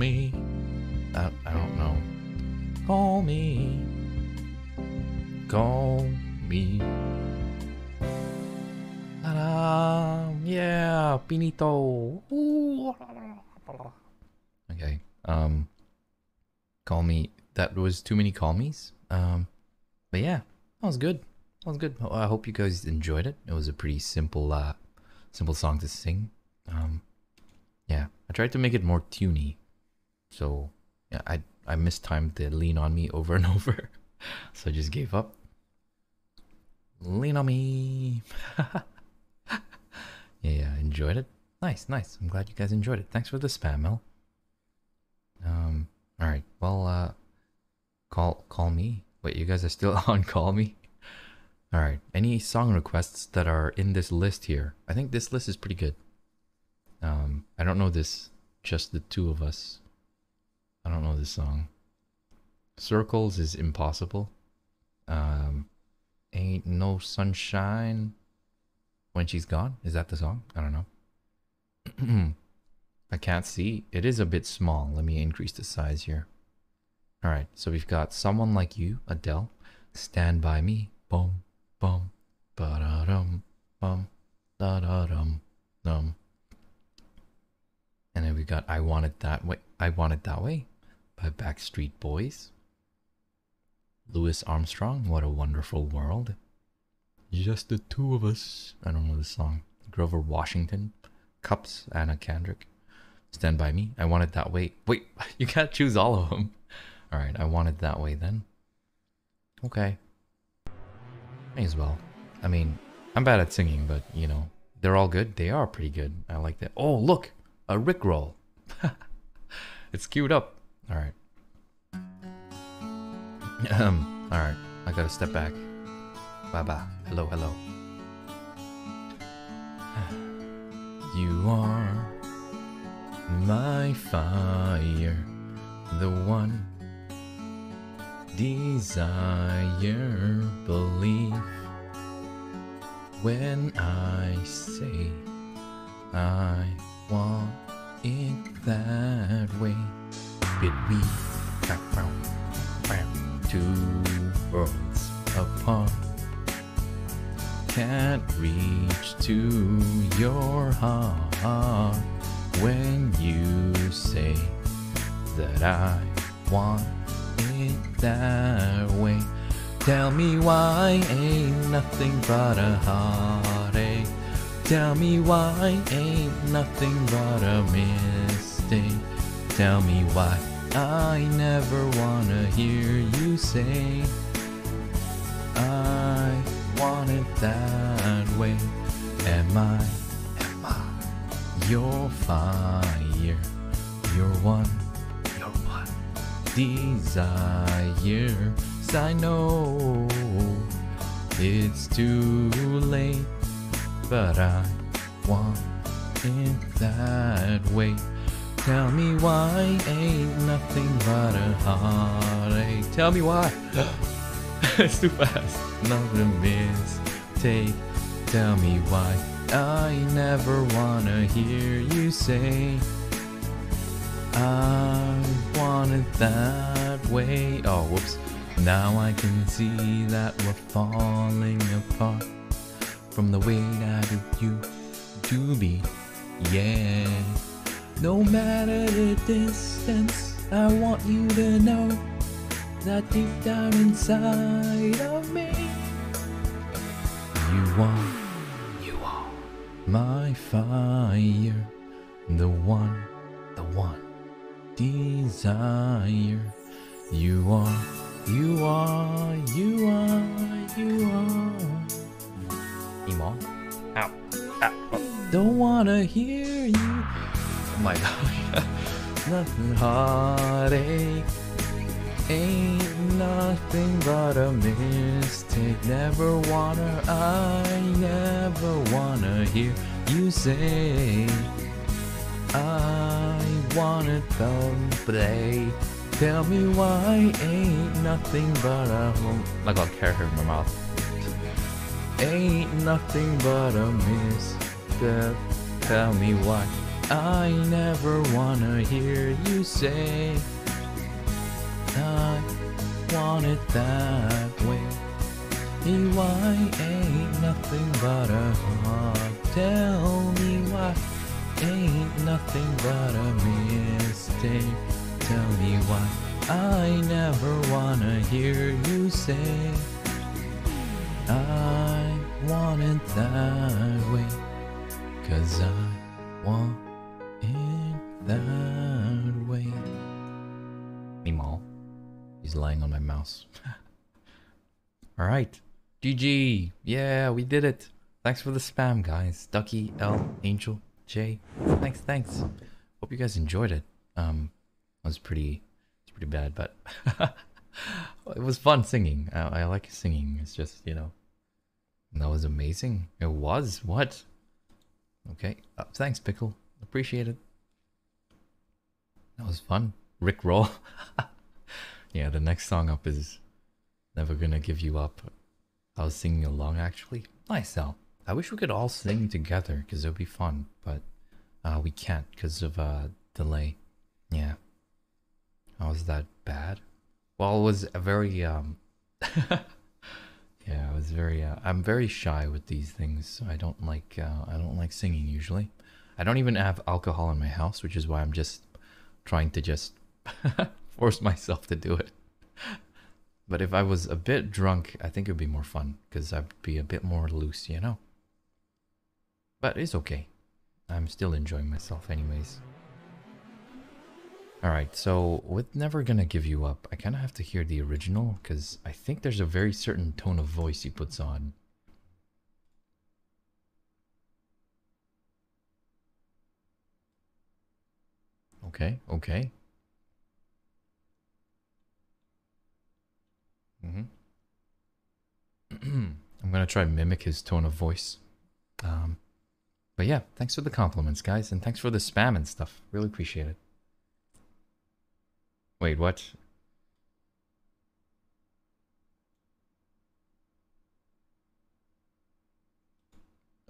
me. I, I don't know. Call me. Call me. Ta-da! Yeah, Pinito. Okay. Um. Call me. That was too many call me's. Um. But yeah, that was good. That was good. I hope you guys enjoyed it. It was a pretty simple, uh, simple song to sing. Um. Yeah, I tried to make it more tuney. So yeah, I I mistimed the lean on me over and over. so I just gave up. Lean on me. yeah, yeah, enjoyed it. Nice, nice. I'm glad you guys enjoyed it. Thanks for the spam, Mel. Um, alright, well, uh, call, call me. Wait, you guys are still on call me? Alright, any song requests that are in this list here? I think this list is pretty good. Um, I don't know this, just the two of us. I don't know this song. Circles is impossible. Um, Ain't No Sunshine When She's Gone? Is that the song? I don't know. I can't see. It is a bit small. Let me increase the size here. Alright, so we've got Someone Like You, Adele. Stand By Me. Boom, boom, ba-da-dum, bum, da-da-dum, dum. And then we got I Want It That Way. I Want It That Way by Backstreet Boys. Louis Armstrong, What a Wonderful World. Just the two of us. I don't know the song. Grover Washington, Cups, Anna Kendrick. Stand by me. I want it that way. Wait, you can't choose all of them. All right, I want it that way then. Okay. May as well. I mean, I'm bad at singing, but you know, they're all good. They are pretty good. I like that. Oh, look, a Rickroll. it's queued up. All right. Um, all right. I gotta step back. Bye bye. Hello, hello. You are my fire, the one desire, believe when I say I want it that way. Between background, bam, two worlds apart can't reach to your heart when you say that I want it that way. Tell me why ain't nothing but a heartache. Tell me why ain't nothing but a mistake. Tell me why I never wanna hear you say I want it that way. Am I, am I your fire? Your one, your one desire. 'Cause I know it's too late, but I want it that way. Tell me why ain't nothing but a heartache. Tell me why. it's too fast. Not a mistake. Tell me why I never wanna hear you say I want it that way. Oh, whoops. Now I can see that we're falling apart from the way that it used to be. Yeah. No matter the distance, I want you to know that deep down inside of me, you are, you are my fire, the one, the one desire. You are, you are, you are, you are. Emo. Ow. Ow. Don't wanna hear you. Oh my god. Nothing heartache. Ain't nothing but a mistake. Never wanna, I never wanna hear you say. I wanna play. Tell me why ain't nothing but a I got carrot in my mouth. Ain't nothing but a misstep. Tell me why I never wanna hear you say I want it that way. Why ain't nothing but a heart? Tell me why ain't nothing but a mistake. Tell me why I never wanna hear you say I want it that way. Cause I want that way. Meemaw. He's lying on my mouse. Alright. GG. Yeah, we did it. Thanks for the spam, guys. Ducky, L, Angel, J. Thanks, thanks. Hope you guys enjoyed it. Um, it was pretty, it's pretty bad, but it was fun singing. I, I like singing. It's just, you know, that was amazing. It was. What? Okay. Uh, thanks, Pickle. Appreciate it. That was fun. Rick roll. yeah, the next song up is Never Gonna Give You Up. I was singing along actually. Nice, Al. I wish we could all sing together because it would be fun, but uh, we can't because of uh, delay. Yeah. How was that bad? Well, it was a very um. yeah, I was very. Uh, I'm very shy with these things. So I don't like. Uh, I don't like singing usually. I don't even have alcohol in my house, which is why I'm just trying to just force myself to do it. But if I was a bit drunk, I think it would be more fun because I'd be a bit more loose, you know. But it's okay. I'm still enjoying myself, anyways. Alright, so with Never Gonna Give You Up, I kind of have to hear the original because I think there's a very certain tone of voice he puts on. Okay, okay. Mm-hmm. I'm gonna try mimic his tone of voice. Um, but yeah, thanks for the compliments, guys, and thanks for the spam and stuff. Really appreciate it. Wait, what?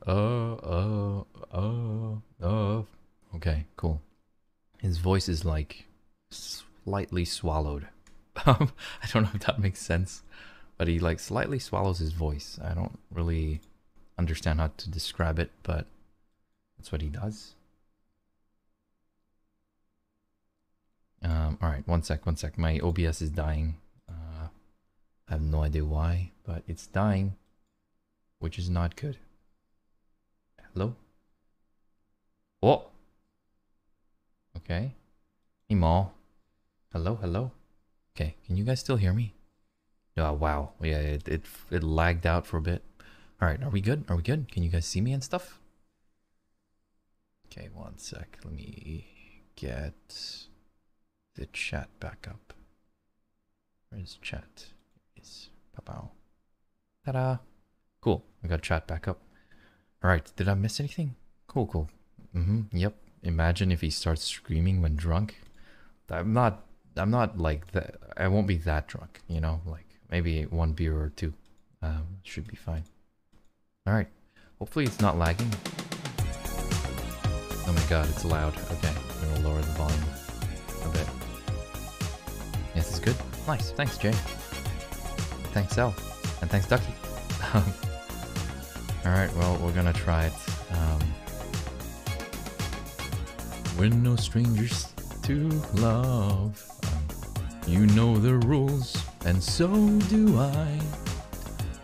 Oh, oh, oh, oh. Okay, cool. His voice is like slightly swallowed. Um, I don't know if that makes sense, but he like slightly swallows his voice. I don't really understand how to describe it, but that's what he does. Um, all right, one sec, one sec. My OBS is dying. Uh, I have no idea why, but it's dying, which is not good. Hello? Oh! Okay. Emo. Hello, hello. Okay, can you guys still hear me? Oh, wow. Yeah, it, it, it lagged out for a bit. Alright, are we good? Are we good? Can you guys see me and stuff? Okay, one sec. Let me get the chat back up. Where's chat? Is pow Ta-da! Cool. I got chat back up. Alright, did I miss anything? Cool, cool. Mm-hmm. Yep. Imagine if he starts screaming when drunk. I'm not I'm not like that. I won't be that drunk, you know. Like maybe one beer or two, um, should be fine. All right. Hopefully it's not lagging. Oh my god, it's loud. Okay, I'm gonna lower the volume a bit. Yes, it's good. Nice. Thanks, Jay. Thanks, L. And thanks, Ducky. All right. Well, we're gonna try it. Um, we're no strangers to love. You know the rules, and so do I.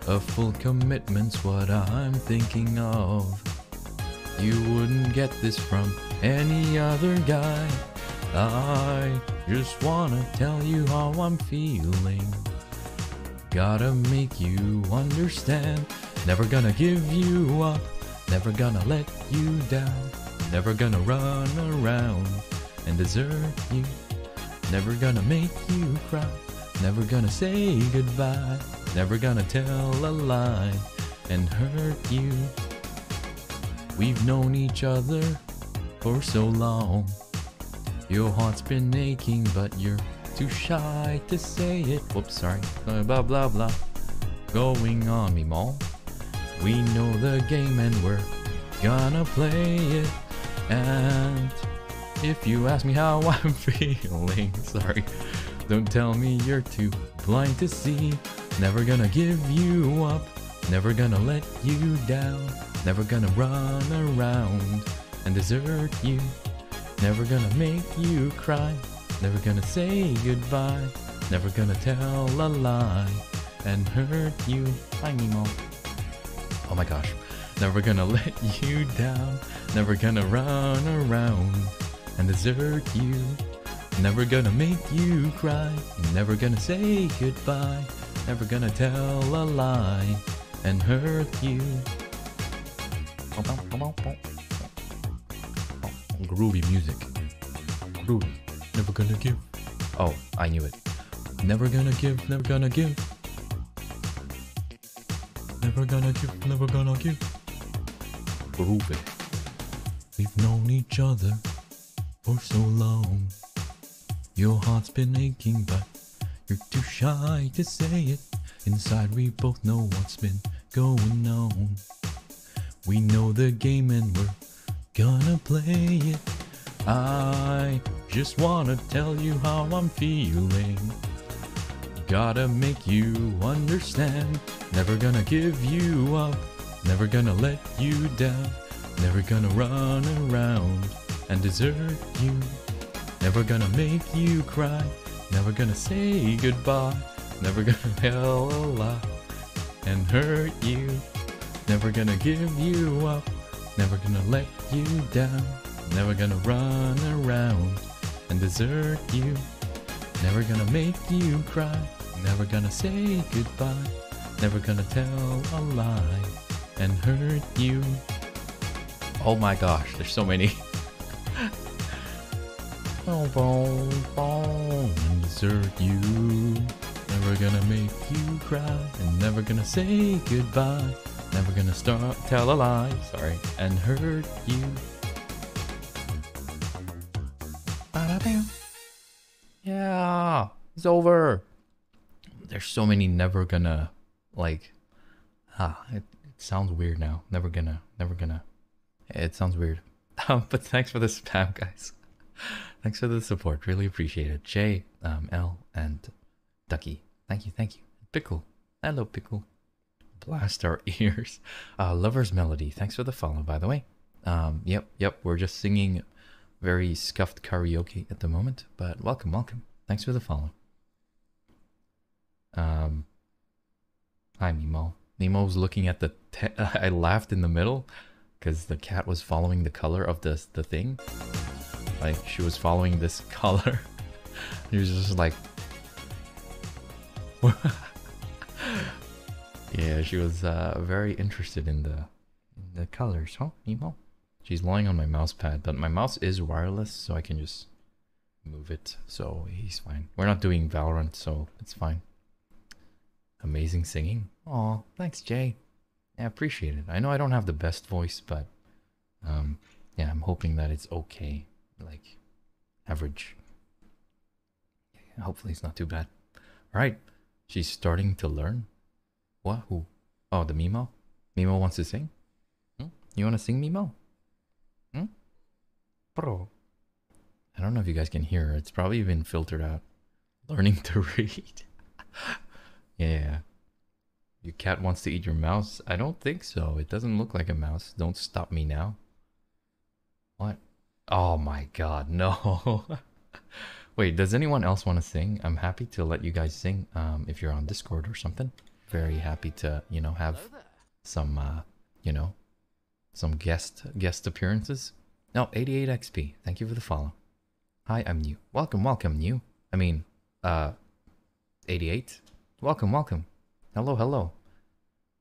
A full commitment's what I'm thinking of. You wouldn't get this from any other guy. I just wanna tell you how I'm feeling. Gotta make you understand. Never gonna give you up. Never gonna let you down. Never gonna run around and desert you. Never gonna make you cry. Never gonna say goodbye. Never gonna tell a lie and hurt you. We've known each other for so long. Your heart's been aching, but you're too shy to say it. Whoops, sorry. Uh, blah blah blah. Going on, me mall. We know the game and we're gonna play it. And if you ask me how I'm feeling, sorry, don't tell me you're too blind to see. Never gonna give you up, never gonna let you down, never gonna run around and desert you, never gonna make you cry, never gonna say goodbye, never gonna tell a lie and hurt you. Hi, Nemo. Oh my gosh. Never gonna let you down, never gonna run around and desert you. Never gonna make you cry, never gonna say goodbye, never gonna tell a lie and hurt you. Groovy music. Groovy. Never gonna give. Oh, I knew it. Never gonna give, never gonna give. Never gonna give, never gonna give. We've known each other for so long. Your heart's been aching, but you're too shy to say it. Inside, we both know what's been going on. We know the game and we're gonna play it. I just wanna tell you how I'm feeling. Gotta make you understand. Never gonna give you up. Never gonna let you down. Never gonna run around and desert you. Never gonna make you cry. Never gonna say goodbye. Never gonna tell a lie and hurt you. Never gonna give you up. Never gonna let you down. Never gonna run around and desert you. Never gonna make you cry. Never gonna say goodbye. Never gonna tell a lie and hurt you. Oh my gosh, there's so many. oh, bone, bone, and desert you. Never gonna make you cry, and never gonna say goodbye. Never gonna start tell a lie, sorry, and hurt you. Yeah, it's over. There's so many never gonna like. Ah, it sounds weird now. Never gonna, never gonna. It sounds weird. Um, but thanks for the spam, guys. thanks for the support. Really appreciate it. J, um, L, and Ducky. Thank you, thank you. Pickle. Hello, Pickle. Blast our ears. Uh, Lover's Melody. Thanks for the follow, by the way. Um, yep, yep. We're just singing very scuffed karaoke at the moment, but welcome, welcome. Thanks for the follow. Um, hi, Mimo. Mimo's looking at the. I laughed in the middle because the cat was following the color of the the thing. Like she was following this color. he was just like. yeah, she was uh, very interested in the in the colors, huh, Nemo? She's lying on my mouse pad, but my mouse is wireless, so I can just move it. So he's fine. We're not doing Valorant, so it's fine. Amazing singing. Aw, thanks, Jay. Yeah, I appreciate it. I know I don't have the best voice, but um, yeah, I'm hoping that it's okay, like average. Yeah, hopefully, it's not too bad. All right, she's starting to learn. What? Who? Oh, the Mimo. Mimo wants to sing. Hmm? You want to sing, Mimo? Hmm? Bro. I don't know if you guys can hear. It's probably been filtered out. Learning to read. yeah. Your cat wants to eat your mouse? I don't think so. It doesn't look like a mouse. Don't stop me now. What? Oh my god, no. Wait, does anyone else want to sing? I'm happy to let you guys sing um, if you're on Discord or something. Very happy to, you know, have some, uh, you know, some guest guest appearances. No, 88 XP. Thank you for the follow. Hi, I'm new. Welcome, welcome, new. I mean, uh, 88. Welcome, welcome. Hello, hello.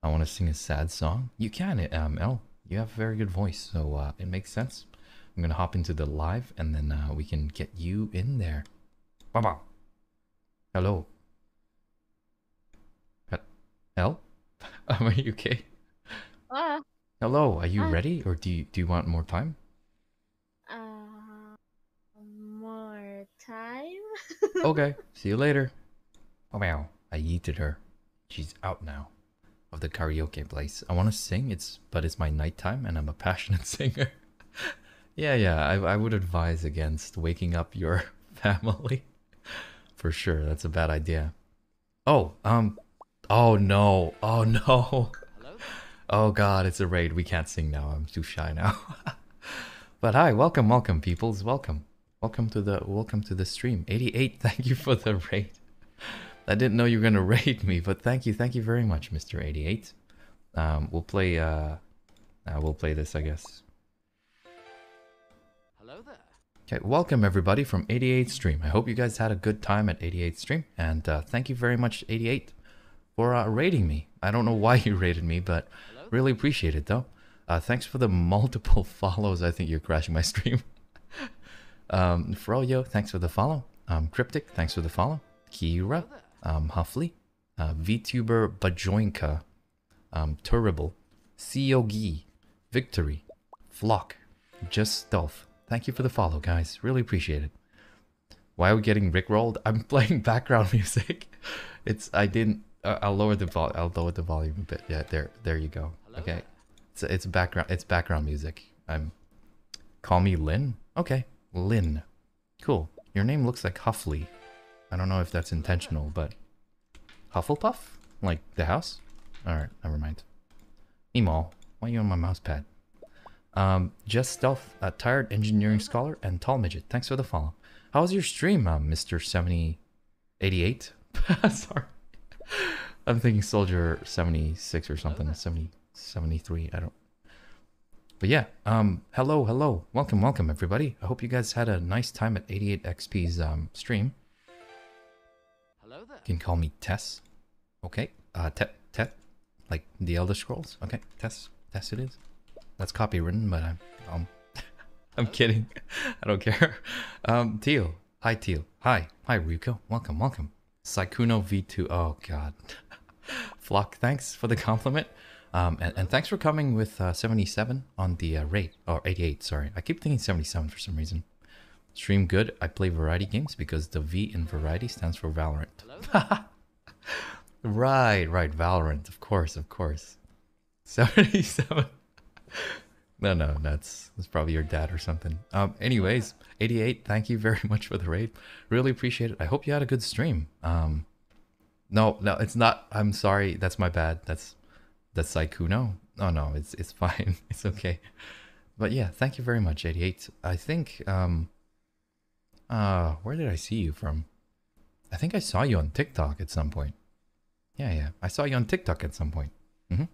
I want to sing a sad song. You can, um, L. You have a very good voice, so uh, it makes sense. I'm gonna hop into the live, and then uh, we can get you in there. Baba. Hello. L. Are you okay? Ah. Hello. Are you Hi. ready, or do you do you want more time? Uh, more time? okay. See you later. Oh wow. I yeeted her. She's out now of the karaoke place. I want to sing. It's but it's my nighttime, and I'm a passionate singer. yeah, yeah. I I would advise against waking up your family. For sure, that's a bad idea. Oh, um, oh no, oh no. Hello? Oh god, it's a raid. We can't sing now. I'm too shy now. but hi, welcome, welcome, peoples. Welcome. Welcome to the welcome to the stream. 88, thank you for the raid. I didn't know you were gonna raid me, but thank you, thank you very much, Mr. 88. Um, we'll play uh, uh we'll play this, I guess. Hello there. Okay, welcome everybody from 88 Stream. I hope you guys had a good time at 88 Stream, and uh, thank you very much, 88, for uh, rating me. I don't know why you rated me, but really appreciate it though. Uh, thanks for the multiple follows. I think you're crashing my stream. um, Froyo, thanks for the follow. Um, Cryptic, thanks for the follow. Kira, um, Huffley, uh, VTuber Bajoinka, um, Terrible, Seogi, Victory, Flock, Just Stealth. Thank you for the follow, guys. Really appreciate it. Why are we getting rickrolled? I'm playing background music. It's I didn't. Uh, I'll lower the vol. I'll lower the volume a bit. Yeah, there, there you go. Okay, it's it's background. It's background music. I'm. Call me Lynn. Okay, Lynn. Cool. Your name looks like Huffley. I don't know if that's intentional, but Hufflepuff, like the house. All right, never mind. Emo, why are you on my mouse pad? Um, Just Stealth, a tired engineering scholar, and Tall Midget. Thanks for the follow. How was your stream, um, Mr. 7088? Sorry. I'm thinking Soldier 76 or something. 70, 73. I don't. But yeah, um, hello, hello. Welcome, welcome, everybody. I hope you guys had a nice time at 88XP's um, stream. Can call me Tess. Okay. Uh, Tet, Tet. Like the Elder Scrolls. Okay, Tess. Tess it is. That's copywritten, but I'm, I'm, I'm kidding. I don't care. Um, Teal. Hi, Teal. Hi. Hi, Ryuko. Welcome, welcome. Saikuno V2. Oh, God. Flock, thanks for the compliment. Um, and, and thanks for coming with uh, 77 on the uh, rate. Or 88, sorry. I keep thinking 77 for some reason. Stream good. I play variety games because the V in variety stands for Valorant. right, right. Valorant. Of course, of course. 77. no, no, that's that's probably your dad or something. Um, anyways, 88. Thank you very much for the raid. Really appreciate it. I hope you had a good stream. Um, no, no, it's not. I'm sorry. That's my bad. That's that's Saikuno. Oh no, it's it's fine. It's okay. But yeah, thank you very much, 88. I think um, uh, where did I see you from? I think I saw you on TikTok at some point. Yeah, yeah, I saw you on TikTok at some point. Mm-hmm.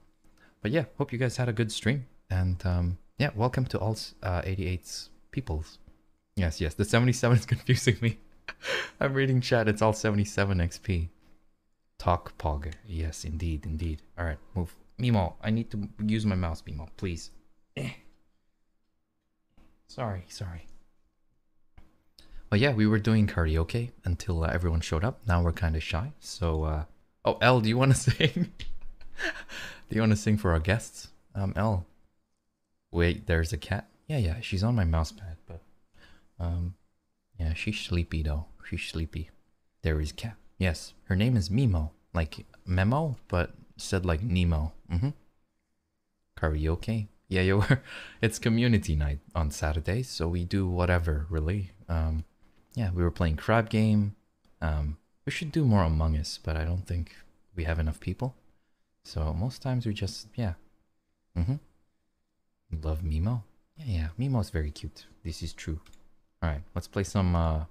But yeah, hope you guys had a good stream. And um, yeah, welcome to all uh, 88's peoples. Yes, yes, the 77 is confusing me. I'm reading chat, it's all 77 XP. Talk Pog. Yes, indeed, indeed. All right, move. Mimo, I need to use my mouse, Mimo, please. Eh. Sorry, sorry. But yeah, we were doing karaoke until uh, everyone showed up. Now we're kind of shy. So, uh... oh, L, do you want to sing? do you want to sing for our guests? Um, L. Wait, there's a cat. Yeah, yeah, she's on my mouse pad, but um, yeah, she's sleepy though. She's sleepy. There is cat. Yes, her name is Mimo, like memo, but said like Nemo. Mm-hmm. Karaoke. Yeah, yo, it's community night on Saturdays, so we do whatever really. Um, yeah, we were playing crab game. Um, we should do more Among Us, but I don't think we have enough people. So most times we just yeah. Mm-hmm. Love Mimo. Yeah, yeah. Mimo's very cute. This is true. Alright, let's play some uh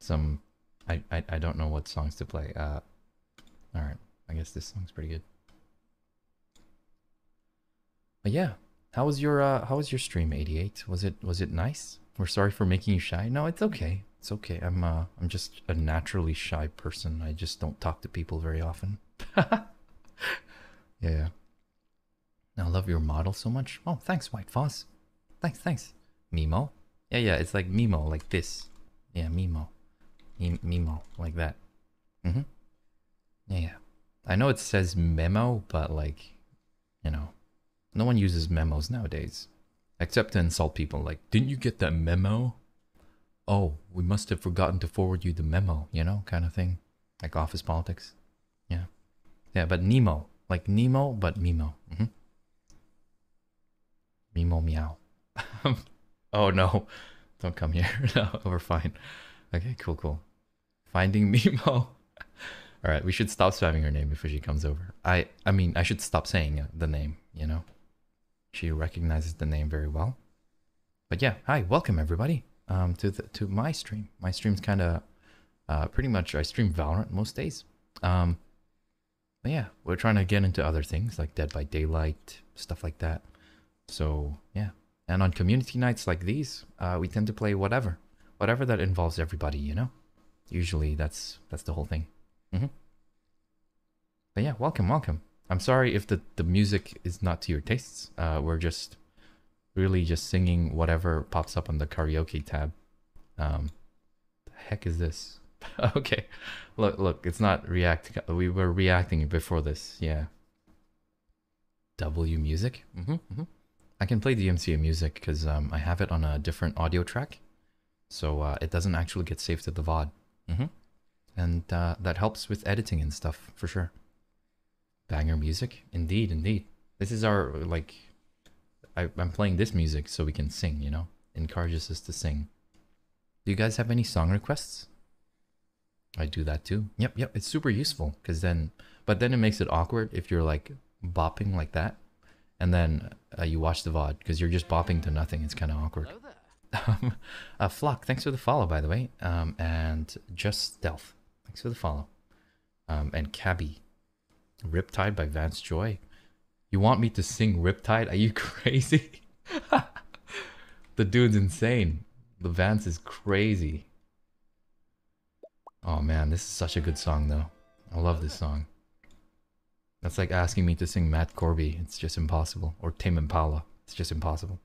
some I, I I don't know what songs to play. Uh Alright, I guess this song's pretty good. But yeah. How was your uh how was your stream 88? Was it was it nice? We're sorry for making you shy. No, it's okay. It's okay. I'm uh I'm just a naturally shy person. I just don't talk to people very often. yeah. I love your model so much. Oh, thanks, White Foss. Thanks, thanks. Mimo? Yeah, yeah, it's like Mimo, like this. Yeah, Mimo. Mimo, like that. Mm-hmm. Yeah, yeah. I know it says memo, but like, you know, no one uses memos nowadays. Except to insult people like, didn't you get that memo? Oh, we must have forgotten to forward you the memo, you know, kind of thing. Like office politics. Yeah. Yeah, but Nemo. Like Nemo, but Mimo. Mm-hmm. Mimo meow. oh no. Don't come here. no, we're fine. Okay, cool, cool. Finding Mimo. Alright, we should stop spamming her name before she comes over. I I mean, I should stop saying the name, you know? She recognizes the name very well. But yeah, hi, welcome everybody um, to the, to my stream. My stream's kind of uh, pretty much I stream Valorant most days. Um, but yeah, we're trying to get into other things like Dead by Daylight, stuff like that. So yeah, And on community nights like these, uh, we tend to play whatever, whatever that involves everybody. You know, usually that's that's the whole thing. hmm But yeah, welcome, welcome. I'm sorry if the the music is not to your tastes. Uh, we're just really just singing whatever pops up on the karaoke tab. Um, the heck is this? okay, look, look, it's not react. We were reacting before this. Yeah. W music. hmm hmm I can play DMCA music because um, I have it on a different audio track, so uh, it doesn't actually get saved to the VOD. hmm And uh, that helps with editing and stuff for sure. Banger music, indeed, indeed. This is our like. I, I'm playing this music so we can sing. You know, encourages us to sing. Do you guys have any song requests? I do that too. Yep, yep. It's super useful because then, but then it makes it awkward if you're like bopping like that, and then uh, you watch the VOD because you're just bopping to nothing. It's kind of awkward. Um, uh, Flock, thanks for the follow, by the way. Um, and Just Stealth, thanks for the follow. Um, and Cabby, Riptide by Vance Joy. You want me to sing Riptide? Are you crazy? the dude's insane. The Vance is crazy. Oh man, this is such a good song though. I love this song. That's like asking me to sing Matt Corby. It's just impossible. Or Tame Impala. It's just impossible.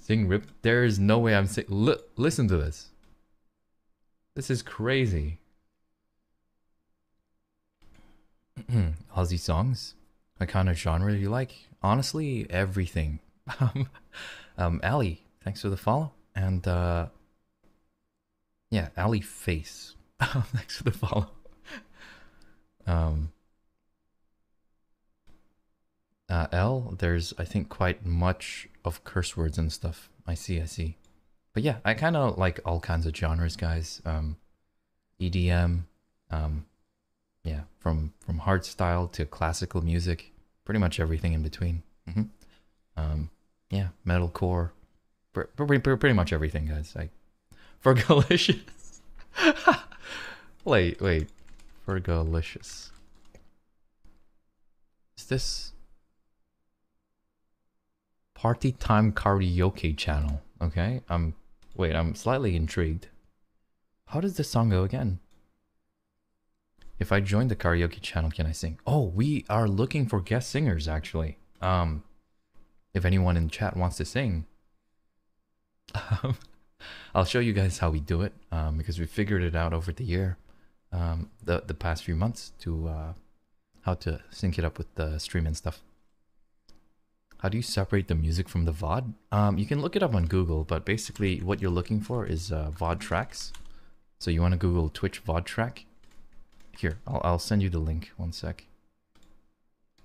Sing Rip. There is no way I'm saying. Li listen to this. This is crazy. Aussie songs? What kind of genre you like? Honestly, everything. Um, um, Ali, thanks for the follow. And, uh, yeah, Ali Face. thanks for the follow. Um, uh, L, there's, I think, quite much of curse words and stuff. I see, I see. But yeah, I kind of like all kinds of genres, guys. Um, EDM, um, yeah, from from hard style to classical music, pretty much everything in between. hmm Um, yeah, metalcore, pr- pr- pr- pretty much everything, guys. Like, Fergalicious. wait, wait, Fergalicious. Is this Party Time Karaoke channel? Okay, I'm. Wait, I'm slightly intrigued. How does this song go again? If I join the karaoke channel, can I sing? Oh, we are looking for guest singers, actually. Um, if anyone in chat wants to sing, um, I'll show you guys how we do it. Um, because we figured it out over the year, um, the the past few months to uh, how to sync it up with the stream and stuff. How do you separate the music from the VOD? Um, you can look it up on Google, but basically what you're looking for is uh, VOD tracks. So you want to Google Twitch VOD track. Here, I'll, I'll send you the link. One sec.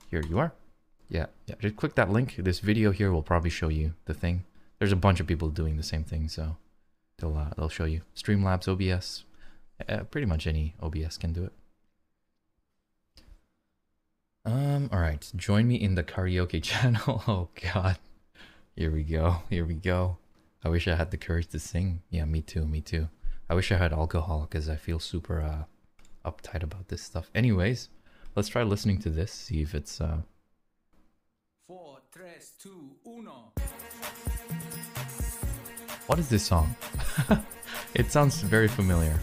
Here you are. Yeah, yeah. Just click that link. This video here will probably show you the thing. There's a bunch of people doing the same thing, so they'll uh, they'll show you. Streamlabs OBS. Uh, pretty much any OBS can do it. Um. All right. Join me in the karaoke channel. Oh God. Here we go. Here we go. I wish I had the courage to sing. Yeah, me too. Me too. I wish I had alcohol because I feel super uh, uptight about this stuff. Anyways, let's try listening to this. See if it's uh. Four, tres, two, uno. What is this song? it sounds very familiar.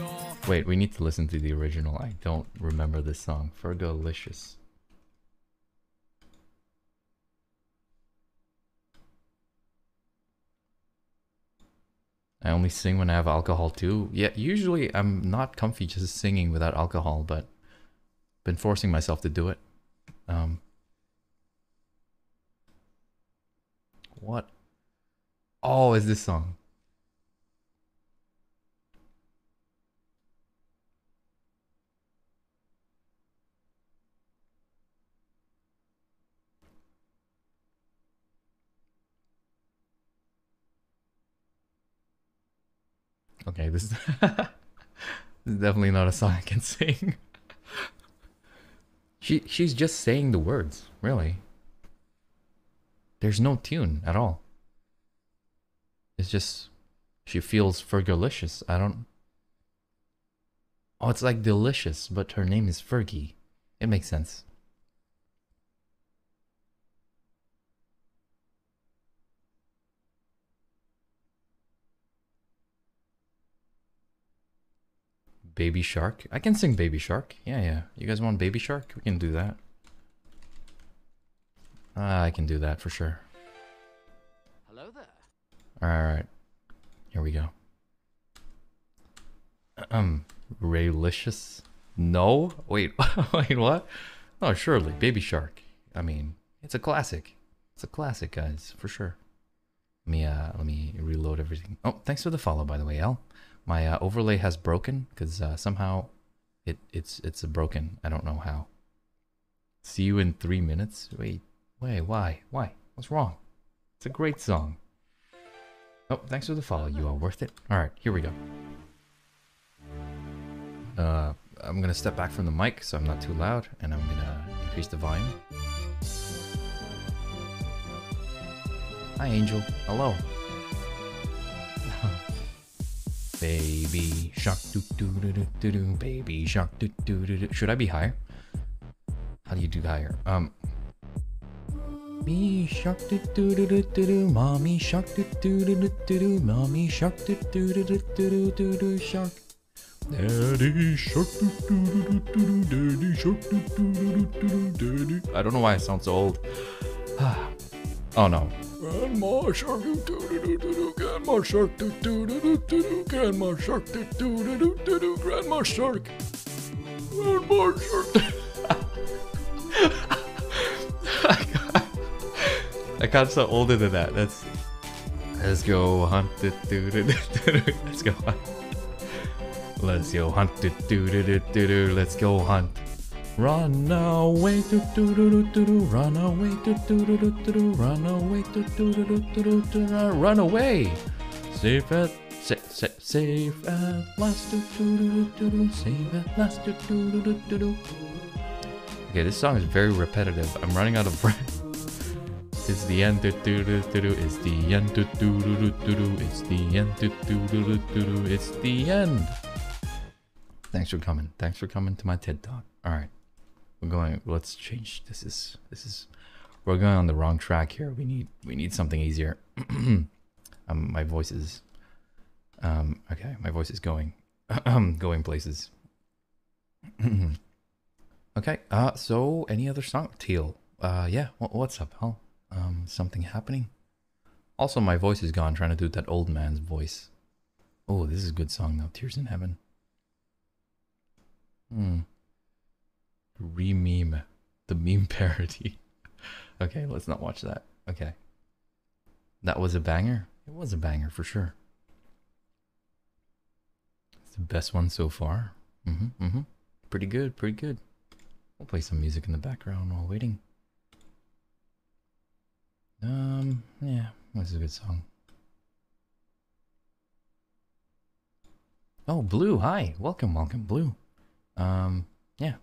Up. Wait, we need to listen to the original. I don't remember this song. Fergalicious. I only sing when I have alcohol too. Yeah, usually I'm not comfy just singing without alcohol, but been forcing myself to do it. Um, what? Oh, is this song? Okay, this is, this is definitely not a song I can sing. she she's just saying the words, really. There's no tune at all. It's just she feels Fergalicious. I don't Oh, it's like delicious, but her name is Fergie. It makes sense. Baby Shark. I can sing Baby Shark. Yeah, yeah. You guys want Baby Shark? We can do that. Ah, I can do that for sure. Hello there. Alright. Here we go. Um, Raylicious? No? Wait, wait, what? Oh, surely. Baby Shark. I mean, it's a classic. It's a classic, guys, for sure. Let me, uh, let me reload everything. Oh, thanks for the follow, by the way, Al. My uh, overlay has broken because uh, somehow it it's it's broken. I don't know how. See you in three minutes. Wait, wait, why, why? What's wrong? It's a great song. Oh, thanks for the follow. You are worth it. All right, here we go. Uh, I'm gonna step back from the mic so I'm not too loud, and I'm gonna increase the volume. Hi, Angel. Hello. Baby shark, doo doo doo doo doo doo. Baby shark, doo doo doo doo. Should I be higher? How do you do higher? Um. Me shark, doo doo doo doo doo doo. Mommy shark, doo doo doo doo doo doo. Mommy shark, doo doo doo doo doo doo doo shark. Daddy shark, doo doo doo doo doo doo. Daddy shark, doo doo doo doo doo doo. Daddy. I don't know why I sound so old. oh no. Grandma shark doo doo doo doo doo. Grandma shark doo doo doo doo doo doo. Grandma shark doo doo doo doo doo doo. Grandma shark. Grandma shark. I got so older than that. That's let's go hunt it, do do do do. Let's go hunt. Let's go hunt it, do do do do do. Let's go hunt. Run away, do do do do do do. Run away, do do do do do do. Run away, do do do do do do do. Run away. Safe at safe safe safe at last, do do do do do. Safe at last, do do do do do do. Okay, this song is very repetitive. I'm running out of breath. It's the end. Do, do, do, do, do. It's the end. Do, do, do, do, do, do. It's the end. Do, do, do, do, do, do. It's the end. Thanks for coming. Thanks for coming to my TED Talk. All right, we're going. Let's change. This is this is. We're going on the wrong track here. We need we need something easier. um, my voice is. Um. Okay, my voice is going. Um, going places. okay. Uh. So any other song? Teal. Uh. Yeah. What, what's up, Hal? Um, something happening? Also, my voice is gone trying to do that old man's voice. Oh, this is a good song though. Tears in Heaven. Hmm. Rememe. The meme parody. okay, let's not watch that. Okay. That was a banger? It was a banger for sure. It's the best one so far. Mm-hmm, mm-hmm. Pretty good, pretty good. We'll play some music in the background while waiting. Um, yeah, that's a good song. Oh, Blue, hi. Welcome, welcome, Blue. Um, yeah.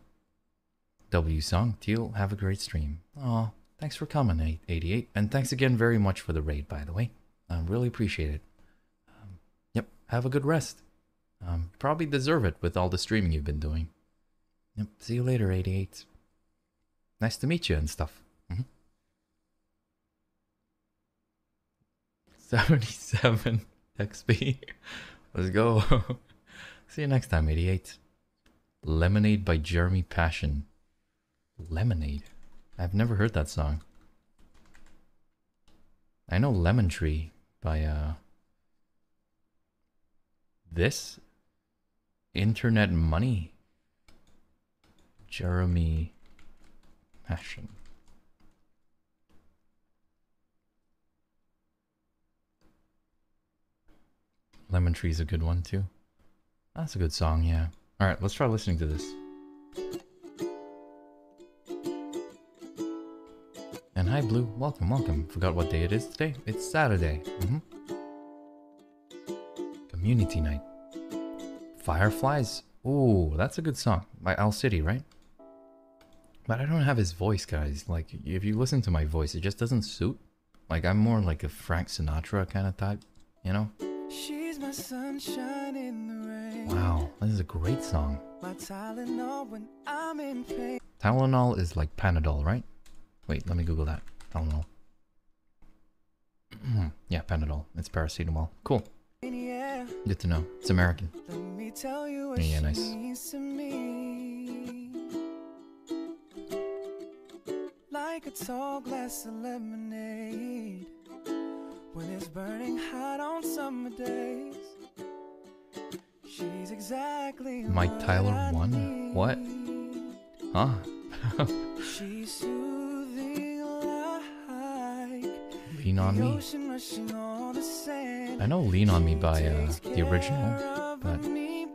W song, Teal, have a great stream. Oh, thanks for coming, 88. And thanks again very much for the raid, by the way. I really appreciate it. Um, yep, have a good rest. Um, probably deserve it with all the streaming you've been doing. Yep, see you later, 88. Nice to meet you and stuff. Mm -hmm. 77 XP. Let's go. See you next time, 88. Lemonade by Jeremy Passion. Lemonade? I've never heard that song. I know Lemon Tree by, uh... This? Internet Money? Jeremy Passion. Lemon Tree is a good one too. That's a good song, yeah. Alright, let's try listening to this. And hi Blue, welcome, welcome. Forgot what day it is today? It's Saturday. Mm -hmm. Community night. Fireflies. Ooh, that's a good song. By Owl City, right? But I don't have his voice, guys. Like, if you listen to my voice, it just doesn't suit. Like, I'm more like a Frank Sinatra kind of type, you know? She's my sunshine in the rain. Wow, this is a great song. My Tylenol when I'm in pain. Tylenol is like Panadol, right? Wait, let me Google that. Oh, Tylenol. Hmm. yeah, Panadol. It's paracetamol. Cool. Good to know. It's American. tell you what Yeah, nice. means to me. Like a tall glass of lemonade when it's burning hot on summer days. She's exactly Mike Tyler one. What? Huh? Lean on me. I know Lean on Me by uh, the original, but me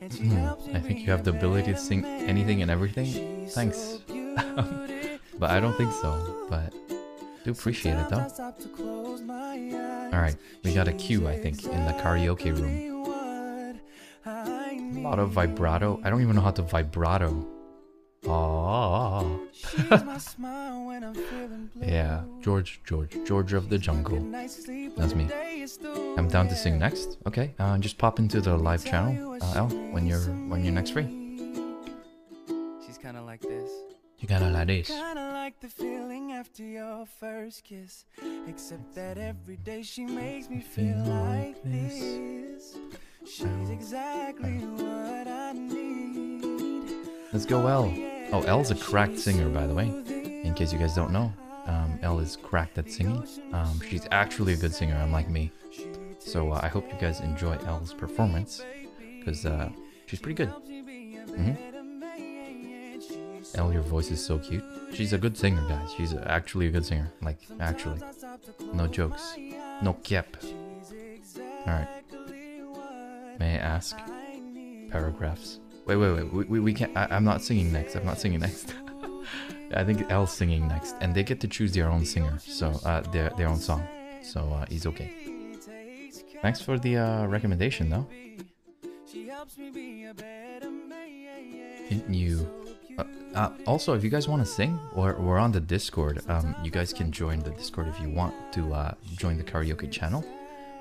I think you have the ability to sing anything and everything. Thanks. but I don't think so. But do appreciate it though. Alright, we got a cue, I think, in the karaoke room. A lot of vibrato. I don't even know how to vibrato. Oh. She's my smile when I'm feeling blue. yeah, George, George, George of the Jungle. That's me. I'm down to sing next. Okay, uh, just pop into the live channel, uh, L, when you're when you're next free. She's kinda like this. You gotta like this. Kinda like the feeling after your first kiss. Except that every day she makes me feel like this. She's exactly what I need. Let's go, L. Oh, L's a cracked singer, by the way. In case you guys don't know, um, L is cracked at singing. Um, she's actually a good singer, unlike me. So uh, I hope you guys enjoy L's performance, because uh, she's pretty good. hmm L, your voice is so cute. She's a good singer, guys. She's actually a good singer. Like, actually. No jokes. No cap. Alright. May I ask? Paragraphs. Wait, wait, wait. We, we, we can't. I, I'm not singing next. I'm not singing next. I think L's singing next. And they get to choose their own singer. So, uh, their, their own song. So, uh, he's okay. Thanks for the uh, recommendation, though. Can you. Uh, uh, also, if you guys want to sing, or we're on the Discord, um, you guys can join the Discord if you want to uh, join the karaoke channel.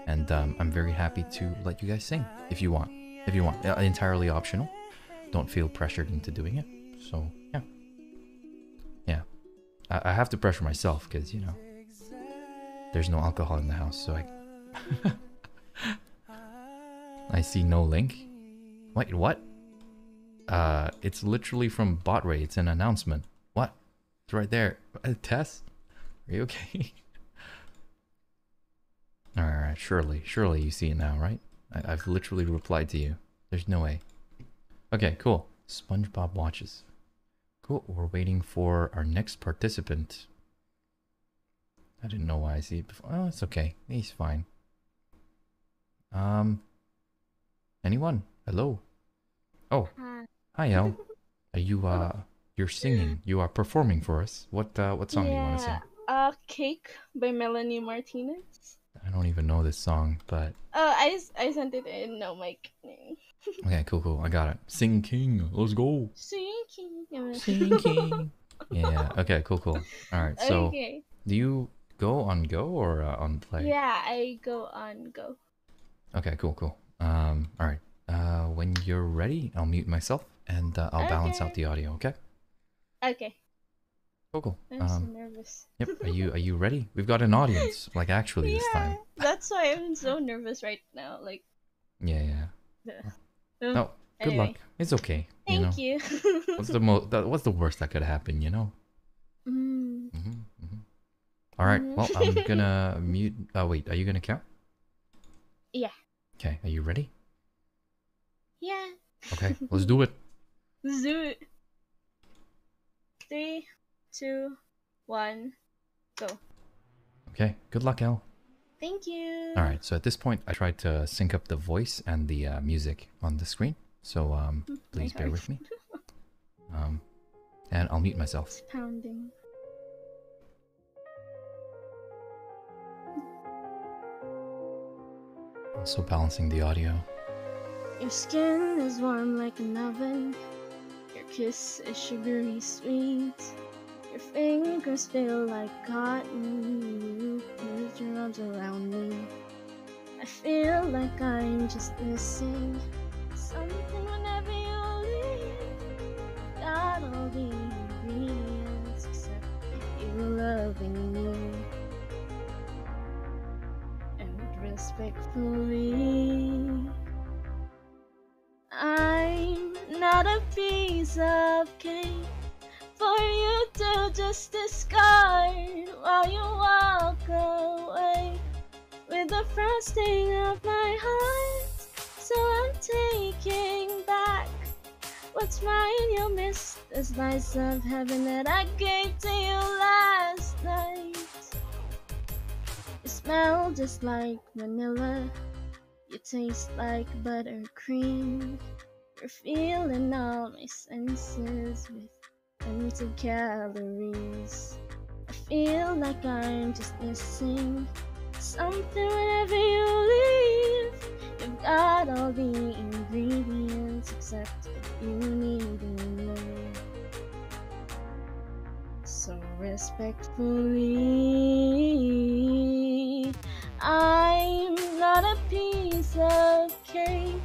And um, I'm very happy to let you guys sing if you want. If you want. Uh, entirely optional. Don't feel pressured into doing it. So. I, I have to pressure myself because, you know, there's no alcohol in the house, so I. I see no link. Wait, what? Uh, it's literally from Botray. It's an announcement. What? It's right there. Tess? Are you okay? Alright, surely. Surely you see it now, right? I I've literally replied to you. There's no way. Okay, cool. SpongeBob watches. Cool. We're waiting for our next participant. I didn't know why I see it before. Oh, it's okay. He's fine. Um. Anyone? Hello. Oh. Hi. Hi, El. Are you uh? You're singing. You are performing for us. What uh? What song do you want to sing? Uh, Cake by Melanie Martinez. I don't even know this song, but Uh, I sent it in no mic. Okay, cool, cool. I got it. Sing King. Let's go. Sinking. Sinking. Yeah. Okay. Cool. Cool. All right. So, Okay. do you go on go or uh, on play? Yeah, I go on go. Okay. Cool. Cool. Um. All right. Uh. When you're ready, I'll mute myself and uh, I'll balance out the audio. Okay. Okay. Cool. Cool. I'm so Um. nervous. Yep. Are you Are you ready? We've got an audience. Like actually this time. That's why I'm so nervous right now. Like, Yeah. Yeah. The- No. Oh, good Anyway. luck. It's okay. you know. Thank you. what's the most? What's the worst that could happen? You know. Mm. Mm-hmm, mm-hmm. All right. Mm-hmm. Well, I'm gonna mute. Oh wait. Are you gonna count? Yeah. Okay. Are you ready? Yeah. Okay. Let's do it. Let's do it. Three, two, one, go. Okay. Good luck, Al. Thank you. All right. So at this point, I tried to sync up the voice and the uh, music on the screen. So um, please bear with me. Um, and I'll mute myself. It's pounding. Also balancing the audio. Your skin is warm like an oven. Your kiss is sugary sweet. Your fingers feel like cotton. You put your arms around me. I feel like I'm just missing something whenever you leave. Got all the ingredients except you loving me. And respectfully, I'm not a piece of cake for you to just discard while you walk away with the frosting of my heart. So I'm taking back what's mine. You'll miss the slice of heaven that I gave to you last night. You smell just like vanilla. You taste like buttercream. You're feeling all my senses with empty calories. I feel like I'm just missing something whenever you leave. You've got all the ingredients except you need me. So respectfully, I'm not a piece of cake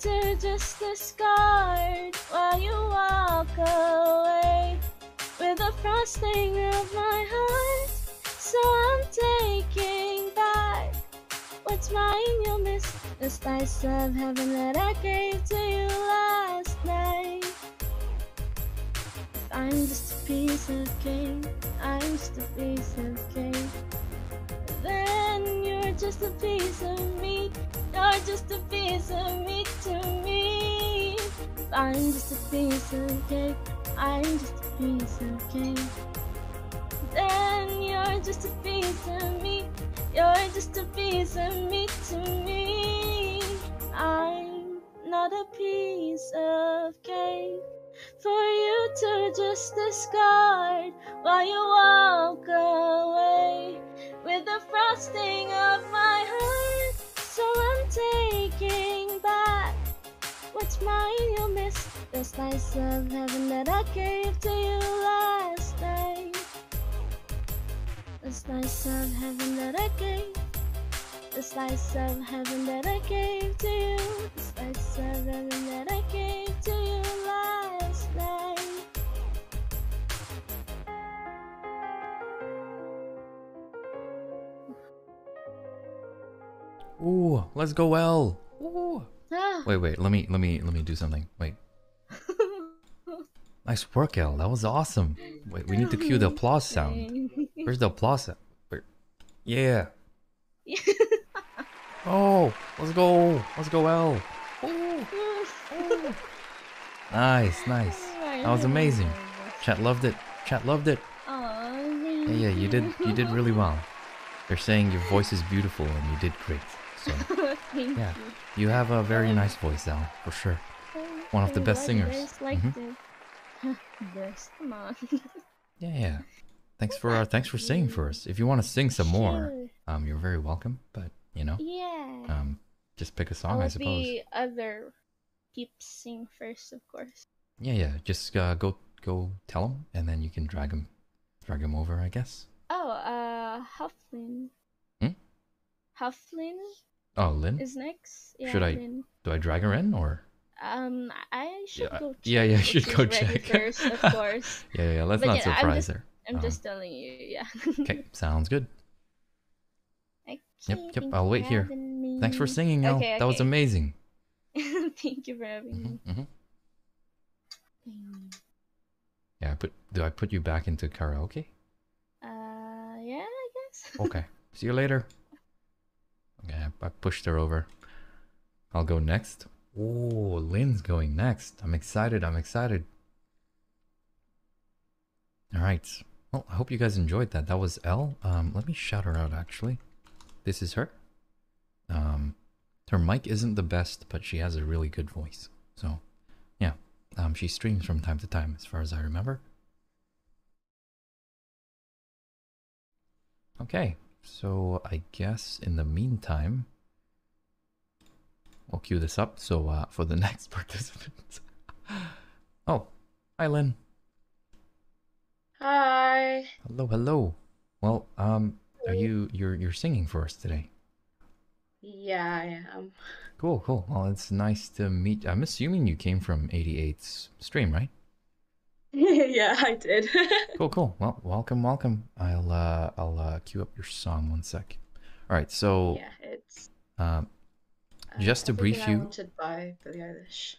to just discard while you walk away with the frosting of my heart. So I'm taking back what's mine. You'll miss the spice of heaven that I gave to you last night. If I'm just a piece of cake. I'm just a piece of cake. Then you're just a piece of meat. You're just a piece of meat to me. I'm just a piece of cake. I'm just a piece of cake. Then you're just a piece of meat. You're just a piece of meat to me. I'm not a piece of cake for you to just discard while you walk away with the frosting of my heart. So I'm taking back what's mine. You'll miss the slice of heaven that I gave to you last night. The slice of heaven that I gave. The slice of heaven that I gave to you. The slice of heaven that I gave Ooh, let's go L. Ooh. Ah. Wait, wait. Let me, let me, let me do something. Wait. Nice work, L. That was awesome. Wait, we need to cue the applause sound. Where's the applause? sound? Where? Yeah. Oh, let's go. Let's go L. Nice, nice. That was amazing. Chat loved it. Chat loved it. Aw, Yeah, yeah, you did. You did really well. They're saying your voice is beautiful and you did great. Thank yeah, you. you have a very nice voice, Al, for sure. One of the best singers. guys liked Mhm. it. This, come on. Yeah, yeah. Thanks for uh, thanks for singing for us. If you want to sing some more, um, you're very welcome. But you know, Yeah. um, just pick a song, I'll I suppose. the other peeps sing first, of course. Yeah, yeah. Just uh, go go tell them, and then you can drag them, drag him over, I guess. Oh, uh, Hufflin. Hmm? Hufflin Oh, Lynn. is next. Yeah, Should I Lynn. do I drag her in or? Um, I should Yeah, go. Check yeah, yeah, if should go check. first, of course. Yeah, yeah. Let's But not yeah, I'm surprise just, her. I'm Um, just telling you, yeah. Okay, sounds good. Okay, Yep, yep. I'll wait here. having Thanks for singing, Al. Okay, That was amazing. Thank you for having me. hmm Yeah, I put. Do I put you back into karaoke? Uh, yeah, I guess. Okay. See you later. Okay, I- pushed her over. I'll go next. Oh, Lynn's going next. I'm excited. I'm excited. All right. Well, I hope you guys enjoyed that. That was L. Um, let me shout her out actually. This is her. Um, her mic isn't the best, but she has a really good voice. So, yeah. Um, she streams from time to time, as far as I remember. Okay, so I guess in the meantime, we'll cue this up. So uh, for the next participant. oh, hi Lynn. Hi. Hello, hello. Well, um, are you you're you're singing for us today? Yeah, I am. Cool, cool. Well, it's nice to meet. I'm assuming you came from 88's stream, right? yeah, I did. Cool, cool. Well, welcome, welcome. I'll uh I'll uh cue up your song one sec. All right, so yeah, it's um just to brief you. wanted by Billie Eilish.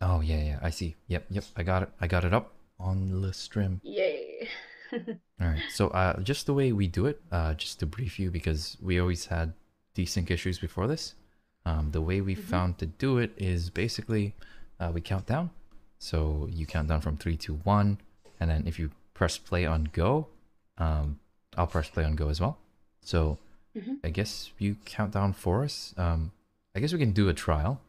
Oh yeah, yeah, I see. Yep, yep, I got it. I got it up on the stream. Yay. All right. So, uh, just the way we do it, uh, just to brief you, because we always had desync issues before this. Um, the way we Mhm. found to do it is basically uh, we count down. So you count down from three to one, and then if you press play on go, um, I'll press play on go as well. So Mhm. I guess you count down for us. Um, I guess we can do a trial.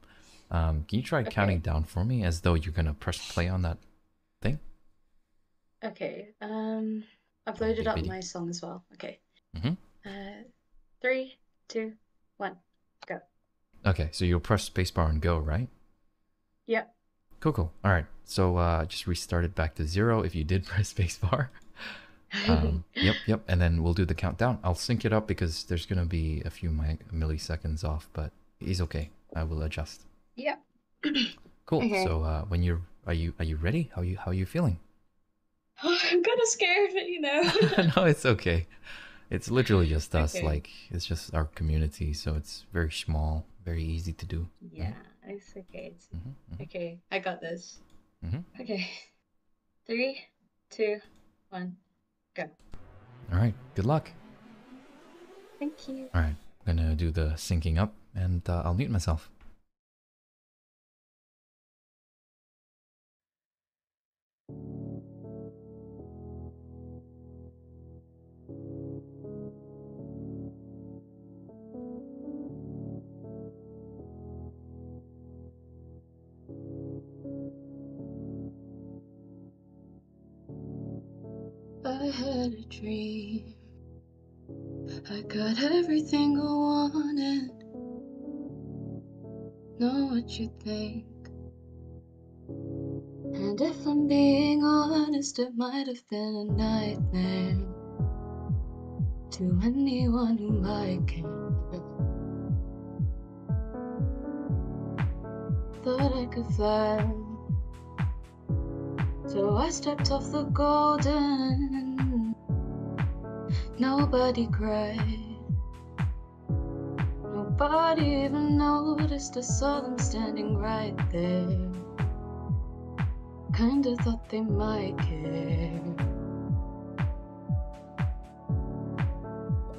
Um, can you try counting down for me as though you're gonna press play on that thing? Okay. Um, I've loaded up my song as well. Okay. Mm-hmm. Uh, three, two, one, go. Okay, so you'll press spacebar and go, right? Yep. Cool, cool. All right. So uh, just restart it back to zero if you did press spacebar. Um, yep, yep. And then we'll do the countdown. I'll sync it up because there's gonna be a few milliseconds off, but he's okay. I will adjust. Yep. Cool. Okay. So uh, when you're, are you, are you ready? How you, how are you feeling? I'm kind of scared, but you know. no, it's okay. It's literally just us. Okay. Like it's just our community, so it's very small, very easy to do. yeah, it's okay. It's... Mm-hmm, Okay, I got this. Mhm. Okay. Three, two, one, go. All right. Good luck. Thank you. All right. I'm gonna do the syncing up, and uh, I'll mute myself. Had a dream. I got everything I wanted. Know what you think. And if I'm being honest, it might have been a nightmare to anyone who might care. Thought I could fly. So I stepped off the golden. Nobody cried. Nobody even noticed. I saw them standing right there. Kinda thought they might care.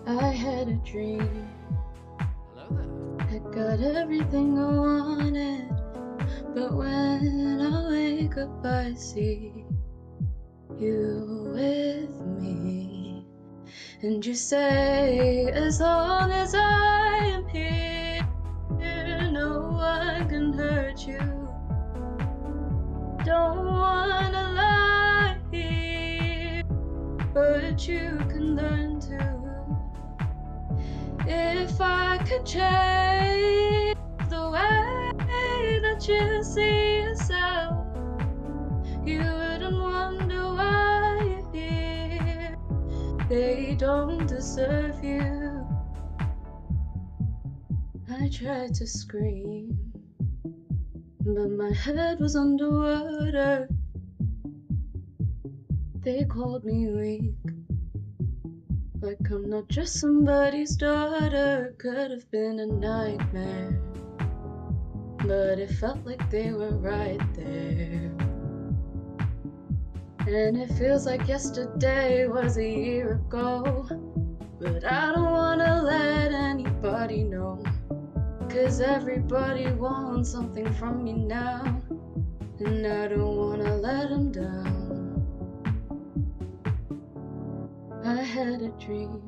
I had a dream. I got everything I wanted. But when I wake up, I see you with me. And you say, as long as I am here, no one can hurt you. Don't wanna lie here, but you can learn to. If I could change the way that you see yourself, you wouldn't wonder They don't deserve you. I tried to scream, but my head was underwater. They called me weak, like I'm not just somebody's daughter. Could have been a nightmare, but it felt like they were right there. And it feels like yesterday was a year ago. But I don't wanna let anybody know. Cause everybody wants something from me now. And I don't wanna let them down. I had a dream.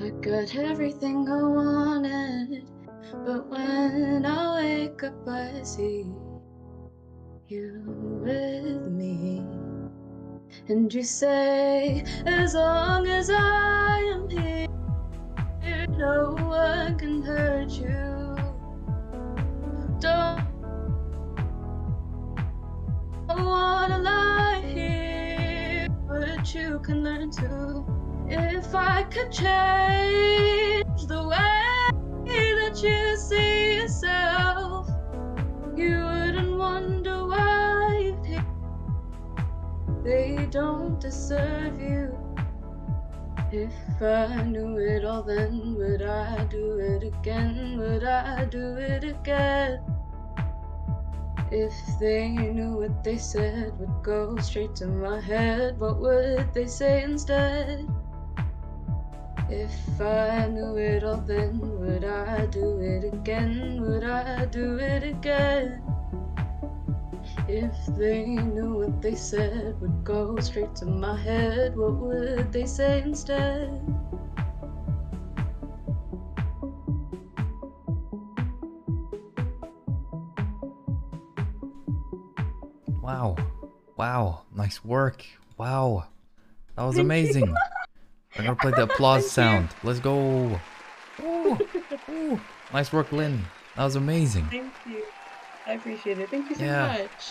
I got everything I wanted. But when I wake up, I see you with me. And you say, as long as I am here, no one can hurt you. Don't wanna lie here, but you can learn to. If I could change the way that you see yourself, you wouldn't wonder why. They don't deserve you. If I knew it all, then would I do it again? Would I do it again? If they knew what they said would go straight to my head, what would they say instead? If I knew it all, then would I do it again? Would I do it again? If they knew what they said would go straight to my head, what would they say instead? Wow. Wow. Nice work. Wow. That was amazing. I'm gonna play the applause sound. Let's go. Ooh, ooh. Nice work, Lynn. That was amazing. Thank you. I appreciate it. Thank you so Yeah. much.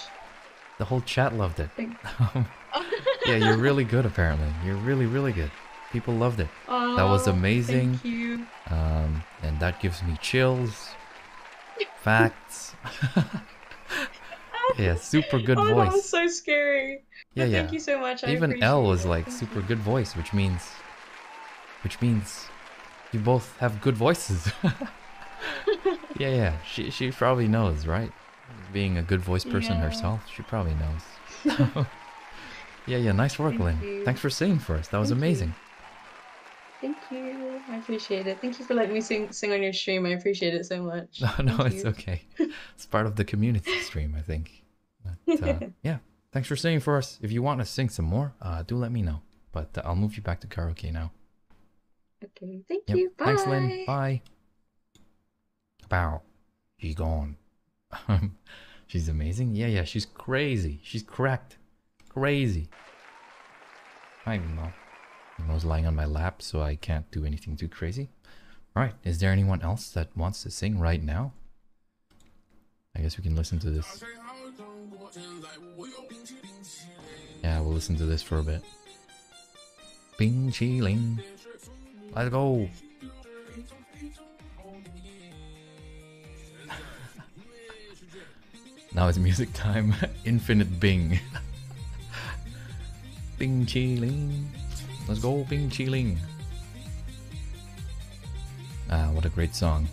The whole chat loved it. Thank- yeah, you're really good apparently. You're really, really good. People loved it. that was Oh, amazing. Thank you. Um, and that gives me chills. Facts. yeah, super good oh, voice. that was so scary. Yeah, yeah. Thank you so much. I Even L was it. like super good voice, which means, which means, you both have good voices. yeah, yeah. She she probably knows, right? Being a good voice person Yeah. herself, she probably knows. yeah, yeah. Nice work, Thank Lynn. you. Thanks for singing for us. That was Thank you. amazing. Thank you. I appreciate it. Thank you for letting me sing sing on your stream. I appreciate it so much. No, no, Thank it's you. okay. It's part of the community stream, I think. But, uh, yeah, thanks for singing for us. If you want to sing some more, uh, do let me know. But uh, I'll move you back to karaoke now. Okay. Thank Yep. you. Bye. Thanks, Lynn. Bye. Bow. She's gone. she's amazing. Yeah, yeah. She's crazy. She's cracked. Crazy. I don't know. I was lying on my lap, so I can't do anything too crazy. All right. Is there anyone else that wants to sing right now? I guess we can listen to this. Yeah, we'll listen to this for a bit. Bing Chi Let's go. now it's music time. Infinite Bing. Bing Chi Ling. Let's go, Bing Chi Ling. Ah, what a great song.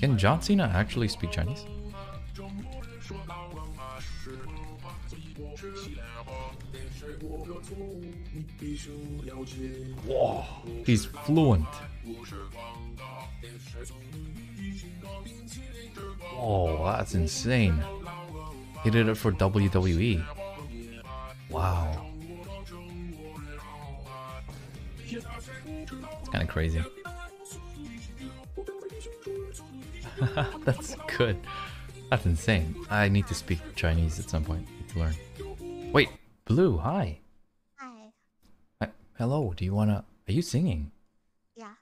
Can John Cena actually speak Chinese? He's fluent. Oh, that's insane. He did it for WWE. Wow. It's kind of crazy. That's good. That's insane. I need to speak Chinese at some point to learn. Wait, Blue, hi. Hi. Hi. Hello, do you wanna... Are you singing? Yeah.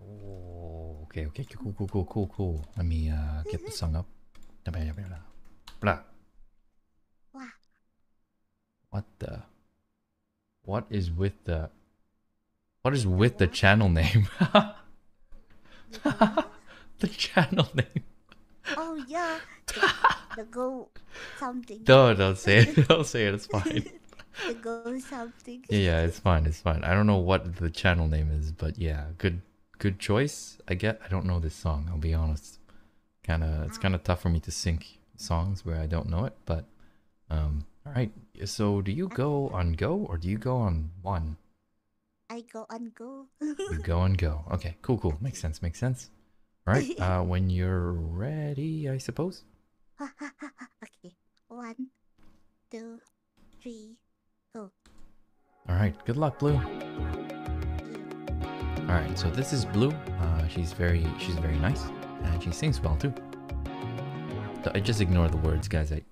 Oh, okay, okay, cool, cool, cool, cool, cool. Let me uh, get the song up. Blah. Wow. What the? What is with the? What is with the channel name? the channel name. Oh yeah. The, the go something. No, don't say it. Don't say it. It's fine. the go something. Yeah, yeah, it's fine. It's fine. I don't know what the channel name is, but yeah, good, good choice. I get. I don't know this song. I'll be honest. Kind of. It's kind of tough for me to sync songs where I don't know it. But, um. All right. So, do you go on go or do you go on one? I go and go. You go and go. Okay. Cool. Cool. Makes sense. Makes sense. All right. Uh, when you're ready, I suppose. okay. One, two, three, go. All right. Good luck, Blue. All right. So this is Blue. Uh, she's very, she's very nice, and she sings well too. So I just ignore the words, guys. I.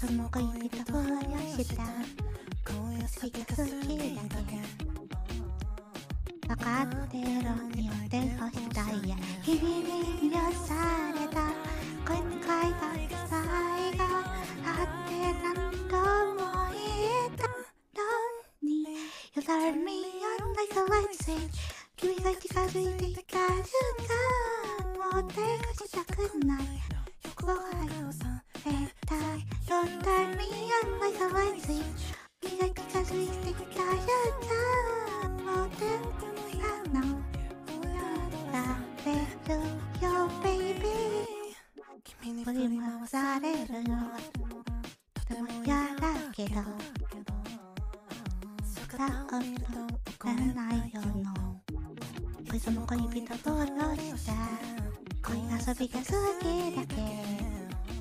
つも恋人ふりした。好きが好きだけ分かってるには手をしたいや。君に魅了された。今回が最後だって何度も言った。turn me on like a light switch 君が近づいていた瞬間。もう手がしたくない欲望が絶対 Don't turn me a light switch 君が近づいていた瞬間もう手がのられるよ baby 振り回されるのはとても嫌だけど。空を見るとならないようのこいつも恋人と同した恋遊びが好きだけ